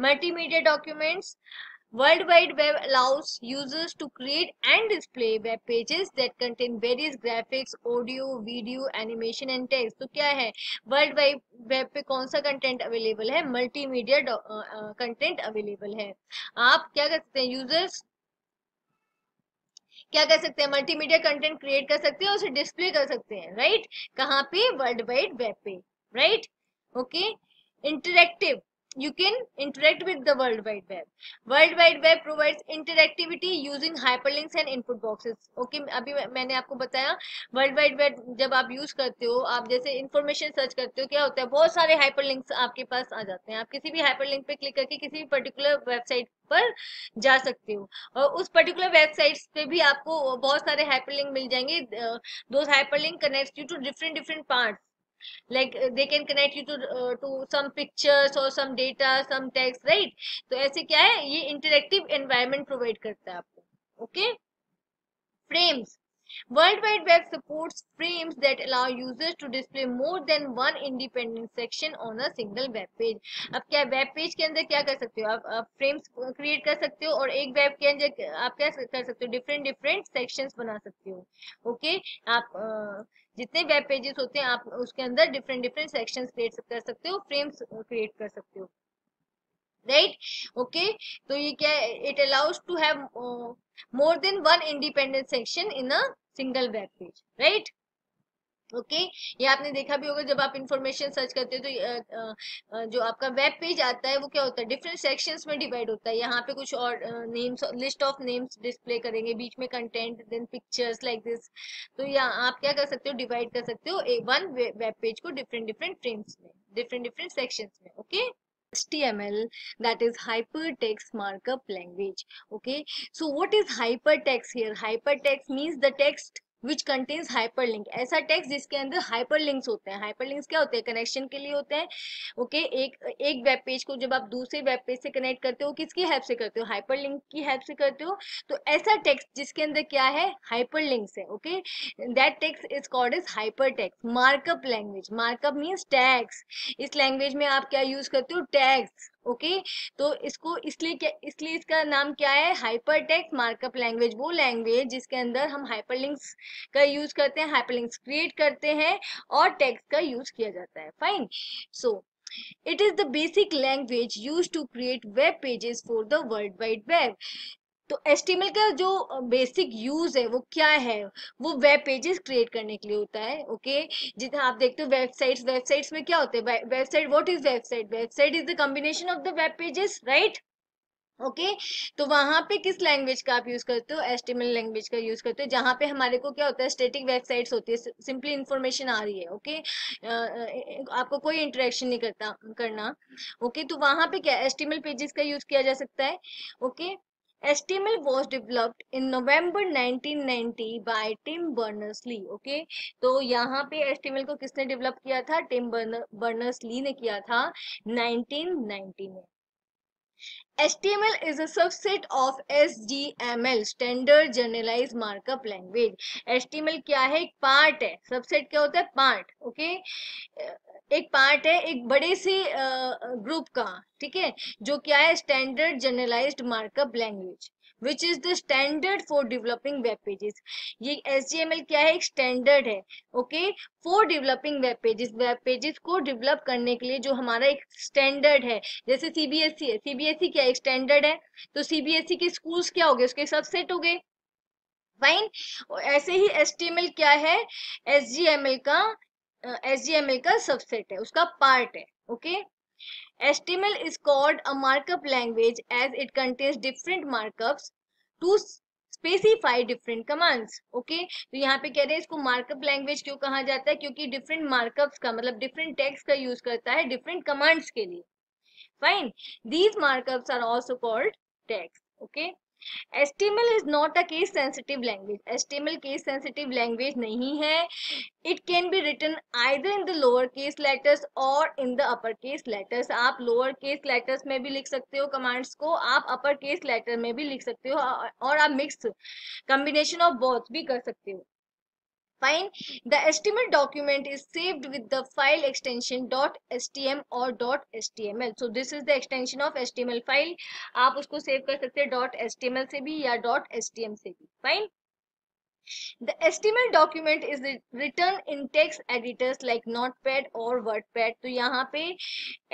multimedia documents World Wide Web allows users to create and display web pages that contain various graphics, audio, video, animation and text. तो क्या है? World wide web पे कौन सा कंटेंट अवेलेबल है? मल्टीमीडिया कंटेंट अवेलेबल है। आप क्या कर सकते हैं? यूज़र्स क्या कर सकते हैं? मल्टीमीडिया कंटेंट क्रिएट कर सकते हैं और उसे डिस्प्ले कर सकते हैं राइट कहाँ पे? वर्ल्ड वाइड वेब पे right okay interactive you can interact with the world wide web. World wide web provides interactivity using hyperlinks and input boxes. Okay, अभी मैंने आपको बताया वर्ल्ड वाइड वेब जब आप यूज़ करते हो, आप जैसे इंफॉर्मेशन सर्च करते हो, क्या होता है, बहुत सारे हाइपरलिंक्स आपके पास आ जाते हैं। आप किसी भी हाइपरलिंक पे क्लिक करके किसी भी पर्टिकुलर वेबसाइट पर जा सकते हो। और उस पर्टिकुलर वेबसाइट पे भी आपको बहुत सारे हाइपरलिंक मिल जाएँगे। Those hyperlink connect you to different different parts like uh, they can connect you to uh, to some pictures or some data some text right तो ऐसे क्या है ये इंटरेक्टिव एनवायरमेंट प्रोवाइड करता है आपको okay frames World Wide Web supports frames that allow users to display more than one independent section on a single web page. अब क्या वेब पेज के अंदर क्या कर सकते हो आप, आप फ्रेम्स क्रिएट कर सकते हो और एक वेब के अंदर आप क्या कर सकते हो डिफरेंट डिफरेंट सेक्शंस बना सकते हो okay? आप uh, जितने वेब पेजेस होते हैं, आप उसके अंदर डिफरेंट डिफरेंट सेक्शंस क्रिएट कर सकते हो फ्रेम्स क्रिएट कर सकते हो। राइट ओके तो ये क्या it allows to have more than one independent section in a single web page right okay? okay? ये आपने देखा भी होगा, जब आप इंफॉर्मेशन सर्च करते हो तो जो आपका वेब पेज आता है, वो क्या होता है? डिफरेंट सेक्शंस में डिवाइड होता है। यहाँ पे कुछ और names list of names display करेंगे, बीच में content then pictures like this तो यहाँ आप क्या कर सकते हो? डिवाइड कर सकते हो वन वेब पेज को डिफरेंट डिफरेंट फ्रेम्स में डिफरेंट डिफरेंट सेक्शंस में, okay? Okay? HTML that is hypertext markup language okay so, what is hypertext here? Hypertext means the text which contains hyperlink ऐसा text जिसके अंदर hyperlinks होते हैं। Hyperlinks क्या होते हैं? कनेक्शन के लिए होते हैं। Okay okay? एक एक वेब पेज को जब आप दूसरे वेब पेज से कनेक्ट करते हो किसकी हेल्प से करते हो? हाइपर लिंक की हेल्प से करते हो। तो ऐसा टेक्स्ट जिसके अंदर क्या है? हाइपरलिंक्स है okay that text is called is hyper text markup language markup means tags इस लैंग्वेज में आप क्या यूज़ करते हो? Tags okay? okay? तो इसको इसलिए क्या, इसलिए इसका नाम क्या है? हाइपर टेक्स्ट मार्कअप लैंग्वेज वो लैंग्वेज जिसके अंदर हम हाइपरलिंक्स का यूज़ करते हैं हाइपर लिंक्स क्रिएट करते हैं और टेक्स्ट का यूज़ किया जाता है। Fine so it is the basic language use to create web pages for the world wide web तो एस्टिमल का जो बेसिक यूज़ है, वो क्या है? वो वेब पेजेस क्रिएट करने के लिए होता है ओके जितना आप देखते हो वेबसाइट्स वेबसाइट्स में क्या होते हैं? Website what is website website is the combination of the web pages right okay okay? तो वहाँ पे किस लैंग्वेज का आप यूज़ करते हो? एस्टिमल लैंग्वेज का यूज़ करते हो, जहाँ पे हमारे को क्या होता है? स्टेटिक वेबसाइट्स होती है सिंपली इंफॉर्मेशन आ रही है ओके okay? आपको कोई इंटरेक्शन नहीं करता, करना ओके okay? तो वहाँ पे क्या एस्टिमल पेजेस का यूज़ किया जा सकता है okay HTML was developed in November 1990 by Tim Berners-Lee. Okay, तो यहाँ पे HTML को किसने डेवलप किया था बर्नर्स ली ने किया था 1990 में HTML is a subset of SGML Standard Generalized Markup Language HTML क्या है एक पार्ट है सबसेट क्या होता है ओके okay? एक पार्ट है एक बड़े से ग्रुप का, ठीक है? जो क्या है standard generalized markup language which is the standard for developing web pages ये एस क्या है? एक स्टैंडर्ड है okay for developing web pages web pages को डेवलप करने के लिए जो हमारा एक स्टैंडर्ड है, जैसे सीबीएसई e है। सीबीएसई e क्या एक स्टैंडर्ड है। तो सीबीएसई e के स्कूल्स क्या हो गए? उसके सबसेट हो गए। फाइन ऐसे ही एस क्या है? एसजीएमएल का एस एम एल का सबसेट है, उसका पार्ट है okay HTML is called a markup language as it contains different markups to specify different commands okay तो यहाँ पे कह रहे हैं इसको मार्कअप लैंग्वेज क्यों कहा जाता है? क्योंकि डिफरेंट मार्कअप्स का मतलब डिफरेंट टेक्स्ट का यूज़ करता है डिफरेंट कमांड्स के लिए। Fine these markups are also called text okay HTML is not a case sensitive language. HTML case sensitive language नहीं है. It can be written either in the lower case letters or in the upper case letters. आप lower case letters में भी लिख सकते हो commands को आप upper case letter में भी लिख सकते हो और आप mix combination of both भी कर सकते हो Fine. The HTML document is saved with the file extension .stm or .html. So this is the extension of HTML file. आप उसको सेव कर सकते हैं .html से भी या .stm से भी. Fine. The HTML document is written in text editors like Notepad or WordPad. तो यहाँ पे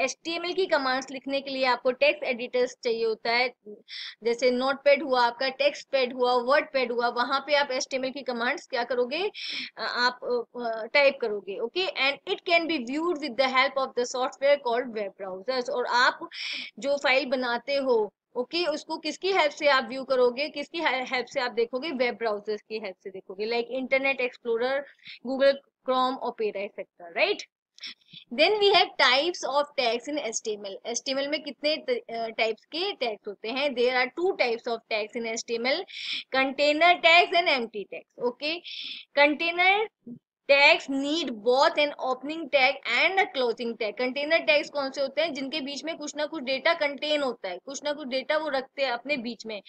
HTML की कमांड्स लिखने के लिए आपको टेक्स्ट एडिटर्स चाहिए होता है। जैसे Notepad हुआ, आपका टेक्स्ट पैड हुआ WordPad हुआ, वहाँ पे आप HTML की कमांड्स क्या करोगे? आप टाइप करोगे okay and it can be viewed with the help of the software called web browsers और आप जो फ़ाइल बनाते हो ओके okay, उसको किसकी हेल्प से आप व्यू करोगे? किसकी हेल्प से आप देखोगे? वेब ब्राउजर्स की हेल्प से देखोगे। Like Internet Explorer Google Chrome Opera etcetera right then we have types of tags in HTML HTML में कितने टाइप्स के टैग्स होते हैं? There are two types of tags in HTML container tags and empty tags okay container tags need both an opening tag and a closing tag container tags कौन से होते हैं? जिनके बीच में कुछ ना कुछ डेटा कंटेन होता है। कुछ ना कुछ डेटा वो रखते हैं अपने बीच में,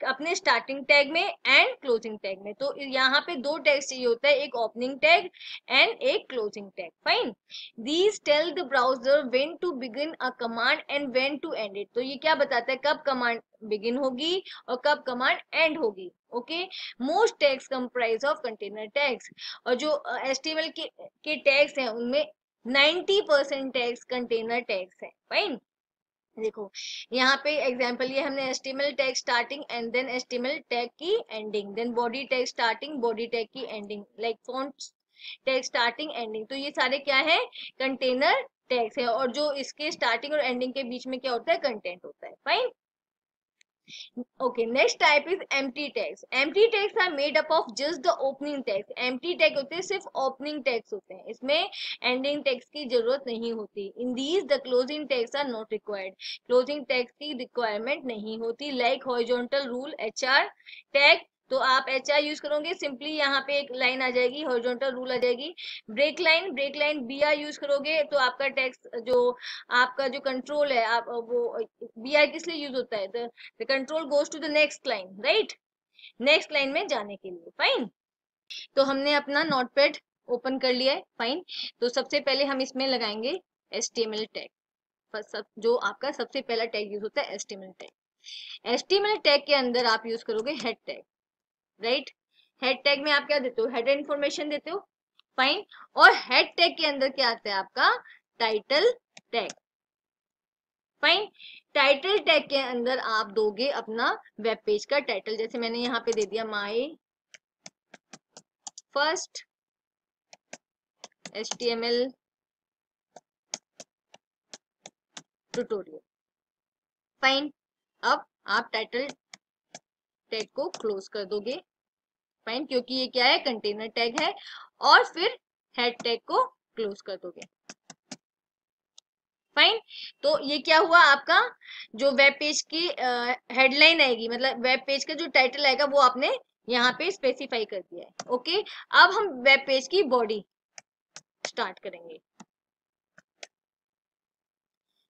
अपने स्टार्टिंग टैग में एंड क्लोजिंग टैग में। तो यहाँ पे दो टैग चाहिए होता है, एक ओपनिंग टैग एंड एक closing tag fine these tell the browser when to begin a command and when to end it तो ये क्या बताता है? कब कमांड बिगिन होगी और कब कमांड एंड होगी? Okay? Most tags comprise of container tags और जो एस uh, के के टैग्स हैं उनमें 90 परसेंट टैग्स कंटेनर टैग्स हैं फाइन देखो यहाँ पे एग्ज़ाम्पल ये हमने HTML tag starting and then HTML tag की ending then body tag starting body tag की ending like font tag starting ending तो ये सारे क्या है? कंटेनर टैग्स है. और जो इसके स्टार्टिंग और एंडिंग के बीच में क्या होता है? कंटेंट होता है fine okay next type is empty tags empty tags are made up of just the opening tags empty tag होते हैं सिर्फ़ opening tags होते हैं इसमें ending tags की ज़रूरत नहीं होती in these the closing tags are not required closing tags की requirement नहीं होती like horizontal rule hr tag तो आप एच आई यूज़ करोगे सिंपली यहाँ पे एक लाइन आ जाएगी हॉरिजॉन्टल रूल आ जाएगी। Break line break line B R use करोगे तो आपका टैक्स जो, आपका जो कंट्रोल है, आप, वो बी आर किस लिए यूज़ होता है? The control goes to the next line right next line में जाने के लिए फाइन तो हमने अपना नोट पैड ओपन कर लिया है फाइन तो सबसे पहले हम इसमें लगाएँगे एस टी टैग जो आपका सबसे पहला टैग यूज़ होता है एस टैग एस टैग के अंदर आप यूज़ करोगे head tag right? Head tag में आप क्या देते हो? हेड इन्फॉर्मेशन देते हो? फाइन और हेड टैग के अंदर क्या आता है आपका? Title tag fine title tag के अंदर आप दोगे अपना वेब पेज का टाइटल जैसे मैंने यहाँ पे दे दिया my first H T M L tutorial fine अब आप टाइटल टैग को क्लोज कर दोगे. फाइन क्योंकि ये क्या है? कंटेनर टैग है और फिर हेड टैग को क्लोज कर दोगे। फाइन तो ये क्या हुआ आपका? जो वेब पेज की हेडलाइन आएगी मतलब वेब पेज का जो टाइटल आएगा, वो आपने यहाँ पे स्पेसिफाई कर दिया है। ओके अब हम वेब पेज की बॉडी स्टार्ट करेंगे।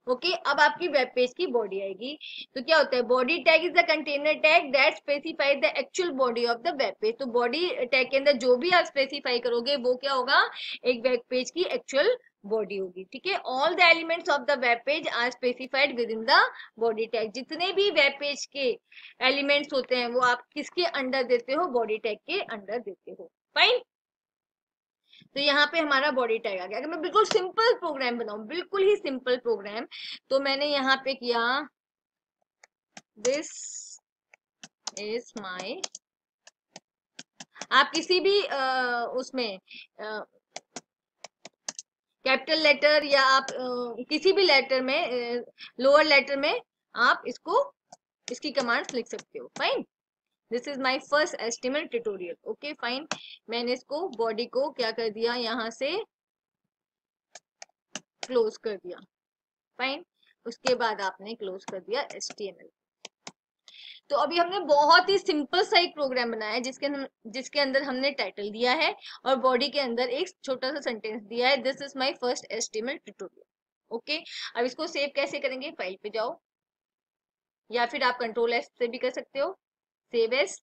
ओके okay, अब आपकी वेब पेज की बॉडी आएगी। तो क्या होता है? Body tag is the container tag that specify the actual body of the web page तो बॉडी टैग के अंदर जो भी आप स्पेसिफाई करोगे वो क्या होगा? एक वेब पेज की एक्चुअल बॉडी होगी ठीक है? All the elements of the web page are specified within the body tag जितने भी वेब पेज के एलिमेंट्स होते हैं वो आप किसके अंडर देते हो? बॉडी टैग के अंडर देते हो। फाइन तो यहाँ पे हमारा बॉडी टैग आ गया। अगर मैं बिल्कुल सिंपल प्रोग्राम बनाऊ बिल्कुल ही सिंपल प्रोग्राम तो मैंने यहाँ पे किया दिस इज़ माई आप किसी भी आ, उसमें कैपिटल लेटर या आप आ, किसी भी लेटर में लोअर लेटर में आप इसको इसकी कमांड्स लिख सकते हो। Fine this is my first HTML tutorial okay fine मैंने इसको बॉडी को क्या कर दिया? यहाँ से क्लोज कर दिया। फाइन उसके बाद आपने क्लोज कर दिया एस तो अभी हमने बहुत ही सिंपल सा एक प्रोग्राम बनाया है, जिसके जिसके अंदर हमने टाइटल दिया है और बॉडी के अंदर एक छोटा सा सेंटेंस दिया है। This is my first HTML tutorial okay अब इसको सेव कैसे करेंगे? फ़ाइल पे जाओ। या फिर आप कंट्रोल एस से भी कर सकते हो। सेव एस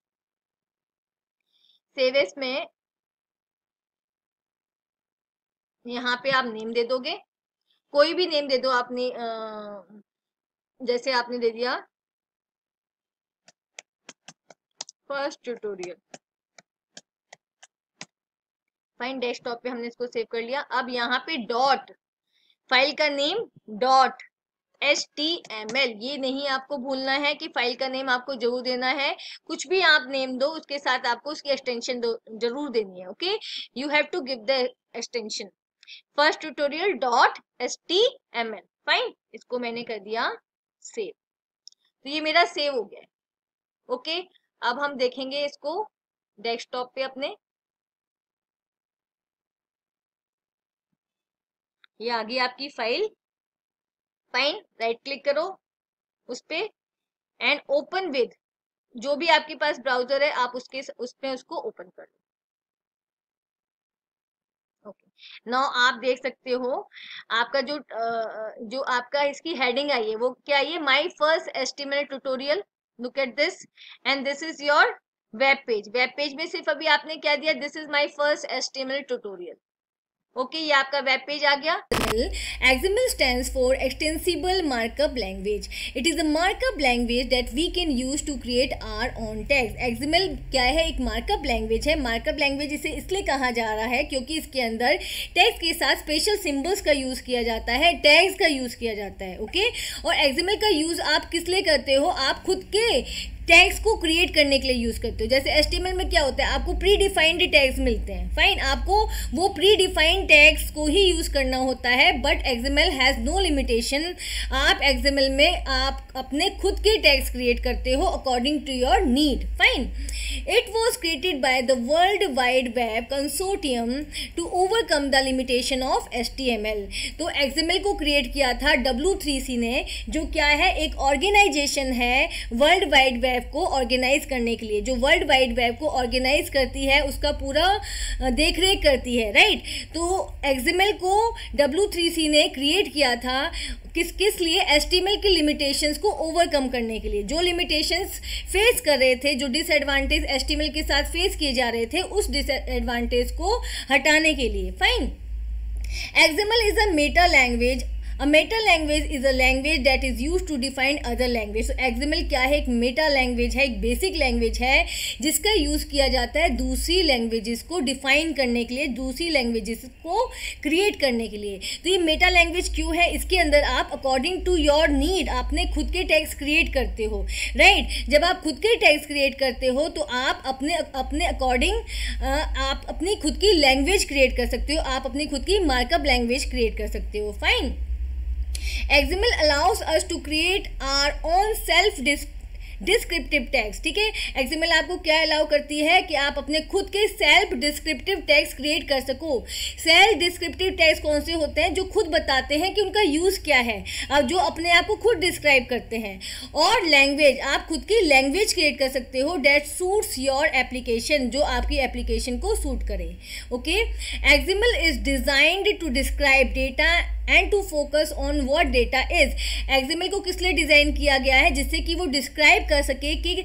सेव एस में यहाँ पे आप नेम दे दोगे। कोई भी नेम दे दो आपने जैसे आपने दे दिया। First tutorial. फाइन, डेस्कटॉप पे हमने इसको सेव कर लिया। अब यहाँ पे डॉट, फ़ाइल का name dot. H T M L ये नहीं आपको भूलना है कि फ़ाइल का नेम आपको ज़रूर देना है। कुछ भी आप नेम दो, उसके साथ आपको उसकी एक्सटेंशन ज़रूर देनी है okay you have to give the extension first tutorial dot H T M L fine इसको मैंने कर दिया सेव तो ये मेरा सेव हो गया ओके अब हम देखेंगे इसको डेस्कटॉप पे अपने। ये आ गई आपकी फ़ाइल फाइन राइट क्लिक करो, उस पे एंड ओपन विद जो भी आपके पास ब्राउज़र है, आप उसके उसमें उसको ओपन कर लो। ओके आप देख सकते हो, आपका जो जो आपका इसकी हेडिंग आई है, वो क्या आई है? My first HTML tutorial look at this and this is your web page web page में सिर्फ़ अभी आपने क्या दिया? This is my first HTML tutorial okay ये आपका वेब पेज आ गया। XML stand for extensible markup language it is a markup language that we can use to create our own tags XML क्या है? एक मार्कअप लैंग्वेज है। Markup language इसे इसलिए कहा जा रहा है क्योंकि इसके अंदर टैक्स के साथ स्पेशल सिम्बल्स का यूज़ किया जाता है। टैग्स का यूज़ किया जाता है ओके okay? और एक्जिमल का यूज़ आप किस लिए करते हो? आप खुद के टैग्स को क्रिएट करने के लिए यूज़ करते हो। जैसे एसटीएमएल में क्या होता है, आपको प्री डिफाइंड टैग्स मिलते हैं। फाइन आपको वो प्री डिफाइंड टैग्स को ही यूज़ करना होता है but XML has no limitation आप एक्सएमएल में आप अपने खुद के टैग्स क्रिएट करते हो according to your need fine it was created by the world wide web consortium to overcome the limitation of S तो एक्सएमएल को क्रिएट किया था डब्ल्यू ने, जो क्या है, एक ऑर्गेनाइजेशन है वर्ल्ड वाइड वेब वेब को ऑर्गेनाइज करने के लिए, जो वर्ल्ड वाइड वेब को ऑर्गेनाइज करती है, उसका पूरा देख रेख करती है, राइट? तो एक्सएमएल को डब्ल्यू ने क्रिएट किया था, किस किस लिए? एस्टिमल की लिमिटेशंस को ओवरकम करने के लिए। जो लिमिटेशंस फेस कर रहे थे, जो डिसएडवांटेज एस्टिमल के साथ फेस किए जा रहे थे, उस डिसएडवांटेज को हटाने के लिए। Fine XML is a meta language a meta language is a language that is use to define other language XML क्या है? एक मेटा लैंग्वेज है, एक बेसिक लैंग्वेज है, जिसका यूज़ किया जाता है दूसरी लैंग्वेजेस को डिफाइन करने के लिए, दूसरी लैंग्वेजेस को क्रिएट करने के लिए। तो ये मेटा लैंग्वेज क्यों है? इसके अंदर आप अकॉर्डिंग टू योर नीड अपने खुद के टैक्स क्रिएट करते हो राइट right? जब आप खुद के टैक्स क्रिएट करते हो तो आप अपने अपने अकॉर्डिंग आप अपनी खुद की लैंग्वेज क्रिएट कर सकते हो, आप अपनी खुद की मार्कअप लैंग्वेज क्रिएट कर सकते हो। Fine XML allows us to create our own self descriptive tags ठीक है? एक्सएमएल आपको क्या अलाउ करती है कि आप अपने खुद के सेल्फ डिस्क्रिप्टिव टैक्स क्रिएट कर सको। सेल्फ डिस्क्रिप्टिव टैक्स कौन से होते हैं? जो खुद बताते हैं कि उनका यूज़ क्या है अब जो अपने आप को खुद डिस्क्राइब करते हैं। और लैंग्वेज आप खुद की लैंग्वेज क्रिएट कर सकते हो डेट सूट्स योर एप्लीकेशन जो आपकी एप्लीकेशन को सूट करे। Okay XML is designed to describe data and to focus on what data is XML को किस लिए डिज़ाइन किया गया है, जिससे कि वो डिस्क्राइब कर सके कि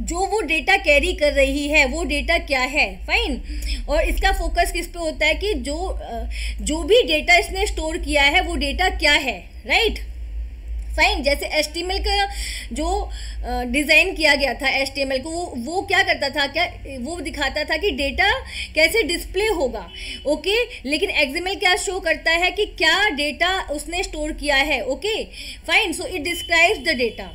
जो वो डेटा कैरी कर रही है, वो डेटा क्या है? फाइन और इसका फोकस किस पे होता है कि जो जो भी डेटा इसने स्टोर किया है, वो डेटा क्या है? Right right? फाइन जैसे एच का जो डिज़ाइन किया गया था एच को, वो वो क्या करता था, क्या, वो दिखाता था कि डेटा कैसे डिस्प्ले होगा ओके लेकिन एक्सएमएल क्या शो करता है कि क्या डेटा उसने स्टोर किया है okay fine so it describes the data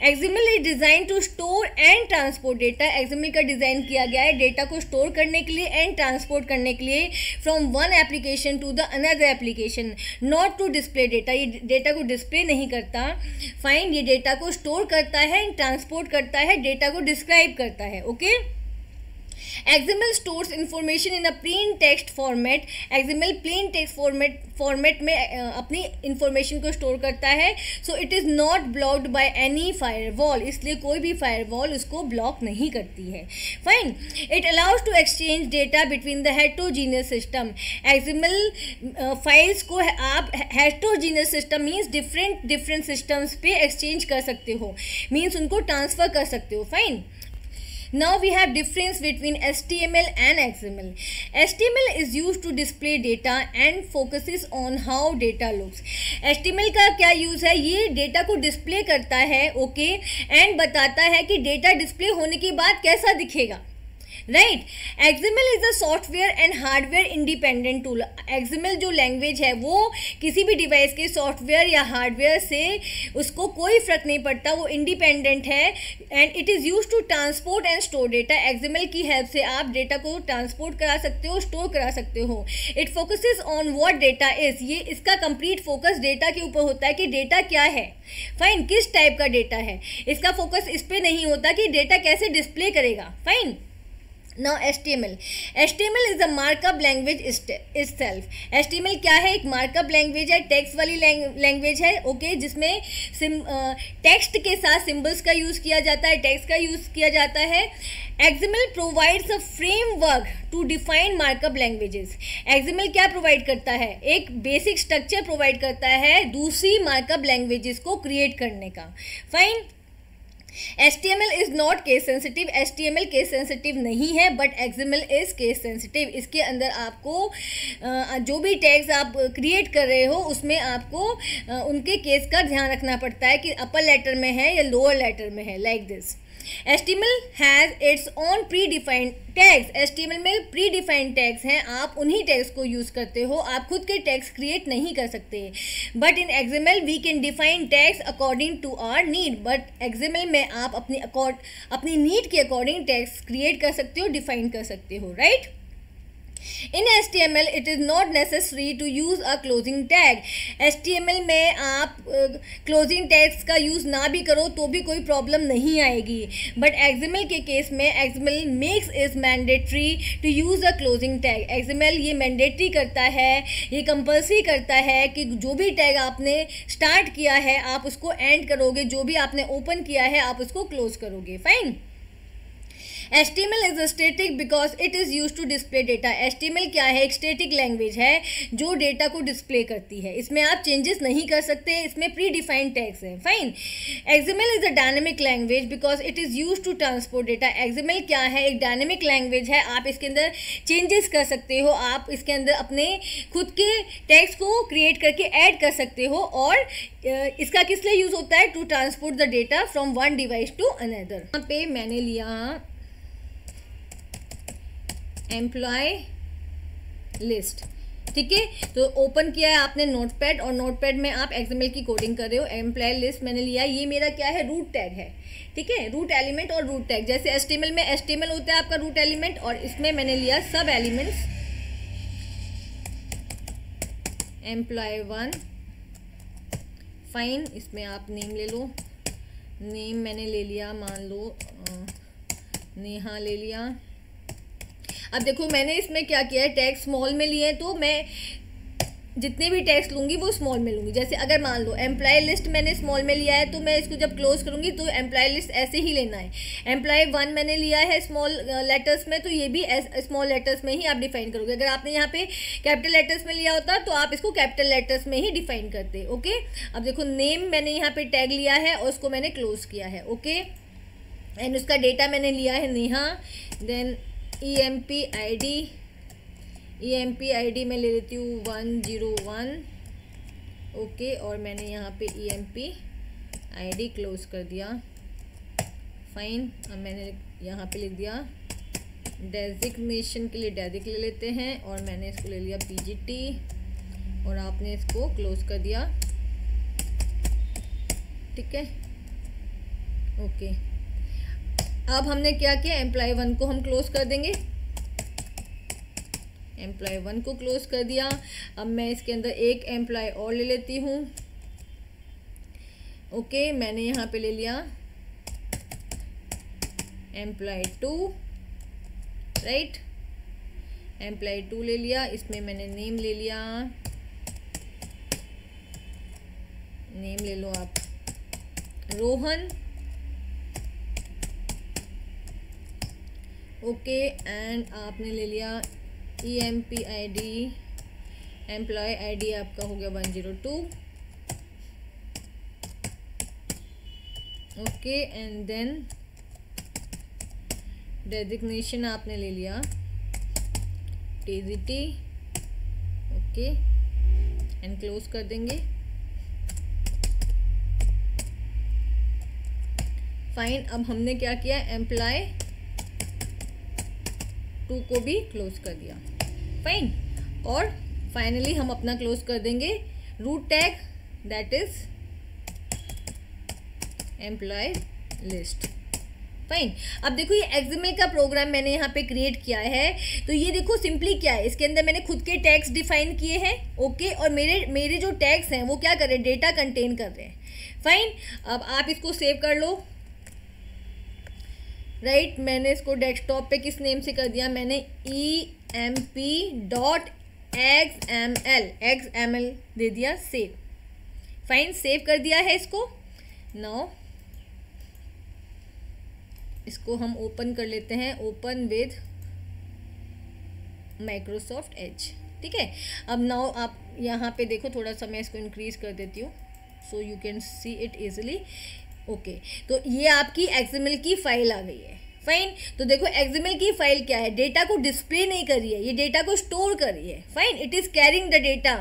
XML is design to store and transport data XML का डिज़ाइन किया गया है डेटा को स्टोर करने के लिए एंड ट्रांसपोर्ट करने के लिए from one application to the another application not to display data ये डेटा को डिस्प्ले नहीं करता. फाइन ये डेटा को स्टोर करता है एंड ट्रांसपोर्ट करता है डेटा को डिस्क्राइब करता है okay okay? XML store information in a plain text format XML plain text format format में अपनी इन्फॉर्मेशन को स्टोर करता है। So it is not blocked by any firewall इसलिए कोई भी फायर वॉल उसको ब्लॉक नहीं करती है। Fine it allows to exchange data between the heterogeneous system XML files को आप heterogeneous system means different different systems पे एक्सचेंज कर सकते हो। मीन्स उनको ट्रांसफ़र कर सकते हो। Fine Now we have difference between HTML and XML. HTML is used to display data and focuses on how data looks. HTML का क्या यूज़ है ये डेटा को डिस्प्ले करता है ओके okay, एंड बताता है कि डेटा डिस्प्ले होने के बाद कैसा दिखेगा right XML is a software and hardware independent tool XML जो लैंग्वेज है, वो किसी भी डिवाइस के सॉफ्टवेयर या हार्डवेयर से उसको कोई फ़र्क नहीं पड़ता, वो इंडिपेंडेंट है and it is use to transport and store data XML की हेल्प से आप डेटा को ट्रांसपोर्ट करा सकते हो स्टोर करा सकते हो. It focuses on what data is ये इसका कंप्लीट फोकस डेटा के ऊपर होता है कि डेटा क्या है. फाइन किस टाइप का डेटा है. इसका फोकस इस पर नहीं होता कि डेटा कैसे डिस्प्ले करेगा. Fine now H T M L H T M L is a markup language is self H T M L क्या है? एक मार्कअप लैंग्वेज है टेक्स्ट वाली लैंग्वेज है ओके okay, जिसमें सिम टेक्स्ट के साथ सिम्बल्स का यूज़ किया जाता है टेक्स्ट का यूज़ किया जाता है। XML provides a framework to define markup languages XML क्या प्रोवाइड करता है? एक बेसिक स्ट्रक्चर प्रोवाइड करता है दूसरी मार्कअप लैंग्वेजेस को क्रिएट करने का। Fine H T M L is not case sensitive H T M L case sensitive नहीं है but XML is case sensitive इसके अंदर आपको जो भी टैग्स आप क्रिएट कर रहे हो, उसमें आपको उनके केस का ध्यान रखना पड़ता है कि अपर लेटर में है या लोअर लेटर में है like like this HTML has its own predefined tags. HTML में प्री डिफाइंड टैग्स हैं, आप उन्हीं टैग्स को यूज़ करते हो, आप खुद के टैग्स क्रिएट नहीं कर सकते। But in XML we can define tags according to our need but XML में आप अपने अपनी नीड के अकॉर्डिंग टैग्स क्रिएट कर सकते हो डिफाइन कर सकते हो right right? In H T M L it is not necessary to use a closing tag H T M L में आप क्लोजिंग uh, टैग्स का यूज़ ना भी करो तो भी कोई प्रॉब्लम नहीं आएगी. बट एक्सएमएल के केस में XML makes is mandatory to use a closing tag XML ये मैंडेटरी करता है ये कंपल्सरी करता है कि जो भी टैग आपने स्टार्ट किया है आप उसको एंड करोगे. जो भी आपने ओपन किया है आप उसको क्लोज करोगे. Fine HTML a static because it is use to display data HTML क्या है? एक स्टेटिक लैंग्वेज है जो डेटा को डिस्प्ले करती है। इसमें आप चेंजेस नहीं कर सकते, इसमें प्री डिफाइंड टैग्स हैं fine XML is a dynamic language because it is use to transport data XML क्या है? एक डायनेमिक लैंग्वेज है। आप इसके अंदर चेंजेस कर सकते हो। आप इसके अंदर अपने खुद के टैग्स को क्रिएट करके ऐड कर सकते हो और इसका किस लिए यूज़ होता है? To transport the data from one device to another यहाँ पे मैंने लिया एम्प्लॉय लिस्ट ठीक है? तो ओपन किया है आपने नोटपैड और नोटपैड में आप एक्सएमएल की कोडिंग कर रहे हो एम्प्लॉय लिस्ट मैंने लिया। ये मेरा क्या है? रूट टैग है। ठीक है? रूट एलिमेंट और रूट टैग जैसे एस्टिमल में एस्टिमल होता है आपका रूट एलिमेंट और इसमें मैंने लिया सब एलिमेंट्स एम्प्लॉय वन फाइन इसमें आप नेम ले लो। नेम मैंने ले लिया, मान लो नेहा ले लिया। अब देखो, मैंने इसमें क्या किया है? टैक्स स्मॉल में लिए हैं तो मैं जितने भी टैक्स लूँगी, वो स्मॉल में लूँगी। जैसे अगर मान लो एम्प्लॉय लिस्ट मैंने स्मॉल में लिया है तो मैं इसको जब क्लोज करूँगी तो एम्प्लॉय लिस्ट ऐसे ही लेना है। एम्प्लॉय वन मैंने लिया है स्मॉल लेटर्स में तो ये भी स्मॉल लेटर्स में ही आप डिफाइन करोगे। अगर आपने यहाँ पे कैपिटल लेटर्स में लिया होता तो आप इसको कैपिटल लेटर्स में ही डिफाइन करते, ओके? अब देखो नेम मैंने यहाँ पे टैग लिया है और उसको मैंने क्लोज किया है, ओके? एंड उसका डेटा मैंने लिया है Neha then E M P I D E M P I D मैं ले लेती हूँ वन ज़ीरो वन। ओके, और मैंने यहाँ पे E M P I D close कर दिया। फाइन अब मैंने यहाँ पे लिख दिया। डेजिग्नेशन के लिए डेजिक ले लेते हैं, और मैंने इसको ले लिया पी जी टी और आपने इसको क्लोज कर दिया। ठीक है? ओके। अब हमने क्या किया? एम्प्लॉय वन को हम क्लोज कर देंगे। एम्प्लॉय वन को क्लोज कर दिया। अब मैं इसके अंदर एक एम्प्लॉय और ले लेती हूँ। ओके मैंने यहाँ पे ले लिया। Employee two right employee two ले लिया। इसमें मैंने नेम ले लिया। नेम ले लो आप। रोहन ओके एंड आपने ले लिया E M P I D employee I D आपका हो गया one zero two okay and then designation आपने ले लिया T G T okay and close कर देंगे. फाइन अब हमने क्या किया? एम्प्लॉय टू को भी क्लोज कर दिया। फाइन और फाइनली हम अपना क्लोज कर देंगे। Root tag that is employee list fine अब देखो ये एक्सएमएल का प्रोग्राम मैंने यहाँ पे क्रिएट किया है। तो ये देखो सिंपली क्या है? इसके अंदर मैंने खुद के टैग्स डिफाइन किए हैं। ओके और मेरे मेरे जो टैग्स हैं, वो क्या कर रहे हैं? डेटा कंटेन कर रहे हैं। फाइन अब आप इसको सेव कर लो। राइट right, मैंने इसको डेस्कटॉप पे किस नेम से कर दिया? मैंने E M P dot X M L X M L दे दिया सेव फाइन सेव कर दिया है इसको. नाउ इसको हम ओपन कर लेते हैं. ओपन विद माइक्रोसॉफ्ट एज ठीक है? अब नाउ आप यहाँ पे देखो थोड़ा सा मैं इसको इंक्रीज कर देती हूँ. So you can see it easily okay तो ये आपकी एक्सएमएल की फ़ाइल आ गई है। फाइन तो देखो एक्सएमएल की फ़ाइल क्या है? डेटा को डिस्प्ले नहीं कर रही है, ये डेटा को स्टोर कर रही है। Fine it is carrying the data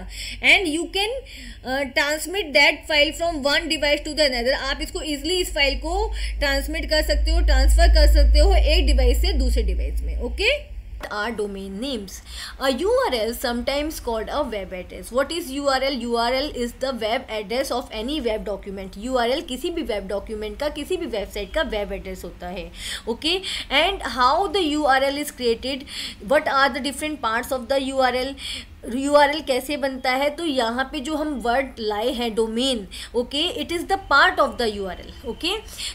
and you can transmit that file from one device to the another आप इसको इजिली इस फ़ाइल को ट्रांसमिट कर सकते हो ट्रांसफ़र कर सकते हो एक डिवाइस से दूसरे डिवाइस में, okay? okay? Are domain names a url sometimes called a web address what is url url is the web address of any web document url किसी भी web document का किसी भी website का web address होता है okay and how the url is created what are the different parts of the url कैसे बनता है तो यहाँ पे जो हम वर्ड लाए हैं domain okay it is the part of the U R L okay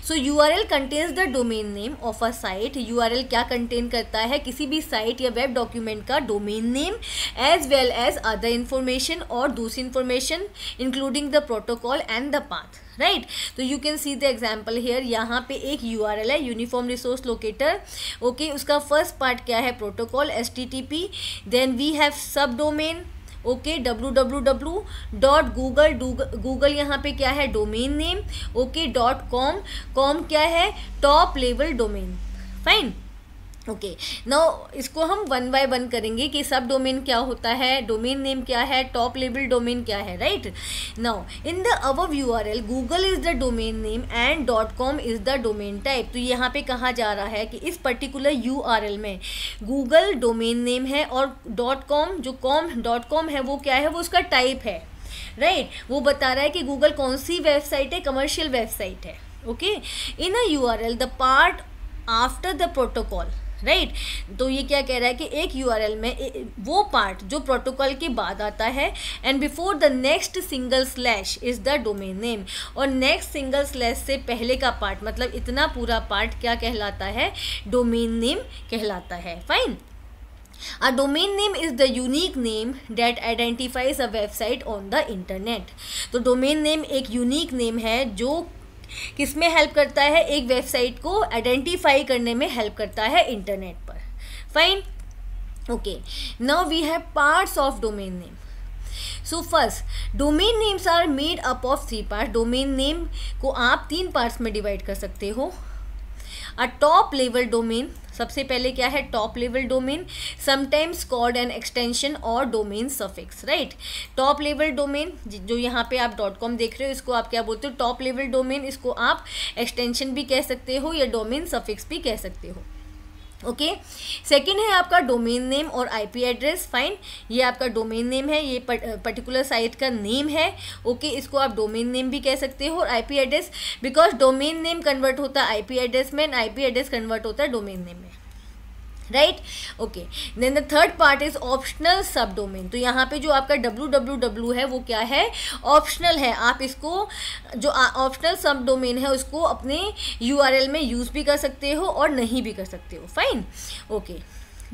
so U R L contains the domain name of a site U R L क्या कंटेन करता है, किसी भी साइट या वेब डॉक्यूमेंट का domain name as well as other information और दूसरी information including the protocol and the path right तो you can see the example here यहाँ पे एक यू आर एल है यूनिफॉर्म रिसोर्स लोकेटर ओके उसका फ़र्स्ट पार्ट क्या है? Protocol S T T P then we have sub domain okay W W W dot Google Google यहाँ पे क्या है? Domain name okay dot com com क्या है? Top level domain fine okay okay. Now इसको हम वन बाय वन करेंगे कि सब डोमेन क्या होता है डोमेन नेम क्या है टॉप लेवल डोमेन क्या है right now in the above U R L Google is the domain name and dot com is the domain type तो यहाँ पे कहा जा रहा है कि इस पर्टिकुलर यू आर एल में गूगल डोमेन नेम है और डॉट कॉम जो कॉम डॉट कॉम है, वो क्या है वो उसका टाइप है राइट right? वो बता रहा है कि गूगल कौन सी वेबसाइट है कमर्शियल वेबसाइट है okay in a U R L the part after the protocol right? तो ये क्या कह रहा है कि एक यूआरएल में वो पार्ट जो प्रोटोकॉल के बाद आता है and before the next single slash is the domain name और नेक्स्ट सिंगल स्लैश से पहले का पार्ट मतलब इतना पूरा पार्ट क्या कहलाता है डोमेन नेम कहलाता है fine A domain name is the unique name that identifies a website on the internet. तो डोमेन नेम एक यूनिक नेम है जो किसमें हेल्प करता है? एक वेबसाइट को आइडेंटिफाई करने में हेल्प करता है इंटरनेट पर। Fine okay now we have parts of domain name so first domain names are made up of three part domain name को आप तीन पार्ट्स में डिवाइड कर सकते हो। अ टॉप लेवल डोमेन सबसे पहले क्या है? Top level domain sometimes called an extension और domain suffix right top level domain जो यहाँ पे आप डॉट कॉम देख रहे हो इसको आप क्या बोलते हो? टॉप लेवल डोमेन इसको आप एक्सटेंशन भी कह सकते हो या डोमेन सफिक्स भी कह सकते हो। ओके सेकेंड है आपका डोमेन नेम और आईपी एड्रेस फाइन ये आपका डोमेन नेम है ये पर्टिकुलर साइट का नेम है। ओके okay, इसको आप डोमेन नेम भी कह सकते हो और IP address because domain name convert होता है आईपी एड्रेस में एंड आईपी एड्रेस कन्वर्ट होता है डोमेन नेम में। Right okay then the third part is optional sub domain तो यहाँ पे जो आपका डब्ल्यू है, वो क्या है? ऑप्शनल है। आप इसको, जो ऑप्शनल सब डोमेन है, उसको अपने यूआरएल में यूज़ भी कर सकते हो और नहीं भी कर सकते हो। Fine okay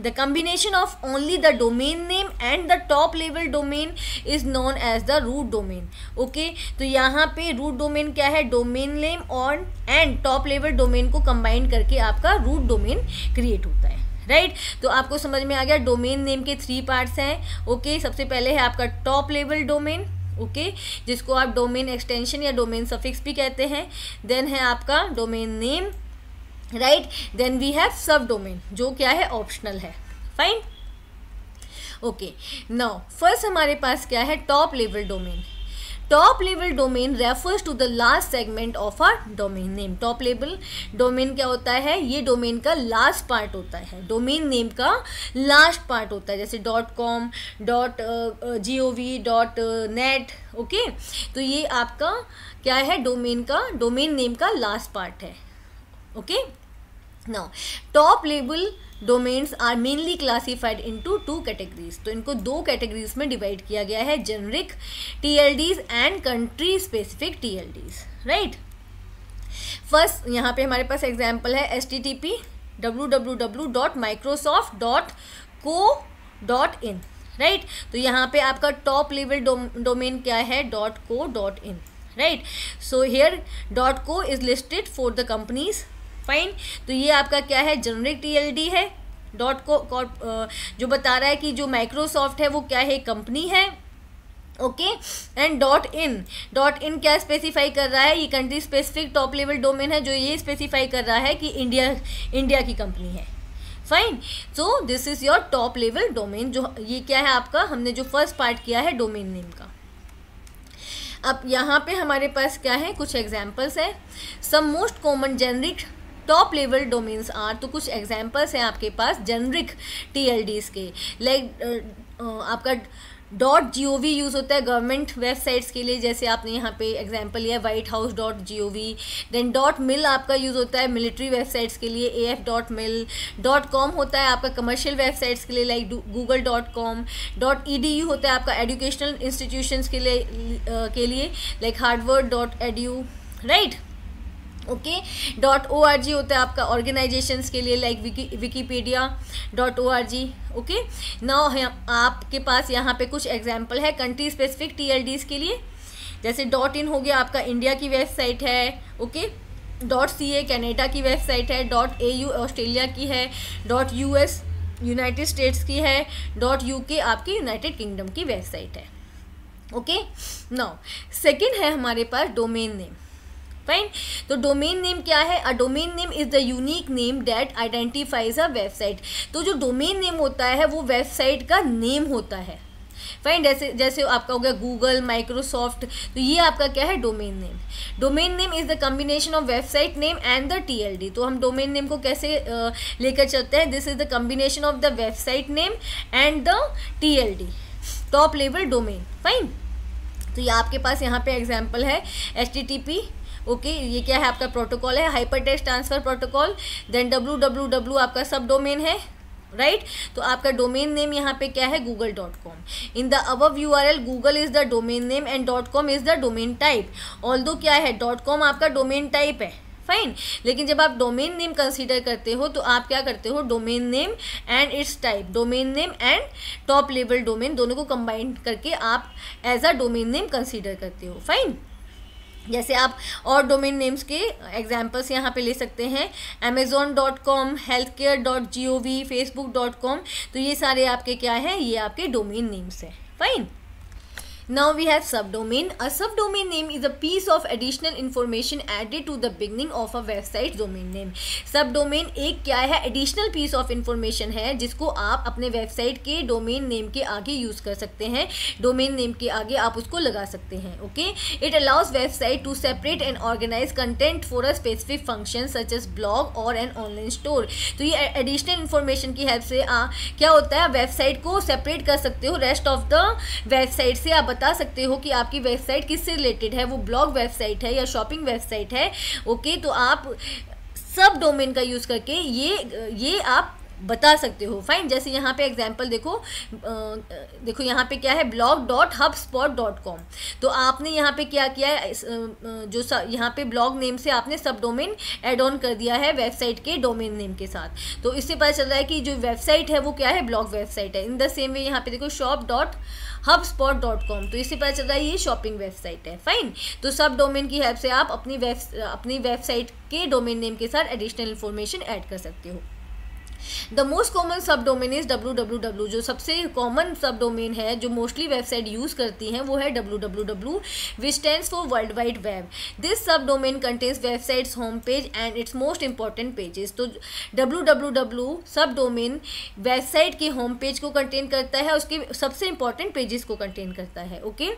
the combination of only the domain name and the top level domain is known as the root domain okay तो यहाँ पे रूट डोमेन क्या है? डोमेन नेम और एंड टॉप लेवल डोमेन को कंबाइन करके आपका रूट डोमेन क्रिएट होता है। Right right? तो आपको समझ में आ गया डोमेन नेम के थ्री पार्ट्स हैं। ओके? सबसे पहले है आपका टॉप लेवल डोमेन ओके जिसको आप डोमेन एक्सटेंशन या डोमेन सफिक्स भी कहते हैं। देन है आपका domain name right then we have sub domain जो क्या है? ऑप्शनल है। फाइन ओके नाउ फ़र्स्ट हमारे पास क्या है? Top level domain top level domain refers to the last segment of our domain name top level domain क्या होता है? ये डोमेन का लास्ट पार्ट होता है। डोमेन नेम का लास्ट पार्ट होता है। जैसे dot com dot G O V dot net okay तो ये आपका क्या है? डोमेन का डोमेन नेम का लास्ट पार्ट है। Okay? Now top level domains are mainly classified into two categories तो इनको दो कैटेगरीज में डिवाइड किया गया है generic TLDs and country specific TLDs right first यहाँ पे हमारे पास एग्ज़ाम्पल है S T T P W W W dot Microsoft dot co dot in right तो यहाँ पे आपका टॉप लेवल डोमेन क्या है? Dot co dot in right so here dot co is listed for the companies fine. तो ये आपका क्या है? जनरिक टी है। डॉट को जो बता रहा है कि जो माइक्रोसॉफ्ट है, वो क्या है? कंपनी है। Okay and dot in dot in क्या स्पेसिफाई कर रहा है? ये country specific top level domain है, जो ये स्पेसिफाई कर रहा है कि इंडिया इंडिया की कंपनी है। Fine so this is your top level domain जो ये क्या है आपका? हमने जो फ़र्स्ट पार्ट किया है डोमेन नेम का। अब यहाँ पे हमारे पास क्या है? कुछ एग्जाम्पल्स है। Some most common generic top level domains are तो कुछ एग्जाम्पल्स हैं आपके पास जनरिक टी के। लाइक आपका dot G O V use होता है गवर्नमेंट वेबसाइट्स के लिए, जैसे आपने यहाँ पे एग्जांपल लिया white house dot G O V then dot mil आपका यूज़ होता है मिलिट्री वेबसाइट्स के लिए A F dot mil dot com होता है आपका कमर्शियल वेबसाइट्स के लिए like Google dot com dot E D U होता है आपका एजुकेशनल इंस्टीट्यूशन के लिए के लिए like Harvard dot edu right okay? Dot O R G होता है आपका ऑर्गेनाइजेशन के लिए like wiki, Wikipedia dot O R G okay now आपके पास यहाँ पे कुछ एग्ज़ाम्पल है country specific T L Ds के लिए। जैसे डॉट इन हो गया, आपका इंडिया की वेबसाइट है, okay? Dot C A Canada की वेबसाइट है डॉट ए यू ऑस्ट्रेलिया की है dot U S United States की है डॉट यू के आपकी यूनाइटेड किंगडम की वेबसाइट है, ओके? नाउ सेकेंड है हमारे पास डोमेन नेम फाइन तो डोमेन नेम क्या है? A domain name is the unique name that identifies a website तो जो डोमेन नेम होता है, वो वेबसाइट का नेम होता है। फाइन जैसे जैसे आपका हो गया गूगल माइक्रोसॉफ्ट तो ये आपका क्या है? Domain name domain name is the combination of website name and the T तो हम डोमेन नेम को कैसे लेकर चलते हैं? This is the combination of the website name and the T top level domain fine तो ये आपके पास यहाँ पे एग्ज़ाम्पल है H T T P okay, ये क्या है आपका प्रोटोकॉल है? Hyper text transfer protocol then W W W आपका सब डोमेन है राइट right? तो आपका डोमेन नेम यहाँ पे क्या है? Google dot com in the above U R L Google is the domain name and dot com is the domain type although क्या है? डॉट कॉम आपका डोमेन टाइप है. फाइन लेकिन जब आप डोमेन नेम कंसीडर करते हो तो आप क्या करते हो? Domain name and its type domain name and top level domain दोनों को कंबाइन करके आप as a domain name consider करते हो. फाइन जैसे आप और डोमेन नेम्स के एग्जाम्पल्स यहाँ पे ले सकते हैं। Amazon dot com health care dot G O V Facebook dot com तो ये सारे आपके क्या हैं? ये आपके डोमेन नेम्स हैं। Fine Now we have subdomain. A subdomain name is a piece of additional information added to the beginning of a website domain name. Subdomain एक क्या है? Additional piece of information है जिसको आप अपने वेबसाइट के domain name के आगे यूज़ कर सकते हैं। डोमेन नेम के आगे आप उसको लगा सकते हैं okay it allows website to separate and organize content for a specific function such as blog और एन ऑनलाइन स्टोर तो ये एडिशनल इन्फॉर्मेशन की हेल्प से आ, क्या होता है? वेबसाइट को सेपरेट कर सकते हो। रेस्ट ऑफ़ द वेबसाइट से आप बता सकते हो कि आपकी वेबसाइट किससे रिलेटेड है? वो ब्लॉग वेबसाइट है या शॉपिंग वेबसाइट है? ओके तो आप सब डोमेन का यूज़ करके ये ये आप बता सकते हो। फाइन जैसे यहाँ पे एग्जांपल देखो आ, देखो यहाँ पे क्या है blog dot HubSpot dot com तो आपने यहाँ पे क्या किया है जो यहाँ पे ब्लॉग नेम से आपने सब डोमेन एड ऑन कर दिया है वेबसाइट के डोमेन नेम के साथ। तो इससे पता चल रहा है कि जो वेबसाइट है वो क्या है ब्लॉग वेबसाइट है। इन द सेम वे यहाँ पे देखो shop dot HubSpot dot com तो इससे पता चल रहा है ये शॉपिंग वेबसाइट है। फाइन तो सब डोमेन की हेल्प से आप अपनी वेब अपनी वेबसाइट के डोमेन नेम के साथ एडिशनल इन्फॉर्मेशन ऐड कर सकते हो। The most common sub domain is W W W जो सबसे कॉमन सब डोमेन है, जो मोस्टली वेबसाइट यूज़ करती हैं, वो है W W W which stand for world wide web this sub domain contains websites home page and its most important pages तो W W W sub domain website के home page को contain करता है, उसके सबसे इंपॉर्टेंट पेजेस को contain करता है okay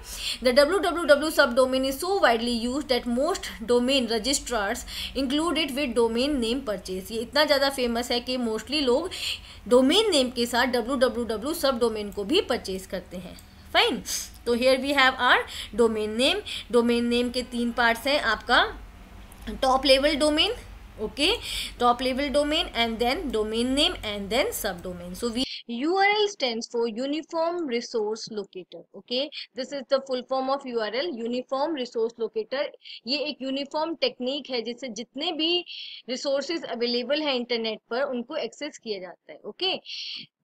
the W W W sub domain is so widely used that most domain registrars include it with domain name purchase ये इतना ज़्यादा फ़ेमस है कि मोस्टली मोस्टली लोग डोमेन नेम के साथ W W W sub domain को भी परचेज करते हैं। फाइन तो here we have our domain name domain name के तीन पार्ट्स हैं आपका top level domain okay? Top level domain and then domain name and then sub domain. So we U R L stand for uniform resource locator okay? This is the full form of U R L uniform resource locator ये एक uniform technique है जिससे जितने भी resources available है internet पर, उनको access किया जाता है, okay?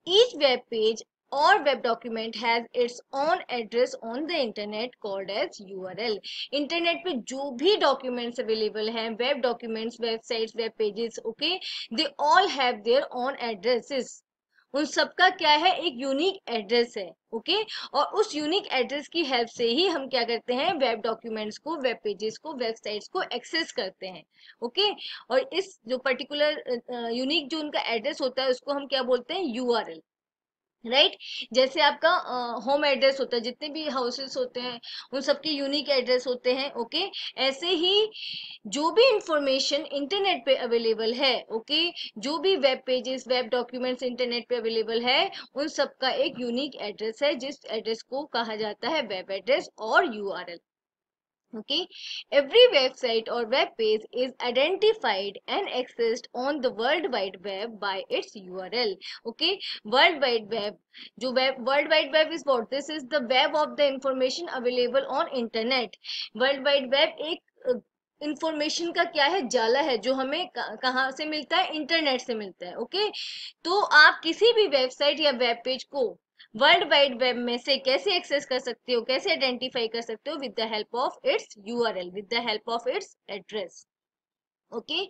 Each web page or web document has its own address on the internet called as URL. Internet पे जो भी डॉक्यूमेंट्स अवेलेबल हैं web documents websites web pages okay they all have their own addresses उन सबका क्या है? एक unique address है ओके और उस यूनिक एड्रेस की हेल्प से ही हम क्या करते हैं? वेब डॉक्यूमेंट्स को वेब पेजेस को वेबसाइट्स को एक्सेस करते हैं ओके और इस जो पर्टिकुलर यूनिक जो उनका एड्रेस होता है, उसको हम क्या बोलते हैं? URL right right? जैसे आपका होम एड्रेस होता है, जितने भी हाउसेस होते हैं, उन सबके यूनिक एड्रेस होते हैं ओके okay? ऐसे ही जो भी इंफॉर्मेशन इंटरनेट पे अवेलेबल है ओके okay? जो भी web pages web documents internet पे अवेलेबल है, उन सबका एक यूनिक एड्रेस है, जिस एड्रेस को कहा जाता है वेब एड्रेस और URL okay every website or web page is identified and accessed on the world wide web by its url okay world wide web जो web world wide web is what this is the web of the information available on internet world wide web एक information का क्या है जाला है जो हमें कहाँ से मिलता है इंटरनेट से मिलता है ओके तो आप किसी भी वेबसाइट या वेब पेज को वर्ल्ड वाइड वेब में से कैसे एक्सेस कर सकते हो, कैसे आइडेंटिफाई कर सकते हो with the help of its URL, with the help of its address. okay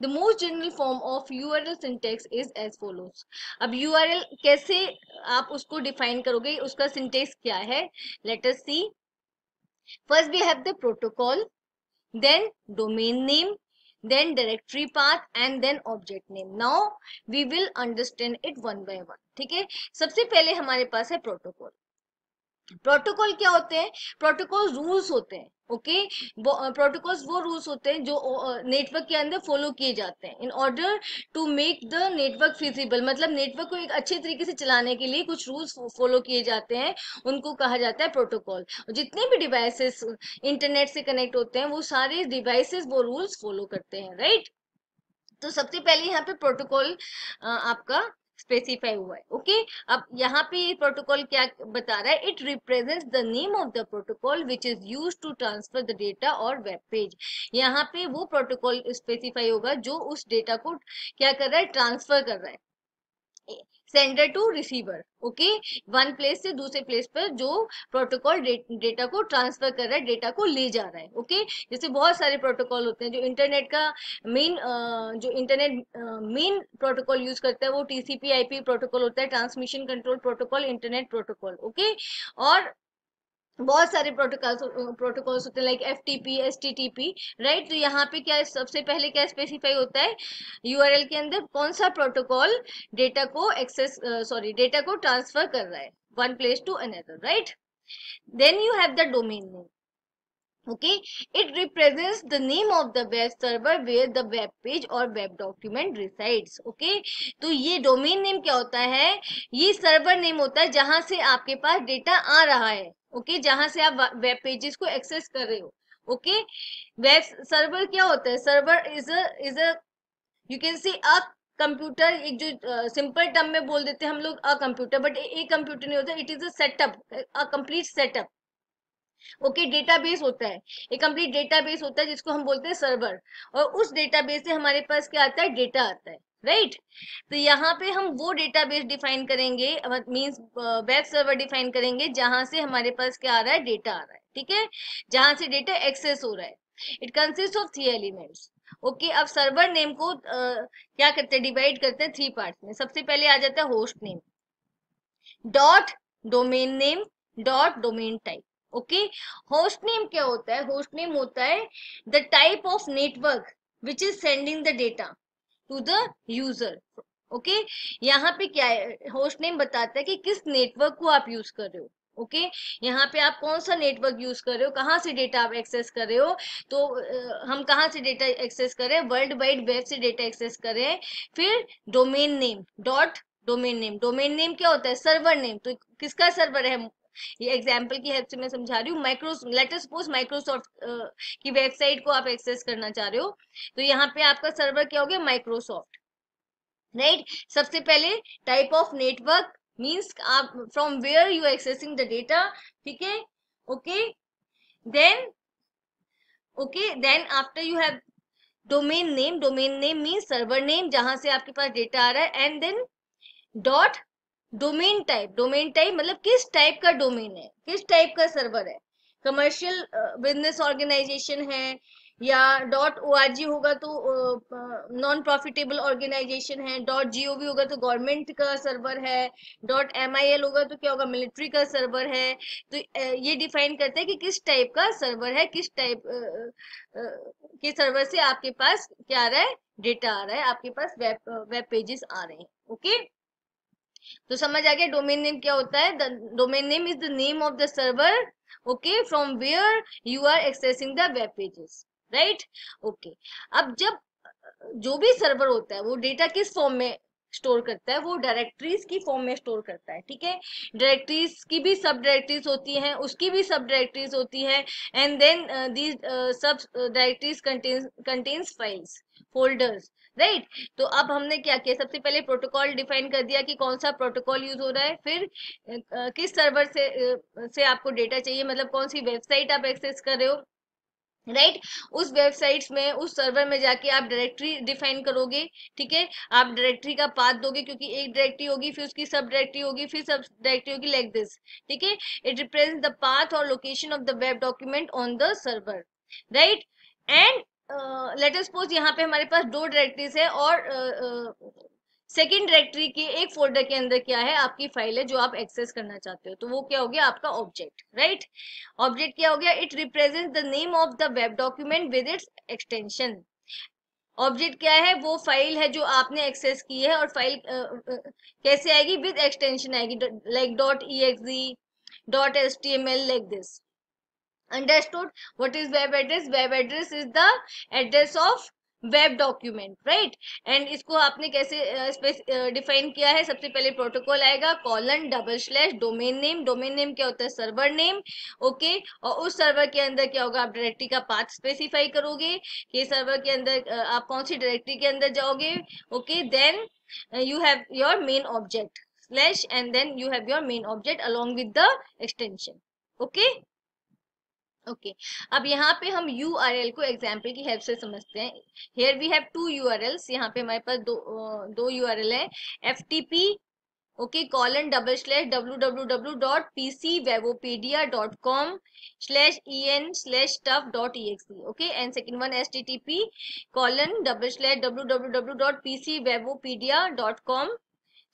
the most general form of url syntax is as follows अब url कैसे आप उसको डिफाइन करोगे, उसका सिंटेक्स क्या है? Let us see first we have the protocol then domain name then directory path and then object name now we will understand it one by one ठीक है सबसे पहले हमारे पास है प्रोटोकॉल प्रोटोकॉल क्या होते हैं प्रोटोकॉल रूल्स होते हैं ओके? प्रोटोकॉल्स वो रूल्स होते हैं जो नेटवर्क के अंदर फॉलो किए जाते हैं। In order to make the network feasible मतलब नेटवर्क को एक अच्छे तरीके से चलाने के लिए कुछ रूल्स फॉलो किए जाते हैं, उनको कहा जाता है प्रोटोकॉल जितने भी डिवाइसेस इंटरनेट से कनेक्ट होते हैं, वो सारे डिवाइसेस वो रूल्स फॉलो करते हैं राइट तो सबसे पहले यहाँ पे प्रोटोकॉल आपका स्पेसिफाई हुआ है ओके अब यहाँ पे ये प्रोटोकॉल क्या बता रहा है? It represents the name of the protocol which is use to transfer the data और वेब पेज यहाँ पे वो प्रोटोकॉल स्पेसिफाई होगा जो उस डेटा को क्या कर रहा है? ट्रांसफ़र कर रहा है। Sender to receiver, okay one place से दूसरे प्लेस पर जो प्रोटोकॉल डेटा को ट्रांसफ़र कर रहा है, डेटा को ले जा रहा है, ओके okay? जैसे बहुत सारे प्रोटोकॉल होते हैं, जो इंटरनेट का मेन जो इंटरनेट मेन प्रोटोकॉल यूज़ करता है वो टीसीपी आईपी प्रोटोकॉल होता है, transmission control protocol, internet protocol, okay और बहुत सारे प्रोटोकॉल्स प्रोटोकॉल्स होते हैं like F T P S T T P right तो यहाँ पे क्या सबसे पहले क्या स्पेसिफाई होता है? यू आर एल के अंदर कौन सा प्रोटोकॉल डेटा को एक्सेस सॉरी डेटा को ट्रांसफ़र कर रहा है? One place to another right then you have the domain name okay? It represents the name of the web server where the web page or web document resides. Okay? तो ये domain name क्या होता है? ये server name होता है जहाँ से आपके पास डेटा आ रहा है। Okay okay? जहाँ से आप वेब पेजेस को एक्सेस कर रहे हो। ओके वेब सर्वर क्या होता है? Server is is a you can see a computer एक जो सिंपल uh, टर्म में बोल देते हैं हम लोग a computer but a computer नहीं होता it is a setup a complete setup okay database होता है। एक कंप्लीट डेटाबेस होता है जिसको हम बोलते हैं सर्वर और उस डेटाबेस से हमारे पास क्या आता है? डेटा आता है राइट right? तो यहाँ पे हम वो डेटाबेस डिफाइन करेंगे मींस वेब सर्वर डिफाइन करेंगे जहाँ से हमारे पास क्या आ रहा है? डेटा आ रहा है ठीक है? जहाँ से डेटा एक्सेस हो रहा है। It consist of three elements okay अब सर्वर नेम को uh, क्या करते हैं? डिवाइड करते हैं थ्री पार्ट में। सबसे पहले आ जाता है host name dot domain name dot domain type okay? Host name क्या होता है? होस्ट नेम होता है the type of network which is sending the data to the user. Okay? यहाँ पे क्या है? होस्ट नेम बताता है कि किस नेटवर्क को आप यूज़ कर रहे हो। ओके? okay? यहाँ पे आप कौन सा नेटवर्क यूज़ कर रहे हो? कहाँ से डेटा आप एक्सेस कर रहे हो? तो हम कहाँ से डेटा एक्सेस कर रहे हैं? वर्ल्ड वाइड वेब से डेटा एक्सेस कर रहे हैं। फिर domain name, dot domain name. Domain name क्या होता है? Server name. तो किसका सर्वर है? ये एग्ज़ाम्पल की हेल्प से मैं समझा रही हूँ। माइक्रो लेटर सपोज़ माइक्रोसॉफ्ट की वेबसाइट को आप एक्सेस करना चाह रहे हो तो यहाँ पे आपका सर्वर क्या हो गया? माइक्रोसॉफ्ट राइट सबसे पहले टाइप ऑफ़ नेटवर्क मीन्स आप from where you accessing the data ठीक है? Okay then okay then after you have domain name domain name means server name जहाँ से आपके पास डेटा आ रहा है and then dot domain type domain type मतलब किस टाइप का डोमेन है? किस टाइप का सर्वर है? कमर्शियल बिज़नेस ऑर्गेनाइजेशन है या डॉट ओ होगा तो नॉन प्रॉफिटेबल ऑर्गेनाइजेशन है, डॉट जी होगा तो गवर्नमेंट का सर्वर है, डॉट एम होगा तो क्या होगा? मिलिट्री का सर्वर है। तो ये डिफाइन करते हैं कि किस टाइप का सर्वर है, किस टाइप के सर्वर से आपके पास क्या आ रहा है? डेटा आ रहा है, आपके पास वेब वेब पेजेस आ रहे हैं, ओके? okay? तो समझ आ गया डोमेन नेम क्या होता है? Domain name is the name of the server okay from where you are accessing the web pages right okay अब जब, जो भी सर्वर होता है, वो डेटा किस फॉर्म में स्टोर करता है? वो डायरेक्टरीज की फॉर्म में स्टोर करता है, ठीक है? डायरेक्टरीज की भी सब डायरेक्टरीज होती हैं, उसकी भी सब डायरेक्टरीज होती है and then these sub directories contains files folders right तो अब हमने क्या किया? सबसे पहले प्रोटोकॉल डिफाइन कर दिया कि कौन सा प्रोटोकॉल यूज़ हो रहा है। फिर किस सर्वर से से आपको डेटा चाहिए? मतलब कौन सी वेबसाइट आप एक्सेस कर रहे हो? Right right? उस वेबसाइट्स में, उस सर्वर में जाके आप डायरेक्टरी डिफाइन करोगे, ठीक है? आप डायरेक्टरी का पाथ दोगे, क्योंकि एक डायरेक्टरी होगी, फिर उसकी सब डायरेक्टरी होगी, फिर सब डायरेक्टरी होगी लाइक दिस ठीक है? इट रिप्रेजेंट द पाथ और location of the web document on the server right and later suppose यहाँ पे हमारे पास दो डायरेक्टरीज है और सेकेंड uh, डायरेक्टरी के एक फोल्डर के अंदर क्या है? आपकी फ़ाइल है जो आप एक्सेस करना चाहते हो। तो वो क्या हो गया? आपका ऑब्जेक्ट राइट ऑब्जेक्ट क्या हो गया? It represent the name of the web document with its extension object क्या है? वो फ़ाइल है जो आपने एक्सेस की है और फ़ाइल uh, uh, कैसे आएगी? विद एक्सटेंशन आएगी। Like dot E X dot S T M L like this understood what is web address web address is the address of web document right and इसको आपने कैसे define uh, किया है? सबसे पहले प्रोटोकॉल आएगा colon double slash domain name domain name क्या होता है? सर्वर नेम ओके और उस सर्वर के अंदर क्या होगा? आप डायरेक्टरी का पाथ स्पेसिफाई करोगे कि सर्वर के अंदर आप कौन सी डायरेक्टरी के अंदर जाओगे okay then you have your main object slash and then you have your main object along with the extension okay okay okay. अब यहाँ पे हम यू आर एल को एग्ज़ाम्पल की हेल्प से समझते हैं। Here we have two U R Ls यहाँ पे हमारे पास दो दो यू आर एल है। F T P okay colon double slash W W W dot P C Webopedia dot com slash E N slash tough dot E X okay and second one S T T P colon double slash W W W dot P C Webopedia dot com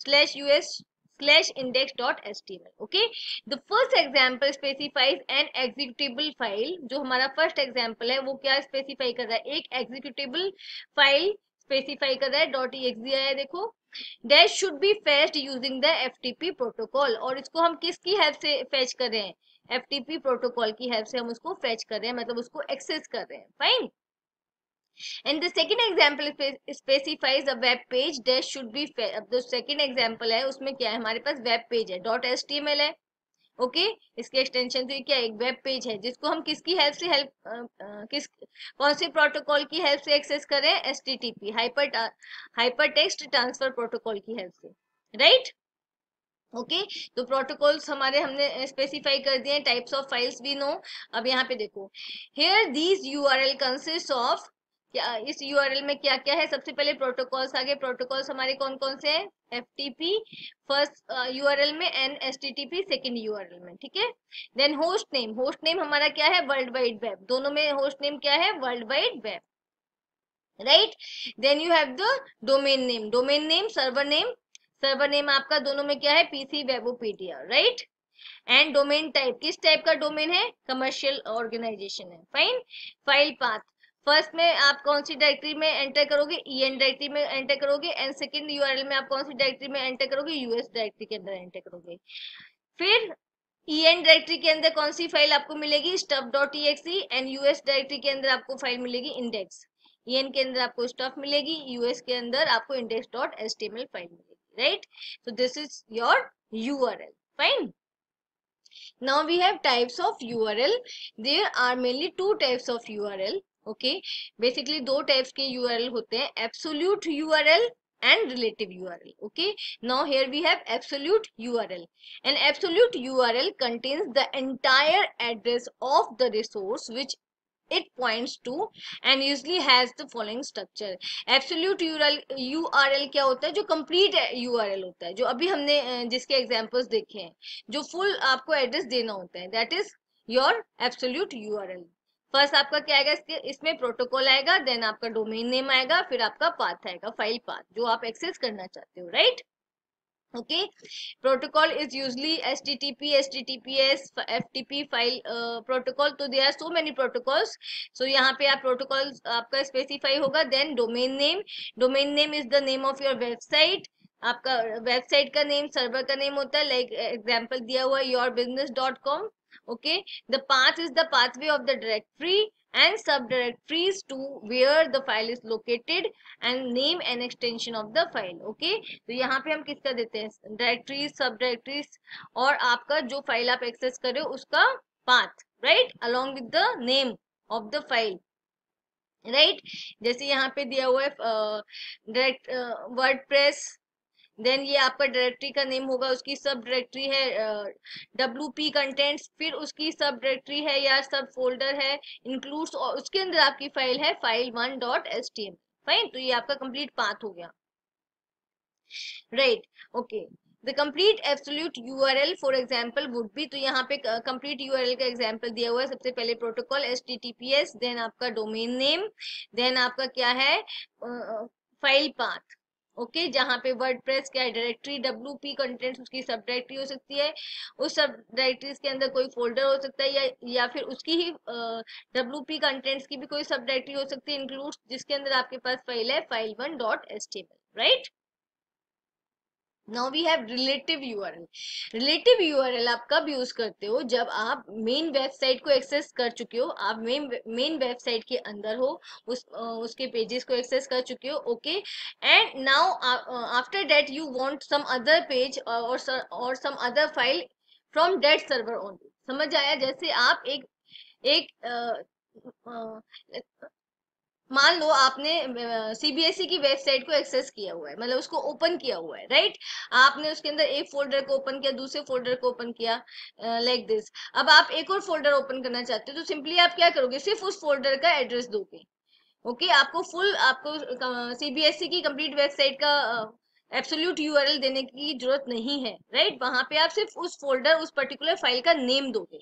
slash U S slash index.html okay the first example specifies an executable file जो हमारा first example है वो क्या specify कर रहा है एक executable file specify कर रहा है dot exe आया देखो dash should be fetched using the ftp protocol और इसको हम किसकी help से fetch कर रहे हैं ftp protocol की help से हम उसको fetch कर रहे हैं मतलब उसको access कर रहे हैं fine and the second example specifies a web page. That should be अब the second example है, उसमें क्या है? हमारे पास web page है. Dot html है. Okay okay? इसके एक्सटेंशन तो क्या एक वेब पेज है, जिसको हम किसकी हेल्प से हेल्प किस, कौन से प्रोटोकॉल की हेल्प से एक्सेस करें S T T P hyper hyper text transfer protocol की हेल्प से. Right okay? तो प्रोटोकॉल्स हमारे हमने स्पेसिफाई कर दिए टाइप्स ऑफ़ फाइल्स भी नो अब यहाँ पे देखो. Here these U R L consist of क्या इस यूआरएल में क्या क्या है? सबसे पहले प्रोटोकॉल्स आगे। प्रोटोकॉल्स हमारे कौन कौन से हैं? एफ़ फ़र्स्ट यूआरएल में and S T T P second URL में, ठीक है? Then host name host name हमारा क्या है? वर्ल्ड वाइड वेब दोनों में होस्ट नेम क्या है? World wide web right then you have the domain name domain name server name server name आपका दोनों में क्या है? PC Webopedia right and domain type किस टाइप का डोमेन है? कमर्शियल ऑर्गेनाइजेशन है. फाइन फ़ाइल पाथ फ़र्स्ट में आप कौन सी डायरेक्टरी में एंटर करोगे? ई एन डायरेक्टरी में एंटर करोगे एंड सेकेंड यूआरएल में आप कौन सी डायरेक्टरी में एंटर करोगे? यूएस डायरेक्टरी के अंदर एंटर करोगे। फिर ई एन डायरेक्टरी के अंदर कौन सी फ़ाइल आपको मिलेगी? Stuff dot E X and US directory के अंदर आपको फ़ाइल मिलेगी इंडेक्स ई एन के अंदर आपको स्टफ़ मिलेगी यूएस के अंदर आपको index dot S T M L file मिलेगी right so this is your U R L fine now we have types of url there are mainly two types of url okay basically दो types के U R L होते हैं absolute U R L and relative U R L okay now here we have absolute U R L and absolute U R L contains the entire address of the resource which it points to and usually has the following structure absolute U R L क्या होता है? जो complete you R L होता है, जो अभी हमने जिसके एग्जाम्पल्स देखे हैं, जो फुल आपको एड्रेस देना होता है that is your absolute U R L first आपका क्या आएगा? इसके, इसमें प्रोटोकॉल आएगा देन आपका डोमेन नेम आएगा, फिर आपका पाथ आएगा फ़ाइल पाथ जो आप एक्सेस करना चाहते हो right okay protocol is usually S T T P S T T P S F T P file protocol तो they are so many protocols so यहाँ पे आप प्रोटोकॉल आपका स्पेसिफाई होगा then domain name domain name is the name of your website आपका website का name server का name होता है लाइक एग्ज़ाम्पल दिया हुआ your business dot com okay the path is the pathway of the directory and subdirectories to where the file is located and name and extension of the file okay तो यहाँ पे हम किसका देते हैं directories subdirectories और आपका जो फ़ाइल आप एक्सेस कर रहे हो उसका path right along with the name of the file right? जैसे यहाँ पे दिया हुआ है डायरेक्ट वर्ड प्रेस देन ये आपका डायरेक्टरी का नेम होगा, उसकी सब डायरेक्टरी है डब्ल्यू पी कंटेंट्स फिर उसकी सब डायरेक्टरी है या सब फोल्डर है इंक्लूड्स और उसके अंदर आपकी फ़ाइल है file one dot S T M fine तो ये आपका कंप्लीट पाथ हो गया। Right okay the complete absolute URL for example would be तो यहाँ पे कंप्लीट यूआरएल का एग्जांपल दिया हुआ है, सबसे पहले protocol S T T P S then आपका डोमेन नेम देन आपका क्या है फ़ाइल पाथ ओके okay, जहाँ पे वर्ड प्रेस क्या डायरेक्टरी डब्ल्यू पी कंटेंट उसकी सब डायरेक्टरी हो सकती है। उस सब डायरेक्टरीज के अंदर कोई फोल्डर हो सकता है या या फिर उसकी ही डब्ल्यू पी कंटेंट्स की भी कोई सब डायरेक्टरी हो सकती है। इंक्लूड जिसके अंदर आपके पास फ़ाइल है file one dot S T right now we have relative URL relative URL आप कब यूज़ करते हो? जब आप मेन वेबसाइट को एक्सेस कर चुके हो आप मेन मेन वेबसाइट के अंदर हो उस उसके पेजेस को एक्सेस कर चुके हो okay and now after that you want some other page और और some other file from that server only समझ आया? जैसे आप एक एक uh, uh, मान लो आपने सीबीएसई e की वेबसाइट को एक्सेस किया हुआ है मतलब उसको ओपन किया हुआ है राइट? आपने उसके अंदर एक फोल्डर को ओपन किया दूसरे फोल्डर को ओपन किया लाइक दिस अब आप एक और फोल्डर ओपन करना चाहते हो तो सिंपली आप क्या करोगे सिर्फ़ उस फोल्डर का एड्रेस दोगे ओके? okay, आपको फुल आपको सीबीएसई e की कंप्लीट वेबसाइट का एब्सोल्यूट यूआरएल देने की ज़रूरत नहीं है राइट? वहाँ पे आप सिर्फ़ उस फोल्डर उस पर्टिकुलर फ़ाइल का नेम दोगे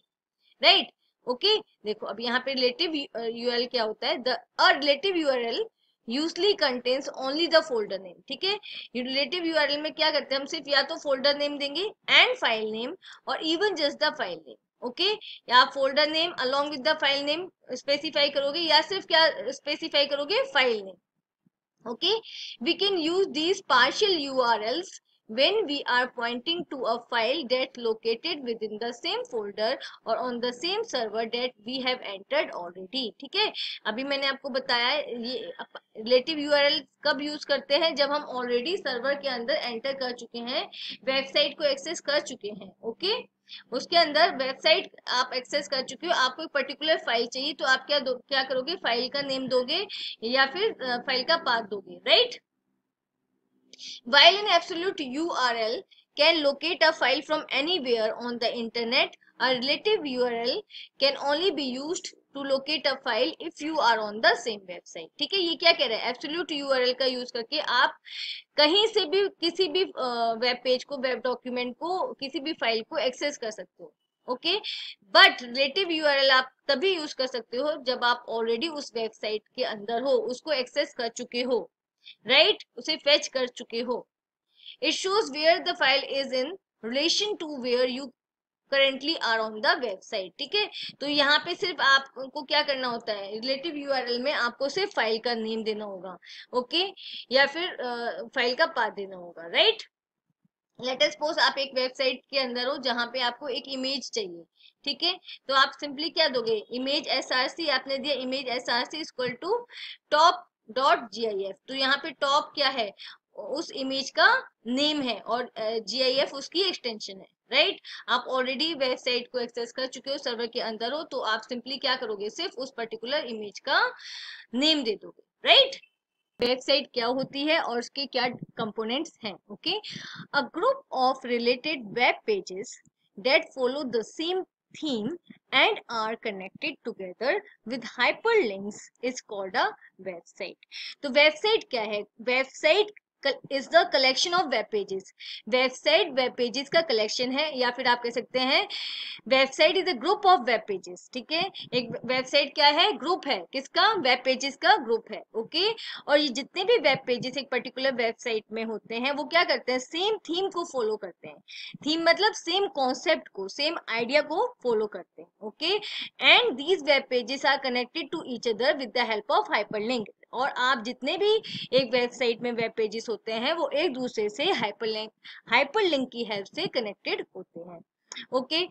राइट? ओके? देखो, अब यहाँ पे रिलेटिव यूआरएल क्या होता है? The a relative URL usually contains only the folder name, ठीक है? रिलेटिव यूआरएल में क्या करते हैं? हम सिर्फ़ या तो फोल्डर नेम देंगे एंड फ़ाइल नेम और even just the file name okay? या folder name along with the file name specify करोगे या सिर्फ़ क्या स्पेसिफाई करोगे? File name okay? We can use these partial URLs when we are pointing to a file that's located within the same folder or on the same server that we have entered already, ठीक है? अभी मैंने आपको बताया, ये relative URL कब use करते हैं? जब हम ऑलरेडी सर्वर के अंदर एंटर कर चुके हैं वेबसाइट को एक्सेस कर चुके हैं ओके उसके अंदर वेबसाइट आप एक्सेस कर चुके हो, आपको एक पर्टिकुलर फ़ाइल चाहिए तो आप क्या क्या करोगे? फ़ाइल का नेम दोगे या फिर फ़ाइल का पाथ दोगे right While an absolute URL can locate a file from anywhere on the internet, a relative URL can only be used to locate a file if you are on the same website. ठीक है ये क्या कह रहा है? Absolute URL का use करके आप कहीं से भी किसी भी वेब पेज को वेब डॉक्यूमेंट को किसी भी फ़ाइल को एक्सेस कर सकते हो ओके बट रिलेटिव यूआरएल आप तभी यूज़ कर सकते हो जब आप ऑलरेडी उस वेबसाइट के अंदर हो उसको एक्सेस कर चुके हो। Right right? उसे फेच कर चुके हो। It shows where the file is in relation to where you currently are on the website ठीक है? तो यहाँ पे सिर्फ़ आपको क्या करना होता है? रिलेटिव यूआरएल में आपको सिर्फ़ फ़ाइल का नेम देना होगा ओके या फिर फ़ाइल का पाथ देना होगा राइट लेटेस्ट सपोज़ आप एक वेबसाइट के अंदर हो जहाँ पे आपको एक इमेज चाहिए, ठीक है? तो आप सिंपली क्या दोगे? इमेज एस आर सी आपने दिया image S R C equal to top dot G तो यहाँ पे टॉप क्या है? उस इमेज का नेम है और जी आई एफ़ उसकी एक्सटेंशन है, राइट? right? आप ऑलरेडी वेबसाइट को एक्सेस कर चुके हो, सर्वर के अंदर हो तो आप सिंपली क्या करोगे? सिर्फ़ उस पर्टिकुलर इमेज का नेम दे दोगे, राइट? वेबसाइट क्या होती है और उसके क्या कंपोनेंट्स हैं okay a group of related web pages that follow the same theme and are connected together with hyperlinks is called a website तो website क्या है website is the collection of web pages website web pages का collection है, या फिर आप कह सकते हैं website is a group of web pages ठीक है? एक वेबसाइट क्या है? ग्रुप है. किसका? वेब पेजेस का ग्रुप है ओके और ये जितने भी वेब पेजेस एक पर्टिकुलर वेबसाइट में होते हैं, वो क्या करते हैं? सेम थीम को फॉलो करते हैं. थीम मतलब सेम कॉन्सेप्ट को सेम आइडिया को फॉलो करते हैं okay and these web pages are connected to each other with the help of hyper hyperlink और आप जितने भी एक वेबसाइट में वेब पेजेस होते हैं, वो एक दूसरे से हाइपरलिंक हाइपरलिंक की हेल्प से कनेक्टेड होते हैं okay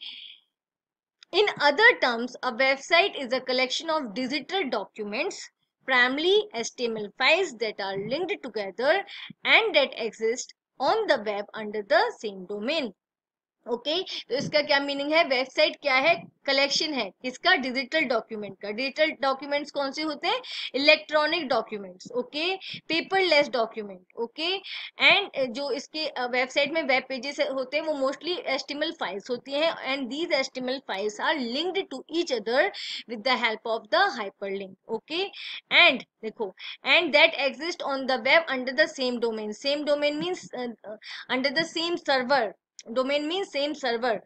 in other terms a website is a collection of digital documents primarily HTML files that are linked together and that exist on the web under the same domain. Okay? okay, तो इसका क्या meaning है? Website क्या है? Collection है। किसका? Digital document का। Digital documents कौन से होते हैं? Electronic documents okay? Paperless document okay? And जो इसके वेबसाइट में वेब पेजेस होते हैं वो मोस्टली एस्टिमल फाइल्स होती हैं। And these HTML files are linked to each other with the help of the hyperlink okay? And देखो and that exist on the web under the same domain same domain means under the same server domain mean same server,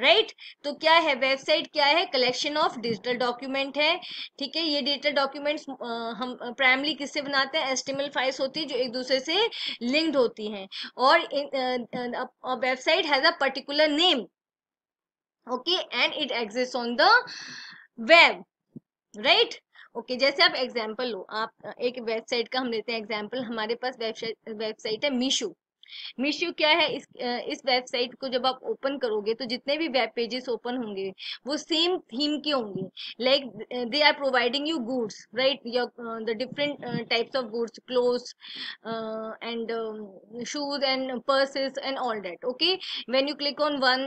right? तो क्या है, website क्या है? Collection of digital document है, ठीक है? ये डिजिटल डॉक्यूमेंट्स हम प्राइमली किससे बनाते हैं? एस्टिमल फाइल्स होती है जो एक दूसरे से लिंक्ड होती हैं। और website has a particular name, okay? And it exist on the web, right? Okay, जैसे आप एग्ज़ाम्पल लो, आप एक वेबसाइट का हम लेते हैं, एग्ज़ाम्पल, हमारे पास वेबसाइट वेबसाइट है मीशो। मीशो क्या है? इस इस वेबसाइट को जब आप ओपन करोगे तो जितने भी वेब पेजेस ओपन होंगे, वो सेम थीम के होंगे। Like they are providing you goods right your the different types of goods clothes and shoes and purses and all that okay when you click on one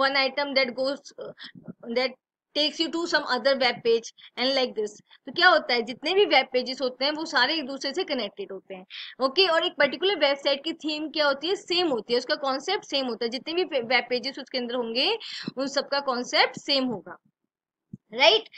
one item that goes that takes you to some other web page and like this तो क्या होता है, जितने भी web pages होते हैं, वो सारे एक दूसरे से कनेक्टेड होते हैं। Okay okay? और एक पर्टिकुलर वेबसाइट की थीम क्या होती है? सेम होती है। उसका कॉन्सेप्ट सेम होता है। जितने भी वेब पेजेस उसके अंदर होंगे, उन सबका कॉन्सेप्ट सेम होगा। Right?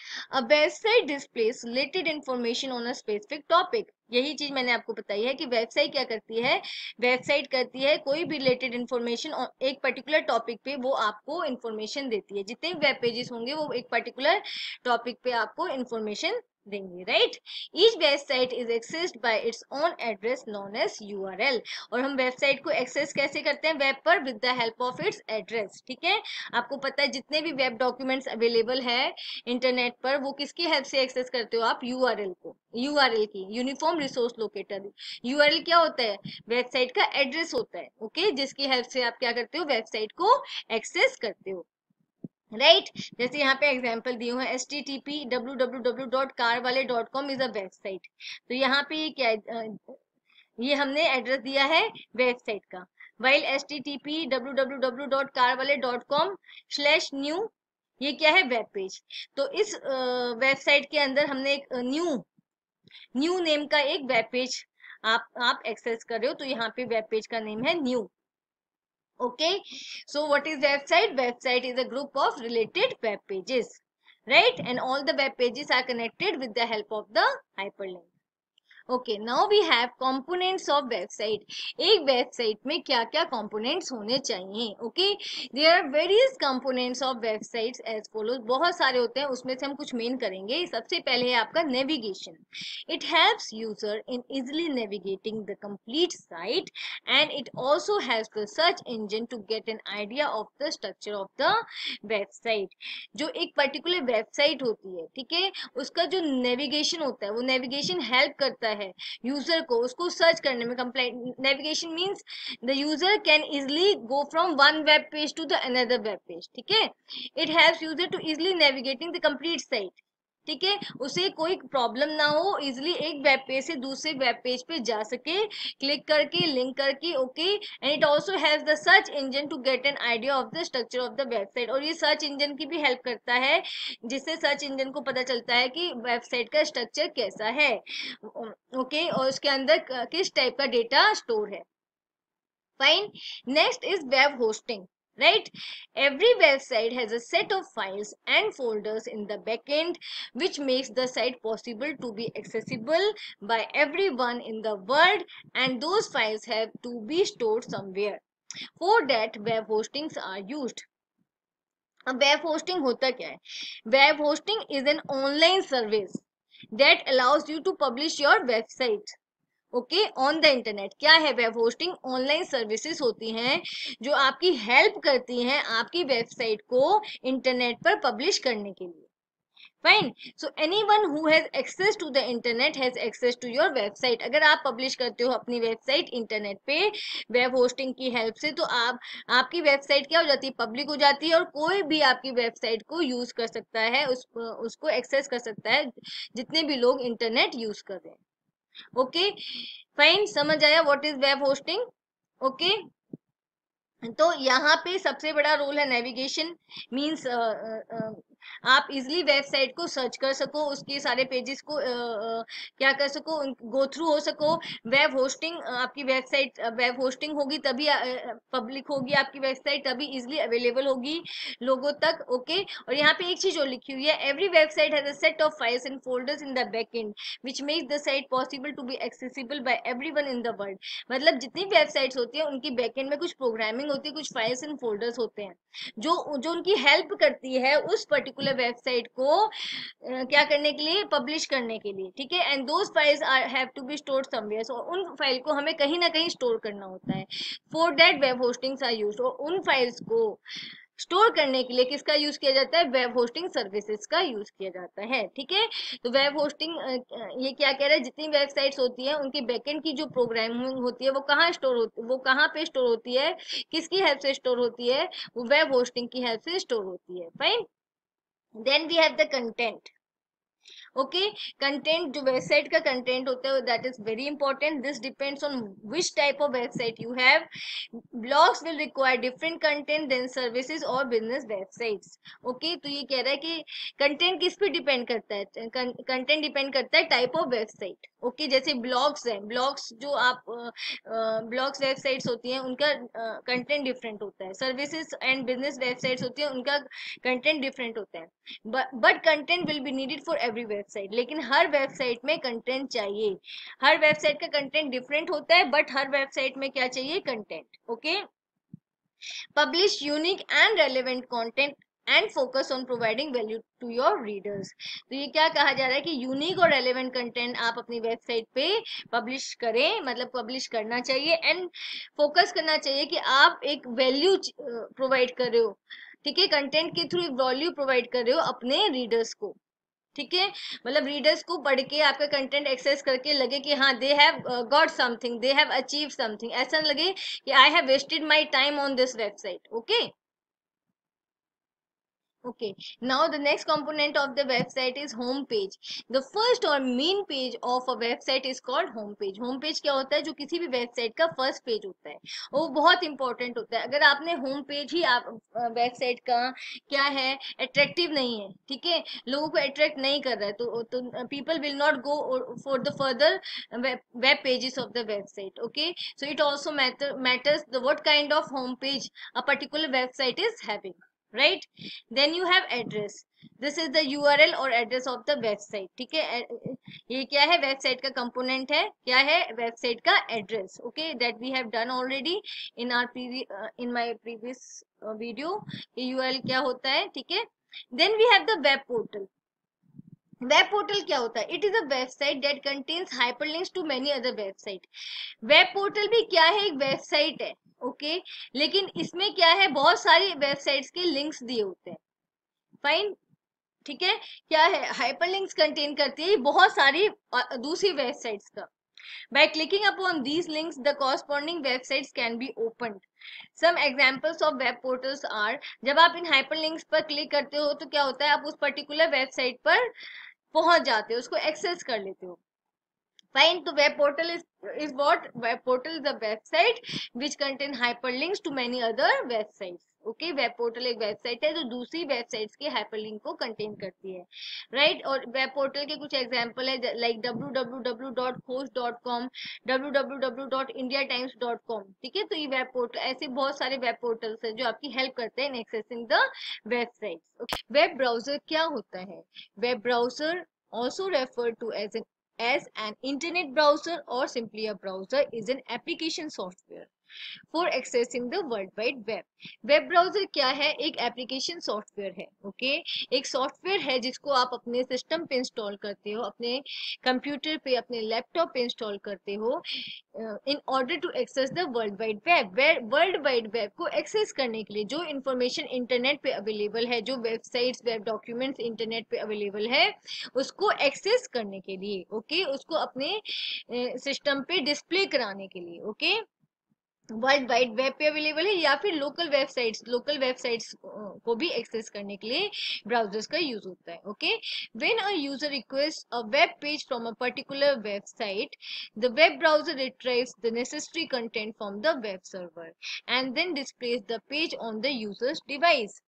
Website displays related information on a specific topic. यही चीज़ मैंने आपको बताई है कि वेबसाइट क्या करती है? वेबसाइट करती है कोई भी रिलेटेड इन्फॉर्मेशन एक पर्टिकुलर टॉपिक पे वो आपको इन्फॉर्मेशन देती है। जितने वेब पेजेस होंगे वो एक पर्टिकुलर टॉपिक पे आपको इन्फॉर्मेशन देंगे right each website is accessed by its own address known as URL और हम वेबसाइट को एक्सेस कैसे करते हैं? वेब पर with the help of its address ठीक है? आपको पता है जितने भी वेब डॉक्यूमेंट्स अवेलेबल है इंटरनेट पर, वो किसकी हेल्प से एक्सेस करते हो आप? यूआरएल को यूआरएल की यूनिफॉर्म रिसोर्स लोकेटर यूआरएल क्या होता है? वेबसाइट का एड्रेस होता है ओके okay? जिसकी हेल्प से आप क्या करते हो? वेबसाइट को एक्सेस करते हो। Right right? जैसे यहाँ पे एग्जांपल दिए हुए S T T P W W W dot car वाले dot com is a website तो यहाँ पे क्या ये हमने एड्रेस दिया है वेबसाइट का। While S T T P W W W dot car वाले डॉट कॉम स्लैश न्यू ये क्या है? वेब पेज तो इस वेबसाइट के अंदर हमने एक न्यू न्यू नेम का एक वेब पेज आप आप एक्सेस कर रहे हो तो यहाँ पे वेब पेज का नेम है new okay? So what is website website is a group of related web pages right? And all the web pages are connected with the help of the hyperlink okay now we have components of website एक website में क्या क्या components होने चाहिए? Okay there are various components of websites as follows बहुत सारे होते हैं, उसमें से हम कुछ मेन करेंगे। सबसे पहले है आपका navigation it helps user in easily navigating the complete site and it also helps the search engine to get an idea of the structure of the website जो एक पर्टिकुलर वेबसाइट होती है, ठीक है? उसका जो नेविगेशन होता है, वो नेविगेशन हेल्प करता है है। यूज़र को, उसको सर्च करने में complaint navigation means the user can easily go from one web page to the another web page ठीक है? It helps user to easily navigating the complete site ठीक है? उसे कोई प्रॉब्लम ना हो इजिली एक वेब पेज से दूसरे वेब पेज पे जा सके। क्लिक करके लिंक करके okay and it also has the search engine to get an idea of the structure of the website और ये सर्च इंजन की भी हेल्प करता है, जिससे सर्च इंजन को पता चलता है कि वेबसाइट का स्ट्रक्चर कैसा है। ओके? और उसके अंदर किस टाइप का डेटा स्टोर है। Fine next is web hosting right every website has a set of files and folders in the backend which makes the site possible to be accessible by everyone in the world and those files have to be stored somewhere for that web hostings are used अब web hosting होता क्या है web hosting is an online service that allows you to publish your website Okay on the internet क्या है? Web hosting online services होती हैं, जो आपकी हेल्प करती हैं आपकी वेबसाइट को इंटरनेट पर पब्लिश करने के लिए। Fine so anyone who has access to the internet has access to your website अगर आप पब्लिश करते हो अपनी वेबसाइट इंटरनेट पे वेब होस्टिंग की हेल्प से तो आप, आपकी वेबसाइट क्या हो जाती है? पब्लिक हो जाती है और कोई भी आपकी वेबसाइट को यूज़ कर सकता है, उस, उसको एक्सेस कर सकता है, जितने भी लोग इंटरनेट यूज़ कर रहे हैं। ओके फाइन समझ आया what is web hosting okay तो यहाँ पे सबसे बड़ा रोल है नेविगेशन मींस आप इजिली वेबसाइट को सर्च कर सको उसके सारे पेजेस को आ, आ, क्या कर सको गो थ्रू हो सको। वेब होस्टिंग आपकी वेबसाइट वेब होस्टिंग होगी तभी पब्लिक होगी आपकी वेबसाइट तभी इजिली अवेलेबल होगी लोगों तक ओके और यहाँ पे एक चीज़ और लिखी हुई है every website has a set of files and folders in the back end which make the site possible to be accessible by everyone in the world मतलब जितनी वेबसाइट्स होती है उनकी बैक एंड में कुछ प्रोग्रामिंग होती है कुछ फाइल्स एंड फोल्डर्स होते हैं जो जो उनकी हेल्प करती है उस पर्टिकुलर पर्टिकुलर वेबसाइट को क्या करने के लिए? पब्लिश करने के लिए, ठीक है? And those files are have to be store somewhere so उन फ़ाइल को हमें कहीं ना कहीं स्टोर करना होता है। For that web hostings are use और उन फाइल्स को स्टोर करने के लिए किसका यूज़ किया जाता है? वेब होस्टिंग सर्विसेज़ का यूज़ किया जाता है, ठीक है? तो वेब होस्टिंग ये क्या कह रहा है? जितनी वेबसाइट्स होती है, उनकी बैकेंड की जो प्रोग्रामिंग होती है, वो कहाँ स्टोर होती वो कहाँ पे स्टोर होती है? किसकी हेल्प से स्टोर होती है? वो वेब होस्टिंग की हेल्प से स्टोर होती है fine then we have the content okay content जो वेबसाइट का कंटेंट होता है that is very important this depends on which type of website you have blogs will require different content then services और business websites okay तो ये कह रहा है कि कंटेंट किस पे डिपेंड करता है? कंटेंट डिपेंड करता है टाइप ऑफ़ वेबसाइट ओके जैसे ब्लॉग्स हैं। ब्लॉग्स जो आप ब्लॉग्स वेबसाइट्स होती हैं, उनका कंटेंट डिफरेंट होता है। सर्विसेज़ एंड बिज़नेस वेबसाइट्स होती हैं, उनका कंटेंट डिफरेंट होता है। But content will be needed for every website. लेकिन हर वेबसाइट में कंटेंट चाहिए। हर वेबसाइट का कंटेंट डिफरेंट होता है बट हर वेबसाइट में क्या चाहिए? Content okay publish unique and relevant content and focus on providing value to your readers तो ये क्या कहा जा रहा है कि यूनिक और रेलिवेंट कंटेंट आप अपनी वेबसाइट पे पब्लिश करें मतलब पब्लिश करना चाहिए एंड फोकस करना चाहिए कि आप एक वैल्यू प्रोवाइड कर रहे हो। ठीक है? कंटेंट के थ्रू वैल्यू प्रोवाइड कर रहे हो अपने रीडर्स को। ठीक है? मतलब रीडर्स को पढ़ के आपका कंटेंट एक्सेस करके लगे कि हाँ they have got something they have achieve something ऐसा लगे कि I have wasted my time on this website okay okay. Now, the next component of the website is home page. The first or main page of a website is called home page. Home page क्या होता है? जो किसी भी website का first page होता है। वो बहुत इंपॉर्टेंट होता है। अगर आपने होम पेज ही आप वेबसाइट का क्या है? अट्रैक्टिव नहीं है, ठीक है? लोगों को अट्रैक्ट नहीं कर रहा है तो तो people will not go for the further web pages of the website okay so it also matters the what kind of home page a particular website is having right? Then you have address. This is the url or address of the website, ठीक है? ये क्या है? Website का component है। क्या है? Website का address okay that we have done already in our in my previous video URL क्या होता है? ठीक है? Then we have the web portal web portal क्या होता है? It is a website that contains hyperlinks to many other website web portal भी क्या है? एक वेबसाइट है। ओके? लेकिन इसमें क्या है, बहुत सारी वेबसाइट्स के लिंक्स दिए होते हैं। फाइन ठीक है? क्या है हाइपरलिंक्स कंटेन करती है बहुत सारी दूसरी वेबसाइट्स का। By clicking upon these links, the corresponding websites can be opened. Some examples of web portals are, जब आप इन hyperlinks पर क्लिक करते हो तो क्या होता है, आप उस पर्टिकुलर वेबसाइट पर पहुँच जाते हो, उसको एक्सेस कर लेते हो। Fine the web portal is is what? Web portal is a website which contain hyperlinks to many other websites. Okay web portal एक वेबसाइट है जो दूसरी वेबसाइट्स के हाइपरलिंक को कंटेन करती है। राइट? और वेब पोर्टल के कुछ एग्जांपल है लाइक डॉट कॉम ठीक है? तो ये वेब पोर्टल ऐसे बहुत सारे वेब पोर्टल्स है जो आपकी हेल्प करते हैं in accessing the website web browser क्या होता है? Web browser also referred to as an as an internet browser or simply a browser is an application software for accessing the world wide web web browser क्या है एक application software है okay okay? एक software है जिसको आप अपने system पे इंस्टॉल करते हो, अपने कंप्यूटर पे, अपने लैपटॉप पे इंस्टॉल करते हो in order to access the world wide web world wide web को एक्सेस करने के लिए जो इंफॉर्मेशन इंटरनेट पे अवेलेबल है, जो वेबसाइट्स वेब डॉक्यूमेंट्स इंटरनेट पे अवेलेबल है, उसको एक्सेस करने के लिए ओके okay? उसको अपने सिस्टम पे डिस्प्ले कराने के लिए okay okay? World wide web पे अवेलेबल है या फिर लोकल वेबसाइट्स लोकल वेबसाइट्स को भी एक्सेस करने के लिए ब्राउजर्स का यूज़ होता है okay when a user request a web page from a particular website the web browser retrieves the necessary content from the web server and then displays the page on the user's device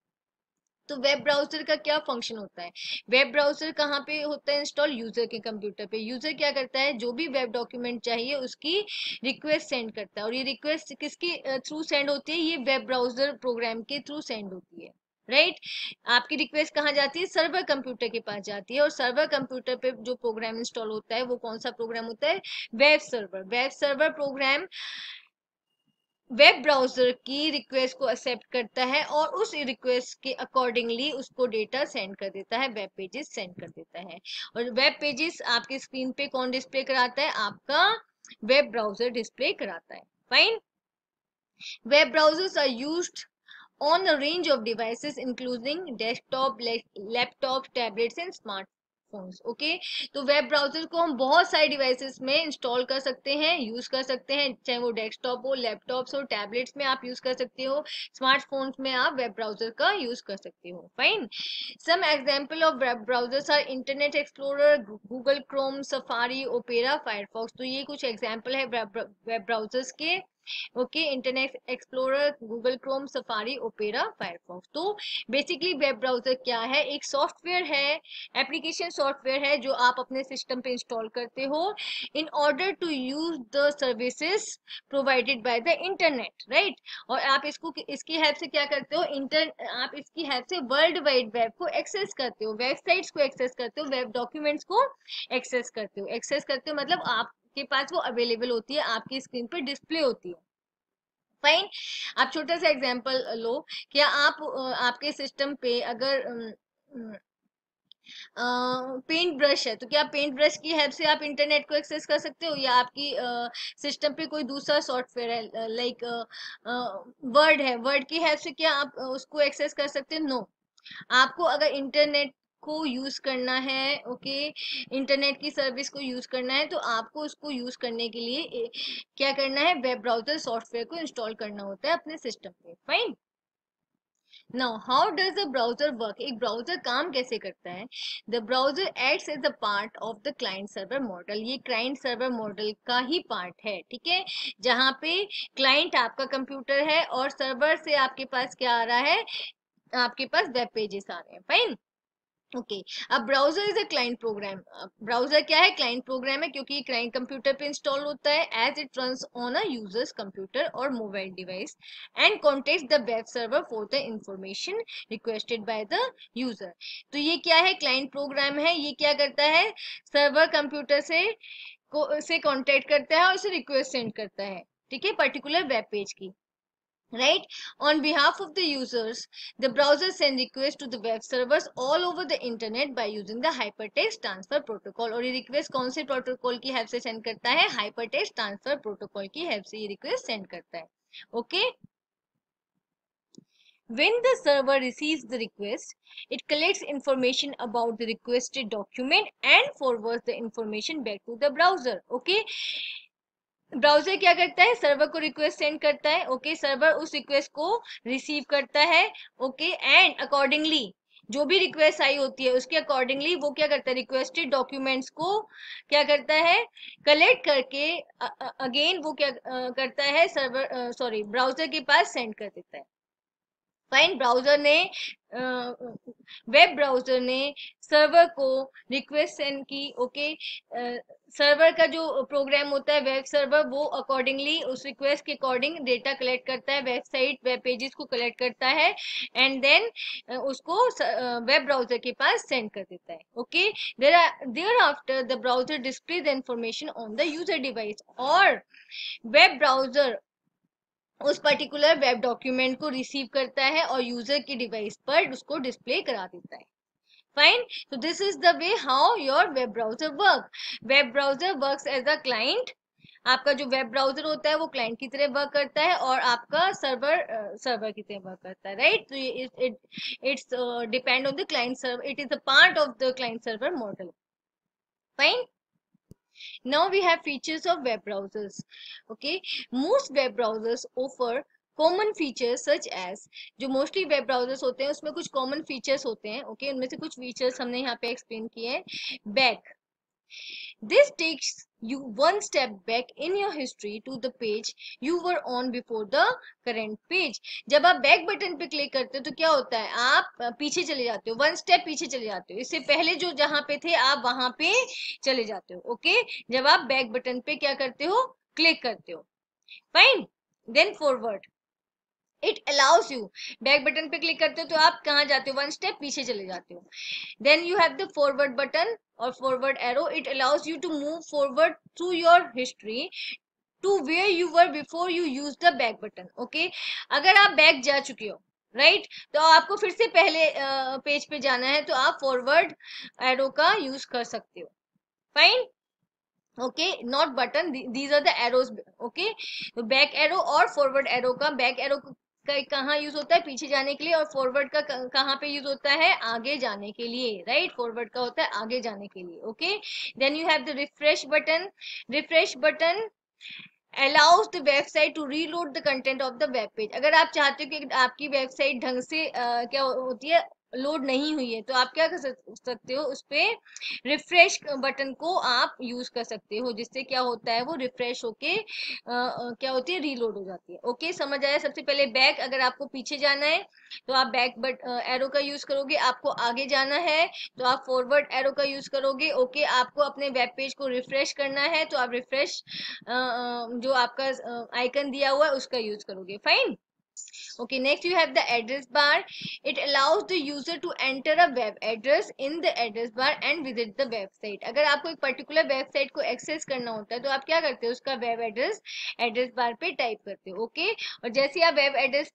तो web browser का क्या function होता है? Web browser कहाँ पे होता है install user के कंप्यूटर पे। यूज़र क्या करता है? जो भी वेब डॉक्यूमेंट चाहिए, उसकी रिक्वेस्ट सेंड करता है। और ये रिक्वेस्ट किसके थ्रू सेंड होती है? ये वेब ब्राउज़र प्रोग्राम के थ्रू सेंड होती है। Right right? आपकी रिक्वेस्ट कहाँ जाती है? सर्वर कंप्यूटर के पास जाती है। और सर्वर कंप्यूटर पे जो प्रोग्राम इंस्टॉल होता है, वो कौन सा प्रोग्राम होता है? Web server web server program web browser की रिक्वेस्ट को एक्सेप्ट करता है और उस रिक्वेस्ट के अकॉर्डिंगली उसको डेटा सेंड कर देता है वेब पेजेस सेंड कर देता है। और वेब पेजेस आपके स्क्रीन पे कौन डिस्प्ले कराता है? आपका वेब ब्राउज़र डिस्प्ले कराता है। Fine web browsers are used a range of devices including desktop, laptop, tablets and smart phones okay तो वेब ब्राउज़र को हम बहुत सारे डिवाइसेस में इंस्टॉल कर सकते हैं यूज़ कर सकते हैं, चाहे वो डेस्कटॉप हो लैपटॉप्स हो टैबलेट्स में आप यूज़ कर सकते हो स्मार्टफोन्स में आप वेब ब्राउज़र का यूज़ कर सकते हो fine some example of web browsers are Internet Explorer Google Chrome Safari Opera Firefox तो ये कुछ एग्ज़ाम्पल है वेब ब्राउजर्स के। Okay Internet Explorer Google Chrome Safari Opera Firefox तो बेसिकली वेब ब्राउज़र क्या है? एक सॉफ्टवेयर है एप्लीकेशन सॉफ्टवेयर है जो आप अपने सिस्टम पे इंस्टॉल करते हो in order to use the services provided by the internet right और आप इसको, इसकी हेल्प से क्या करते हो? इंटर आप इसकी हेल्प से वर्ल्ड वाइड वेब को एक्सेस करते हो वेबसाइट्स को एक्सेस करते हो वेब डॉक्यूमेंट्स को एक्सेस करते हो। एक्सेस करते हो मतलब आप आपके पास वो अवेलेबल होती है, आपकी स्क्रीन पर डिस्प्ले होती है। फाइन आप छोटा सा एग्जांपल लो क्या आप आपके सिस्टम पे अगर पेंट ब्रश है तो क्या पेंट ब्रश की हेल्प से आप इंटरनेट को एक्सेस कर सकते हो? या आपकी सिस्टम पे कोई दूसरा सॉफ्टवेयर है लाइक वर्ड है वर्ड की हेल्प से क्या आप उसको एक्सेस कर सकते? हो नो आपको अगर इंटरनेट को यूज़ करना है, ओके? इंटरनेट की सर्विस को यूज़ करना है तो आपको उसको यूज़ करने के लिए क्या करना है? वेब ब्राउज़र सॉफ्टवेयर को इंस्टॉल करना होता है अपने सिस्टम पे, fine? Now how does the browser work एक ब्राउज़र काम कैसे करता है? The browser acts as the part of the client server model ये क्लाइंट सर्वर मॉडल का ही पार्ट है, ठीक है? जहाँ पे क्लाइंट आपका कंप्यूटर है और सर्वर से आपके पास क्या आ रहा है? आपके पास वेब पेजेस आ रहे हैं फाइन ओके okay. अब browser is a client program browser क्या है? क्लाइंट प्रोग्राम है क्योंकि क्लाइंट कंप्यूटर पे इंस्टॉल होता है as it run on a user's computer और mobile device and contact the web server for the information requested by the user तो ये क्या है? क्लाइंट प्रोग्राम है। ये क्या करता है? सर्वर कंप्यूटर से को, से कॉन्टेक्ट करता है और उसे रिक्वेस्ट सेंड करता है। ठीक है? पर्टिकुलर वेब पेज की। Right on behalf of the users the browser send requests to the web servers all over the internet by using the hypertext transfer protocol और ये request कौन से protocol की help से send करता है hypertext transfer protocol की help से ये request send करता है okay When the server receives the request, it collects information about the requested document and forwards the information back to the browser. Okay. Browser क्या करता है? सर्वर को request send करता है। ओके okay, सर्वर उस request को receive करता है। ओके एंड अकॉर्डिंगली जो भी रिक्वेस्ट आई होती है उसके अकॉर्डिंगली वो क्या करता है? रिक्वेस्टेड डॉक्यूमेंट्स को क्या करता है? कलेक्ट करके अगेन वो क्या करता है? सर्वर सॉरी ब्राउज़र के पास सेंड कर देता है। फाइन ब्राउज़र ने वेब ब्राउज़र ने सर्वर को रिक्वेस्ट सेंड की ओके सर्वर का जो प्रोग्राम होता है वेब सर्वर वो अकॉर्डिंगली उस रिक्वेस्ट के अकॉर्डिंग डेटा कलेक्ट करता है वेबसाइट वेब पेजेस को कलेक्ट करता है एंड देन उसको वेब ब्राउज़र के पास सेंड कर देता है okay there are thereafter the browser display the information on the user device और वेब ब्राउज़र उस पर्टिकुलर वेब डॉक्यूमेंट को रिसीव करता है और यूज़र की डिवाइस पर उसको डिस्प्ले करा देता है। Fine so this is the way how your web browser work web browser works as a client आपका जो वेब ब्राउज़र होता है वो क्लाइंट की तरह वर्क करता है और आपका सर्वर सर्वर की तरह वर्क करता है राइट तो it it's depend on the client server it is a part of the client server model fine? Now we have features of web browsers, okay? Most web browsers offer common features such as जो mostly web browsers होते हैं, उसमें कुछ common features होते हैं okay okay? उनमें से कुछ फीचर्स हमने यहाँ पे एक्सप्लेन किए हैं. Back This takes you one step back in your history to the page you were on before the current page. जब आप बैक बटन पे क्लिक करते हो तो क्या होता है? आप पीछे चले जाते हो वन स्टेप पीछे चले जाते हो। इससे पहले जो जहाँ पे थे, आप वहाँ पे चले जाते हो ओके जब आप बैक बटन पे क्या करते हो? क्लिक करते हो। Fine then forward it allows you back button पे क्लिक करते हो तो आप कहाँ जाते हो? वन स्टेप पीछे चले जाते हो। Then you have the forward button और forward arrow it allows you to move forward through your history to where you were before you use the back button okay अगर आप बैक जा चुके हो राइट right? तो आपको फिर से पहले पेज पे जाना है तो आप फॉरवर्ड एरो का यूज़ कर सकते हो। Fine okay not button these are the arrows okay back arrow और फॉरवर्ड एरो का बैक एरो कहाँ यूज़ होता है? पीछे जाने के लिए और फॉरवर्ड का कहाँ पे यूज़ होता है? आगे जाने के लिए राइट फॉरवर्ड का होता है आगे जाने के लिए okay then you have the refresh button refresh button allows the website to reload the content of the web page अगर आप चाहते हो कि आपकी वेबसाइट ढंग से uh, क्या होती है? लोड नहीं हुई है तो आप क्या कर सकते हो, उस पर रिफ्रेश बटन को आप यूज़ कर सकते हो, जिससे क्या होता है, वो रिफ्रेश होके क्या होती है रीलोड हो जाती है। ओके समझ आया? सबसे पहले बैक अगर आपको पीछे जाना है तो आप बैक बट एरो का यूज़ करोगे, आपको आगे जाना है तो आप फॉरवर्ड एरो का यूज़ करोगे ओके आपको अपने वेब पेज को रिफ्रेश करना है तो आप रिफ्रेश जो आपका आइकन दिया हुआ है, उसका यूज़ करोगे। Fine okay, next you have the address bar. It allows the user to enter a web address in the address bar and visit the website. अगर आपको एक पर्टिकुलर वेबसाइट को एक्सेस करना होता है तो आप क्या करते हो? उसका वेब एड्रेस एड्रेस बार पे टाइप करते हो ओके और जैसे आप वेब एड्रेस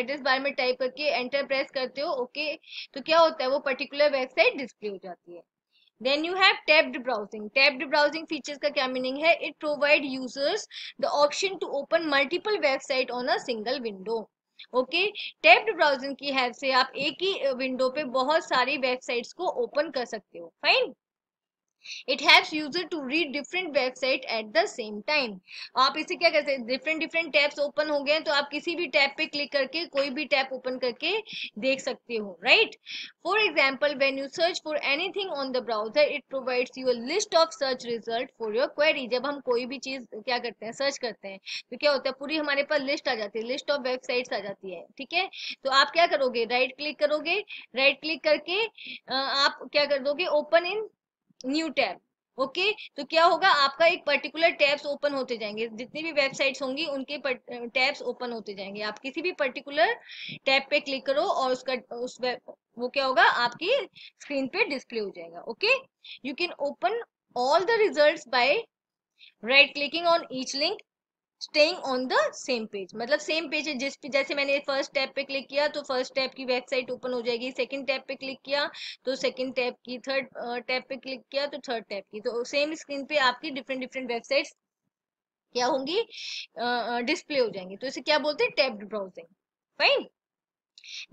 एड्रेस बार में टाइप करके एंटर प्रेस करते हो ओके तो क्या होता है? वो पर्टिकुलर वेबसाइट डिस्प्ले हो जाती है। Then you have tabbed browsing tabbed browsing features का क्या meaning है it provide users the option to open multiple website on a single window okay tabbed browsing की हेल्प से आप एक ही विंडो पे बहुत सारी वेबसाइट्स को ओपन कर सकते हो fine it helps user to read different website at the same time आप इसे क्या करते हैं? डिफरेंट डिफरेंट टैब्स ओपन हो गए तो आप किसी भी टैब पे क्लिक करके, कोई भी टैब ओपन करके देख सकते हो right for example when you search for anything on the browser it provides you list of search result for your query जब हम कोई भी चीज़ क्या करते हैं? सर्च करते हैं तो क्या होता है? पूरी हमारे पास लिस्ट आ जाती है लिस्ट ऑफ़ वेबसाइट्स आ जाती है, ठीक है? तो आप क्या करोगे? राइट क्लिक करोगे राइट क्लिक करके आप क्या कर दोगे? Open in new tab, okay? तो क्या होगा, आपका एक पर्टिकुलर टैब्स ओपन होते जाएँगे। जितनी भी वेबसाइट्स होंगी, उनके टैब्स ओपन होते जाएँगे। आप किसी भी पर्टिकुलर टैब पे क्लिक करो और उसका, उस वेब वो क्या होगा, आपकी स्क्रीन पे डिस्प्ले हो जाएगा, okay? You can open all the results by right clicking on each link staying on the same page मतलब सेम पेज है, जिस जैसे मैंने फ़र्स्ट टैब पे क्लिक किया तो फ़र्स्ट टैब की वेबसाइट ओपन हो जाएगी सेकंड टैब पे क्लिक किया तो सेकंड टैब की थर्ड टैब पे क्लिक किया तो थर्ड टैब की. तो सेम स्क्रीन पे आपकी डिफरेंट डिफरेंट वेबसाइट्स क्या होंगी? डिस्प्ले हो जाएँगी. तो इसे क्या बोलते हैं? Tabbed browsing fine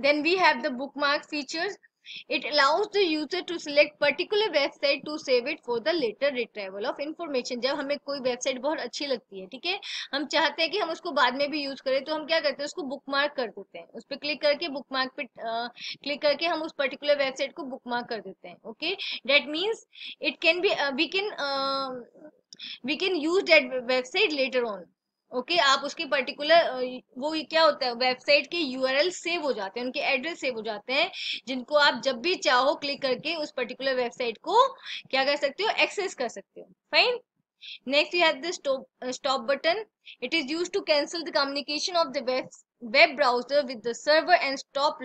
then we have the bookmark features It allows the user to select particular website to save it for the later retrieval of information. जब हमें कोई वेबसाइट बहुत अच्छी लगती है, ठीक है? हम चाहते हैं कि हम उसको बाद में भी यूज़ करें तो हम क्या करते हैं, उसको बुक मार्क कर देते हैं। उस पर क्लिक करके बुक मार्क पे क्लिक करके हम उस पर्टिकुलर वेबसाइट को बुक मार्क कर देते हैं okay that means it can be we can we can use that website later on okay okay, आप उसकी पर्टिकुलर वो क्या होता है वेबसाइट के यूआरएल सेव हो जाते हैं उनके एड्रेस सेव हो जाते हैं जिनको आप जब भी चाहो क्लिक करके उस पर्टिकुलर वेबसाइट को क्या कर सकते हो एक्सेस कर सकते हो। Fine next you have the stop button it is use to cancel the communication of the web browser with the server and stop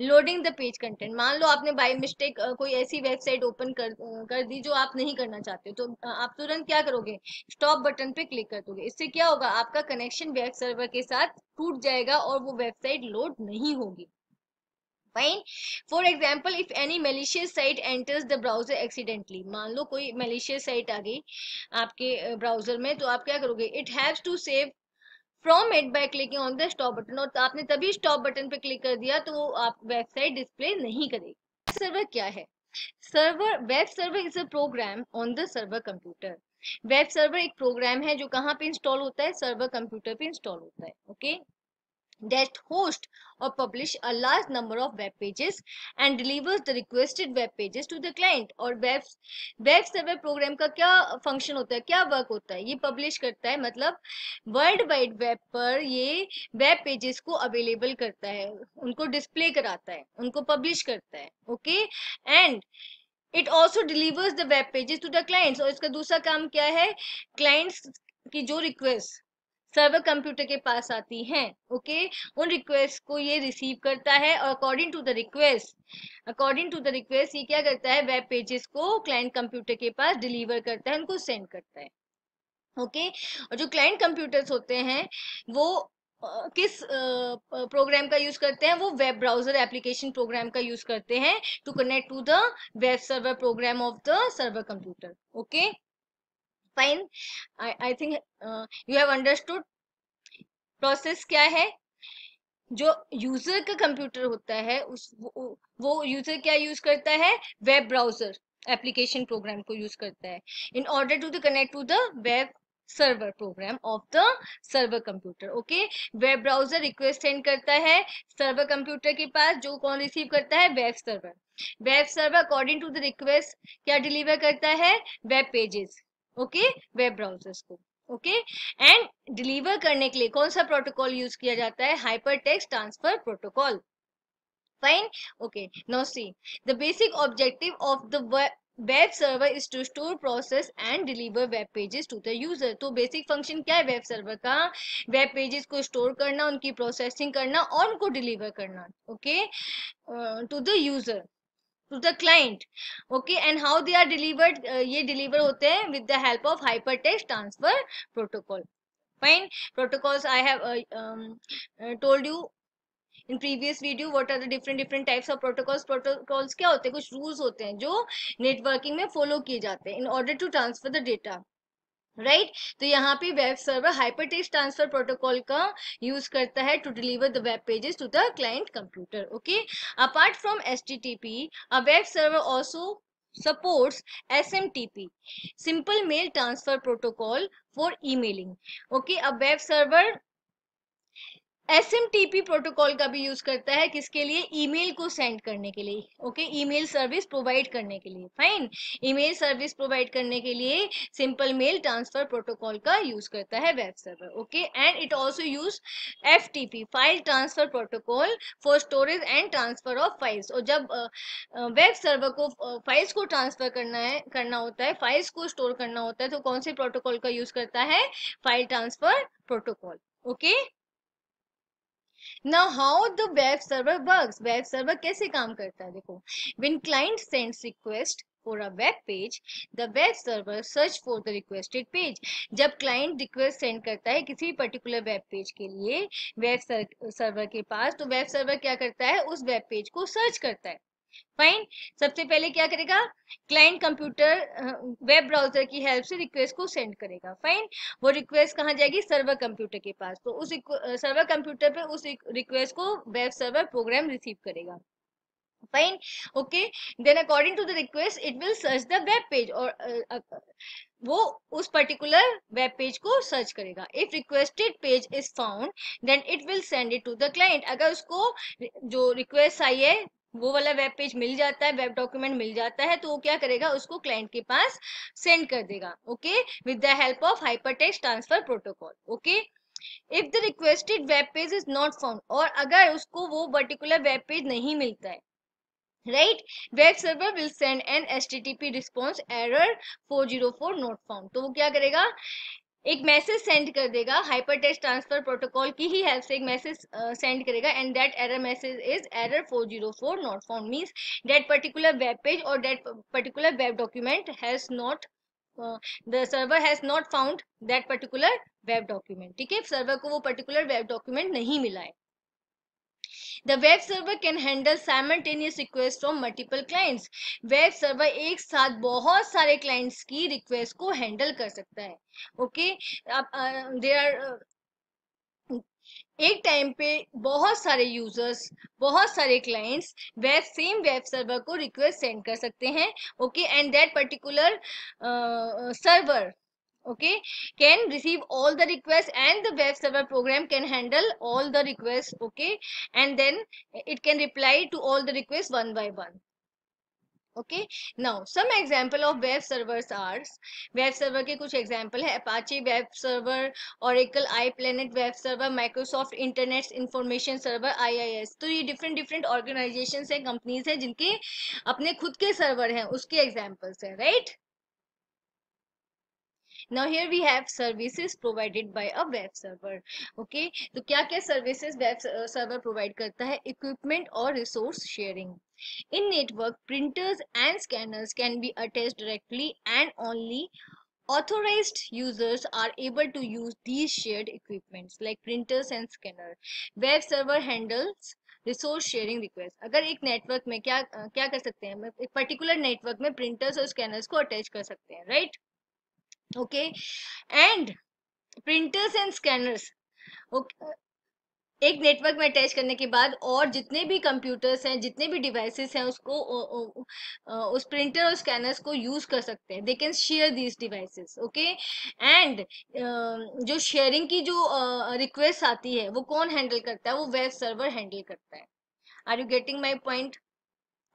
loading the page content मान लो आपने बाय मिस्टेक कोई ऐसी वेबसाइट ओपन कर कर दी जो आप नहीं करना चाहते तो आप तुरंत क्या करोगे? स्टॉप बटन पे क्लिक कर दोगे। इससे क्या होगा? आपका कनेक्शन वेब सर्वर के साथ टूट जाएगा और वो वेबसाइट लोड नहीं होगी। Fine? For example, if any malicious site enters the browser accidentally, मान लो कोई malicious site आ गई आपके ब्राउज़र में तो आप क्या करोगे? It has to save from it by clicking on the stop button और आपने तभी स्टॉप बटन पे क्लिक कर दिया तो आप वेबसाइट डिस्प्ले नहीं करेगी। सर्वर क्या है? Server web server is a program on the server computer web server एक प्रोग्राम है जो कहाँ पे इंस्टॉल होता है? सर्वर कंप्यूटर पे इंस्टॉल होता है okay okay? That host or publish a large number of web pages and delivers the requested web pages to the client और web web server program का क्या function होता है क्या work होता है ये publish करता है मतलब world wide web पर ये web pages को available करता है उनको display कराता है उनको publish करता है okay and it also delivers the web pages to the clients और इसका दूसरा काम क्या है clients की जो request सर्वर कंप्यूटर के पास आती हैं, ओके? उन रिक्वेस्ट को ये रिसीव करता है और according to the request according to the request ये क्या करता है? वेब पेजेस को क्लाइंट कंप्यूटर के पास डिलीवर करता है, उनको सेंड करता है, ओके? okay? और जो क्लाइंट कंप्यूटर्स होते हैं, वो किस प्रोग्राम का यूज़ करते हैं? वो वेब ब्राउज़र एप्लीकेशन प्रोग्राम का यूज़ करते हैं to connect to the web server program of the server computer okay? Fine I think you have understood process क्या है? जो यूज़र का कंप्यूटर होता है उस वो, यूज़र क्या यूज़ करता है? वेब ब्राउज़र एप्लीकेशन प्रोग्राम को यूज़ करता है। In order to the connect to the web server program of the server computer okay web browser request send करता है सर्वर कंप्यूटर के पास जो कौन रिसीव करता है? Web server web server according to the request क्या डिलीवर करता है? Web pages okay, web browsers को, ओके? एंड डिलीवर करने के लिए कौन सा प्रोटोकॉल यूज़ किया जाता है? Hypertext transfer protocol. Fine, okay no see, the basic objective of the web server is to store, process and deliver web pages to the user. तो बेसिक फ़ंक्शन क्या है वेब सर्वर का? Web pages को store करना, उनकी processing करना और उनको डिलीवर करना, okay to the user. The client okay and how they are delivered uh, ये deliver होते हैं with the help of hypertext transfer protocol fine protocols i have uh, um, uh, told you in previous video what are the different different types of protocols protocols क्या होते हैं कुछ rules होते हैं जो networking में follow किए जाते हैं in order to transfer the data right right? तो यहाँ पे web server hypertext transfer protocol का यूज़ करता है to deliver the web pages to the client computer okay apart from S T T P a web server also supports SMTP simple mail transfer protocol for emailing okay a web server SMTP protocol का भी use करता है किसके लिए? Email को send करने के लिए ओके ईमेल सर्विस प्रोवाइड करने के लिए फाइन ईमेल सर्विस प्रोवाइड करने के लिए सिंपल मेल ट्रांसफ़र प्रोटोकॉल का यूज़ करता है web server okay and it also use FTP file transfer protocol for storage and transfer of files और जब वेब सर्वर को फाइल्स को ट्रांसफ़र करना है, करना होता है फाइल्स को स्टोर करना होता है तो कौन से प्रोटोकॉल का यूज़ करता है? File transfer protocol okay now how the web server works web server कैसे काम करता है देखो when client sends request for a web page the web server search for the requested page जब client request send करता है किसी particular web page के लिए web server के पास तो web server क्या करता है उस web page को search करता है फाइन सबसे पहले क्या करेगा? क्लाइंट कंप्यूटर वेब ब्राउज़र की हेल्प से रिक्वेस्ट को सेंड करेगा। फाइन वो रिक्वेस्ट कहाँ जाएगी? सर्वर कंप्यूटर के पास। तो उस सर्वर कंप्यूटर पे उस रिक्वेस्ट को वेब सर्वर प्रोग्राम रिसीव करेगा। Fine okay then according to the request it will search the web page और वो उस पर्टिकुलर वेब पेज को सर्च करेगा। If requested page is found then it will send it to the client अगर उसको जो request आई है वो वाला वेब पेज मिल जाता है वेब डॉक्यूमेंट मिल जाता है तो वो क्या करेगा? उसको क्लाइंट के पास सेंड कर देगा okay with the help of hypertext transfer protocol okay if the requested web page is not found और अगर उसको वो पर्टिकुलर वेब पेज नहीं मिलता है right web server will send an H T T P response error four zero four not found तो वो क्या करेगा? एक मैसेज सेंड कर देगा हाइपर टेस्ट ट्रांसफ़र प्रोटोकॉल की ही हेल्प से एक मैसेज सेंड करेगा and that error message is error 404 not found means that particular web page और that particular web document has not the server has not found that particular web document ठीक है? Server को वो particular web document नहीं मिला है। The web server can handle simultaneous requests from multiple clients. Web server एक साथ बहुत सारे clients की request को handle कर सकता है. Okay, अब uh, are uh, एक टाइम पे बहुत सारे यूज़र्स बहुत सारे clients web same web server को रिक्वेस्ट सेंड कर सकते हैं okay and that particular server okay can receive all the request and the web server program can handle all the requests, okay? And then it can reply to all the requests one by one. Okay now some example of web servers are web server के कुछ example है Apache web server Oracle iPlanet web server Microsoft Internet Information Server I I S तो ये different different organisation हैं companies हैं जिनके अपने खुद के सर्वर हैं, उसके एग्जाम्पल्स हैं right right? Now here we have services provided by a web server okay तो क्या क्या services web server provide करता है equipment और resource sharing in network printers and scanners can be attached directly and only authorized users are able to use these shared equipments like printers and scanner web server handles resource sharing request अगर एक network में क्या क्या कर सकते हैं एक particular network में प्रिंटर्स और स्कैनर्स को अटैच कर सकते हैं right right? Okay? And printers and scanners. Okay? एक नेटवर्क में अटैच करने के बाद और जितने भी कंप्यूटर्स हैं, जितने भी डिवाइसेस हैं, उसको उस प्रिंटर और स्कैनर्स को यूज़ कर सकते हैं। They can share these devices okay and जो शेयरिंग की जो रिक्वेस्ट आती है, वो कौन हैंडल करता है? वो वेब सर्वर हैंडल करता है। Are you getting my point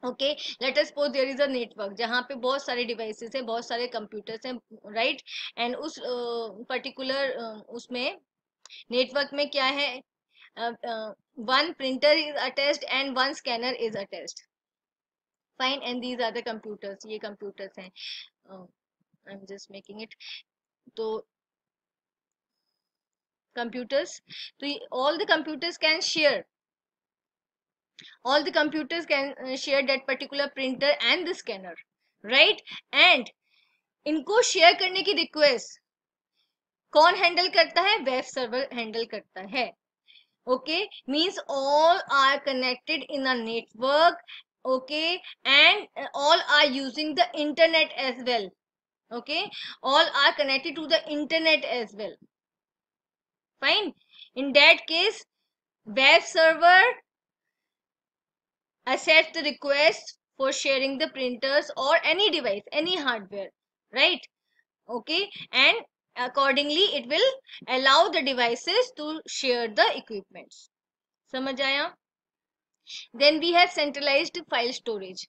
okay let us suppose there is a network जहाँ पे बहुत सारे डिवाइसेस हैं बहुत सारे कंप्यूटर्स हैं राइट एंड उस पर्टिकुलर uh, uh, उसमें नेटवर्क में क्या है? One printer is attached and one scanner is attached fine and these are the computers ये कंप्यूटर्स हैं। I am just making it तो कंप्यूटर्स तो all the computers can share all the computers can uh, share that particular printer and the scanner right and इनको share करने की request कौन handle करता है वेब सर्वर हैंडल करता है okay means all are connected in a network okay and all are using the internet as well okay all are connected to the internet as well fine in that case web server accept the request for sharing the printers or any device any hardware right? Okay and accordingly it will allow the devices to share the equipments. samajh aaya then we have centralized file storage.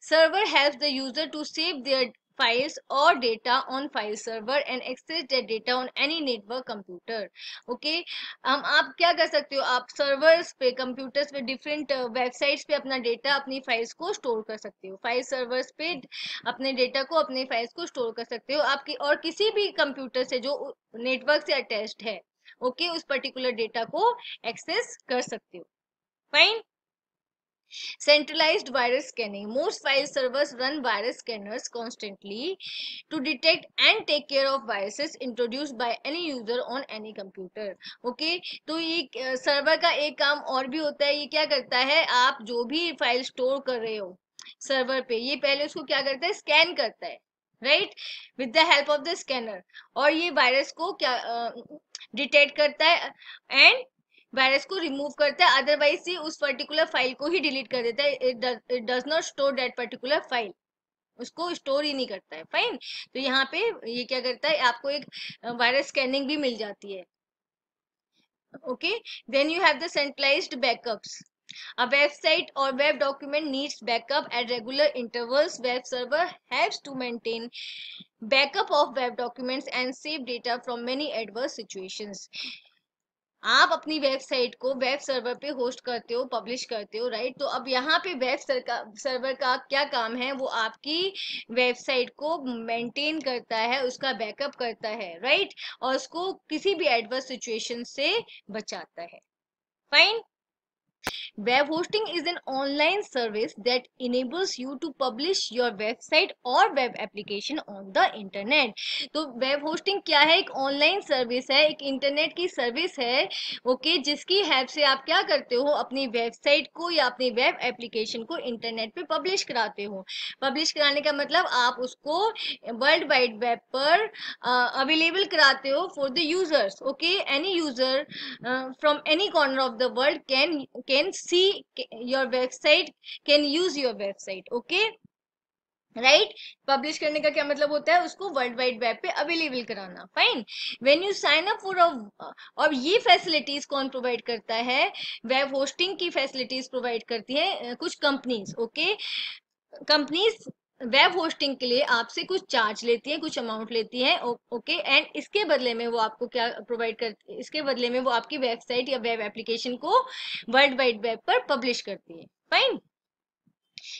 Server helps the user to save their files or data on file server and access that data on any network computer. Okay? हम आप क्या कर सकते हो? आप servers पे computers पे different websites पे अपना डेटा अपनी फाइल्स को स्टोर कर सकते हो। फ़ाइल सर्वर्स पे अपने डेटा को अपने फाइल्स को स्टोर कर सकते हो। आपकी और किसी भी कंप्यूटर से जो नेटवर्क से अटैच्ड है ओके okay, उस पर्टिकुलर डेटा को एक्सेस कर सकते हो। Fine Centralized virus scanning. Most file servers run virus scanners constantly to detect and take care of viruses introduced by any user on any computer. Okay, तो ये server का एक काम और भी होता है ये क्या करता है आप जो भी फ़ाइल स्टोर कर रहे हो सर्वर पे ये पहले उसको क्या करता है स्कैन करता है right with the help of the scanner और ये वायरस को क्या डिटेक्ट uh, करता है एंड वायरस को रिमूव करता है अदरवाइज़ ये उस पर्टिकुलर फ़ाइल को ही डिलीट कर देता है it does not store that particular file उसको स्टोर ही नहीं करता है फाइन तो यहाँ पे ये क्या करता है आपको एक वायरस स्कैनिंग भी मिल जाती है okay then you have the centralized backups A website or web document needs backup at regular intervals. Web server has to maintain backup of web documents and save data from many adverse situations. आप अपनी website को web server पे host करते हो, publish करते हो right तो अब यहाँ पे वेब सर्वर का क्या काम है? वो आपकी वेबसाइट को मेंटेन करता है, उसका बैकअप करता है राइट और उसको किसी भी एडवर्स सिचुएशन से बचाता है। Fine Web hosting is an online service that enables you to publish your website or web application on the internet. तो वेब होस्टिंग क्या है? एक ऑनलाइन सर्विस है एक इंटरनेट की सर्विस है ओके okay, जिसकी हेल्प से आप क्या करते हो? अपनी वेबसाइट को या अपनी वेब एप्लीकेशन को इंटरनेट पे पब्लिश कराते हो। पब्लिश कराने का मतलब आप उसको वर्ल्ड वाइड वेब पर अवेलेबल कराते हो for the users okay any user from any corner of the world can can see your website can use your website, okay? Right right? Publish करने का क्या मतलब होता है? उसको वर्ल्ड वाइड वेब पे अवेलेबल कराना fine when you sign up for और ये फैसिलिटीज़ कौन प्रोवाइड करता है? वेब होस्टिंग की फैसिलिटीज़ प्रोवाइड करती है, कुछ companies okay companies web hosting के लिए आपसे कुछ चार्ज लेती है, कुछ अमाउंट लेती है ओके एंड इसके बदले में वो आपको क्या प्रोवाइड करती है इसके बदले में वो आपकी वेबसाइट या वेब एप्लीकेशन को वर्ल्ड वाइड वेब पर पब्लिश करती है। Fine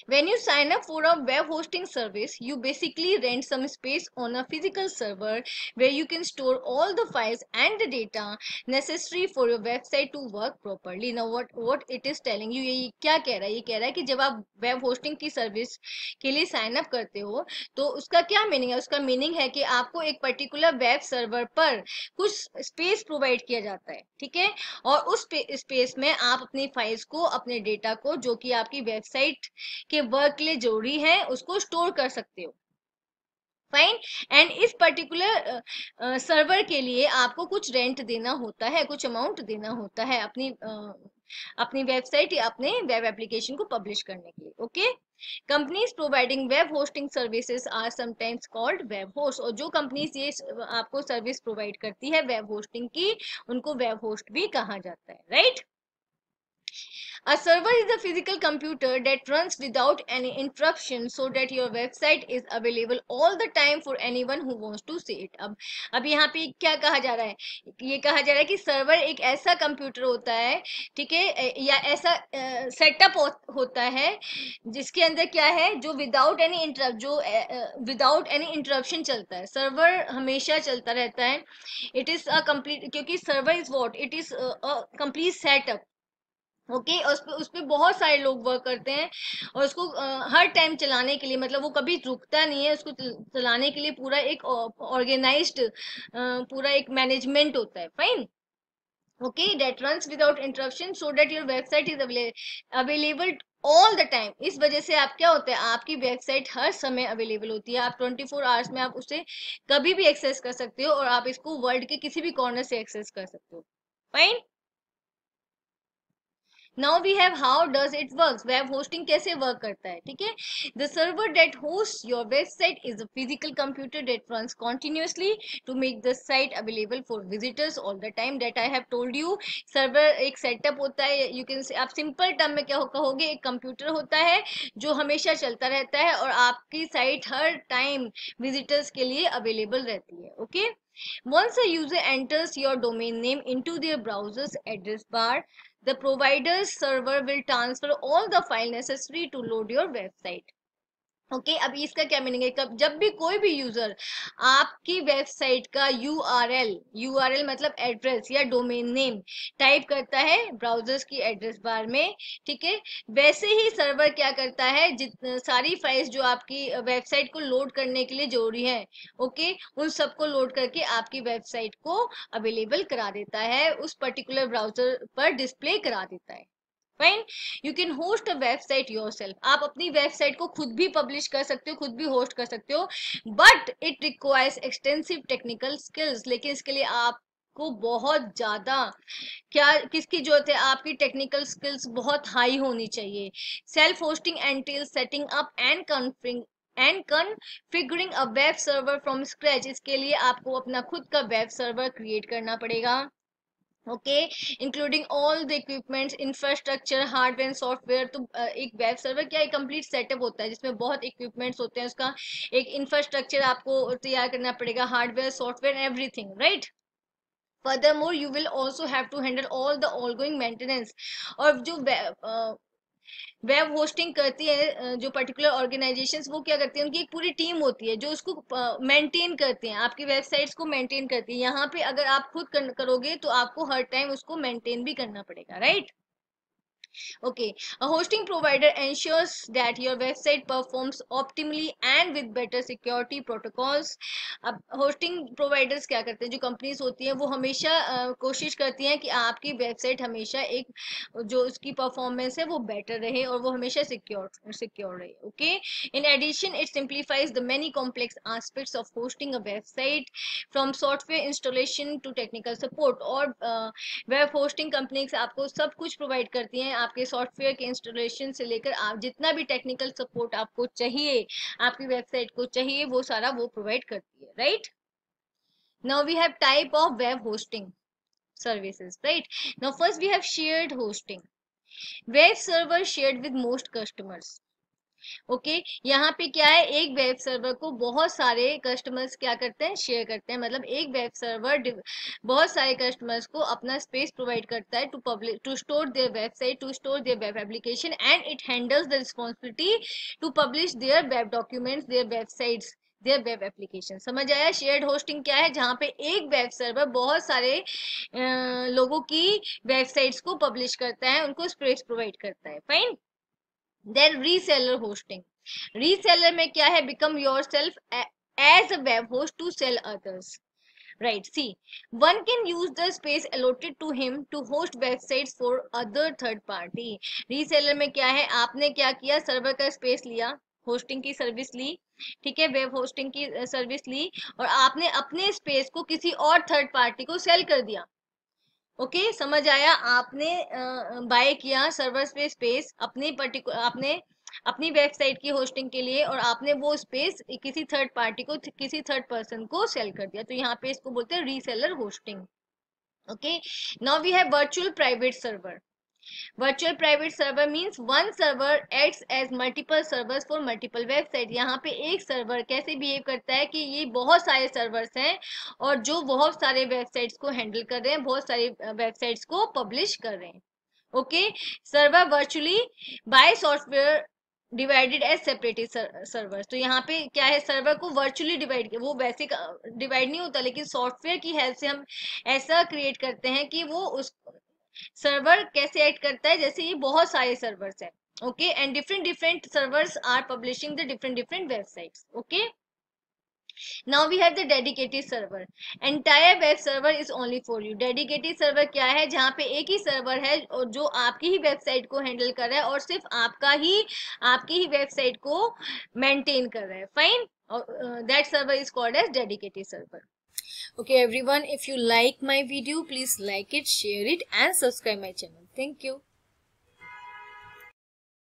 When you sign up for a web hosting service, you basically rent some space on a physical server where you can store all the files and the data necessary for your website to work properly. Now what what it is telling you ये क्या कह रहा है ये कह रहा है कि जब आप वेब होस्टिंग की सर्विस के लिए साइन अप करते हो तो उसका क्या मीनिंग है उसका मीनिंग है कि आपको एक पर्टिकुलर वेब सर्वर पर कुछ स्पेस प्रोवाइड किया जाता है ठीक है और उस स्पेस में आप अपनी फाइल्स को अपने डेटा को जो कि आपकी वेबसाइट के वर्क के लिए ज़रूरी है उसको स्टोर कर सकते हो। फाइन एंड इस पर्टिकुलर सर्वर के लिए आपको कुछ रेंट देना होता है कुछ अमाउंट देना होता है अपनी uh, अपनी वेबसाइट या अपने वेब एप्लीकेशन को पब्लिश करने के लिए okay companies providing web hosting services are sometimes called web host और जो कंपनीज़ ये आपको सर्विस प्रोवाइड करती है वेब होस्टिंग की उनको वेब होस्ट भी कहा जाता है right right? A server is a physical computer that runs without any interruption so that your website is available all the time for anyone who wants to see it. अब अब यहाँ पे क्या कहा जा रहा है? ये कहा जा रहा है कि सर्वर एक ऐसा कंप्यूटर होता है ठीक है या ऐसा सेटअप हो, होता है जिसके अंदर क्या है जो विदाउट एनी इंटरप्ट जो विदाउट एनी इंटरप्शन चलता है। सर्वर हमेशा चलता रहता है। इट इज़ अ कंप्लीट क्योंकि server is what it is a complete setup okay? okay, उस पर उस पर बहुत सारे लोग वर्क करते हैं और उसको आ, हर टाइम चलाने के लिए मतलब वो कभी रुकता नहीं है उसको चलाने के लिए पूरा एक ऑर्गेनाइज्ड पूरा एक मैनेजमेंट होता है fine okay? That run without interruption so that your website is available all the time इस वजह से आप क्या होता है आपकी वेबसाइट हर समय अवेलेबल होती है। आप 24 फोर आवर्स में आप उसे कभी भी एक्सेस कर सकते हो और आप इसको वर्ल्ड के किसी भी कॉर्नर से एक्सेस कर सकते हो। Fine now we have how does it work web hosting कैसे वर्क करता है? ठीक है? The server that host your website is a physical computer that run continuously to make the site available for visitors all the time that I have told you server एक setup होता है you can say आप simple term में क्या कहोगे एक computer होता है जो हमेशा चलता रहता है और आपकी साइट हर टाइम विजिटर्स के लिए अवेलेबल रहती है okay okay? Once a user enters your domain name into their browser's address bar, The provider's server will transfer all the file necessary to load your website. Okay okay, अब इसका क्या meaning है? कब जब भी कोई भी यूज़र आपकी वेबसाइट का U R L U R L मतलब एड्रेस या डोमेन नेम टाइप करता है ब्राउजर्स की एड्रेस बार में ठीक है? वैसे ही सर्वर क्या करता है? जित सारी फाइल्स जो आपकी वेबसाइट को लोड करने के लिए ज़रूरी है ओके? okay, उन सबको लोड करके आपकी वेबसाइट को अवेलेबल करा देता है उस पर्टिकुलर ब्राउज़र पर डिस्प्ले करा देता है। Fine you can host a website your आप अपनी वेबसाइट को खुद भी पब्लिश कर सकते हो, खुद भी होस्ट कर सकते हो but it requires extensive technical skills लेकिन इसके लिए आप को बहुत ज़्यादा, क्या, किसकी ज़रूरत है? आपकी टेक्निकल स्किल्स बहुत हाई होनी चाहिए। Self hosting entails setting up and config and configuring a web server from scratch इसके लिए आपको अपना खुद का वेब सर्वर क्रिएट करना पड़ेगा। Okay? Including all the equipments infrastructure hardware and software तो एक वेब सर्वर क्या एक कंप्लीट सेटअप होता है, जिसमें बहुत इक्विपमेंट्स होते हैं, उसका एक इंफ्रास्ट्रक्चर आपको तैयार करना पड़ेगा hardware software everything right furthermore you will also have to handle all the all going maintenance और जो वेब होस्टिंग करती है जो पर्टिकुलर ऑर्गेनाइजेशंस वो क्या करती है, उनकी एक पूरी टीम होती है, जो उसको मेंटेन करती हैं, आपकी वेबसाइट्स को मेंटेन करती है। यहाँ पे अगर आप खुद करोगे तो आपको हर टाइम उसको मेंटेन भी करना पड़ेगा right okay a hosting provider ensures that your website performs optimally and with better security protocols अब hosting providers क्या करते हैं जो companies होती हैं वो हमेशा uh, कोशिश करती हैं कि आपकी website हमेशा एक जो उसकी performance है वो better रहे और वो हमेशा secure secure रहे okay in addition it simplifies the many complex aspects of hosting a website from software installation to technical support और uh, web hosting companies आपको सब कुछ provide करती हैं आपके सॉफ्टवेयर के इंस्टॉलेशन से लेकर आप जितना भी टेक्निकल सपोर्ट आपको चाहिए, आपकी वेबसाइट को चाहिए, वो सारा वो प्रोवाइड करती है right now we have type of web hosting services right now first we have shared hosting. Web server shared with most customers. Okay okay, यहाँ पे क्या है एक वेब सर्वर को बहुत सारे कस्टमर्स क्या करते हैं शेयर करते हैं। मतलब एक वेब सर्वर बहुत सारे कस्टमर्स को अपना स्पेस प्रोवाइड करता है to public to store their website to store their web application and it handles the responsibility to publish their web documents their websites their web application समझ आया? Shared hosting क्या है? जहाँ पे एक वेब सर्वर बहुत सारे लोगों की वेबसाइट्स को पब्लिश करता है उनको स्पेस प्रोवाइड करता है। Fine then reseller hosting reseller में क्या है? Become yourself as a web host to sell others right, see, one can use the space allotted to him to host websites for other third party. Reseller में क्या है? आपने क्या किया? Server का स्पेस लिया होस्टिंग की सर्विस ली, ठीक है? वेब होस्टिंग की सर्विस ली, और आपने अपने स्पेस को किसी और थर्ड पार्टी को सेल कर दिया। ओके okay, समझ आया। आपने बाय किया सर्वर स्पेस स्पेस अपने पर्टिकुलर आपने अपनी वेबसाइट की होस्टिंग के लिए और आपने वो स्पेस किसी थर्ड पार्टी को किसी थर्ड पर्सन को सेल कर दिया। तो यहाँ पे इसको बोलते हैं reseller hosting okay now we have virtual private server means one server acts as multiple servers for multiple website यहाँ पे एक सर्वर कैसे बिहेव करता है कि ये बहुत सारे सर्वर्स हैं और जो बहुत सारे वेबसाइट्स को हैंडल कर रहे हैं, बहुत सारे वेबसाइट्स को पब्लिश कर रहे हैं। Okay server virtually by software divided as separated server तो यहाँ पे क्या है? सर्वर को वर्चुअली डिवाइड वो वैसे डिवाइड नहीं होता, लेकिन सॉफ्टवेयर की हेल्प से हम ऐसा क्रिएट करते हैं कि वो उस सर्वर कैसे एक्ट करता है? जैसे ये बहुत सारे सर्वर्स है okay and different different servers are publishing the different different websites okay now we have the dedicated server. Entire web server is only for you. Dedicated server क्या है? जहाँ पे एक ही सर्वर है और जो आपकी ही वेबसाइट को हैंडल कर रहा है और सिर्फ़ आपका ही, आपकी ही वेबसाइट को मेंटेन कर रहा है। Fine that server is called as dedicated server okay everyone if you like my video please like it share it and subscribe my channel. Thank you